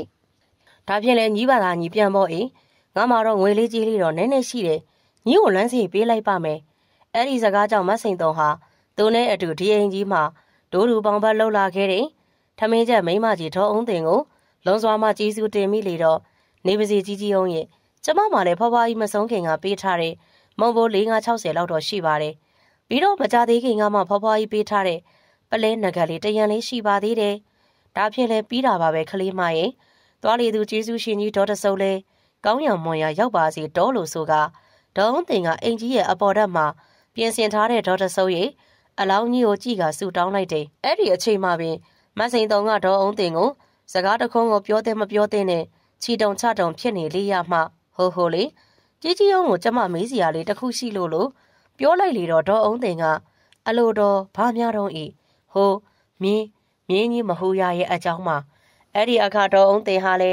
ဒါဖြင့်လဲညီးပါလားညီပြန်ဖို့အေးငါမှတော့ငွေလေးကြီးလေးတော့နည်းနည်းရှိတယ်ညီကိုလမ်းစီပေးလိုက်ပါမယ်အဲ့ဒီစကားကြောင့်မစိန်တုံဟာသူနဲ့အတူဒီအိမ်ကြီးမှာဒိုးဒူပေါင်ဘတ်လှုပ်လာခဲ့တယ်ထမင်းချက်မိမကြီးထောအောင်တင်ကို လုံးစွာမှကြီးစုတင်မိလေတော့နေပါစီကြီးကြီးအောင်ရဲ့ကျမမှလည်းဖွားဖွားကြီးမဆုံးခင်ကပေးထားတဲ့မုံဘိုး4560လောက်တော့ရှိပါတယ်ပြီးတော့မကြသေးခင်ကမှဖွားဖွားကြီးပေးထားတဲ့ပလဲနဂတ်လေးတရံလေးရှိပါသေးတယ်ဒါဖြင့်လဲပြီးတာပါပဲခလေးမရဲ့သွားလေသူကျေးဇူးရှင်ကြီးဒေါ်တဆုပ်လဲကောင်းရံမွန်ရရောက်ပါစေတောလို့ဆိုကဒေါုံးတင်ကအင်ကြီးရဲ့အပေါ်ဓာတ်မှာပြင်ဆင်ထားတဲ့ဒေါ်တဆုပ်ရဲ့အလောင်းကြီးကိုကြည့်ကဆူတောင်းလိုက်တယ်အဲ့ဒီအချိန်မှပင်မစိန်တုံကဒေါ်အောင်တင်ကို စကားတခုံးကိုပြောတဲ့မပြောတဲ့နဲ့ချီတုံချတုံဖြစ်နေလေရမှဟိုဟိုလေကြီးကြီးအောင်ကိုကျမမေးစီရလေးတခုရှိလို့လို့ပြောလိုက်လေတော့ဒေါ်အောင်တင်ကအလိုတော်ဘာများတော့ဤဟိုမြင်းမြင်းကြီးမဟူရရဲ့အကြောင်းမှာအဲ့ဒီအခါတော်အောင်တင်ဟာလဲ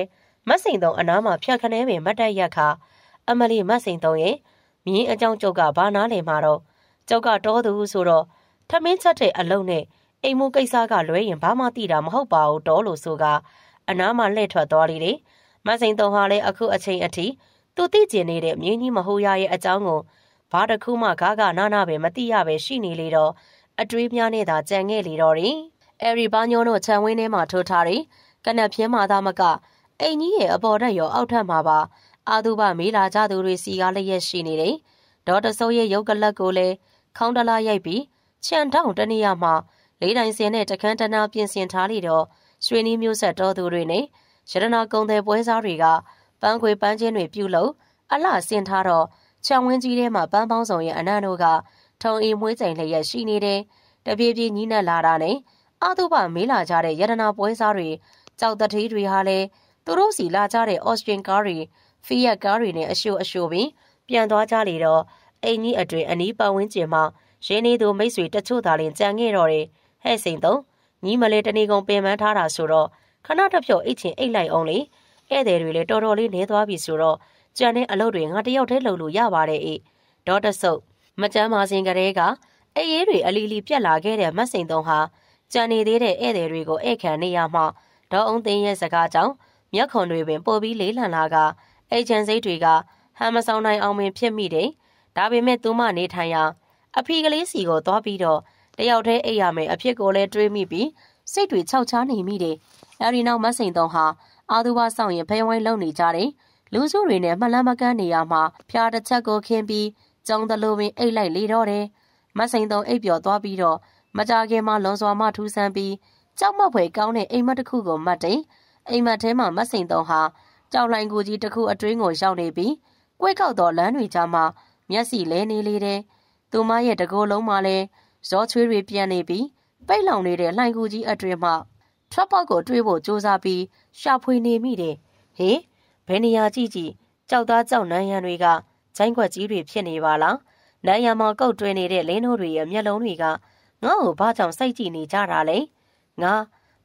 မတ်စိန်တုံအနားမှာဖြတ်ခနဲပင်မတ်တက်ရက်ခါအမလီမတ်စိန်တုံရဲ့မြင်းအကြောင်းကျုပ်ကဘာနာလေမှာတော့ကျုပ်ကတော်သူဆိုတော့ထမင်းချက်တဲ့အလုံးနဲ့ အိမ်မူကိစ္စကလွဲရင်ဘာမှသိတာမဟုတ်ပါဘူးတော်လို့ဆိုကအနားမှာလှည့်ထွက်သွားလေတယ်မတ်စိန်တုံဟာလဲအခုအချိန်အထိသူသိကျင်နေတဲ့မြင်းကြီးမဟူရရဲ့အကြောင်းကိုဘာတစ်ခုမှဂါဂနာနာပဲမသိရပဲရှိနေလေတော့အတွေးများနဲ့သာကြံခဲ့လေတော့တယ်အဲ့ဒီဘာညိုတို့ခြံဝင်းထဲမှာထိုးထားတယ်ကနက်ပြင်းမှသာမကအိမ်ကြီးရဲ့အပေါ်ထက်ရောအောက်ထက်မှာပါအာသူဘမေးလာကြသူတွေစီကားလျက်ရှိနေတယ်ဒေါ်တစိုးရဲ့ရုပ်ကလပ်ကိုလည်းခေါင်းတလားရိုက်ပြီးခြံတောင်တနေရာမှာ လေးတိုင်စင်နဲ့တခန်းတနာပြင်ဆင်ထားလိတော့ရွှေနီးမျိုးဆက်တော်သူတွေနဲ့ရတနာကုံတဲ့ပွဲစားတွေကပန်းခွေပန်းချင်းတွေပြုတ်လို့အလှဆင်ထားတော့ခြံဝင်းကြီးထဲမှာပန်းပေါင်းစုံရဲ့အနံ့တို့ကထုံအီမွှေးကြိမ်လျက်ရှိနေတယ်တပြေးပြေးညီးနှက်လာတာနဲ့အာတုပမေးလာကြတဲ့ရတနာပွဲစားတွေကြောက်တထေးတွေဟာလည်းသူတို့စီလာကြတဲ့အော်စတင်ကားတွေဖီယက်ကားတွေနဲ့အရှို့အရှို့ပင်ပြန်သွားကြလေတော့အိမ်ကြီးအတွင်အနီးပတ်ဝန်းကျင်မှာရင်းနေသူမိတ်ဆွေတချို့သာလင်ကြံခဲ့တော့တယ် ဟဲ့စိန်သုံးညီမလေးတနေကုန်ပင်ပန်းထားတာဆိုတော့ခဏတစ်ဖြုတ်အိတ်ချင်အိတ်လိုက်အောင်လေဧည့်သည်တွေလည်းတော်တော်လေးနေသွားပြီဆိုတော့ကြံတဲ့အလုပ်တွေငါတယောက်တည်းလုပ်လို့ရပါတယ်အေးဒေါ်တဆုပ်မကြမ်းမာစင်ကလေးကအေးရေးတွေအလီလီပြက်လာခဲ့တဲ့မတ်စိန်သုံးဟာကြံနေသေးတဲ့ဧည့်သည်တွေကိုဧည့်ခံနေရမှဒေါ်အောင်သိန်းရဲ့စကားကြောင့်မျက်ခွန်တွေပင်ပို့ပြီးလေးလံလာကအိတ်ချန်စိတ်တွေကဟမ်မဆောင်နိုင်အောင်ပင်ဖြစ်မိတယ်။ဒါပေမဲ့သူမနေထိုင်ရာအဖေကလေးစီကိုသွားပြီးတော့ တယောက်တည်းအိပ်ရမယ်အဖြစ်ကိုလည်းတွေးမိပြီးစိတ်တွေခြောက်ချားနေမိတယ်အဲဒီနောက်မစိန်တုံဟာအာသူဘဆောင်ရင်ဖဲဝိုင်းလုံနေကြတယ်လူစုတွေနဲ့မှလမ်းမကန်းနေရမှာဖျားတစ်ချက်ကိုခင်းပြီးကျုံတလူပင်အိတ်လိုက်လေတော့တယ်မစိန်တုံအိပ်ပျော်သွားပြီးတော့မကြခင်မှာလွန်စွာမှထူးဆန်းပြီးကြောက်မက်ဖွယ်ကောင်းတဲ့အိမ်မက်တစ်ခုကိုမှတ်တယ်အိမ်မက်ထဲမှာမစိန်တုံဟာကြောက်လိုင်ကိုကြီးတစ်ခုအတွင်းကိုရောက်နေပြီးကွဲ့ကောက်သောလမ်းတွေကြားမှာမျက်စိလဲနေလေတယ်သူမရဲ့တကိုယ်လုံးမှာလည်း ဇောချွေးတွေပြန်နေပြီးပိတ်လောင်နေတဲ့လှိုင်ကူကြီးအတွင်မှထွက်ပေါက်ကိုတွေးဖို့စူးစမ်းပြီးရှာဖွေနေမိတယ်ဟေးဘယ်နေရာကြည့်ကြည့်ကြောက်သားကြောက်နန်းရံတွေကဂျိုင်းခွက်ကြီးတွေဖြစ်နေပါလားနန်းရံမှာကုတ်တွင်းနေတဲ့လင်းတို့တွေရဲ့မျက်လုံးတွေကငါ့ကိုဘာကြောင့်စိတ်ကြည့်နေကြတာလဲငါ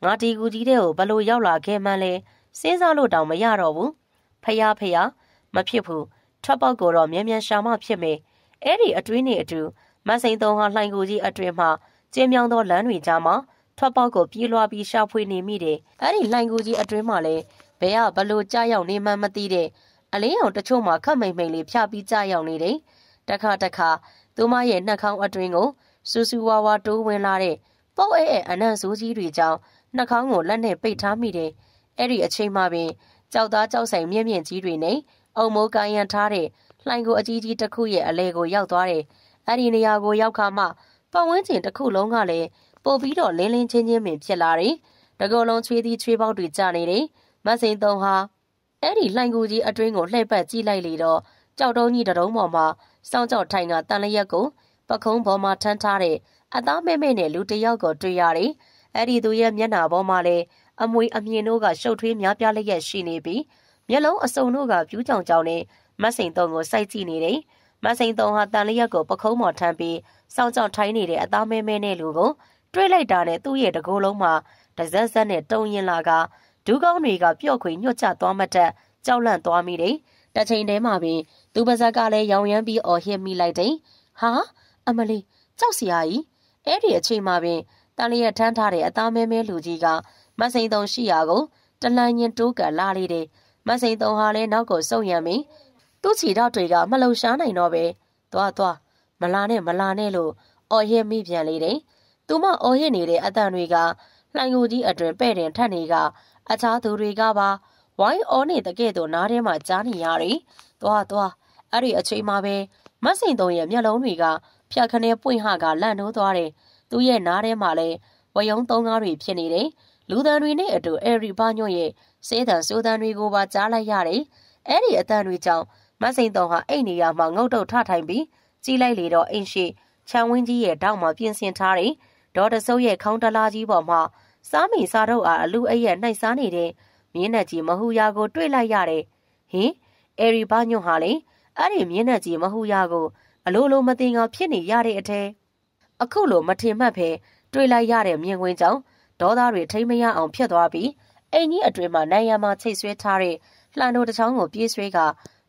ငါဒီကူကြီးတဲ့ကိုဘလို့ရောက်လာခဲ့မှန်းလဲစဉ်းစားလို့တောင်မရတော့ဘူးဖယားဖယားမဖြစ်ဘူးထွက်ပေါက်ကိုတော့မြန်မြန်ရှာမှဖြစ်မယ်အဲ့ဒီအတွင်းနေအတူ မစိန်သုံးဟာလှိုင်ကိုကြီးအတွင်မှကျင်းမြောင်းသောလမ်းတွေကြားမှာထွက်ပေါက်ကိုပြေးလွှားပြီးရှာဖွေနေမိတယ်အဲ့ဒီလှိုင်ကိုကြီးအတွင်းမှာလည်းဘယ်ကဘလို့ကြားရောက်နေမှမသိတဲ့အလင်းအောင်တချို့မှာခတ်မိန်မိန်လေးဖြာပြီးကြားရောက်နေတယ်တခါတခါသူမရဲ့နှာခေါင်းအတွင်းကိုစူးစူးဝါးဝါတိုးဝင်လာတဲ့ပုတ်အဲအဲအနံ့ဆိုးကြီးတွေကြောင့်နှာခေါင်းကိုလက်နဲ့ပိတ်ထားမိတယ်အဲ့ဒီအချိန်မှပင်ကြောက်သားကြောက်ဆိုင်မြင့်မြင့်ကြီးတွေနဲ့အုံမိုးကိုင်းရန်ထားတဲ့လှိုင်ကိုအကြီးကြီးတစ်ခုရဲ့အလဲကိုရောက်သွားတယ်။ အဲ့ဒီနေရာကိုရောက်ခါမှပတ်ဝန်းကျင်တစ်ခုလုံးကလည်းပို့ပြီးတော့လင်းလင်းချင်းချင်းပင်ဖြစ်လာတယ်။တကောလုံးချွေးသီးချွေးပေါက်တွေကျနေတယ်။မစိန်သုံးဟာအဲ့ဒီလှိုင်ကိုကြီးအတွင်းကိုလှည့်ပတ်ကြည့်လိုက်လေတော့ကြောက်တုံးကြီးတရုံးပေါ်မှာစောင်းကြောက်ထိုင်ကတန်လျက်ကိုပခုံးပေါ်မှာထမ်းထားတဲ့အသားမဲမဲနဲ့လူတယောက်ကိုတွေ့ရတယ်။အဲ့ဒီသူရဲ့မျက်နှာပေါ်မှာလည်းအမွေအမြင်တို့ကရှုပ်ထွေးများပြားလျက်ရှိနေပြီးမျက်လုံးအစုံတို့ကပြူးကြောင်ကြောင်နဲ့မတ်စိန်တုံကိုစိုက်ကြည့်နေတယ်။ မတ်စိန်တုံဟာတန်လျက်ကိုပခုံးပေါ်ထမ်းပြီးစောင့်ကြောင်ထိုင်းနေတဲ့အသားမဲမဲနဲ့လူကိုတွေးလိုက်တာနဲ့သူ့ရဲ့တကိုယ်လုံးမှာတဇက်ဇက်နဲ့တုံရင်လာကဒူးကောင်းတွေကပျော့ခွေညှွတ်ချသွားမှတ်တဲ့ကြောက်လန့်သွားမိတယ်။တစ်ချိန်တည်းမှာပင်သူပါဇက်ကလည်းရောင်ရမ်းပြီးအော်ဟစ်မိလိုက်တယ်။ဟာအမလီကြောက်စရာကြီးအဲ့ဒီအချိန်မှာပင်တန်လျက်ထမ်းထားတဲ့အသားမဲမဲလူကြီးကမစိန်တုံရှိရာကိုတလန်ရင်တိုးကန်လာလေတယ်မစိန်တုံဟာလည်းနောက်ကိုစုံရံပြီး သူ့ချီတော့တွေကမလုံရှားနိုင်တော့ပဲသွားသွားမလာနဲ့မလာနဲ့လို့အော်ဟစ်မိပြန်လေတယ်သူမအော်ဟစ်နေတဲ့အတန်တွေကလှိုင်ကိုကြီးအတွင်ပဲ့တင်ထက်နေကအခြားသူတွေကပါဝိုင်းအော်နေတဲ့ကဲ့သို့နားထဲမှာကြားနေရတယ်သွားသွားအဲ့ဒီအချိန်မှာပဲမစိန်တုံရဲ့မျက်လုံးတွေကဖြတ်ခနဲပွင့်ဟကလန့်နိုးသွားတယ်သူ့ရဲ့နားထဲမှာလည်းဝယုံသုံးကားတွေဖြစ်နေတယ်လူတန်တွေနဲ့အတူအဲရီဘာညွန့်ရဲ့စေးတန်စိုးတန်တွေကိုပါကြားလိုက်ရတယ်။အဲ့ဒီအတန်တွေကြောင့် မစိန်တုံဟာအိတ်နေရမှာငုတ်တုတ်ထထိုင်ပြီးကြီးလိုက်လေတော့အိမ်ရှိချန်ဝင်းကြီးရဲ့တောက်မှာပြင်ဆင်ထားတဲ့ဒေါ်တဆုပ်ရဲ့ခေါင်းတလားကြီးပေါ်မှာစားမိစားတော့အားအလူအယက်နှိုက်စားနေတဲ့မြင်းနဲ့ကြီးမဟူယာကို တွေ့လိုက်ရတယ်။ဟင်အဲရီဘာညွန့်ဟာလေအဲ့ဒီမြင်းနဲ့ကြီးမဟူယာကို အလိုလိုမတင်ငါဖြစ်နေရတဲ့အထဲအခုလိုမထင်မှတ်ဖဲတွေ့လိုက်ရတဲ့မြင်ကွင်းကြောင့်ဒေါသတွေထိမ့်မရအောင်ဖြစ်သွားပြီးအိမ်ကြီးအတွင်မှာနိုင်ရမှာချိတ်ဆွဲထားတဲ့လှန်တို့တစ်ချောင်းကိုပြေးဆွဲက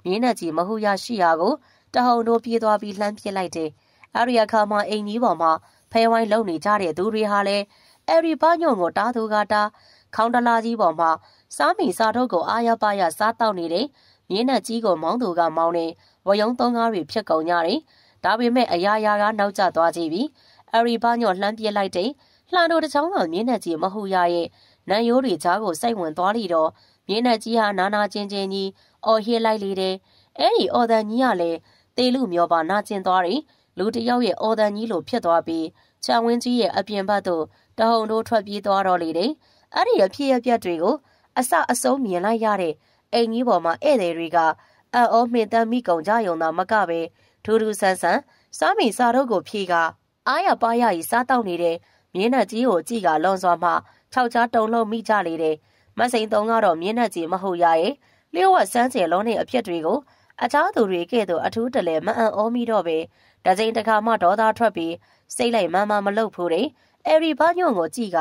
မြင်းနဲ့ကြီးမဟုရရှိရာကိုတဟုန်တို့ပြေးသွားပြီးလှမ်းပစ်လိုက်တယ်။အဲဒီအခါမှာအိမ်ကြီးပေါ်မှာဖဲဝိုင်းလုံနေကြတဲ့သူတွေဟာလည်းအဲ့ဒီဘာညုံကိုတားသူကတားခေါင်းတလားကြီးပေါ်မှာစားမီစားထုတ်ကိုအားရပါရစားတောက်နေတဲ့မြင်းနဲ့ကြီးကိုမောင်းသူကမောင်းနေဝယုံသုံးကားတွေဖြစ်ကုန်ကြတယ်။ဒါပေမဲ့အရာရာကနောက်ကျသွားကြပြီ။အဲ့ဒီဘာညုံလှမ်းပစ်လိုက်တဲ့လှန်တို့တစ်ချောင်းကမြင်းနဲ့ကြီးမဟုရရဲ့နန်ရိုးတွေကြားကိုစိုက်ဝင်သွားလိတော့မြင်းနဲ့ကြီးဟာနာနာချင်းချင်းကြီး အော်ဟစ်လိုက်လေတယ်အဲ့ဒီအော်ဒန်ကြီးကလည်းတေလူမျောပါနာကျင်သွားတယ်လူတယောက်ရဲ့အော်ဒန်ကြီးလိုဖြစ်သွားပြီးချန်ဝင်းကြီးရဲ့အပြင်ဘက်သို့တဟုန်တို့ထွက်ပြေးသွားတော့လေတယ်အဲ့ဒီအဖြစ်ရပြက်တွေကိုအစအဆုံးမြင်လိုက်ရတဲ့အိမ်ကြီးပေါ်မှာဧည့်သည်တွေကအံ့ဩမှင်တမ်းမိကုန်ကြယုံသာမကပဲထူးထူးဆန်းဆန်းစားမိစားတော့ကိုဖြေကအားရပါရကြီးစားတောက်နေတဲ့မြင်းနဲ့ကြီးကိုကြည့်ကလွန်စွာမှခြောက်ချားတုံလုံးမိကြလေတယ်။မစိန်သုံးကတော့မြင်းနဲ့ကြီးမဟုတ်ရရဲ့ လျှို့ဝှက်စမ်းကျယ်လုံးနဲ့အဖြစ်တွေကိုအခြားသူတွေကဲ့သို့အထူးတလဲမအံ့ဩမိတော့ပဲတကြိမ်တစ်ခါမှဒေါသထွက်ပြီးစိတ်လိုက်မမမလုတ်ဖို့တယ်။အဲ့ဒီဘာညွန့်ကိုကြည့်က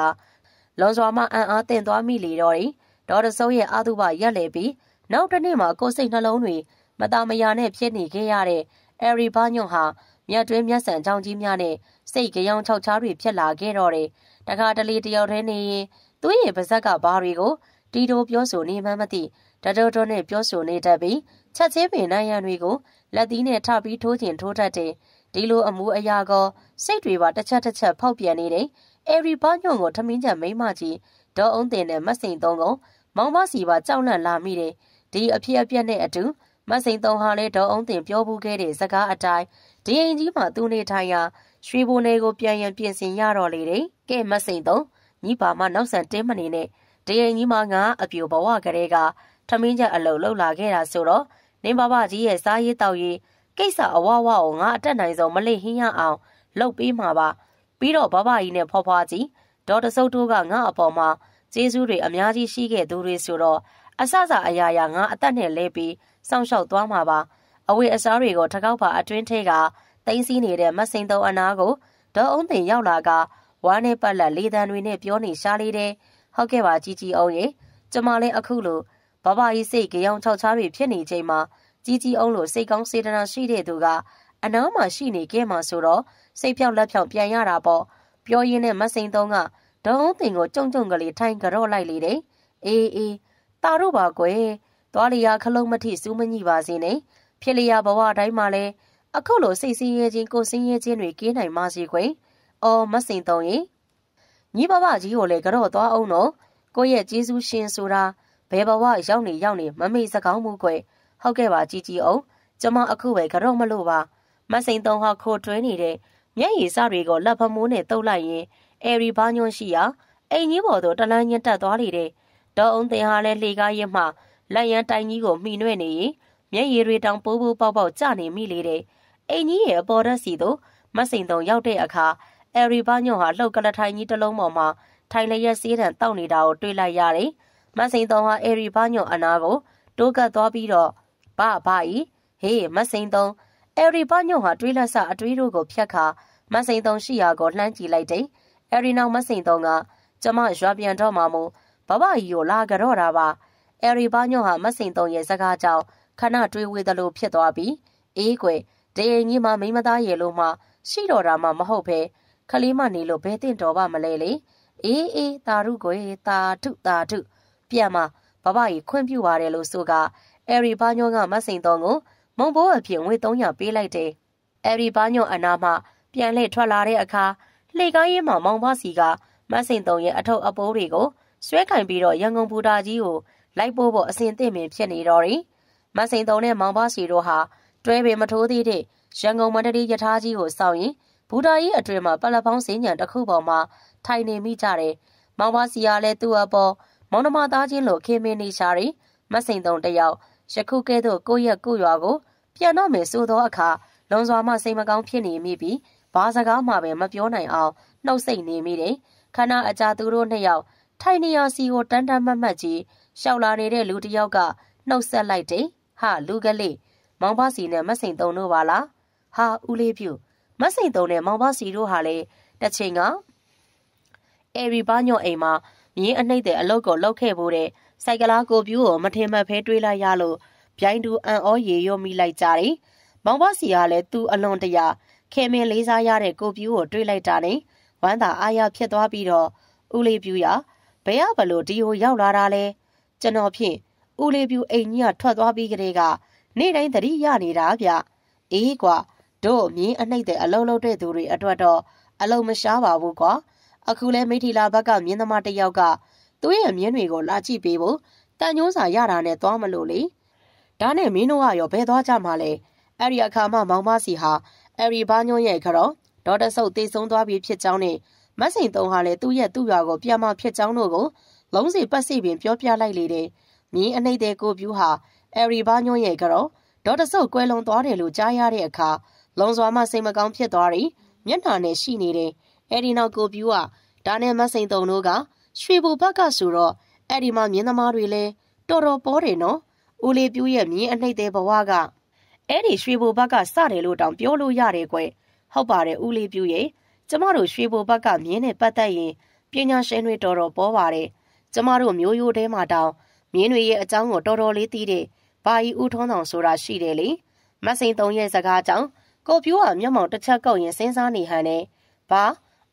လွန်စွာမှအံ့အားတင်သွားမိလေတော့တယ်။ဒေါ်တစိုးရဲ့အာသုဘရက်လေပြီးနောက်တစ်နေ့မှကိုယ်စိတ်နှလုံးတွေမตาမယာနဲ့ဖြစ်နေခဲ့ရတဲ့အဲရီဘာညွန့်ဟာမြတ်တွင်းမျက်စံချောင်းကြီးများနဲ့စိတ်ကြောင်ခြောက်ချားတွေဖြစ်လာခဲ့တော့တယ်။တခါတလေတယောက်တည်းနေရင်သူ့ရဲ့ပါဇက်ကဘာတွေကိုတီတိုပြောဆိုနေမှမသိ တတော်တော်နဲ့ပြောဆိုနေတတ်ပြီးချက်ချင်းပင်နိုင်ရန်တွေကိုလက်သီးနဲ့ထပြီးထိုးကျင်ထိုးတတ်တယ်။ဒီလိုအမှုအရာကစိတ်တွေပါတစ်ချက်တစ်ချက်ဖောက်ပြန်နေတယ်။အဲဒီဘာညွန့်ကိုထမင်းချက်မိမကြီးဒေါ်အုံးတင်နဲ့မစိန်သုံးကမောင်မစီပါကြောက်လန့်လာမိတယ်။ဒီအဖြစ်အပျက်နဲ့အတူမစိန်သုံးဟာလည်းဒေါ်အုံးတင်ပြောဘူးခဲ့တဲ့စကားအတိုင်းဒီအိမ်ကြီးမှာသူနေထိုင်ရာရွှေဘိုနယ်ကိုပြန်ရန်ပြင်ဆင်ရတော့လေတယ်။ကဲမစိန်သုံးညီပါမနောက်ဆန်တင်းမနေနဲ့ဒီအိမ်ကြီးမှာငါအပြိုဘဝကလေးက ထမင်းချက်အလုပ်လုပ်လာခဲ့တာဆိုတော့နင်းဘဘကြီးရဲ့စားရေးတောက်ရေးကိစ္စအဝဝကိုငါအတက်နိုင်ဆုံးမလိဟင်းရအောင်လှုပ်ပေးမှာပါပြီးတော့ဘဘကြီးနဲ့ဖွားဖွားကြီးဒေါ်တဆုပ်တို့ကငါအပေါ်မှာကျေးဇူးတွေအများကြီးရှိခဲ့သူတွေဆိုတော့အဆဆအရာရာငါအသက်နဲ့လဲပြီးစောင့်ရှောက်သွားမှာပါအဝေအစားတွေကိုထကောက်ပါအတွင်းထဲကတင်းစီးနေတဲ့မစိန်သုံးအနာကိုဒေါ်အုံးတင်ရောက်လာကဝါးနဲ့ပတ်လက်လေးတန်တွေနဲ့ပြောနေရှားလေးတယ်ဟုတ်ကဲ့ပါကြီးကြီးအောင်ရေကျမလည်းအခုလို ဘဘကြီးစိတ်ကြောင်ချောက်ချားတွေဖြစ်နေချိန်မှာကြီးကြီးအောင်လို့စိတ်ကောင်းစေတနာရှိတဲ့သူကအနားမှာရှိနေခဲ့မှာဆိုတော့စိတ်ဖြောက်လက်ဖြောက်ပြန်ရတာပေါ့ပြောရင်းနဲ့မစိန်သုံးကဒေါင်းတင်ကိုကြုံကြုံကလေးထိုင်ကြော့လိုက်လေတယ်အေးအေးတာတို့ပါကွယ်သွားလျာခလုံးမထိစူးမညိပါစေနဲ့ဖြစ်လျာဘဝတိုင်းမှာလဲအခုလိုစိတ်ဆင်းရဲခြင်းကိုဆင်းရဲခြင်းတွေကင်းနိုင်ပါစေခွင်အော်မစိန်သုံးရင်ညီဘဘကြီးကိုလည်းကြော့သွားအောင်တော့ကိုယ့်ရဲ့ကျေးဇူးရှင်ဆိုတာ ဘယ်ဘဝရောက်နေရောက်နေမမေ့စကောင်းမှုကွယ်ဟုတ်ကဲ့ပါကြီးကြီးအောင်ကျမအခုပဲကြော့မလို့ပါမစိန်သုံးဟာခိုးတွဲနေတဲ့မျက်ရည်စတွေကိုလက်ဖမိုးနဲ့တုပ်လိုက်ရင်အဲရီဘာညွန့်ရှိရာအိမ်ကြီးပေါ်သို့တလန်းညက်တက်သွားလေတဲ့ဒေါ်အောင်တင်ဟာလည်းလှေကားရင်မှလက်ရန်တိုင်ကြီးကိုမှီနှွဲ့နေရင်မျက်ရည်တွေတောင်ပိုးပိုးပေါက်ပေါက်ကျနေမိလေတဲ့အိမ်ကြီးရဲ့အပေါ်ရက်စီသို့မစိန်တုံရောက်တဲ့အခါအဲရီဘာညွန့်ဟာလှုပ်ကလထိုင်ကြီးတစ်လုံးပေါ်မှာထိုင်လျက်စေးတံတောက်နေတာကိုတွေ့လိုက်ရတယ် မစိန်တုံဟာအဲရီဘာညွန့်အနာကိုတိုးကပ်သွားပြီးတော့ဘဘဤဟေးမစိန်တုံအဲရီဘာညွန့်ဟာတွေးလက်စအတွေးတို့ကိုဖြတ်ခါမစိန်တုံရှိရာကိုလှမ်းကြည့်လိုက်တယ်အဲဒီနောက်မစိန်တုံကကျမရွာပြန်တော့မှမို့ဘဘကြီးကိုလာကြတော့တာပါအဲရီဘာညွန့်ဟာမစိန်တုံရဲ့စကားကြောင့်ခဏတွေးဝေသလိုဖြစ်သွားပြီးအေးကွယ်ဒေရင်ကြီးမှမိမသားရဲ့လို့မှရှိတော်တာမှမဟုတ်ပဲခလေးမနေလို့ဘဲတင်တော်ပါမလဲလေအေးအေးတာရုကွယ်တာထုတာထု ပြန်มาဘဘကြီးခွင့်ပြုပါတယ်လို့ဆိုကအဲရီဘာညွန့်ကမစိန်တုံကိုမုံဘိုးအဖြစ်ငွေ300ပေးလိုက်တယ်အဲရီဘာညွန့်အနာမှပြန်လှည့်ထွက်လာတဲ့အခါလှေကားရင်မှာမောင်ဘစီကမဆင်တုံရဲ့အထုပ်အပိုးတွေကိုဆွဲကင်ပြီးတော့ရန်ကုန်ဘူတာကြီးကိုလိုက်ပို့ဖို့အစဉ်သင့်ပင်ဖြစ်နေတော့တယ်။မဆင်တုံနဲ့မောင်ဘစီတို့ဟာတွဲပင်မထိုးသေးတဲ့ရန်ကုန်မန္တလေးယထာကြီးကိုစောင့်ရင်ဘူတာကြီးအတွင်မှာပလက်ဖောင်းစင်းညံတစ်ခုပေါ်မှာထိုင်နေမိကြတယ်။မောင်ဘစီကလည်းသူ့အပေါ် မောင်နှမသားချင်းလိုခင်မင်းနေရှာတယ်။မဆင်တုံတယောက်ယခုကဲ့သို့ကိုယ့်ရဲ့ကိုရွာကိုပြန်တော့မယ်ဆိုသောအခါလွန်စွာမှစိတ်မကောင်းဖြစ်နေမိပြီးဘာစကားမှပဲမပြောနိုင်အောင်နှုတ်ဆက်နေမိတယ်ခဏအကြာသူတို့နှစ်ယောက်ထိုင်နေရစီကိုတန်းတန်းမတ်မတ်ကြီးရှောက်လာနေတဲ့လူတစ်ယောက်ကနှုတ်ဆက်လိုက်တယ်ဟာလူကလေးမောင်ဘစီနဲ့မစိန်တုံတို့ပါလားဟာဦးလေးပြူမစိန်တုံနဲ့မောင်ဘစီတို့ဟာလေတစ်ချိန်ကအေရီဘာညော့အိမ်မှာ မြင်းအနှိမ့်တဲ့အလုတ်ကိုလောက်ခဲ့ဖို့တဲ့စိုက်ကလားကိုပြူကိုမထင်မှတ်ဖဲတွေးလိုက်ရလို့ဗျိုင်းတူအန်အောရေရောမိလိုက်ကြတယ်မောင်ဘစီကလည်းသူ့အလွန်တရာခင်မင်းလေးစားရတဲ့ကိုပြူကိုတွေးလိုက်တာနဲ့ဝမ်းသာအားရဖြစ်သွားပြီးတော့ဦးလေးပြူရဘယ်ရဘလို့ဒီဟိုရောက်လာတာလဲကျွန်တော်ဖြင့်ဦးလေးပြူအိမ်ကြီးကထွက်သွားပြီးကလေးကနေ့တိုင်းသတိရနေတာဗျအေးကွာတို့မြင်းအနှိမ့်တဲ့အလုံးလုံးတဲ့သူတွေအတွက်တော့အလုံးမရှားပါဘူးကွာ အခုလဲမိထီလာဘက်ကမြင်းသမားတယောက်ကသူ့ရဲ့မြင်းတွေကိုလာကြည့်ပေးဖို့တန်ညိုးစာရတာနဲ့သွားမလို့လေဒါနဲ့မင်းတို့ကရောဘယ်သွားကြမှာလဲအဲ့ဒီအခါမှမောင်မစီဟာအဲ့ဒီဘာညွန့်ရဲ့ကတော့ဒေါ်တဆုပ်တေဆုံးသွားပြီဖြစ်ကြောင်းနဲ့မတ်စိန်သုံးဟာလည်းသူ့ရဲ့သူ့ရွာကိုပြန်မဖြစ်ကြောင်းတို့ကိုလုံးစီပတ်စီပင်ပြောပြလိုက်လေတယ်။မြင်းအနှိမ့်တဲ့ကိုပြူဟာအဲ့ဒီဘာညွန့်ရဲ့ကတော့ဒေါ်တဆုပ်ကွဲလွန်သွားတယ်လို့ကြားရတဲ့အခါလုံစွာမှစိတ်မကောင်းဖြစ်သွားပြီးမျက်နှာနဲ့ရှိနေတယ်။ အဲ့ဒီနောက်ကိုပြူကဒါနဲ့မတ်စိန်သုံးတို့ကရွှေဘူဘက်ကဆိုတော့အဲ့ဒီမှာမြင်းသမားတွေလည်းတော်တော်ပေါ်တယ်နော်။ဦးလေးပြူရဲ့မြင်းအနှိမ့်တဲ့ဘဝကအဲ့ဒီရွှေဘိုဘက်ကစတယ်လို့တောင်ပြောလို့ရတယ်ကွဟုတ်ပါတယ်ဦးလေးပြူရဲ့ကျမတို့ရွှေဘိုဘက်ကမြင်းနဲ့ပတ်သက်ရင်ပညာရှင်တွေတော်တော်ပေါ်ပါတယ်ကျမတို့မျိုးရိုးတဲမှာတောင်မြင်းတွေရဲ့အကြောင်းကိုတော်တော်လေးသိတဲ့ဘာကြီးဦးထုံးတော်ဆိုတာရှိတယ်လေမစိန်သုံးရဲ့စကားကြောင့်ကိုပြူကမျက်မှောင်တစ်ချက်ကုတ်ရင်စဉ်းစားနေဟန်နဲ့ဘာ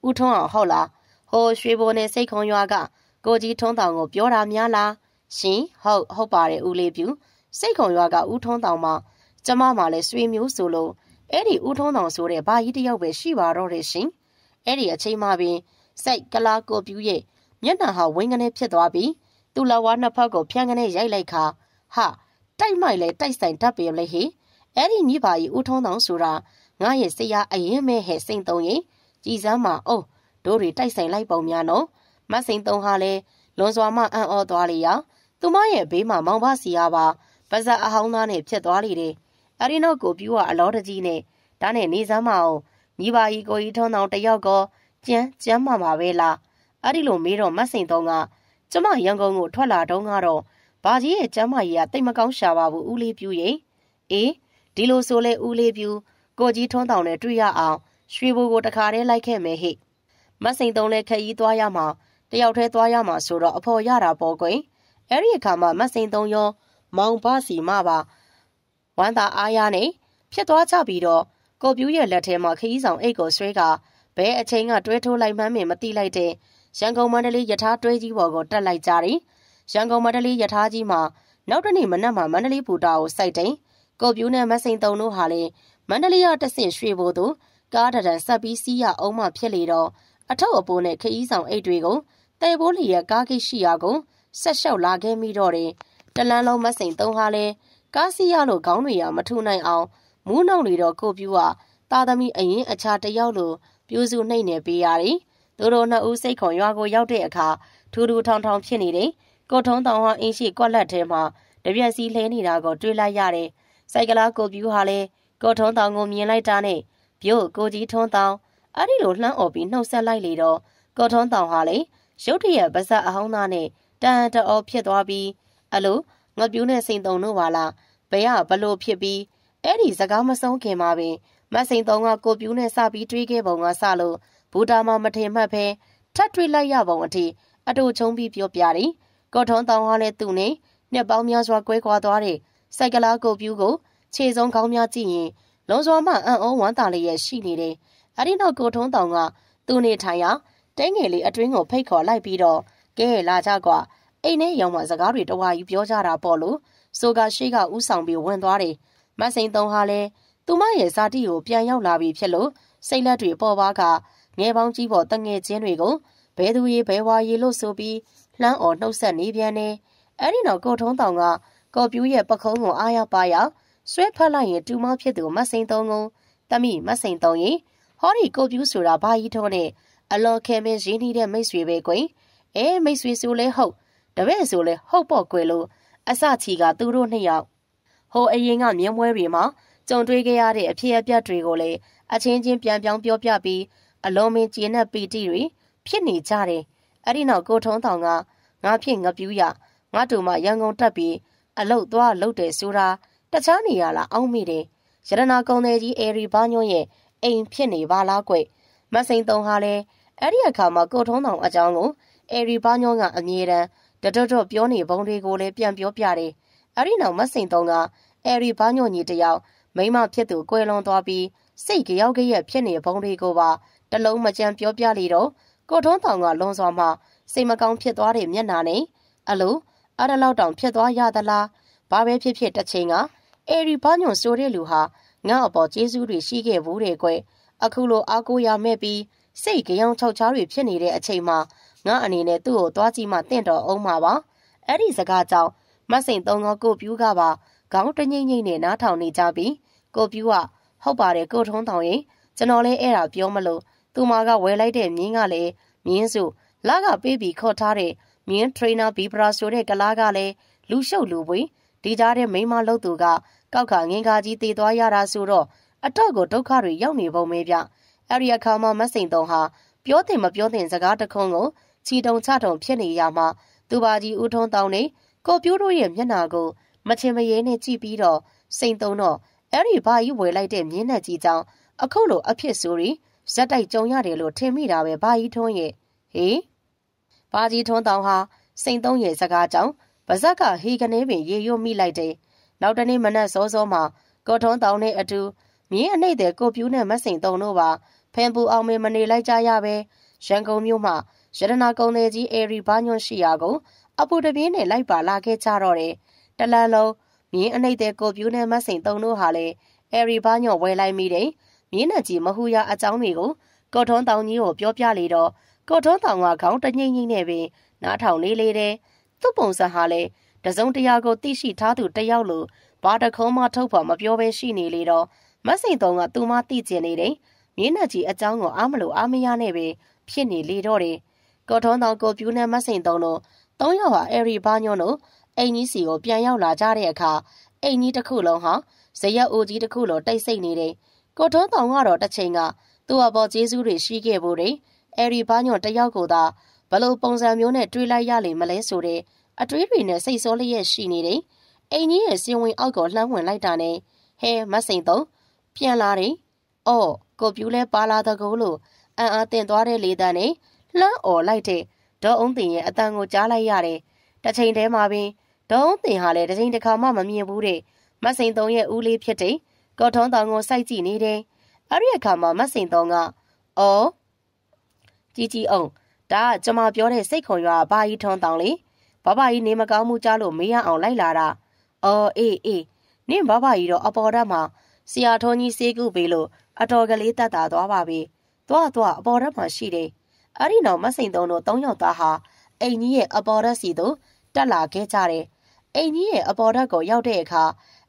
ဦးထုံးအောင်ဟုတ်လားဟိုရွှေဘိုနဲ့စိတ်ခုံရွာကကိုကြီးထုံးတောင်ကိုပြောတာများလားရှင်ဟုတ်ဟုတ်ပါတယ်ဦးလေးပြူစိတ်ခုံရွာကဦးထုံးတောင်မှာကျမမှလည်းဆွေမျိုးဆိုလို့အဲ့ဒီဦးထုံးတော်ဆိုတဲ့ဘာကြီးတယောက်ပဲရှိပါတော့တယ်ရှင်အဲ့ဒီအချိန်မှပင်စိတ်ကလာကိုပြူရဲ့မျက်နှာဟာဝင်းကနေဖြစ်သွားပြီးသူ့လဝါနှစ်ဖက်ကိုဖြန်းကနေရိုက်လိုက်ခါဟာတိုက်မိုက်လဲတိုက်ဆိုင်တတ်ပေလေဟိအဲ့ဒီမိဘကြီးဦးထုံးတော်ဆိုတာငါရဲ့ဆရာအရင်မဲဟဲ့စိန်သုံးရင် ကြည်စမ်းမှာအိုးတို့တွေတိုက်ဆိုင်လိုက်ပုံများနော်မတ်စိန်သုံးဟာလဲလွန်စွာမှအံ့ဩသွားလေရာသူမရဲ့ဘေးမှာမောင်ဖစီရပါပါဇက်အဟောင်းသားနဲ့ဖြစ်သွားလေတယ်အရီနောက်ကိုပြူကအလောတကြီးနဲ့ဒါနဲ့နေစမ်းမအောင်ညီပါကြီးကိုကြီးထုံးတော်တယောက်ကကြမ်းကြမ်းမှမှာပဲလားအဲ့ဒီလိုမေးတော့မတ်စိန်သုံးကကျမရန်ကုန်ကိုထွက်လာတော့ကတော့ဘာကြီးရဲ့ကျမ်းမကြီးကတိတ်မကောင်းရှာပါဘူးဦးလေးပြူရင်အေးဒီလိုဆိုလဲဦးလေးပြူကိုကြီးထွန်းတောင်နဲ့တွေ့ရအောင် ရွှေဘိုကိုတခါတည်းလိုက်ခဲ့မယ်ဟိမတ်စိန်သုံးလဲခက်ကြီးသွားရမှာတယောက်တည်းသွားရမှာဆိုတော့အဖော်ရတာပေါ့ကွယ်အဲ့ဒီအခါမှာမတ်စိန်သုံးရော မောင်ဘစီမပါဝမ်းသာအားရနဲ့ဖြစ်သွားကြပြီးတော့ကိုပြူးရဲ့လက်ထဲမှာခရီးဆောင်အိတ်ကိုဆွဲကဘဲအချိန်ကတွဲထိုးလိုက်မှန်းမသိလိုက်တဲ့ရန်ကုန်မန္တလေးယထာတွဲကြီးပေါ်ကိုတက်လိုက်ကြတယ်ရန်ကုန်မန္တလေးယထာကြီးမှာနောက်တနေ့မနက်မှာမန္တလေးဘူတာကိုစိုက်တယ်ကိုပြူးနဲ့မစိန်တုံတို့ဟာလေမန္တလေးရတဆင့်ရွှေဘိုသူ ကားတရံဆက်ပြီးစီးရအောင်မှဖြစ်လေတော့အထုပ်အပိုးနဲ့ခရီးဆောင်အိတ်တွေကိုတဲဘိုးလီရဲ့ကားကိရှိရာကိုဆက်လျှောက်လာခဲ့မိတော့တယ်တလန်းလုံးမစိန်တုံဟာလေကားစီးရလို့ခေါင်းတွေရမထူနိုင်အောင်မူးနှောင်နေတော့ကိုပြူကသားသမီးအရင်အခြားတယောက်လိုပြူစုနှိမ့်နေပေးရတယ်သူတို့နှစ်ဦးစိတ်ခွန်ရွာကိုရောက်တဲ့အခါထူထူထောင်ထောင်ဖြစ်နေတယ်ကိုထုံးတောင်ဟာအင်းရှိကွက်လက်ထဲမှာတပြက်စီလှဲနေတာကိုတွေ့လိုက်ရတယ်စိုက်ကလာကိုပြူဟာလေကိုထုံးတောင်ကိုမြင်လိုက်တာနဲ့ ပြို့ကိုကြီးထုံးတောင်အဲ့ဒီလိုလှမ်းអော်ပြီးနှုတ်ဆက်လိုက်လေတော့ကိုထုံးတောင်ဟာလေရုတ်တရက်ပါဇက်အဟောင်းသားနဲ့တန်တအော်ဖြစ်သွားပြီးအလိုငပြူးနဲ့စိန်တုံတို့ပါလားဘယ်ကဘလို့ဖြစ်ပြီးအဲ့ဒီစကားမဆုံးခင်မှာပင်မစိန်တုံကကိုပြူးနဲ့စပြီးတွေးခဲ့ပုံကစလို့ဘူတာမမထင်မှတ်ဖဲထပ်တွေးလိုက်ရပုံအထိအတူချုံပြီးပြောပြတယ်ကော်ထွန်းတောင်ကလည်းသူ့နဲ့နှစ်ပေါင်းများစွာကွဲကွာသွားတဲ့စိုက်ကလာကိုပြူးကိုခြေစုံကောင်းများကြည့်ရင် လုံးစွာမှအံ့ဩဝမ်းသာလျက်ရှိနေတယ်အဲ့ဒီနောက်ကိုထုံးတောင်ကသူ့နေထိုင်ရာတဲငယ်လေးအတွင်းကိုဖိတ်ခေါ်လိုက်ပြီးတော့ကဲလာကြကွာအိမ်ထဲရောင်မှစကားတွေတဝါယူပြောကြတာပေါ့လို့ဆိုကရှိကဥဆောင်ပြီးဝင်သွားတယ်မစိန်သုံးဟာလဲသူမရဲ့ဇာတိကိုပြန်ရောက်လာပြီဖြစ်လို့စိတ်လက်တွေပေါ်ပါကငယ်ပေါင်းကြီးပေါ်တငယ်ချင်းတွေကိုဘဲသူရေဘဲဝါရေလို့ဆိုပြီးလှမ်းအော်နှုတ်ဆက်နေပြန်တယ်အဲ့ဒီနောက်ကိုထုံးတောင်ကကော်ပြူးရဲ့ပခုံးကိုအားရပါရ ဆွဲဖက်လိုက်ရင်တူမောဖြစ်သူမစိန်သုံးကုန်တမိမစိန်သုံးရင်ဟောဒီကိုပြူးဆိုတာဘာကြီးထုံးနဲ့အလော်ခဲမင်းရင်းနှီးတဲ့မိတ်ဆွေပဲကွင်အဲမိတ်ဆွေဆိုလဲဟုတ်တပည့်ဆိုလဲဟုတ်ပေါ့ကွယ်လို့အစချီကသူတို့နှစ်ယောက်ဟိုအရင်ကမြင်းပွဲတွေမှာကြုံတွေ့ခဲ့ရတဲ့အဖြစ်အပျက်တွေကိုလည်းအချင်းချင်းပြန်ပြောင်းပြောပြပြီးအလုံးမင်းကျင်းတဲ့ပီတိတွေဖြစ်နေကြတယ်အဲ့ဒီနောက်ကိုထုံးတောင်ကငါဖြစ်ငပြူးရငါတို့မှရန်ကုန်တက်ပြီးအလုတ်သွားလုတ်တယ်ဆိုတာ တခြားနေရလားအောင်းမိတယ်ရတနာကုံတဲ့ကြီးအေရီဘာညွန့်ရဲ့အိမ်ဖြစ်နေပါလားကွမစိန်တုံဟာလဲအဲ့ဒီအခါမှာကိုထုံးတောင်အကြောင်းကိုအေရီဘာညွန့်ကအမြဲတမ်းတတော်တော်ပြောနေပုံတွေကိုလည်းပြန်ပြောပြတယ်အဲ့ဒီနောက်မစိန်တုံကအေရီဘာညွန့်ကြီးတယောက်မိမဖြစ်သူကွယ်လွန်သွားပြီးစိတ်ကြောက်ကြရက်ဖြစ်နေပုံတွေကိုပါတလုံးမကြမ်းပြောပြလေတော့ကိုထုံးတောင်ကလွန်စွာမှစိတ်မကောင်းဖြစ်သွားတဲ့မျက်နှာနဲ့အလိုအဲ့ဒါလောက်တောင်ဖြစ်သွားရသလားဘာပဲဖြစ်ဖြစ်တစ်ချိန်က အေရီဘာညွန်ဆိုတဲ့လူဟာငါ့အပေါ်ကျေးဇူးတွေရှိခဲ့ဘူးတဲ့ကွအခုလိုအားကိုးရမဲ့ပြီးစိတ်ကြောင်ချောက်ချားတွေဖြစ်နေတဲ့အချိန်မှာငါအနေနဲ့သူ့ကိုသွားကြည့်မှတင့်တော်အောင်မှာပါအဲ့ဒီစကားကြောင့်မစိန်သုံးကကိုပြူးကပါခေါင်းတငိမ့်ငိမ့်နဲ့နားထောင်နေကြပြီးကိုပြူးကဟုတ်ပါတယ်ကိုထုံးတောင်ရင်ကျွန်တော်လည်းအဲ့ဒါပြောမလို့သူမကဝယ်လိုက်တဲ့မြင်းကလည်းမြင်းစုလာကပေးပြီးခေါ်ထားတဲ့မြင်းထရိနာဘီဘရာဆိုတဲ့ကလားကလည်းလူရှုပ်လူပွေ ဒီကြားတဲ့မိမလို့သူကကောက်ခငင်္ကာကြီးတည်သွားရတာဆိုတော့အတော့ကိုဒုက္ခတွေရောက်နေပုံပဲဗျအဲ့ဒီအခါမှာမစိန်တုံဟာပြောတင်မပြောတင်စကားတခုံးကိုချီတုံချတုံဖြစ်နေရမှာသူပါကြီးဦးထုံးတောင်းနေကိုပြိုးတို့ရဲ့မျက်နာကိုမချင်မရဲနဲ့ကြည့်ပြီးတော့စိန်တုံတော့အဲ့ဒီဘာကြီးဝယ်လိုက်တဲ့မြင်းနဲ့ကြီးကြောင်အခုလိုအဖြစ်ဆိုရီဇက်တိုက်ကြုံရတယ်လို့ထင်မိတာပဲဘာကြီးထွန်းရဲ့ဟေးဘာကြီးထွန်းတောင်ဟာစိန်သုံးရဲ့စကားကြောင့် ဗဇက်ကဟေကနေပင်ရေရွမိလိုက်တယ်နောက်တနေ့မနက်စောစောမှာကော်ထွန်းတောင်နဲ့အတူမြင်းအနှိမ့်တဲ့ကိုပြူးနဲ့မစိန်သုံးတို့ပါဖန်ပူအောင်မင်းမနေလိုက်ကြရပဲရန်ကုန်မြို့မှာရတနာကုံသေးကြီးအေရီဘာညွန့်ရှိရာကိုအပူတပြင်းနဲ့လိုက်ပါလာခဲ့ကြတော့တယ်တလန်လုံးမြင်းအနှိမ့်တဲ့ကိုပြူးနဲ့မစိန်သုံးတို့ဟာလေအဲရီဘာညော့ဝဲလိုက်မိတယ်မြင်းနဲ့ကြီးမဟူရအကြောင်းတွေကိုကော်ထွန်းတောင်ကြီးကိုပြောပြလေတော့ကော်ထွန်းတောင်ကခေါင်းတငိမ့်ငိမ့်နဲ့ပင်နားထောင်လေးလေးတဲ့ သူ့ပုံစံဟာလေတစုံတရာကိုသိရှိထားသူတယောက်လိုဘာတခုံးမထုတ်ဖို့မပြောဘဲရှိနေလေတော့မစိန်တုံးကသူမသိကျင်နေတယ်မြင်းနဲ့ကြီးအကြောင်းကိုအားမလို့အားမရနဲ့ပဲဖြစ်နေလေတော့တယ်ကော်ထွန်းတောင်ကိုပြူးနဲ့မစိန်တုံးတို့သုံးယောက်ဟာအဲရီဘာညွန်းတို့အိမ်ကြီးစီကိုပြန်ရောက်လာကြတဲ့အခါအိမ်ကြီးတစ်ခုလုံးဟာဇရက်အိုကြီးတစ်ခုလိုတိတ်ဆိတ်နေတယ်ကိုထွန်းတောင်ကတော့တစ်ချိန်ကသူ့အပေါ်ကျေးဇူးတွေရှိခဲ့ဖို့တယ်အဲရီဘာညွန်းတယောက်ကိုသာ ဘလို့ပုံစံမျိုးနဲ့တွေးလိုက်ရလိမ့်မလဲဆိုတဲ့အတွေးတွေနဲ့စိတ်ဆိုးလျက်ရှိနေတယ်အိမ်ကြီးရဲ့စင်ဝင်အောက်ကိုလှမ်းဝင်လိုက်တာနဲ့ဟဲမစိန်တုံးပြန်လာတယ်။အော်ကိုပြူးလဲပါလာတကူလို့အံ့အားတင်သွားတဲ့လေတန်းနဲ့လှမ်းអော်လိုက်တဲ့ဒေါ်အုံးတင်ရဲ့အတန်ကိုကြားလိုက်ရတယ်။တစ်ချိန်တည်းမှာပင်ဒေါ်အုံးတင်ဟာလည်းတစ်ချိန်တစ်ခါမှမမြင်ဘူးတဲ့မစိန်တုံးရဲ့ဦးလေးဖြစ်တဲ့ကော်ထွန်းတောင်ကိုစိုက်ကြည့်နေတယ်။အဲ့ဒီအခါမှာမစိန်တုံးကအော်ကြီးကြီးအောင် ဒါကကျွန်မပြောတဲ့စိတ်ခုံရွာဘာကြီးထွန်းတောင်လေဘဘကြီးနေမကောင်းမှုကြားလို့မေးရအောင်လိုက်လာတာ။အော်အေးအေးနင့်ဘဘကြီးတော့အပေါ်ဓာတ်မှာဆရာထုံးကြီးစေးကုပေးလို့အတော်ကလေးတတ်တာသွားပါပြီ။သွားသွားအပေါ်ဓာတ်မှာရှိတယ်။အဲ့ဒီနောက်မစိန်တုံးတို့၃ယောက်သားဟာအိမ်ကြီးရဲ့အပေါ်ဓာတ်စီသို့တက်လာခဲ့ကြတယ်။အိမ်ကြီးရဲ့အပေါ်ဓာတ်ကိုရောက်တဲ့အခါ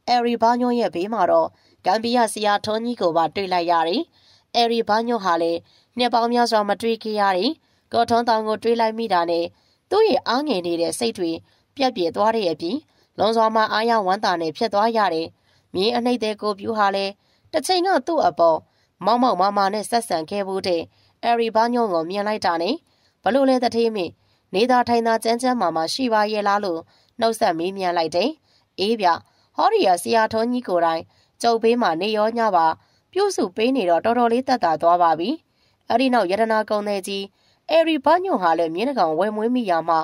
အဲရီဘာညွန့်ရဲ့ဘေးမှာတော့ဂမ်ဘီယာဆရာထုံးကြီးကိုပါတွေ့လိုက်ရတယ်။အဲရီဘာညွန့်ဟာလည်းနှစ်ပေါင်းများစွာမတွေ့ခဲ့ရတယ်။ ကော်ထွန်းတောင်ကိုတွေ့လိုက်မိတာနဲ့သူ့ရဲ့အားငယ်နေတဲ့စိတ်တွေပြက်ပြဲသွားတဲ့အပြင်လွန်စွာမှအားရဝမ်းသာနဲ့ဖြစ်သွားရတယ်။မြင်းအနှိမ့်တဲ့ကိုပြူဟာလည်းတစ်ချိန်ကသူ့အပေါ်မောက်မောက်မာမာနဲ့ဆက်ဆံခဲ့ဖို့တဲ့အဲရီဘာညွန့်ကိုမြင်လိုက်တာနဲ့ဘလို့လဲတထေးမင်းနေသာထိုင်သာကြမ်းကြမ်းမာမာရှိပါရဲ့လားလို့နှုတ်ဆက်မေးမြန်းလိုက်တယ်။အေးဗျဟောရီယာဆရာထုံးကြီးကိုယ်တိုင်ကျုပ်ဘေးမှာနေရောညပါပြုစုပေးနေတော့တော်တော်လေးတက်တာသွားပါပြီ။အဲ့ဒီနောက်ယရနာကုံတဲ့ကြီး အဲရီဘာညွန့်ဟာလည်းမြင်းတကောင်ဝယ်မွေးမိရမှ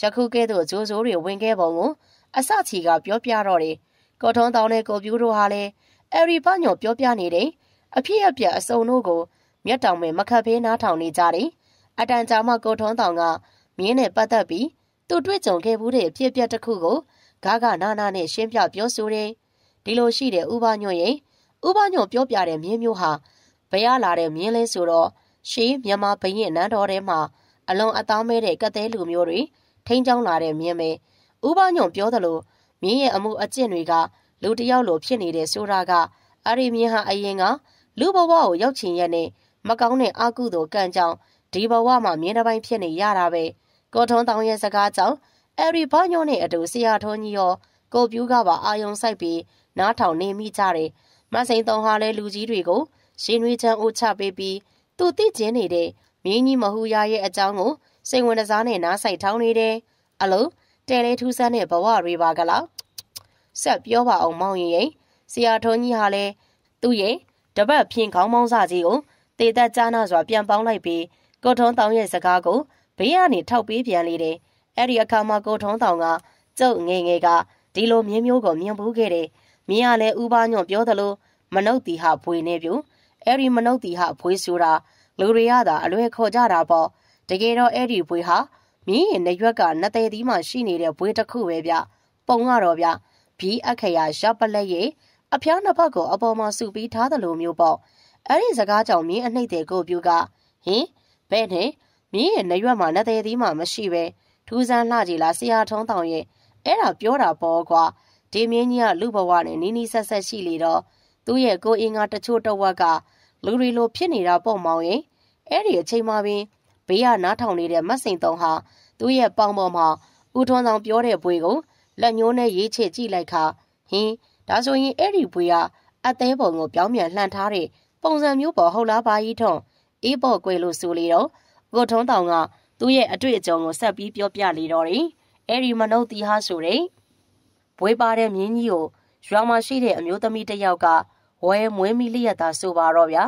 ယခုကဲ့သို့ဂျိုးစိုးတွေဝင်ခဲ့ပုံကိုအစချီကပြောပြတော့တယ်။ကော်ထွန်းတောင်းတဲ့ကိုပြူးတို့ဟာလည်းအဲရီဘာညွန့်ပြောပြနေတယ်။အဖြစ်အပျက်အစုံတို့ကိုမျက်တောင်မဲ့မခတ်ဖေးနားထောင်နေကြတယ်။အတန်ကြာမှကိုထွန်းတောင်ကမြင်းနဲ့ပတ်သက်ပြီးသူတွေ့ကြုံခဲ့မှုတဲ့အဖြစ်အပျက်တစ်ခုကိုဂါဂနာနာနဲ့ရှင်းပြပြောဆိုတယ်။ဒီလိုရှိတဲ့ဥပညွန့်ရဲ့ဥပညွန့်ပြောပြတဲ့မြင်းမျိုးဟာဘရလာတဲ့မြင်းလဲဆိုတော့ ရှေးမြန်မာဘရင်နန်းတော်ထဲမှာအလွန်အသားမဲတဲ့ကတဲ့လူမျိုးတွေထိန်းချောင်းလာတဲ့မြင်းပဲဥပညွန့်ပြောသလိုမြင်းရဲ့အမှုအကျင့်တွေကလူတယောက်လိုဖြစ်နေတဲ့ဆိုတာကအဲ့ဒီမြင်းဟာအရင်ကလူဘဝကိုရောက်ချင်ရက်နဲ့မကောင်းတဲ့အာကုသို့ကံကြောင့်ဒီဘဝမှာမြင်းတစ်ပိုင်းဖြစ်နေရတာပဲကောထွန်းတောင်ရဲ့စကားကြောင့်အဲ့ဒီဘာညိုနဲ့အတူဆရာထုံးကြီးရောကိုပြူးကပါအာယုံစိုက်ပြီးနားထောင်နေမိကြတယ်မဆိုင်တုံဟာလည်းလူကြီးတွေကိုရှင်းနွေးချမ်းအိုးချပေးပြီး သူသိကျင်းနေတဲ့မင်းကြီးမဟူရရဲ့အကြောင်းကိုစိတ်ဝင်စားနဲ့နားဆိုင်ထောင်းနေတယ်အလုံးတဲလဲထူးဆန်းတဲ့ဘဝတွေပါကလားဆက်ပြောပါအောင်မောင်ရင်ဆရာထုံးကြီးဟာလည်းသူ့ရဲ့တပတ်ဖြင်းခေါင်းမောင်းစာကြီးကိုတေသက်ကြားနာစွာပြန်ပေါင်းလိုက်ပြီးကိုထုံးတောင်ရဲ့စကားကိုဘေးကနေထောက်ပေးပြန်လေတယ်အဲ့ဒီအခါမှာကိုထုံးတောင်ကကျုပ်ငယ်ငယ်ကဒီလိုမြင်းမျိုးကိုမြင်ဘူးခဲ့တယ်မြင်းကလည်းဥပညွန့်ပြောသလိုမနှုတ်တီဟာဘွေနေပြူ အဲ့ဒီမနှုတ်တီဟာဘွေဆိုတာလူတွေရတာအလွယ်ခေါ်ကြတာပေါ့တကယ်တော့အဲ့ဒီဘွေဟာမြင်းရင်နေရွက်ကနသေးသီးမှရှိနေတဲ့ဘွေတစ်ခုပဲဗျပုံကတော့ဗျဘီအခရာရပ်ပလက်ရဲ့အဖျားနှစ်ဖက်ကိုအပေါ်မှာစုပြီးထားသလိုမျိုးပေါ့အဲ့ဒီစကားကြောင့်မြင်းအနှိမ့်တဲ့ကိုပြူကဟင်ဘဲနဲ့မြင်းရဲ့နေရွက်မှာနသေးသီးမှမရှိပဲထူးဆန်းလှကြည်လားဆရာထုံးတောင်ရဲ့အဲ့ဒါပြောတာပေါ့ကွာဒီမြင်းကြီးကလူဘဝနဲ့နီးနီးဆက်ဆက်ရှိလေတော့ သူ့ရဲ့ကိုအင်္ဂါတချို့တဝက်ကလူတွေလိုဖြစ်နေတာပေါ့မောင်ရဲ့အဲ့ဒီအချိန်မှပင်ဘေးကနားထောင်နေတဲ့မတ်စိန်တုံဟာသူ့ရဲ့ပေါင်ပေါ်မှာဦးထွန်းဆောင်ပြောတဲ့ဘွေကိုလက်ညှိုးနဲ့ရေးချကြည့်လိုက်ခါဟင်းဒါဆိုရင်အဲ့ဒီဘွေကအသေးပုံကိုပြောင်းပြန်လှန်ထားတဲ့ပုံစံမျိုးပေါ်ဟုတ်လားပါကြီးထွန်းအေးပေါ်ကွယ်လို့ဆိုလေတော့ကိုထွန်းတောင်ကသူ့ရဲ့အတွေ့အကြုံကိုဆက်ပြီးပြောပြလေတော့တယ်အဲ့ဒီမနုဿီဟာဆိုတဲ့ဘွေပါတဲ့မြင်းကြီးကိုရွာမှာရှိတဲ့အမျိုးသမီးတစ်ယောက်က ဝဲမွေးမိလျက်သာဆိုပါတော့ဗျာ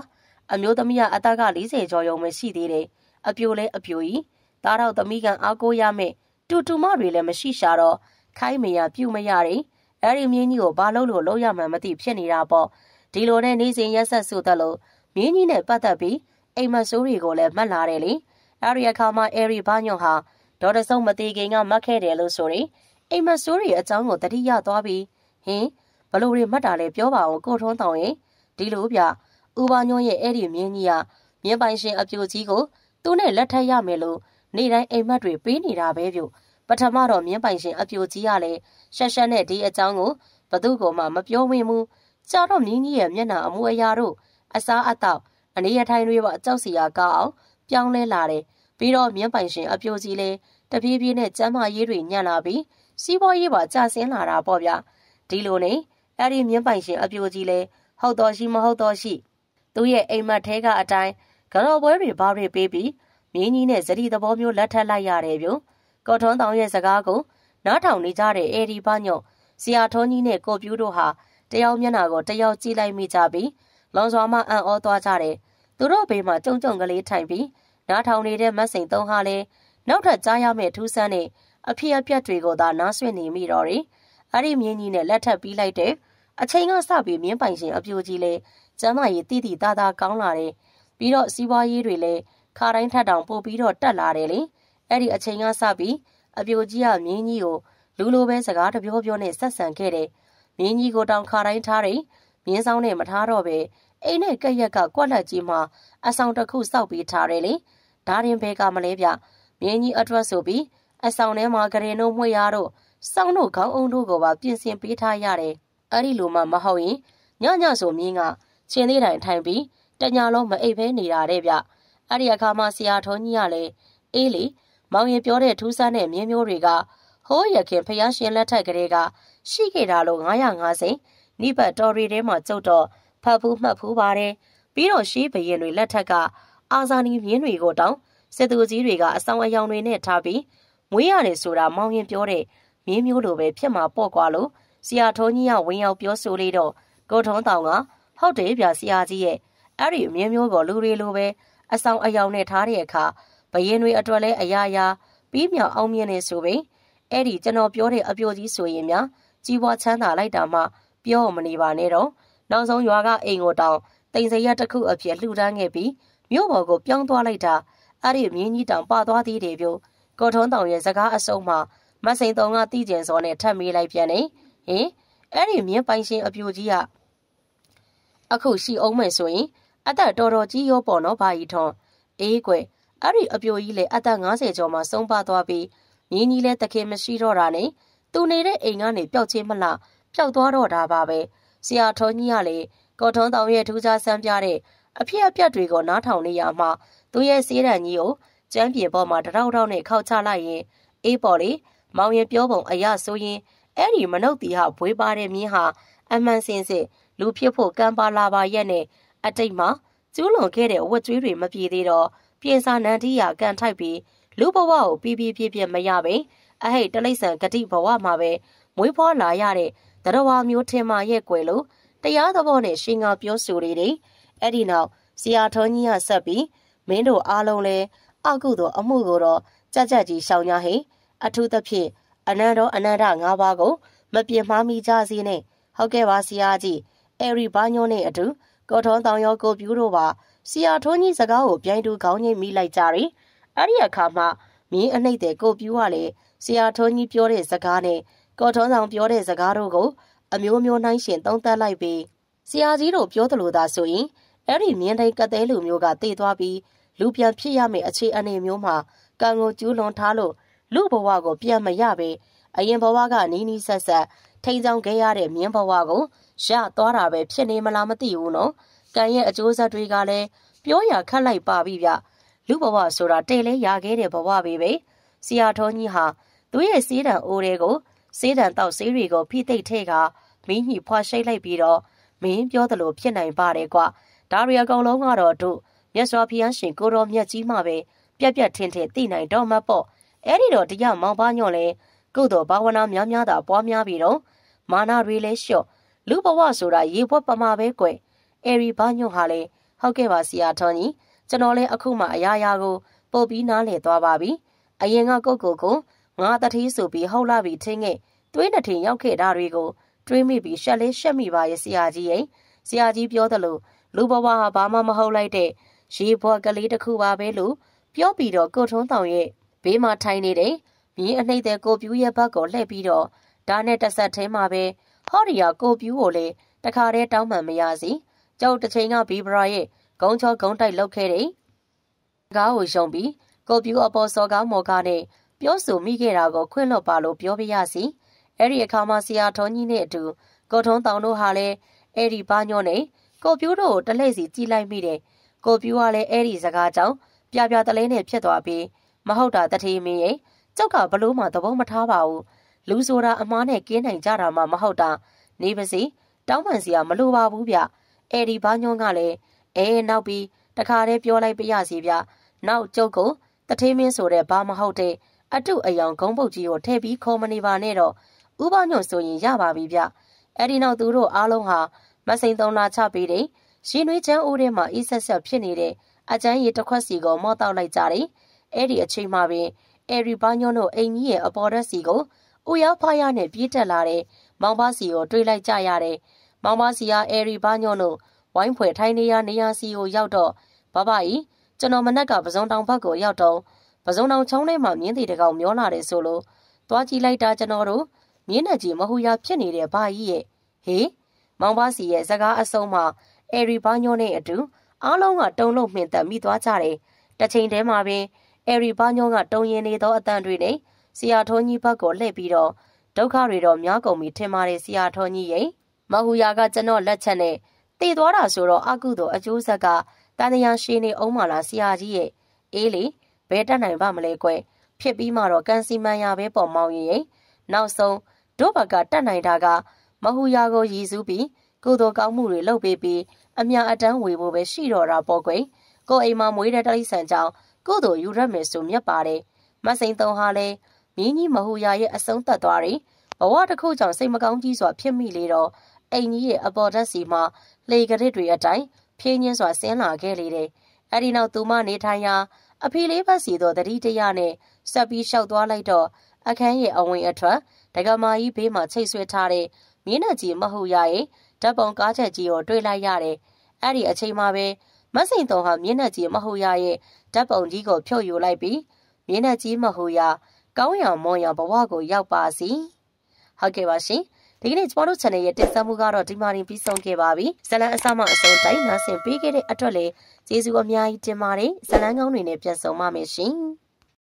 အမျိုးသမီးကအသက်က40ကျော်ရုံပဲရှိသေးတယ်အပြိုလဲအပြိုကြီးသားတော်သမီးကအားကိုးရမယ်တူတူမတွေလည်းမရှိရှာတော့ခိုင်းမရပြုတ်မရတယ်အဲ့ဒီမြင်းကြီးကိုဘာလို့လို့လောက်ရမှန်းမသိဖြစ်နေတာပေါ့ဒီလိုနဲ့နေစဉ်ရက်ဆက်ဆိုတလို့မြင်းကြီးနဲ့ပတ်သက်ပြီးအိမ်မဆိုးတွေကိုလည်းမှတ်လာတယ်လေအဲ့ဒီအခါမှာအဲရီဘာညွန့်ဟာဒေါ်တဆုံမသေးခင်ကမှတ်ခဲ့တယ်လို့ဆိုရင်အိမ်မဆိုးတွေအကြောင်းကိုတတိယသွားပြီးဟင် ဘလို့တွေမှတ်တာလဲပြောပါအောင်ကိုထွန်းတောင်ရင်ဒီလိုဗျဥပါညွန့်ရဲ့အဲ့ဒီမြင်းကြီးကမြင်းပိုင်ရှင်အပြိုကြီးကိုသူ့နဲ့လက်ထပ်ရမယ်လို့နေ့တိုင်းအိမ်မက်တွေပေးနေတာပဲပြုပထမတော့မြင်းပိုင်ရှင်အပြိုကြီးကလည်းရှက်ရှက်နဲ့ဒီအကြောင်းကိုဘသူ့ကိုမှမပြောဝင်ဘူးကြာတော့မြင်းကြီးရဲ့မျက်နှာအမူအရာတို့အစားအသောက်အနေရထိုင်တွေပါအကြောက်စီရကောက်အောင်ပြောင်းလဲလာတယ်ပြီးတော့မြင်းပိုင်ရှင်အပြိုကြီးလည်းတပြေးပြေးနဲ့ကျမ်းမာရေးတွေညံ့လာပြီးစီးပွားရေးပါကျဆင်းလာတာပေါ့ဗျဒီလိုနဲ့ အဲ့ဒီမြင်းပိုင်ရှင်အပြိုကြီးလည်းဟုတ်တော်ရှိမဟုတ်တော်ရှိသူ့ရဲ့အိမ်မက်ထဲကအတိုင်းကြော်ပွဲတွေဘာတွေပေးပြီးမြင်းကြီးနဲ့ဇတိသဘောမျိုးလက်ထပ်လိုက်ရတယ်ဗျကော်ထွန်းတောင်ရဲ့စကားကိုနားထောင်နေကြတဲ့အေဒီပညော့ဆရာထုံးကြီးနဲ့ကိုပြူးတို့ဟာတယောက်မျက်နှာကိုတယောက်ကြည့်လိုက်မိကြပြီးလွန်စွာမှအံ့ဩသွားကြတယ်သူတို့ဘေးမှာကြုံကြုံကလေးထိုင်ပြီးနားထောင်နေတဲ့မတ်စိန်သုံးဟာလည်းနောက်ထပ်ကြားရမယ့်ထူးဆန်းတဲ့အဖြစ်အပျက်တွေကိုသာနားဆွင့်နေမိတော့တယ်အဲ့ဒီမြင်းကြီးနဲ့လက်ထပ်ပြီးလိုက်တဲ့ အချိန်ကစပြီးမြင်းပိုင်ရှင်အပြိုကြီးလဲကျမ်းမာရေးတည်တည်သားသားကောင်းလာတယ်ပြီးတော့စီးပွားရေးတွေလည်းခါတိုင်းထက်တောင်ပို့ပြီးတော့တက်လာတယ်လေအဲ့ဒီအချိန်ကစပြီးအပြိုကြီးကမြင်းကြီးကိုလူလိုပဲစကားတပြောပြောနဲ့ဆက်ဆံခဲ့တယ်မြင်းကြီးကိုတောင်ခါတိုင်းထားတယ်မြင်းဆောင်နဲ့မထားတော့ပဲအိမ်နဲ့ကက်ရက်ကကွက်လက်ကြီးမှာအဆောင်တစ်ခုစောက်ပြီးထားတယ်လေဒါရင်ဘဲကမလဲဗျမြင်းကြီးအတွက်ဆိုပြီးအဆောင်ထဲမှာဂရင်တို့မှွေရတို့စောင်းတို့ခေါင်းအုံတို့ကိုပါပြင်ဆင်ပေးထားရတယ် အဲ့ဒီလိုမှမဟုတ်ရင်ညညဆိုမြင်းကချင်းသေးတိုင်ထိုင်ပြီးတညာလုံးမအိပ်ဖဲနေတာတဲ့ဗျအဲ့ဒီအခါမှာဆရာထုံးကြီးကလည်းအေးလေမောင်ရင်ပြောတဲ့ထူးဆန်းတဲ့မြင်းမျိုးတွေကဟိုးရခင်ဖျားရှင်လက်ထက်ကလေးကရှိခဲ့တာလို့950နိဘတ်တော်ရီထဲမှာကျုပ်တော့ဖတ်ဖူးမှတ်ဖူးပါတယ်ပြီးတော့ရှေးဘရင်တွေလက်ထက်ကအာဇာနည်မြင်းတွေကိုတောင်းစစ်သူကြီးတွေကအဆောင်အယောင်တွေနဲ့ထားပြီးမွေးရတယ်ဆိုတာမောင်ရင်ပြောတဲ့မြင်းမျိုးလိုပဲဖြစ်မှာပေါ့ကွာလို့ ဆရာထုံးကြီးကဝင်ရောက်ပြောဆိုလေတော့ကိုထုံးတောင်ကဟုတ်တယ်ဗျာဆရာကြီးရဲ့အဲ့ဒီမြင်းမျိုးကိုလူတွေလိုပဲအဆောင်အယောင်နဲ့ထားတဲ့အခါဘရင်တွေအတွက်လဲအရာရာပြီးမြောက်အောင်မြင်နေဆိုပေအဲ့ဒီကျွန်တော်ပြောတဲ့အပြိုကြီးဆိုရင်များကြီးပွားချမ်းသာလိုက်တာမှပြောမနေပါနဲ့တော့နောက်ဆုံးရွာကအိမ်ကိုတောင်တိမ်စရက်တစ်ခုအဖြစ်လှူဒန်းခဲ့ပြီးမြို့ပေါ်ကိုပြောင်းသွားလိုက်တာအဲ့ဒီမြင်းကြီးတောင်ပါသွားသေးတယ်ပြိုကော်ထွန်းတောင်ရဲ့စကားအစုံမှာမစိန်တုံကတီးကျင်စောနဲ့ထပ်မေးလိုက်ပြန်နေ ဟင်အဲ့ဒီမြင်းပိုင်ရှင်အပြိုကြီးကအခုရှိအောင်မယ်ဆိုရင်အသက်တော်တော်ကြီးရောပေါ့နော်ဘာကြီးထွန်းအေးကွယ်အဲ့ဒီအပြိုကြီးလေအသက်50ကျော်မှဆုံးပါသွားပြီးမြင်းကြီးလည်းတခင်မရှိတော့တာနဲ့သူနေတဲ့အိမ်ကနေပျောက်ချင်းမလားပျောက်သွားတော့တာပါပဲဆရာထုံးကြီးကလေကော်ထွန်းတောင်ရဲ့ထူးခြားဆန်းပြတဲ့အဖြစ်အပျက်တွေကိုနားထောင်နေရမှာသူရဲ့စေးတံကြီးကိုကျမ်းပြေပေါ်မှာတရောက်တော့နဲ့ခောက်ချလိုက်ရင်အေးပေါ်လေမောင်ရင်ပြောပုံအရဆိုရင် အဲ့ဒီမနုဿီဟာဘွေးပါတဲ့မြင်းဟာအမှန်စင်စစ်လူဖြစ်ဖို့ကံပါလာပါရဲ့နဲ့အတိတ်မှာကျူးလွန်ခဲ့တဲ့ဝတ်ကြွေးတွေမပြေသေးတော့ပြင်စာနန္ဒီယာကန်ထိုက်ပြီးလူဘဝကိုပြီးပြီးပြည့်ပြည့်မရပဲအဟိတ်တလိษံဂတိဘဝမှာပဲမွေးဖွားလာရတဲ့တရဝါမျိုးထင်မာရဲ့ကွယ်လို့တရားသဘောနဲ့ရှင်ငါပြောဆိုနေတယ်အဲ့ဒီနောက်ဆရာထုံးကြီးကဆက်ပြီးမင်းတို့အားလုံးလဲအကုသို့အမှုကိုတော့ကြက်ကြက်ကြီးရှောင်ကြဟိအထူးသဖြင့် အနန္တောအနန္တ၅ပါးကို မပြင်းမှားမိကြစေနဲ့ဟုတ်ကဲ့ပါဆရာကြီးအဲ့ဒီဘာညိုနဲ့အတူကော်ထွန်းတောင်ရောကိုပြူးတို့ပါဆရာထုံးကြီးစကားကိုပြိုင်တူခေါင်းငိမ့်မိလိုက်ကြတယ်အဲ့ဒီအခါမှာမင်းအနှိမ့်တဲ့ကိုပြူးကလည်းဆရာထုံးကြီးပြောတဲ့စကားနဲ့ကော်ထွန်းဆောင်ပြောတဲ့စကားတို့ကို အမျိုးမျိုးနှိုင်းရှင်သုံးသပ်လိုက်ပြီးဆရာကြီးတို့ပြောသလိုသာဆိုရင်အဲ့ဒီမြင်းတိုင်းကတဲ့လူမျိုးကတည်သွားပြီးလူပြန်ဖြစ်ရမယ့်အခြေအနေမျိုးမှာကံကိုကျူးလွန်ထားလို့ လူဘဝကိုပြန်မရပဲအရင်ဘဝကနီးနီးဆက်ဆက်ထိန်ချောင်းခဲ့ရတဲ့မြင်းဘဝကိုရသွားတာပဲဖြစ်နေမလားမသိဘူးနော်ကံရဲ့အကျိုးဆက်တွေကလည်းပြောရခက်လိုက်ပါပြီဗျလူဘဝဆိုတာတဲလဲရခဲ့တဲ့ဘဝပဲပဲဆရာတော်ကြီးဟာသူ့ရဲ့စေးတံအိုးတွေကိုစေးတံတောက်စေးတွေကိုဖိသိပ်ထဲကမင်းကြီးဖွာရှိတ်လိုက်ပြီးတော့မင်းပြောသလိုဖြစ်နိုင်ပါတယ်ကွာဒါရီအကောင်လုံးကတော့တို့မြတ်စွာဘုရားရှင်ကိုတော်မြတ်ကြီးမှပဲပြက်ပြက်ထင်ထင်သိနိုင်တော့မှပေါ့ အဲ့ဒီတော့တရားမောင်ပါညွန့်လဲကုသိုလ်ဘာဝနာများများသာပွားများပြီးတော့မာနတွေလဲလျှော့လူဘဝဆိုတာရေဘွက်ပမာပဲကွယ်အဲ့ဒီဘာညွန့်ဟာလဲဟုတ်ကဲ့ပါဆရာထွန်းကြီးကျွန်တော်လဲအခုမှအရာရာကိုပို့ပြီးနားလည်သွားပါပြီအရင်ကကုတ်ကိုကိုငါတတိဆိုပြီးဟုတ်လာပြီထင်းခဲ့သွေးနှထင်ရောက်ခဲ့တာတွေကိုတွေးမိပြီးရှက်လေးရှက်မိပါရဲ့ဆရာကြီးရဲ့ဆရာကြီးပြောသလိုလူဘဝဟာဘာမှမဟုတ်လိုက်တဲ့ရေဘွက်ကလေးတစ်ခုပါပဲလို့ပြောပြီးတော့ကိုထွန်းတောင်ရဲ့ ဘေးမှာထိုင်နေတဲ့မြင်းအနှိမ့်တဲ့ကိုပြူးရဲ့ဘက်ကိုလှည့်ပြီးတော့ဒါနဲ့တဆက်ထဲမှာပဲဟဖော်ရီယာကိုပြူးကိုလည်းတခါတည်းတောင်းပန်မရစီကျုပ်တစ်ချိန်ကဘီဘရာရဲ့ဂုံချောဂုံတိုက်လောက်ခဲ့တယ်ကားကိုရှုံပြီးကိုပြူအပေါ်စော်ကားမော်ကားနဲ့ပြောဆိုမိခဲ့တာကိုခွင့်လွတ်ပါလို့ပြောပြရစီအဲ့ဒီအခါမှာဆရာထုံးကြီးနဲ့အတူကိုထုံးတောင်တို့ဟာလည်းအဲ့ဒီဘာညောနဲ့ကိုပြူတို့ကိုတလှည့်စီကြည်လိုက်မိတယ်ကိုပြူကလည်းအဲ့ဒီစကားကြောင့်ပြပြတလဲနဲ့ဖြစ်သွားပြီး မဟုတ်တာတထေးမင်းရဲ့ကျောက်ကဘလို့မှသဘောမထားပါဘူးလူဆိုတာအမားနဲ့ကင်းနိုင်ကြတာမှမဟုတ်တာနေပါစီတောင်းပန်စရာမလိုပါဘူးဗျအဲ့ဒီဘာညောကလည်းအဲနောက်ပြီးတခါတည်းပြောလိုက်ပြရစီဗျနောက်ကျုပ်ကိုတထေးမင်းဆိုတဲ့ဘာမဟုတ်တဲ့အတုအယောင်ဂုံးပုတ်ကြီးကိုထည့်ပြီးခေါ်မနေပါနဲ့တော့ဥပညွန့်ဆိုရင်ရပါပြီဗျအဲ့ဒီနောက်သူတို့အားလုံးဟာမစိန်သုံးလာချပေးတယ်ရှင်နွေးချမ်းအိုးထဲမှာအီးဆက်ဆက်ဖြစ်နေတဲ့အကျန်းရည်တစ်ခွက်စီကိုမော့တောက်လိုက်ကြတယ် အဲ့ဒီအချိန်မှာပင်အဲရီဘာညွန့်တို့အိမ်ကြီးရဲ့အပေါ်ရက်စီကိုဦးရောက်ဖားရနဲ့ပြေးတက်လာတဲ့မောင်ပါစီကိုတွေးလိုက်ကြရတယ်မောင်ပါစီကအဲရီဘာညွန့်တို့ဝိုင်းဖွယ်ထိုင်းနေရနေရစီကိုရောက်တော့ဘဘကြီးကျွန်တော်မနက်ကပစုံတောင်ဘက်ကိုရောက်တော့ပစုံတောင်ချောင်းထဲမှာမြင်းတီတကောင်မျောလာတယ်ဆိုလို့သွားကြည့်လိုက်တာကျွန်တော်တို့မြင်းနဲ့ကြီးမဟူရဖြစ်နေတဲ့ဘာကြီးရဲ့ဟေးမောင်ပါစီရဲ့စကားအဆုံးမှာအဲရီဘာညိုနဲ့အတူအားလုံးကတုံလုံးမှင်သက်မိသွားကြတယ်တစ်ချိန်တည်းမှာပင် အဲရီဘာညိုကတုံရင်နေသောအတန်တွေနဲ့ဆရာထုံးကြီးဘက်ကိုလှည့်ပြီးတော့ဒုက္ခတွေတော့များကုန်ပြီထင်ပါတယ်ဆရာထုံးကြီးရဲ့မဟူယာကကျွန်တော်လက်ချက်နဲ့တည်သွားတာဆိုတော့အကုသို့အကျိုးဆက်ကတန်တရားရှင်းနေအောင်မလားဆရာကြီးရဲ့အေးလေဘယ်တက်နိုင်ပါမလဲကွဖြစ်ပြီးမှတော့ကန်စီမန်ရပဲပေါ်မောင်းရင်နောက်ဆုံးတို့ဘက်ကတက်နိုင်တာကမဟူယာကိုရည်စူးပြီးကုသိုလ်ကောင်းမှုတွေလုပ်ပေးပြီးအမြအတန်းဝေဖို့ပဲရှိတော့တာပေါ့ကွယ်ကိုအိမ်မှာမွေးတဲ့တလိဆန်ကြောင့် ကုသိုလ်ယူရမယ်ဆိုမြတ်ပါတယ်မစိန်သုံးဟာလဲမင်းကြီးမဟူယာရဲ့အဆုံးသက်သွားတယ်ဘဝတစ်ခုကြောင့်စိတ်မကောင်းကြီးစွာဖြစ်မိလေတော့အိမ်ကြီးရဲ့အပေါ်ဓာတ်စီမှာလေကရစ်တွေအတိုင်းဖြင်းညင်းစွာဆင်းလာခဲ့လေတယ်အဲ့ဒီနောက်သူမနေထိုင်ရာအဖေလေးဘက်စီတော့တတိတရနဲ့ဆက်ပြီးလျှောက်သွားလိုက်တော့အခန်းရဲ့အဝင်အထွက်ဒကမာကြီးဘေးမှာချိတ်ဆွဲထားတဲ့မြင်းနဲ့ကြီးမဟုတ်ရရဲ့ဓာတ်ပုံကားချက်ကြီးကိုတွေ့လိုက်ရတယ်။အဲ့ဒီအချိန်မှာပဲမစိန်တော်ဟာမြင်းနဲ့ကြီးမဟုတ်ရရဲ့ ဓာတ်ပုံကြီးကိုဖြုတ်ယူလိုက်ပြီးမြင်းနဲ့ကြီးမဟုတ်ရကောင်းရံမွန်ရံဘဝကိုရောက်ပါစီ။ဟုတ်ကဲ့ပါရှင်။ဒီကနေ့ကျမတို့ channel ရဲ့တင်ဆက်မှုကတော့ဒီမှာတင်ပြီးဆုံးခဲ့ပါပြီ။ဇလန်အစမှအဆုံးတိုင်းနားဆင်ပေးခဲ့တဲ့အတွက်လည်းကျေးဇူးအများကြီးတင်ပါတယ်။ဇလန်ကောင်းတွေနဲ့ပြန်ဆောင်ပါမယ်ရှင်။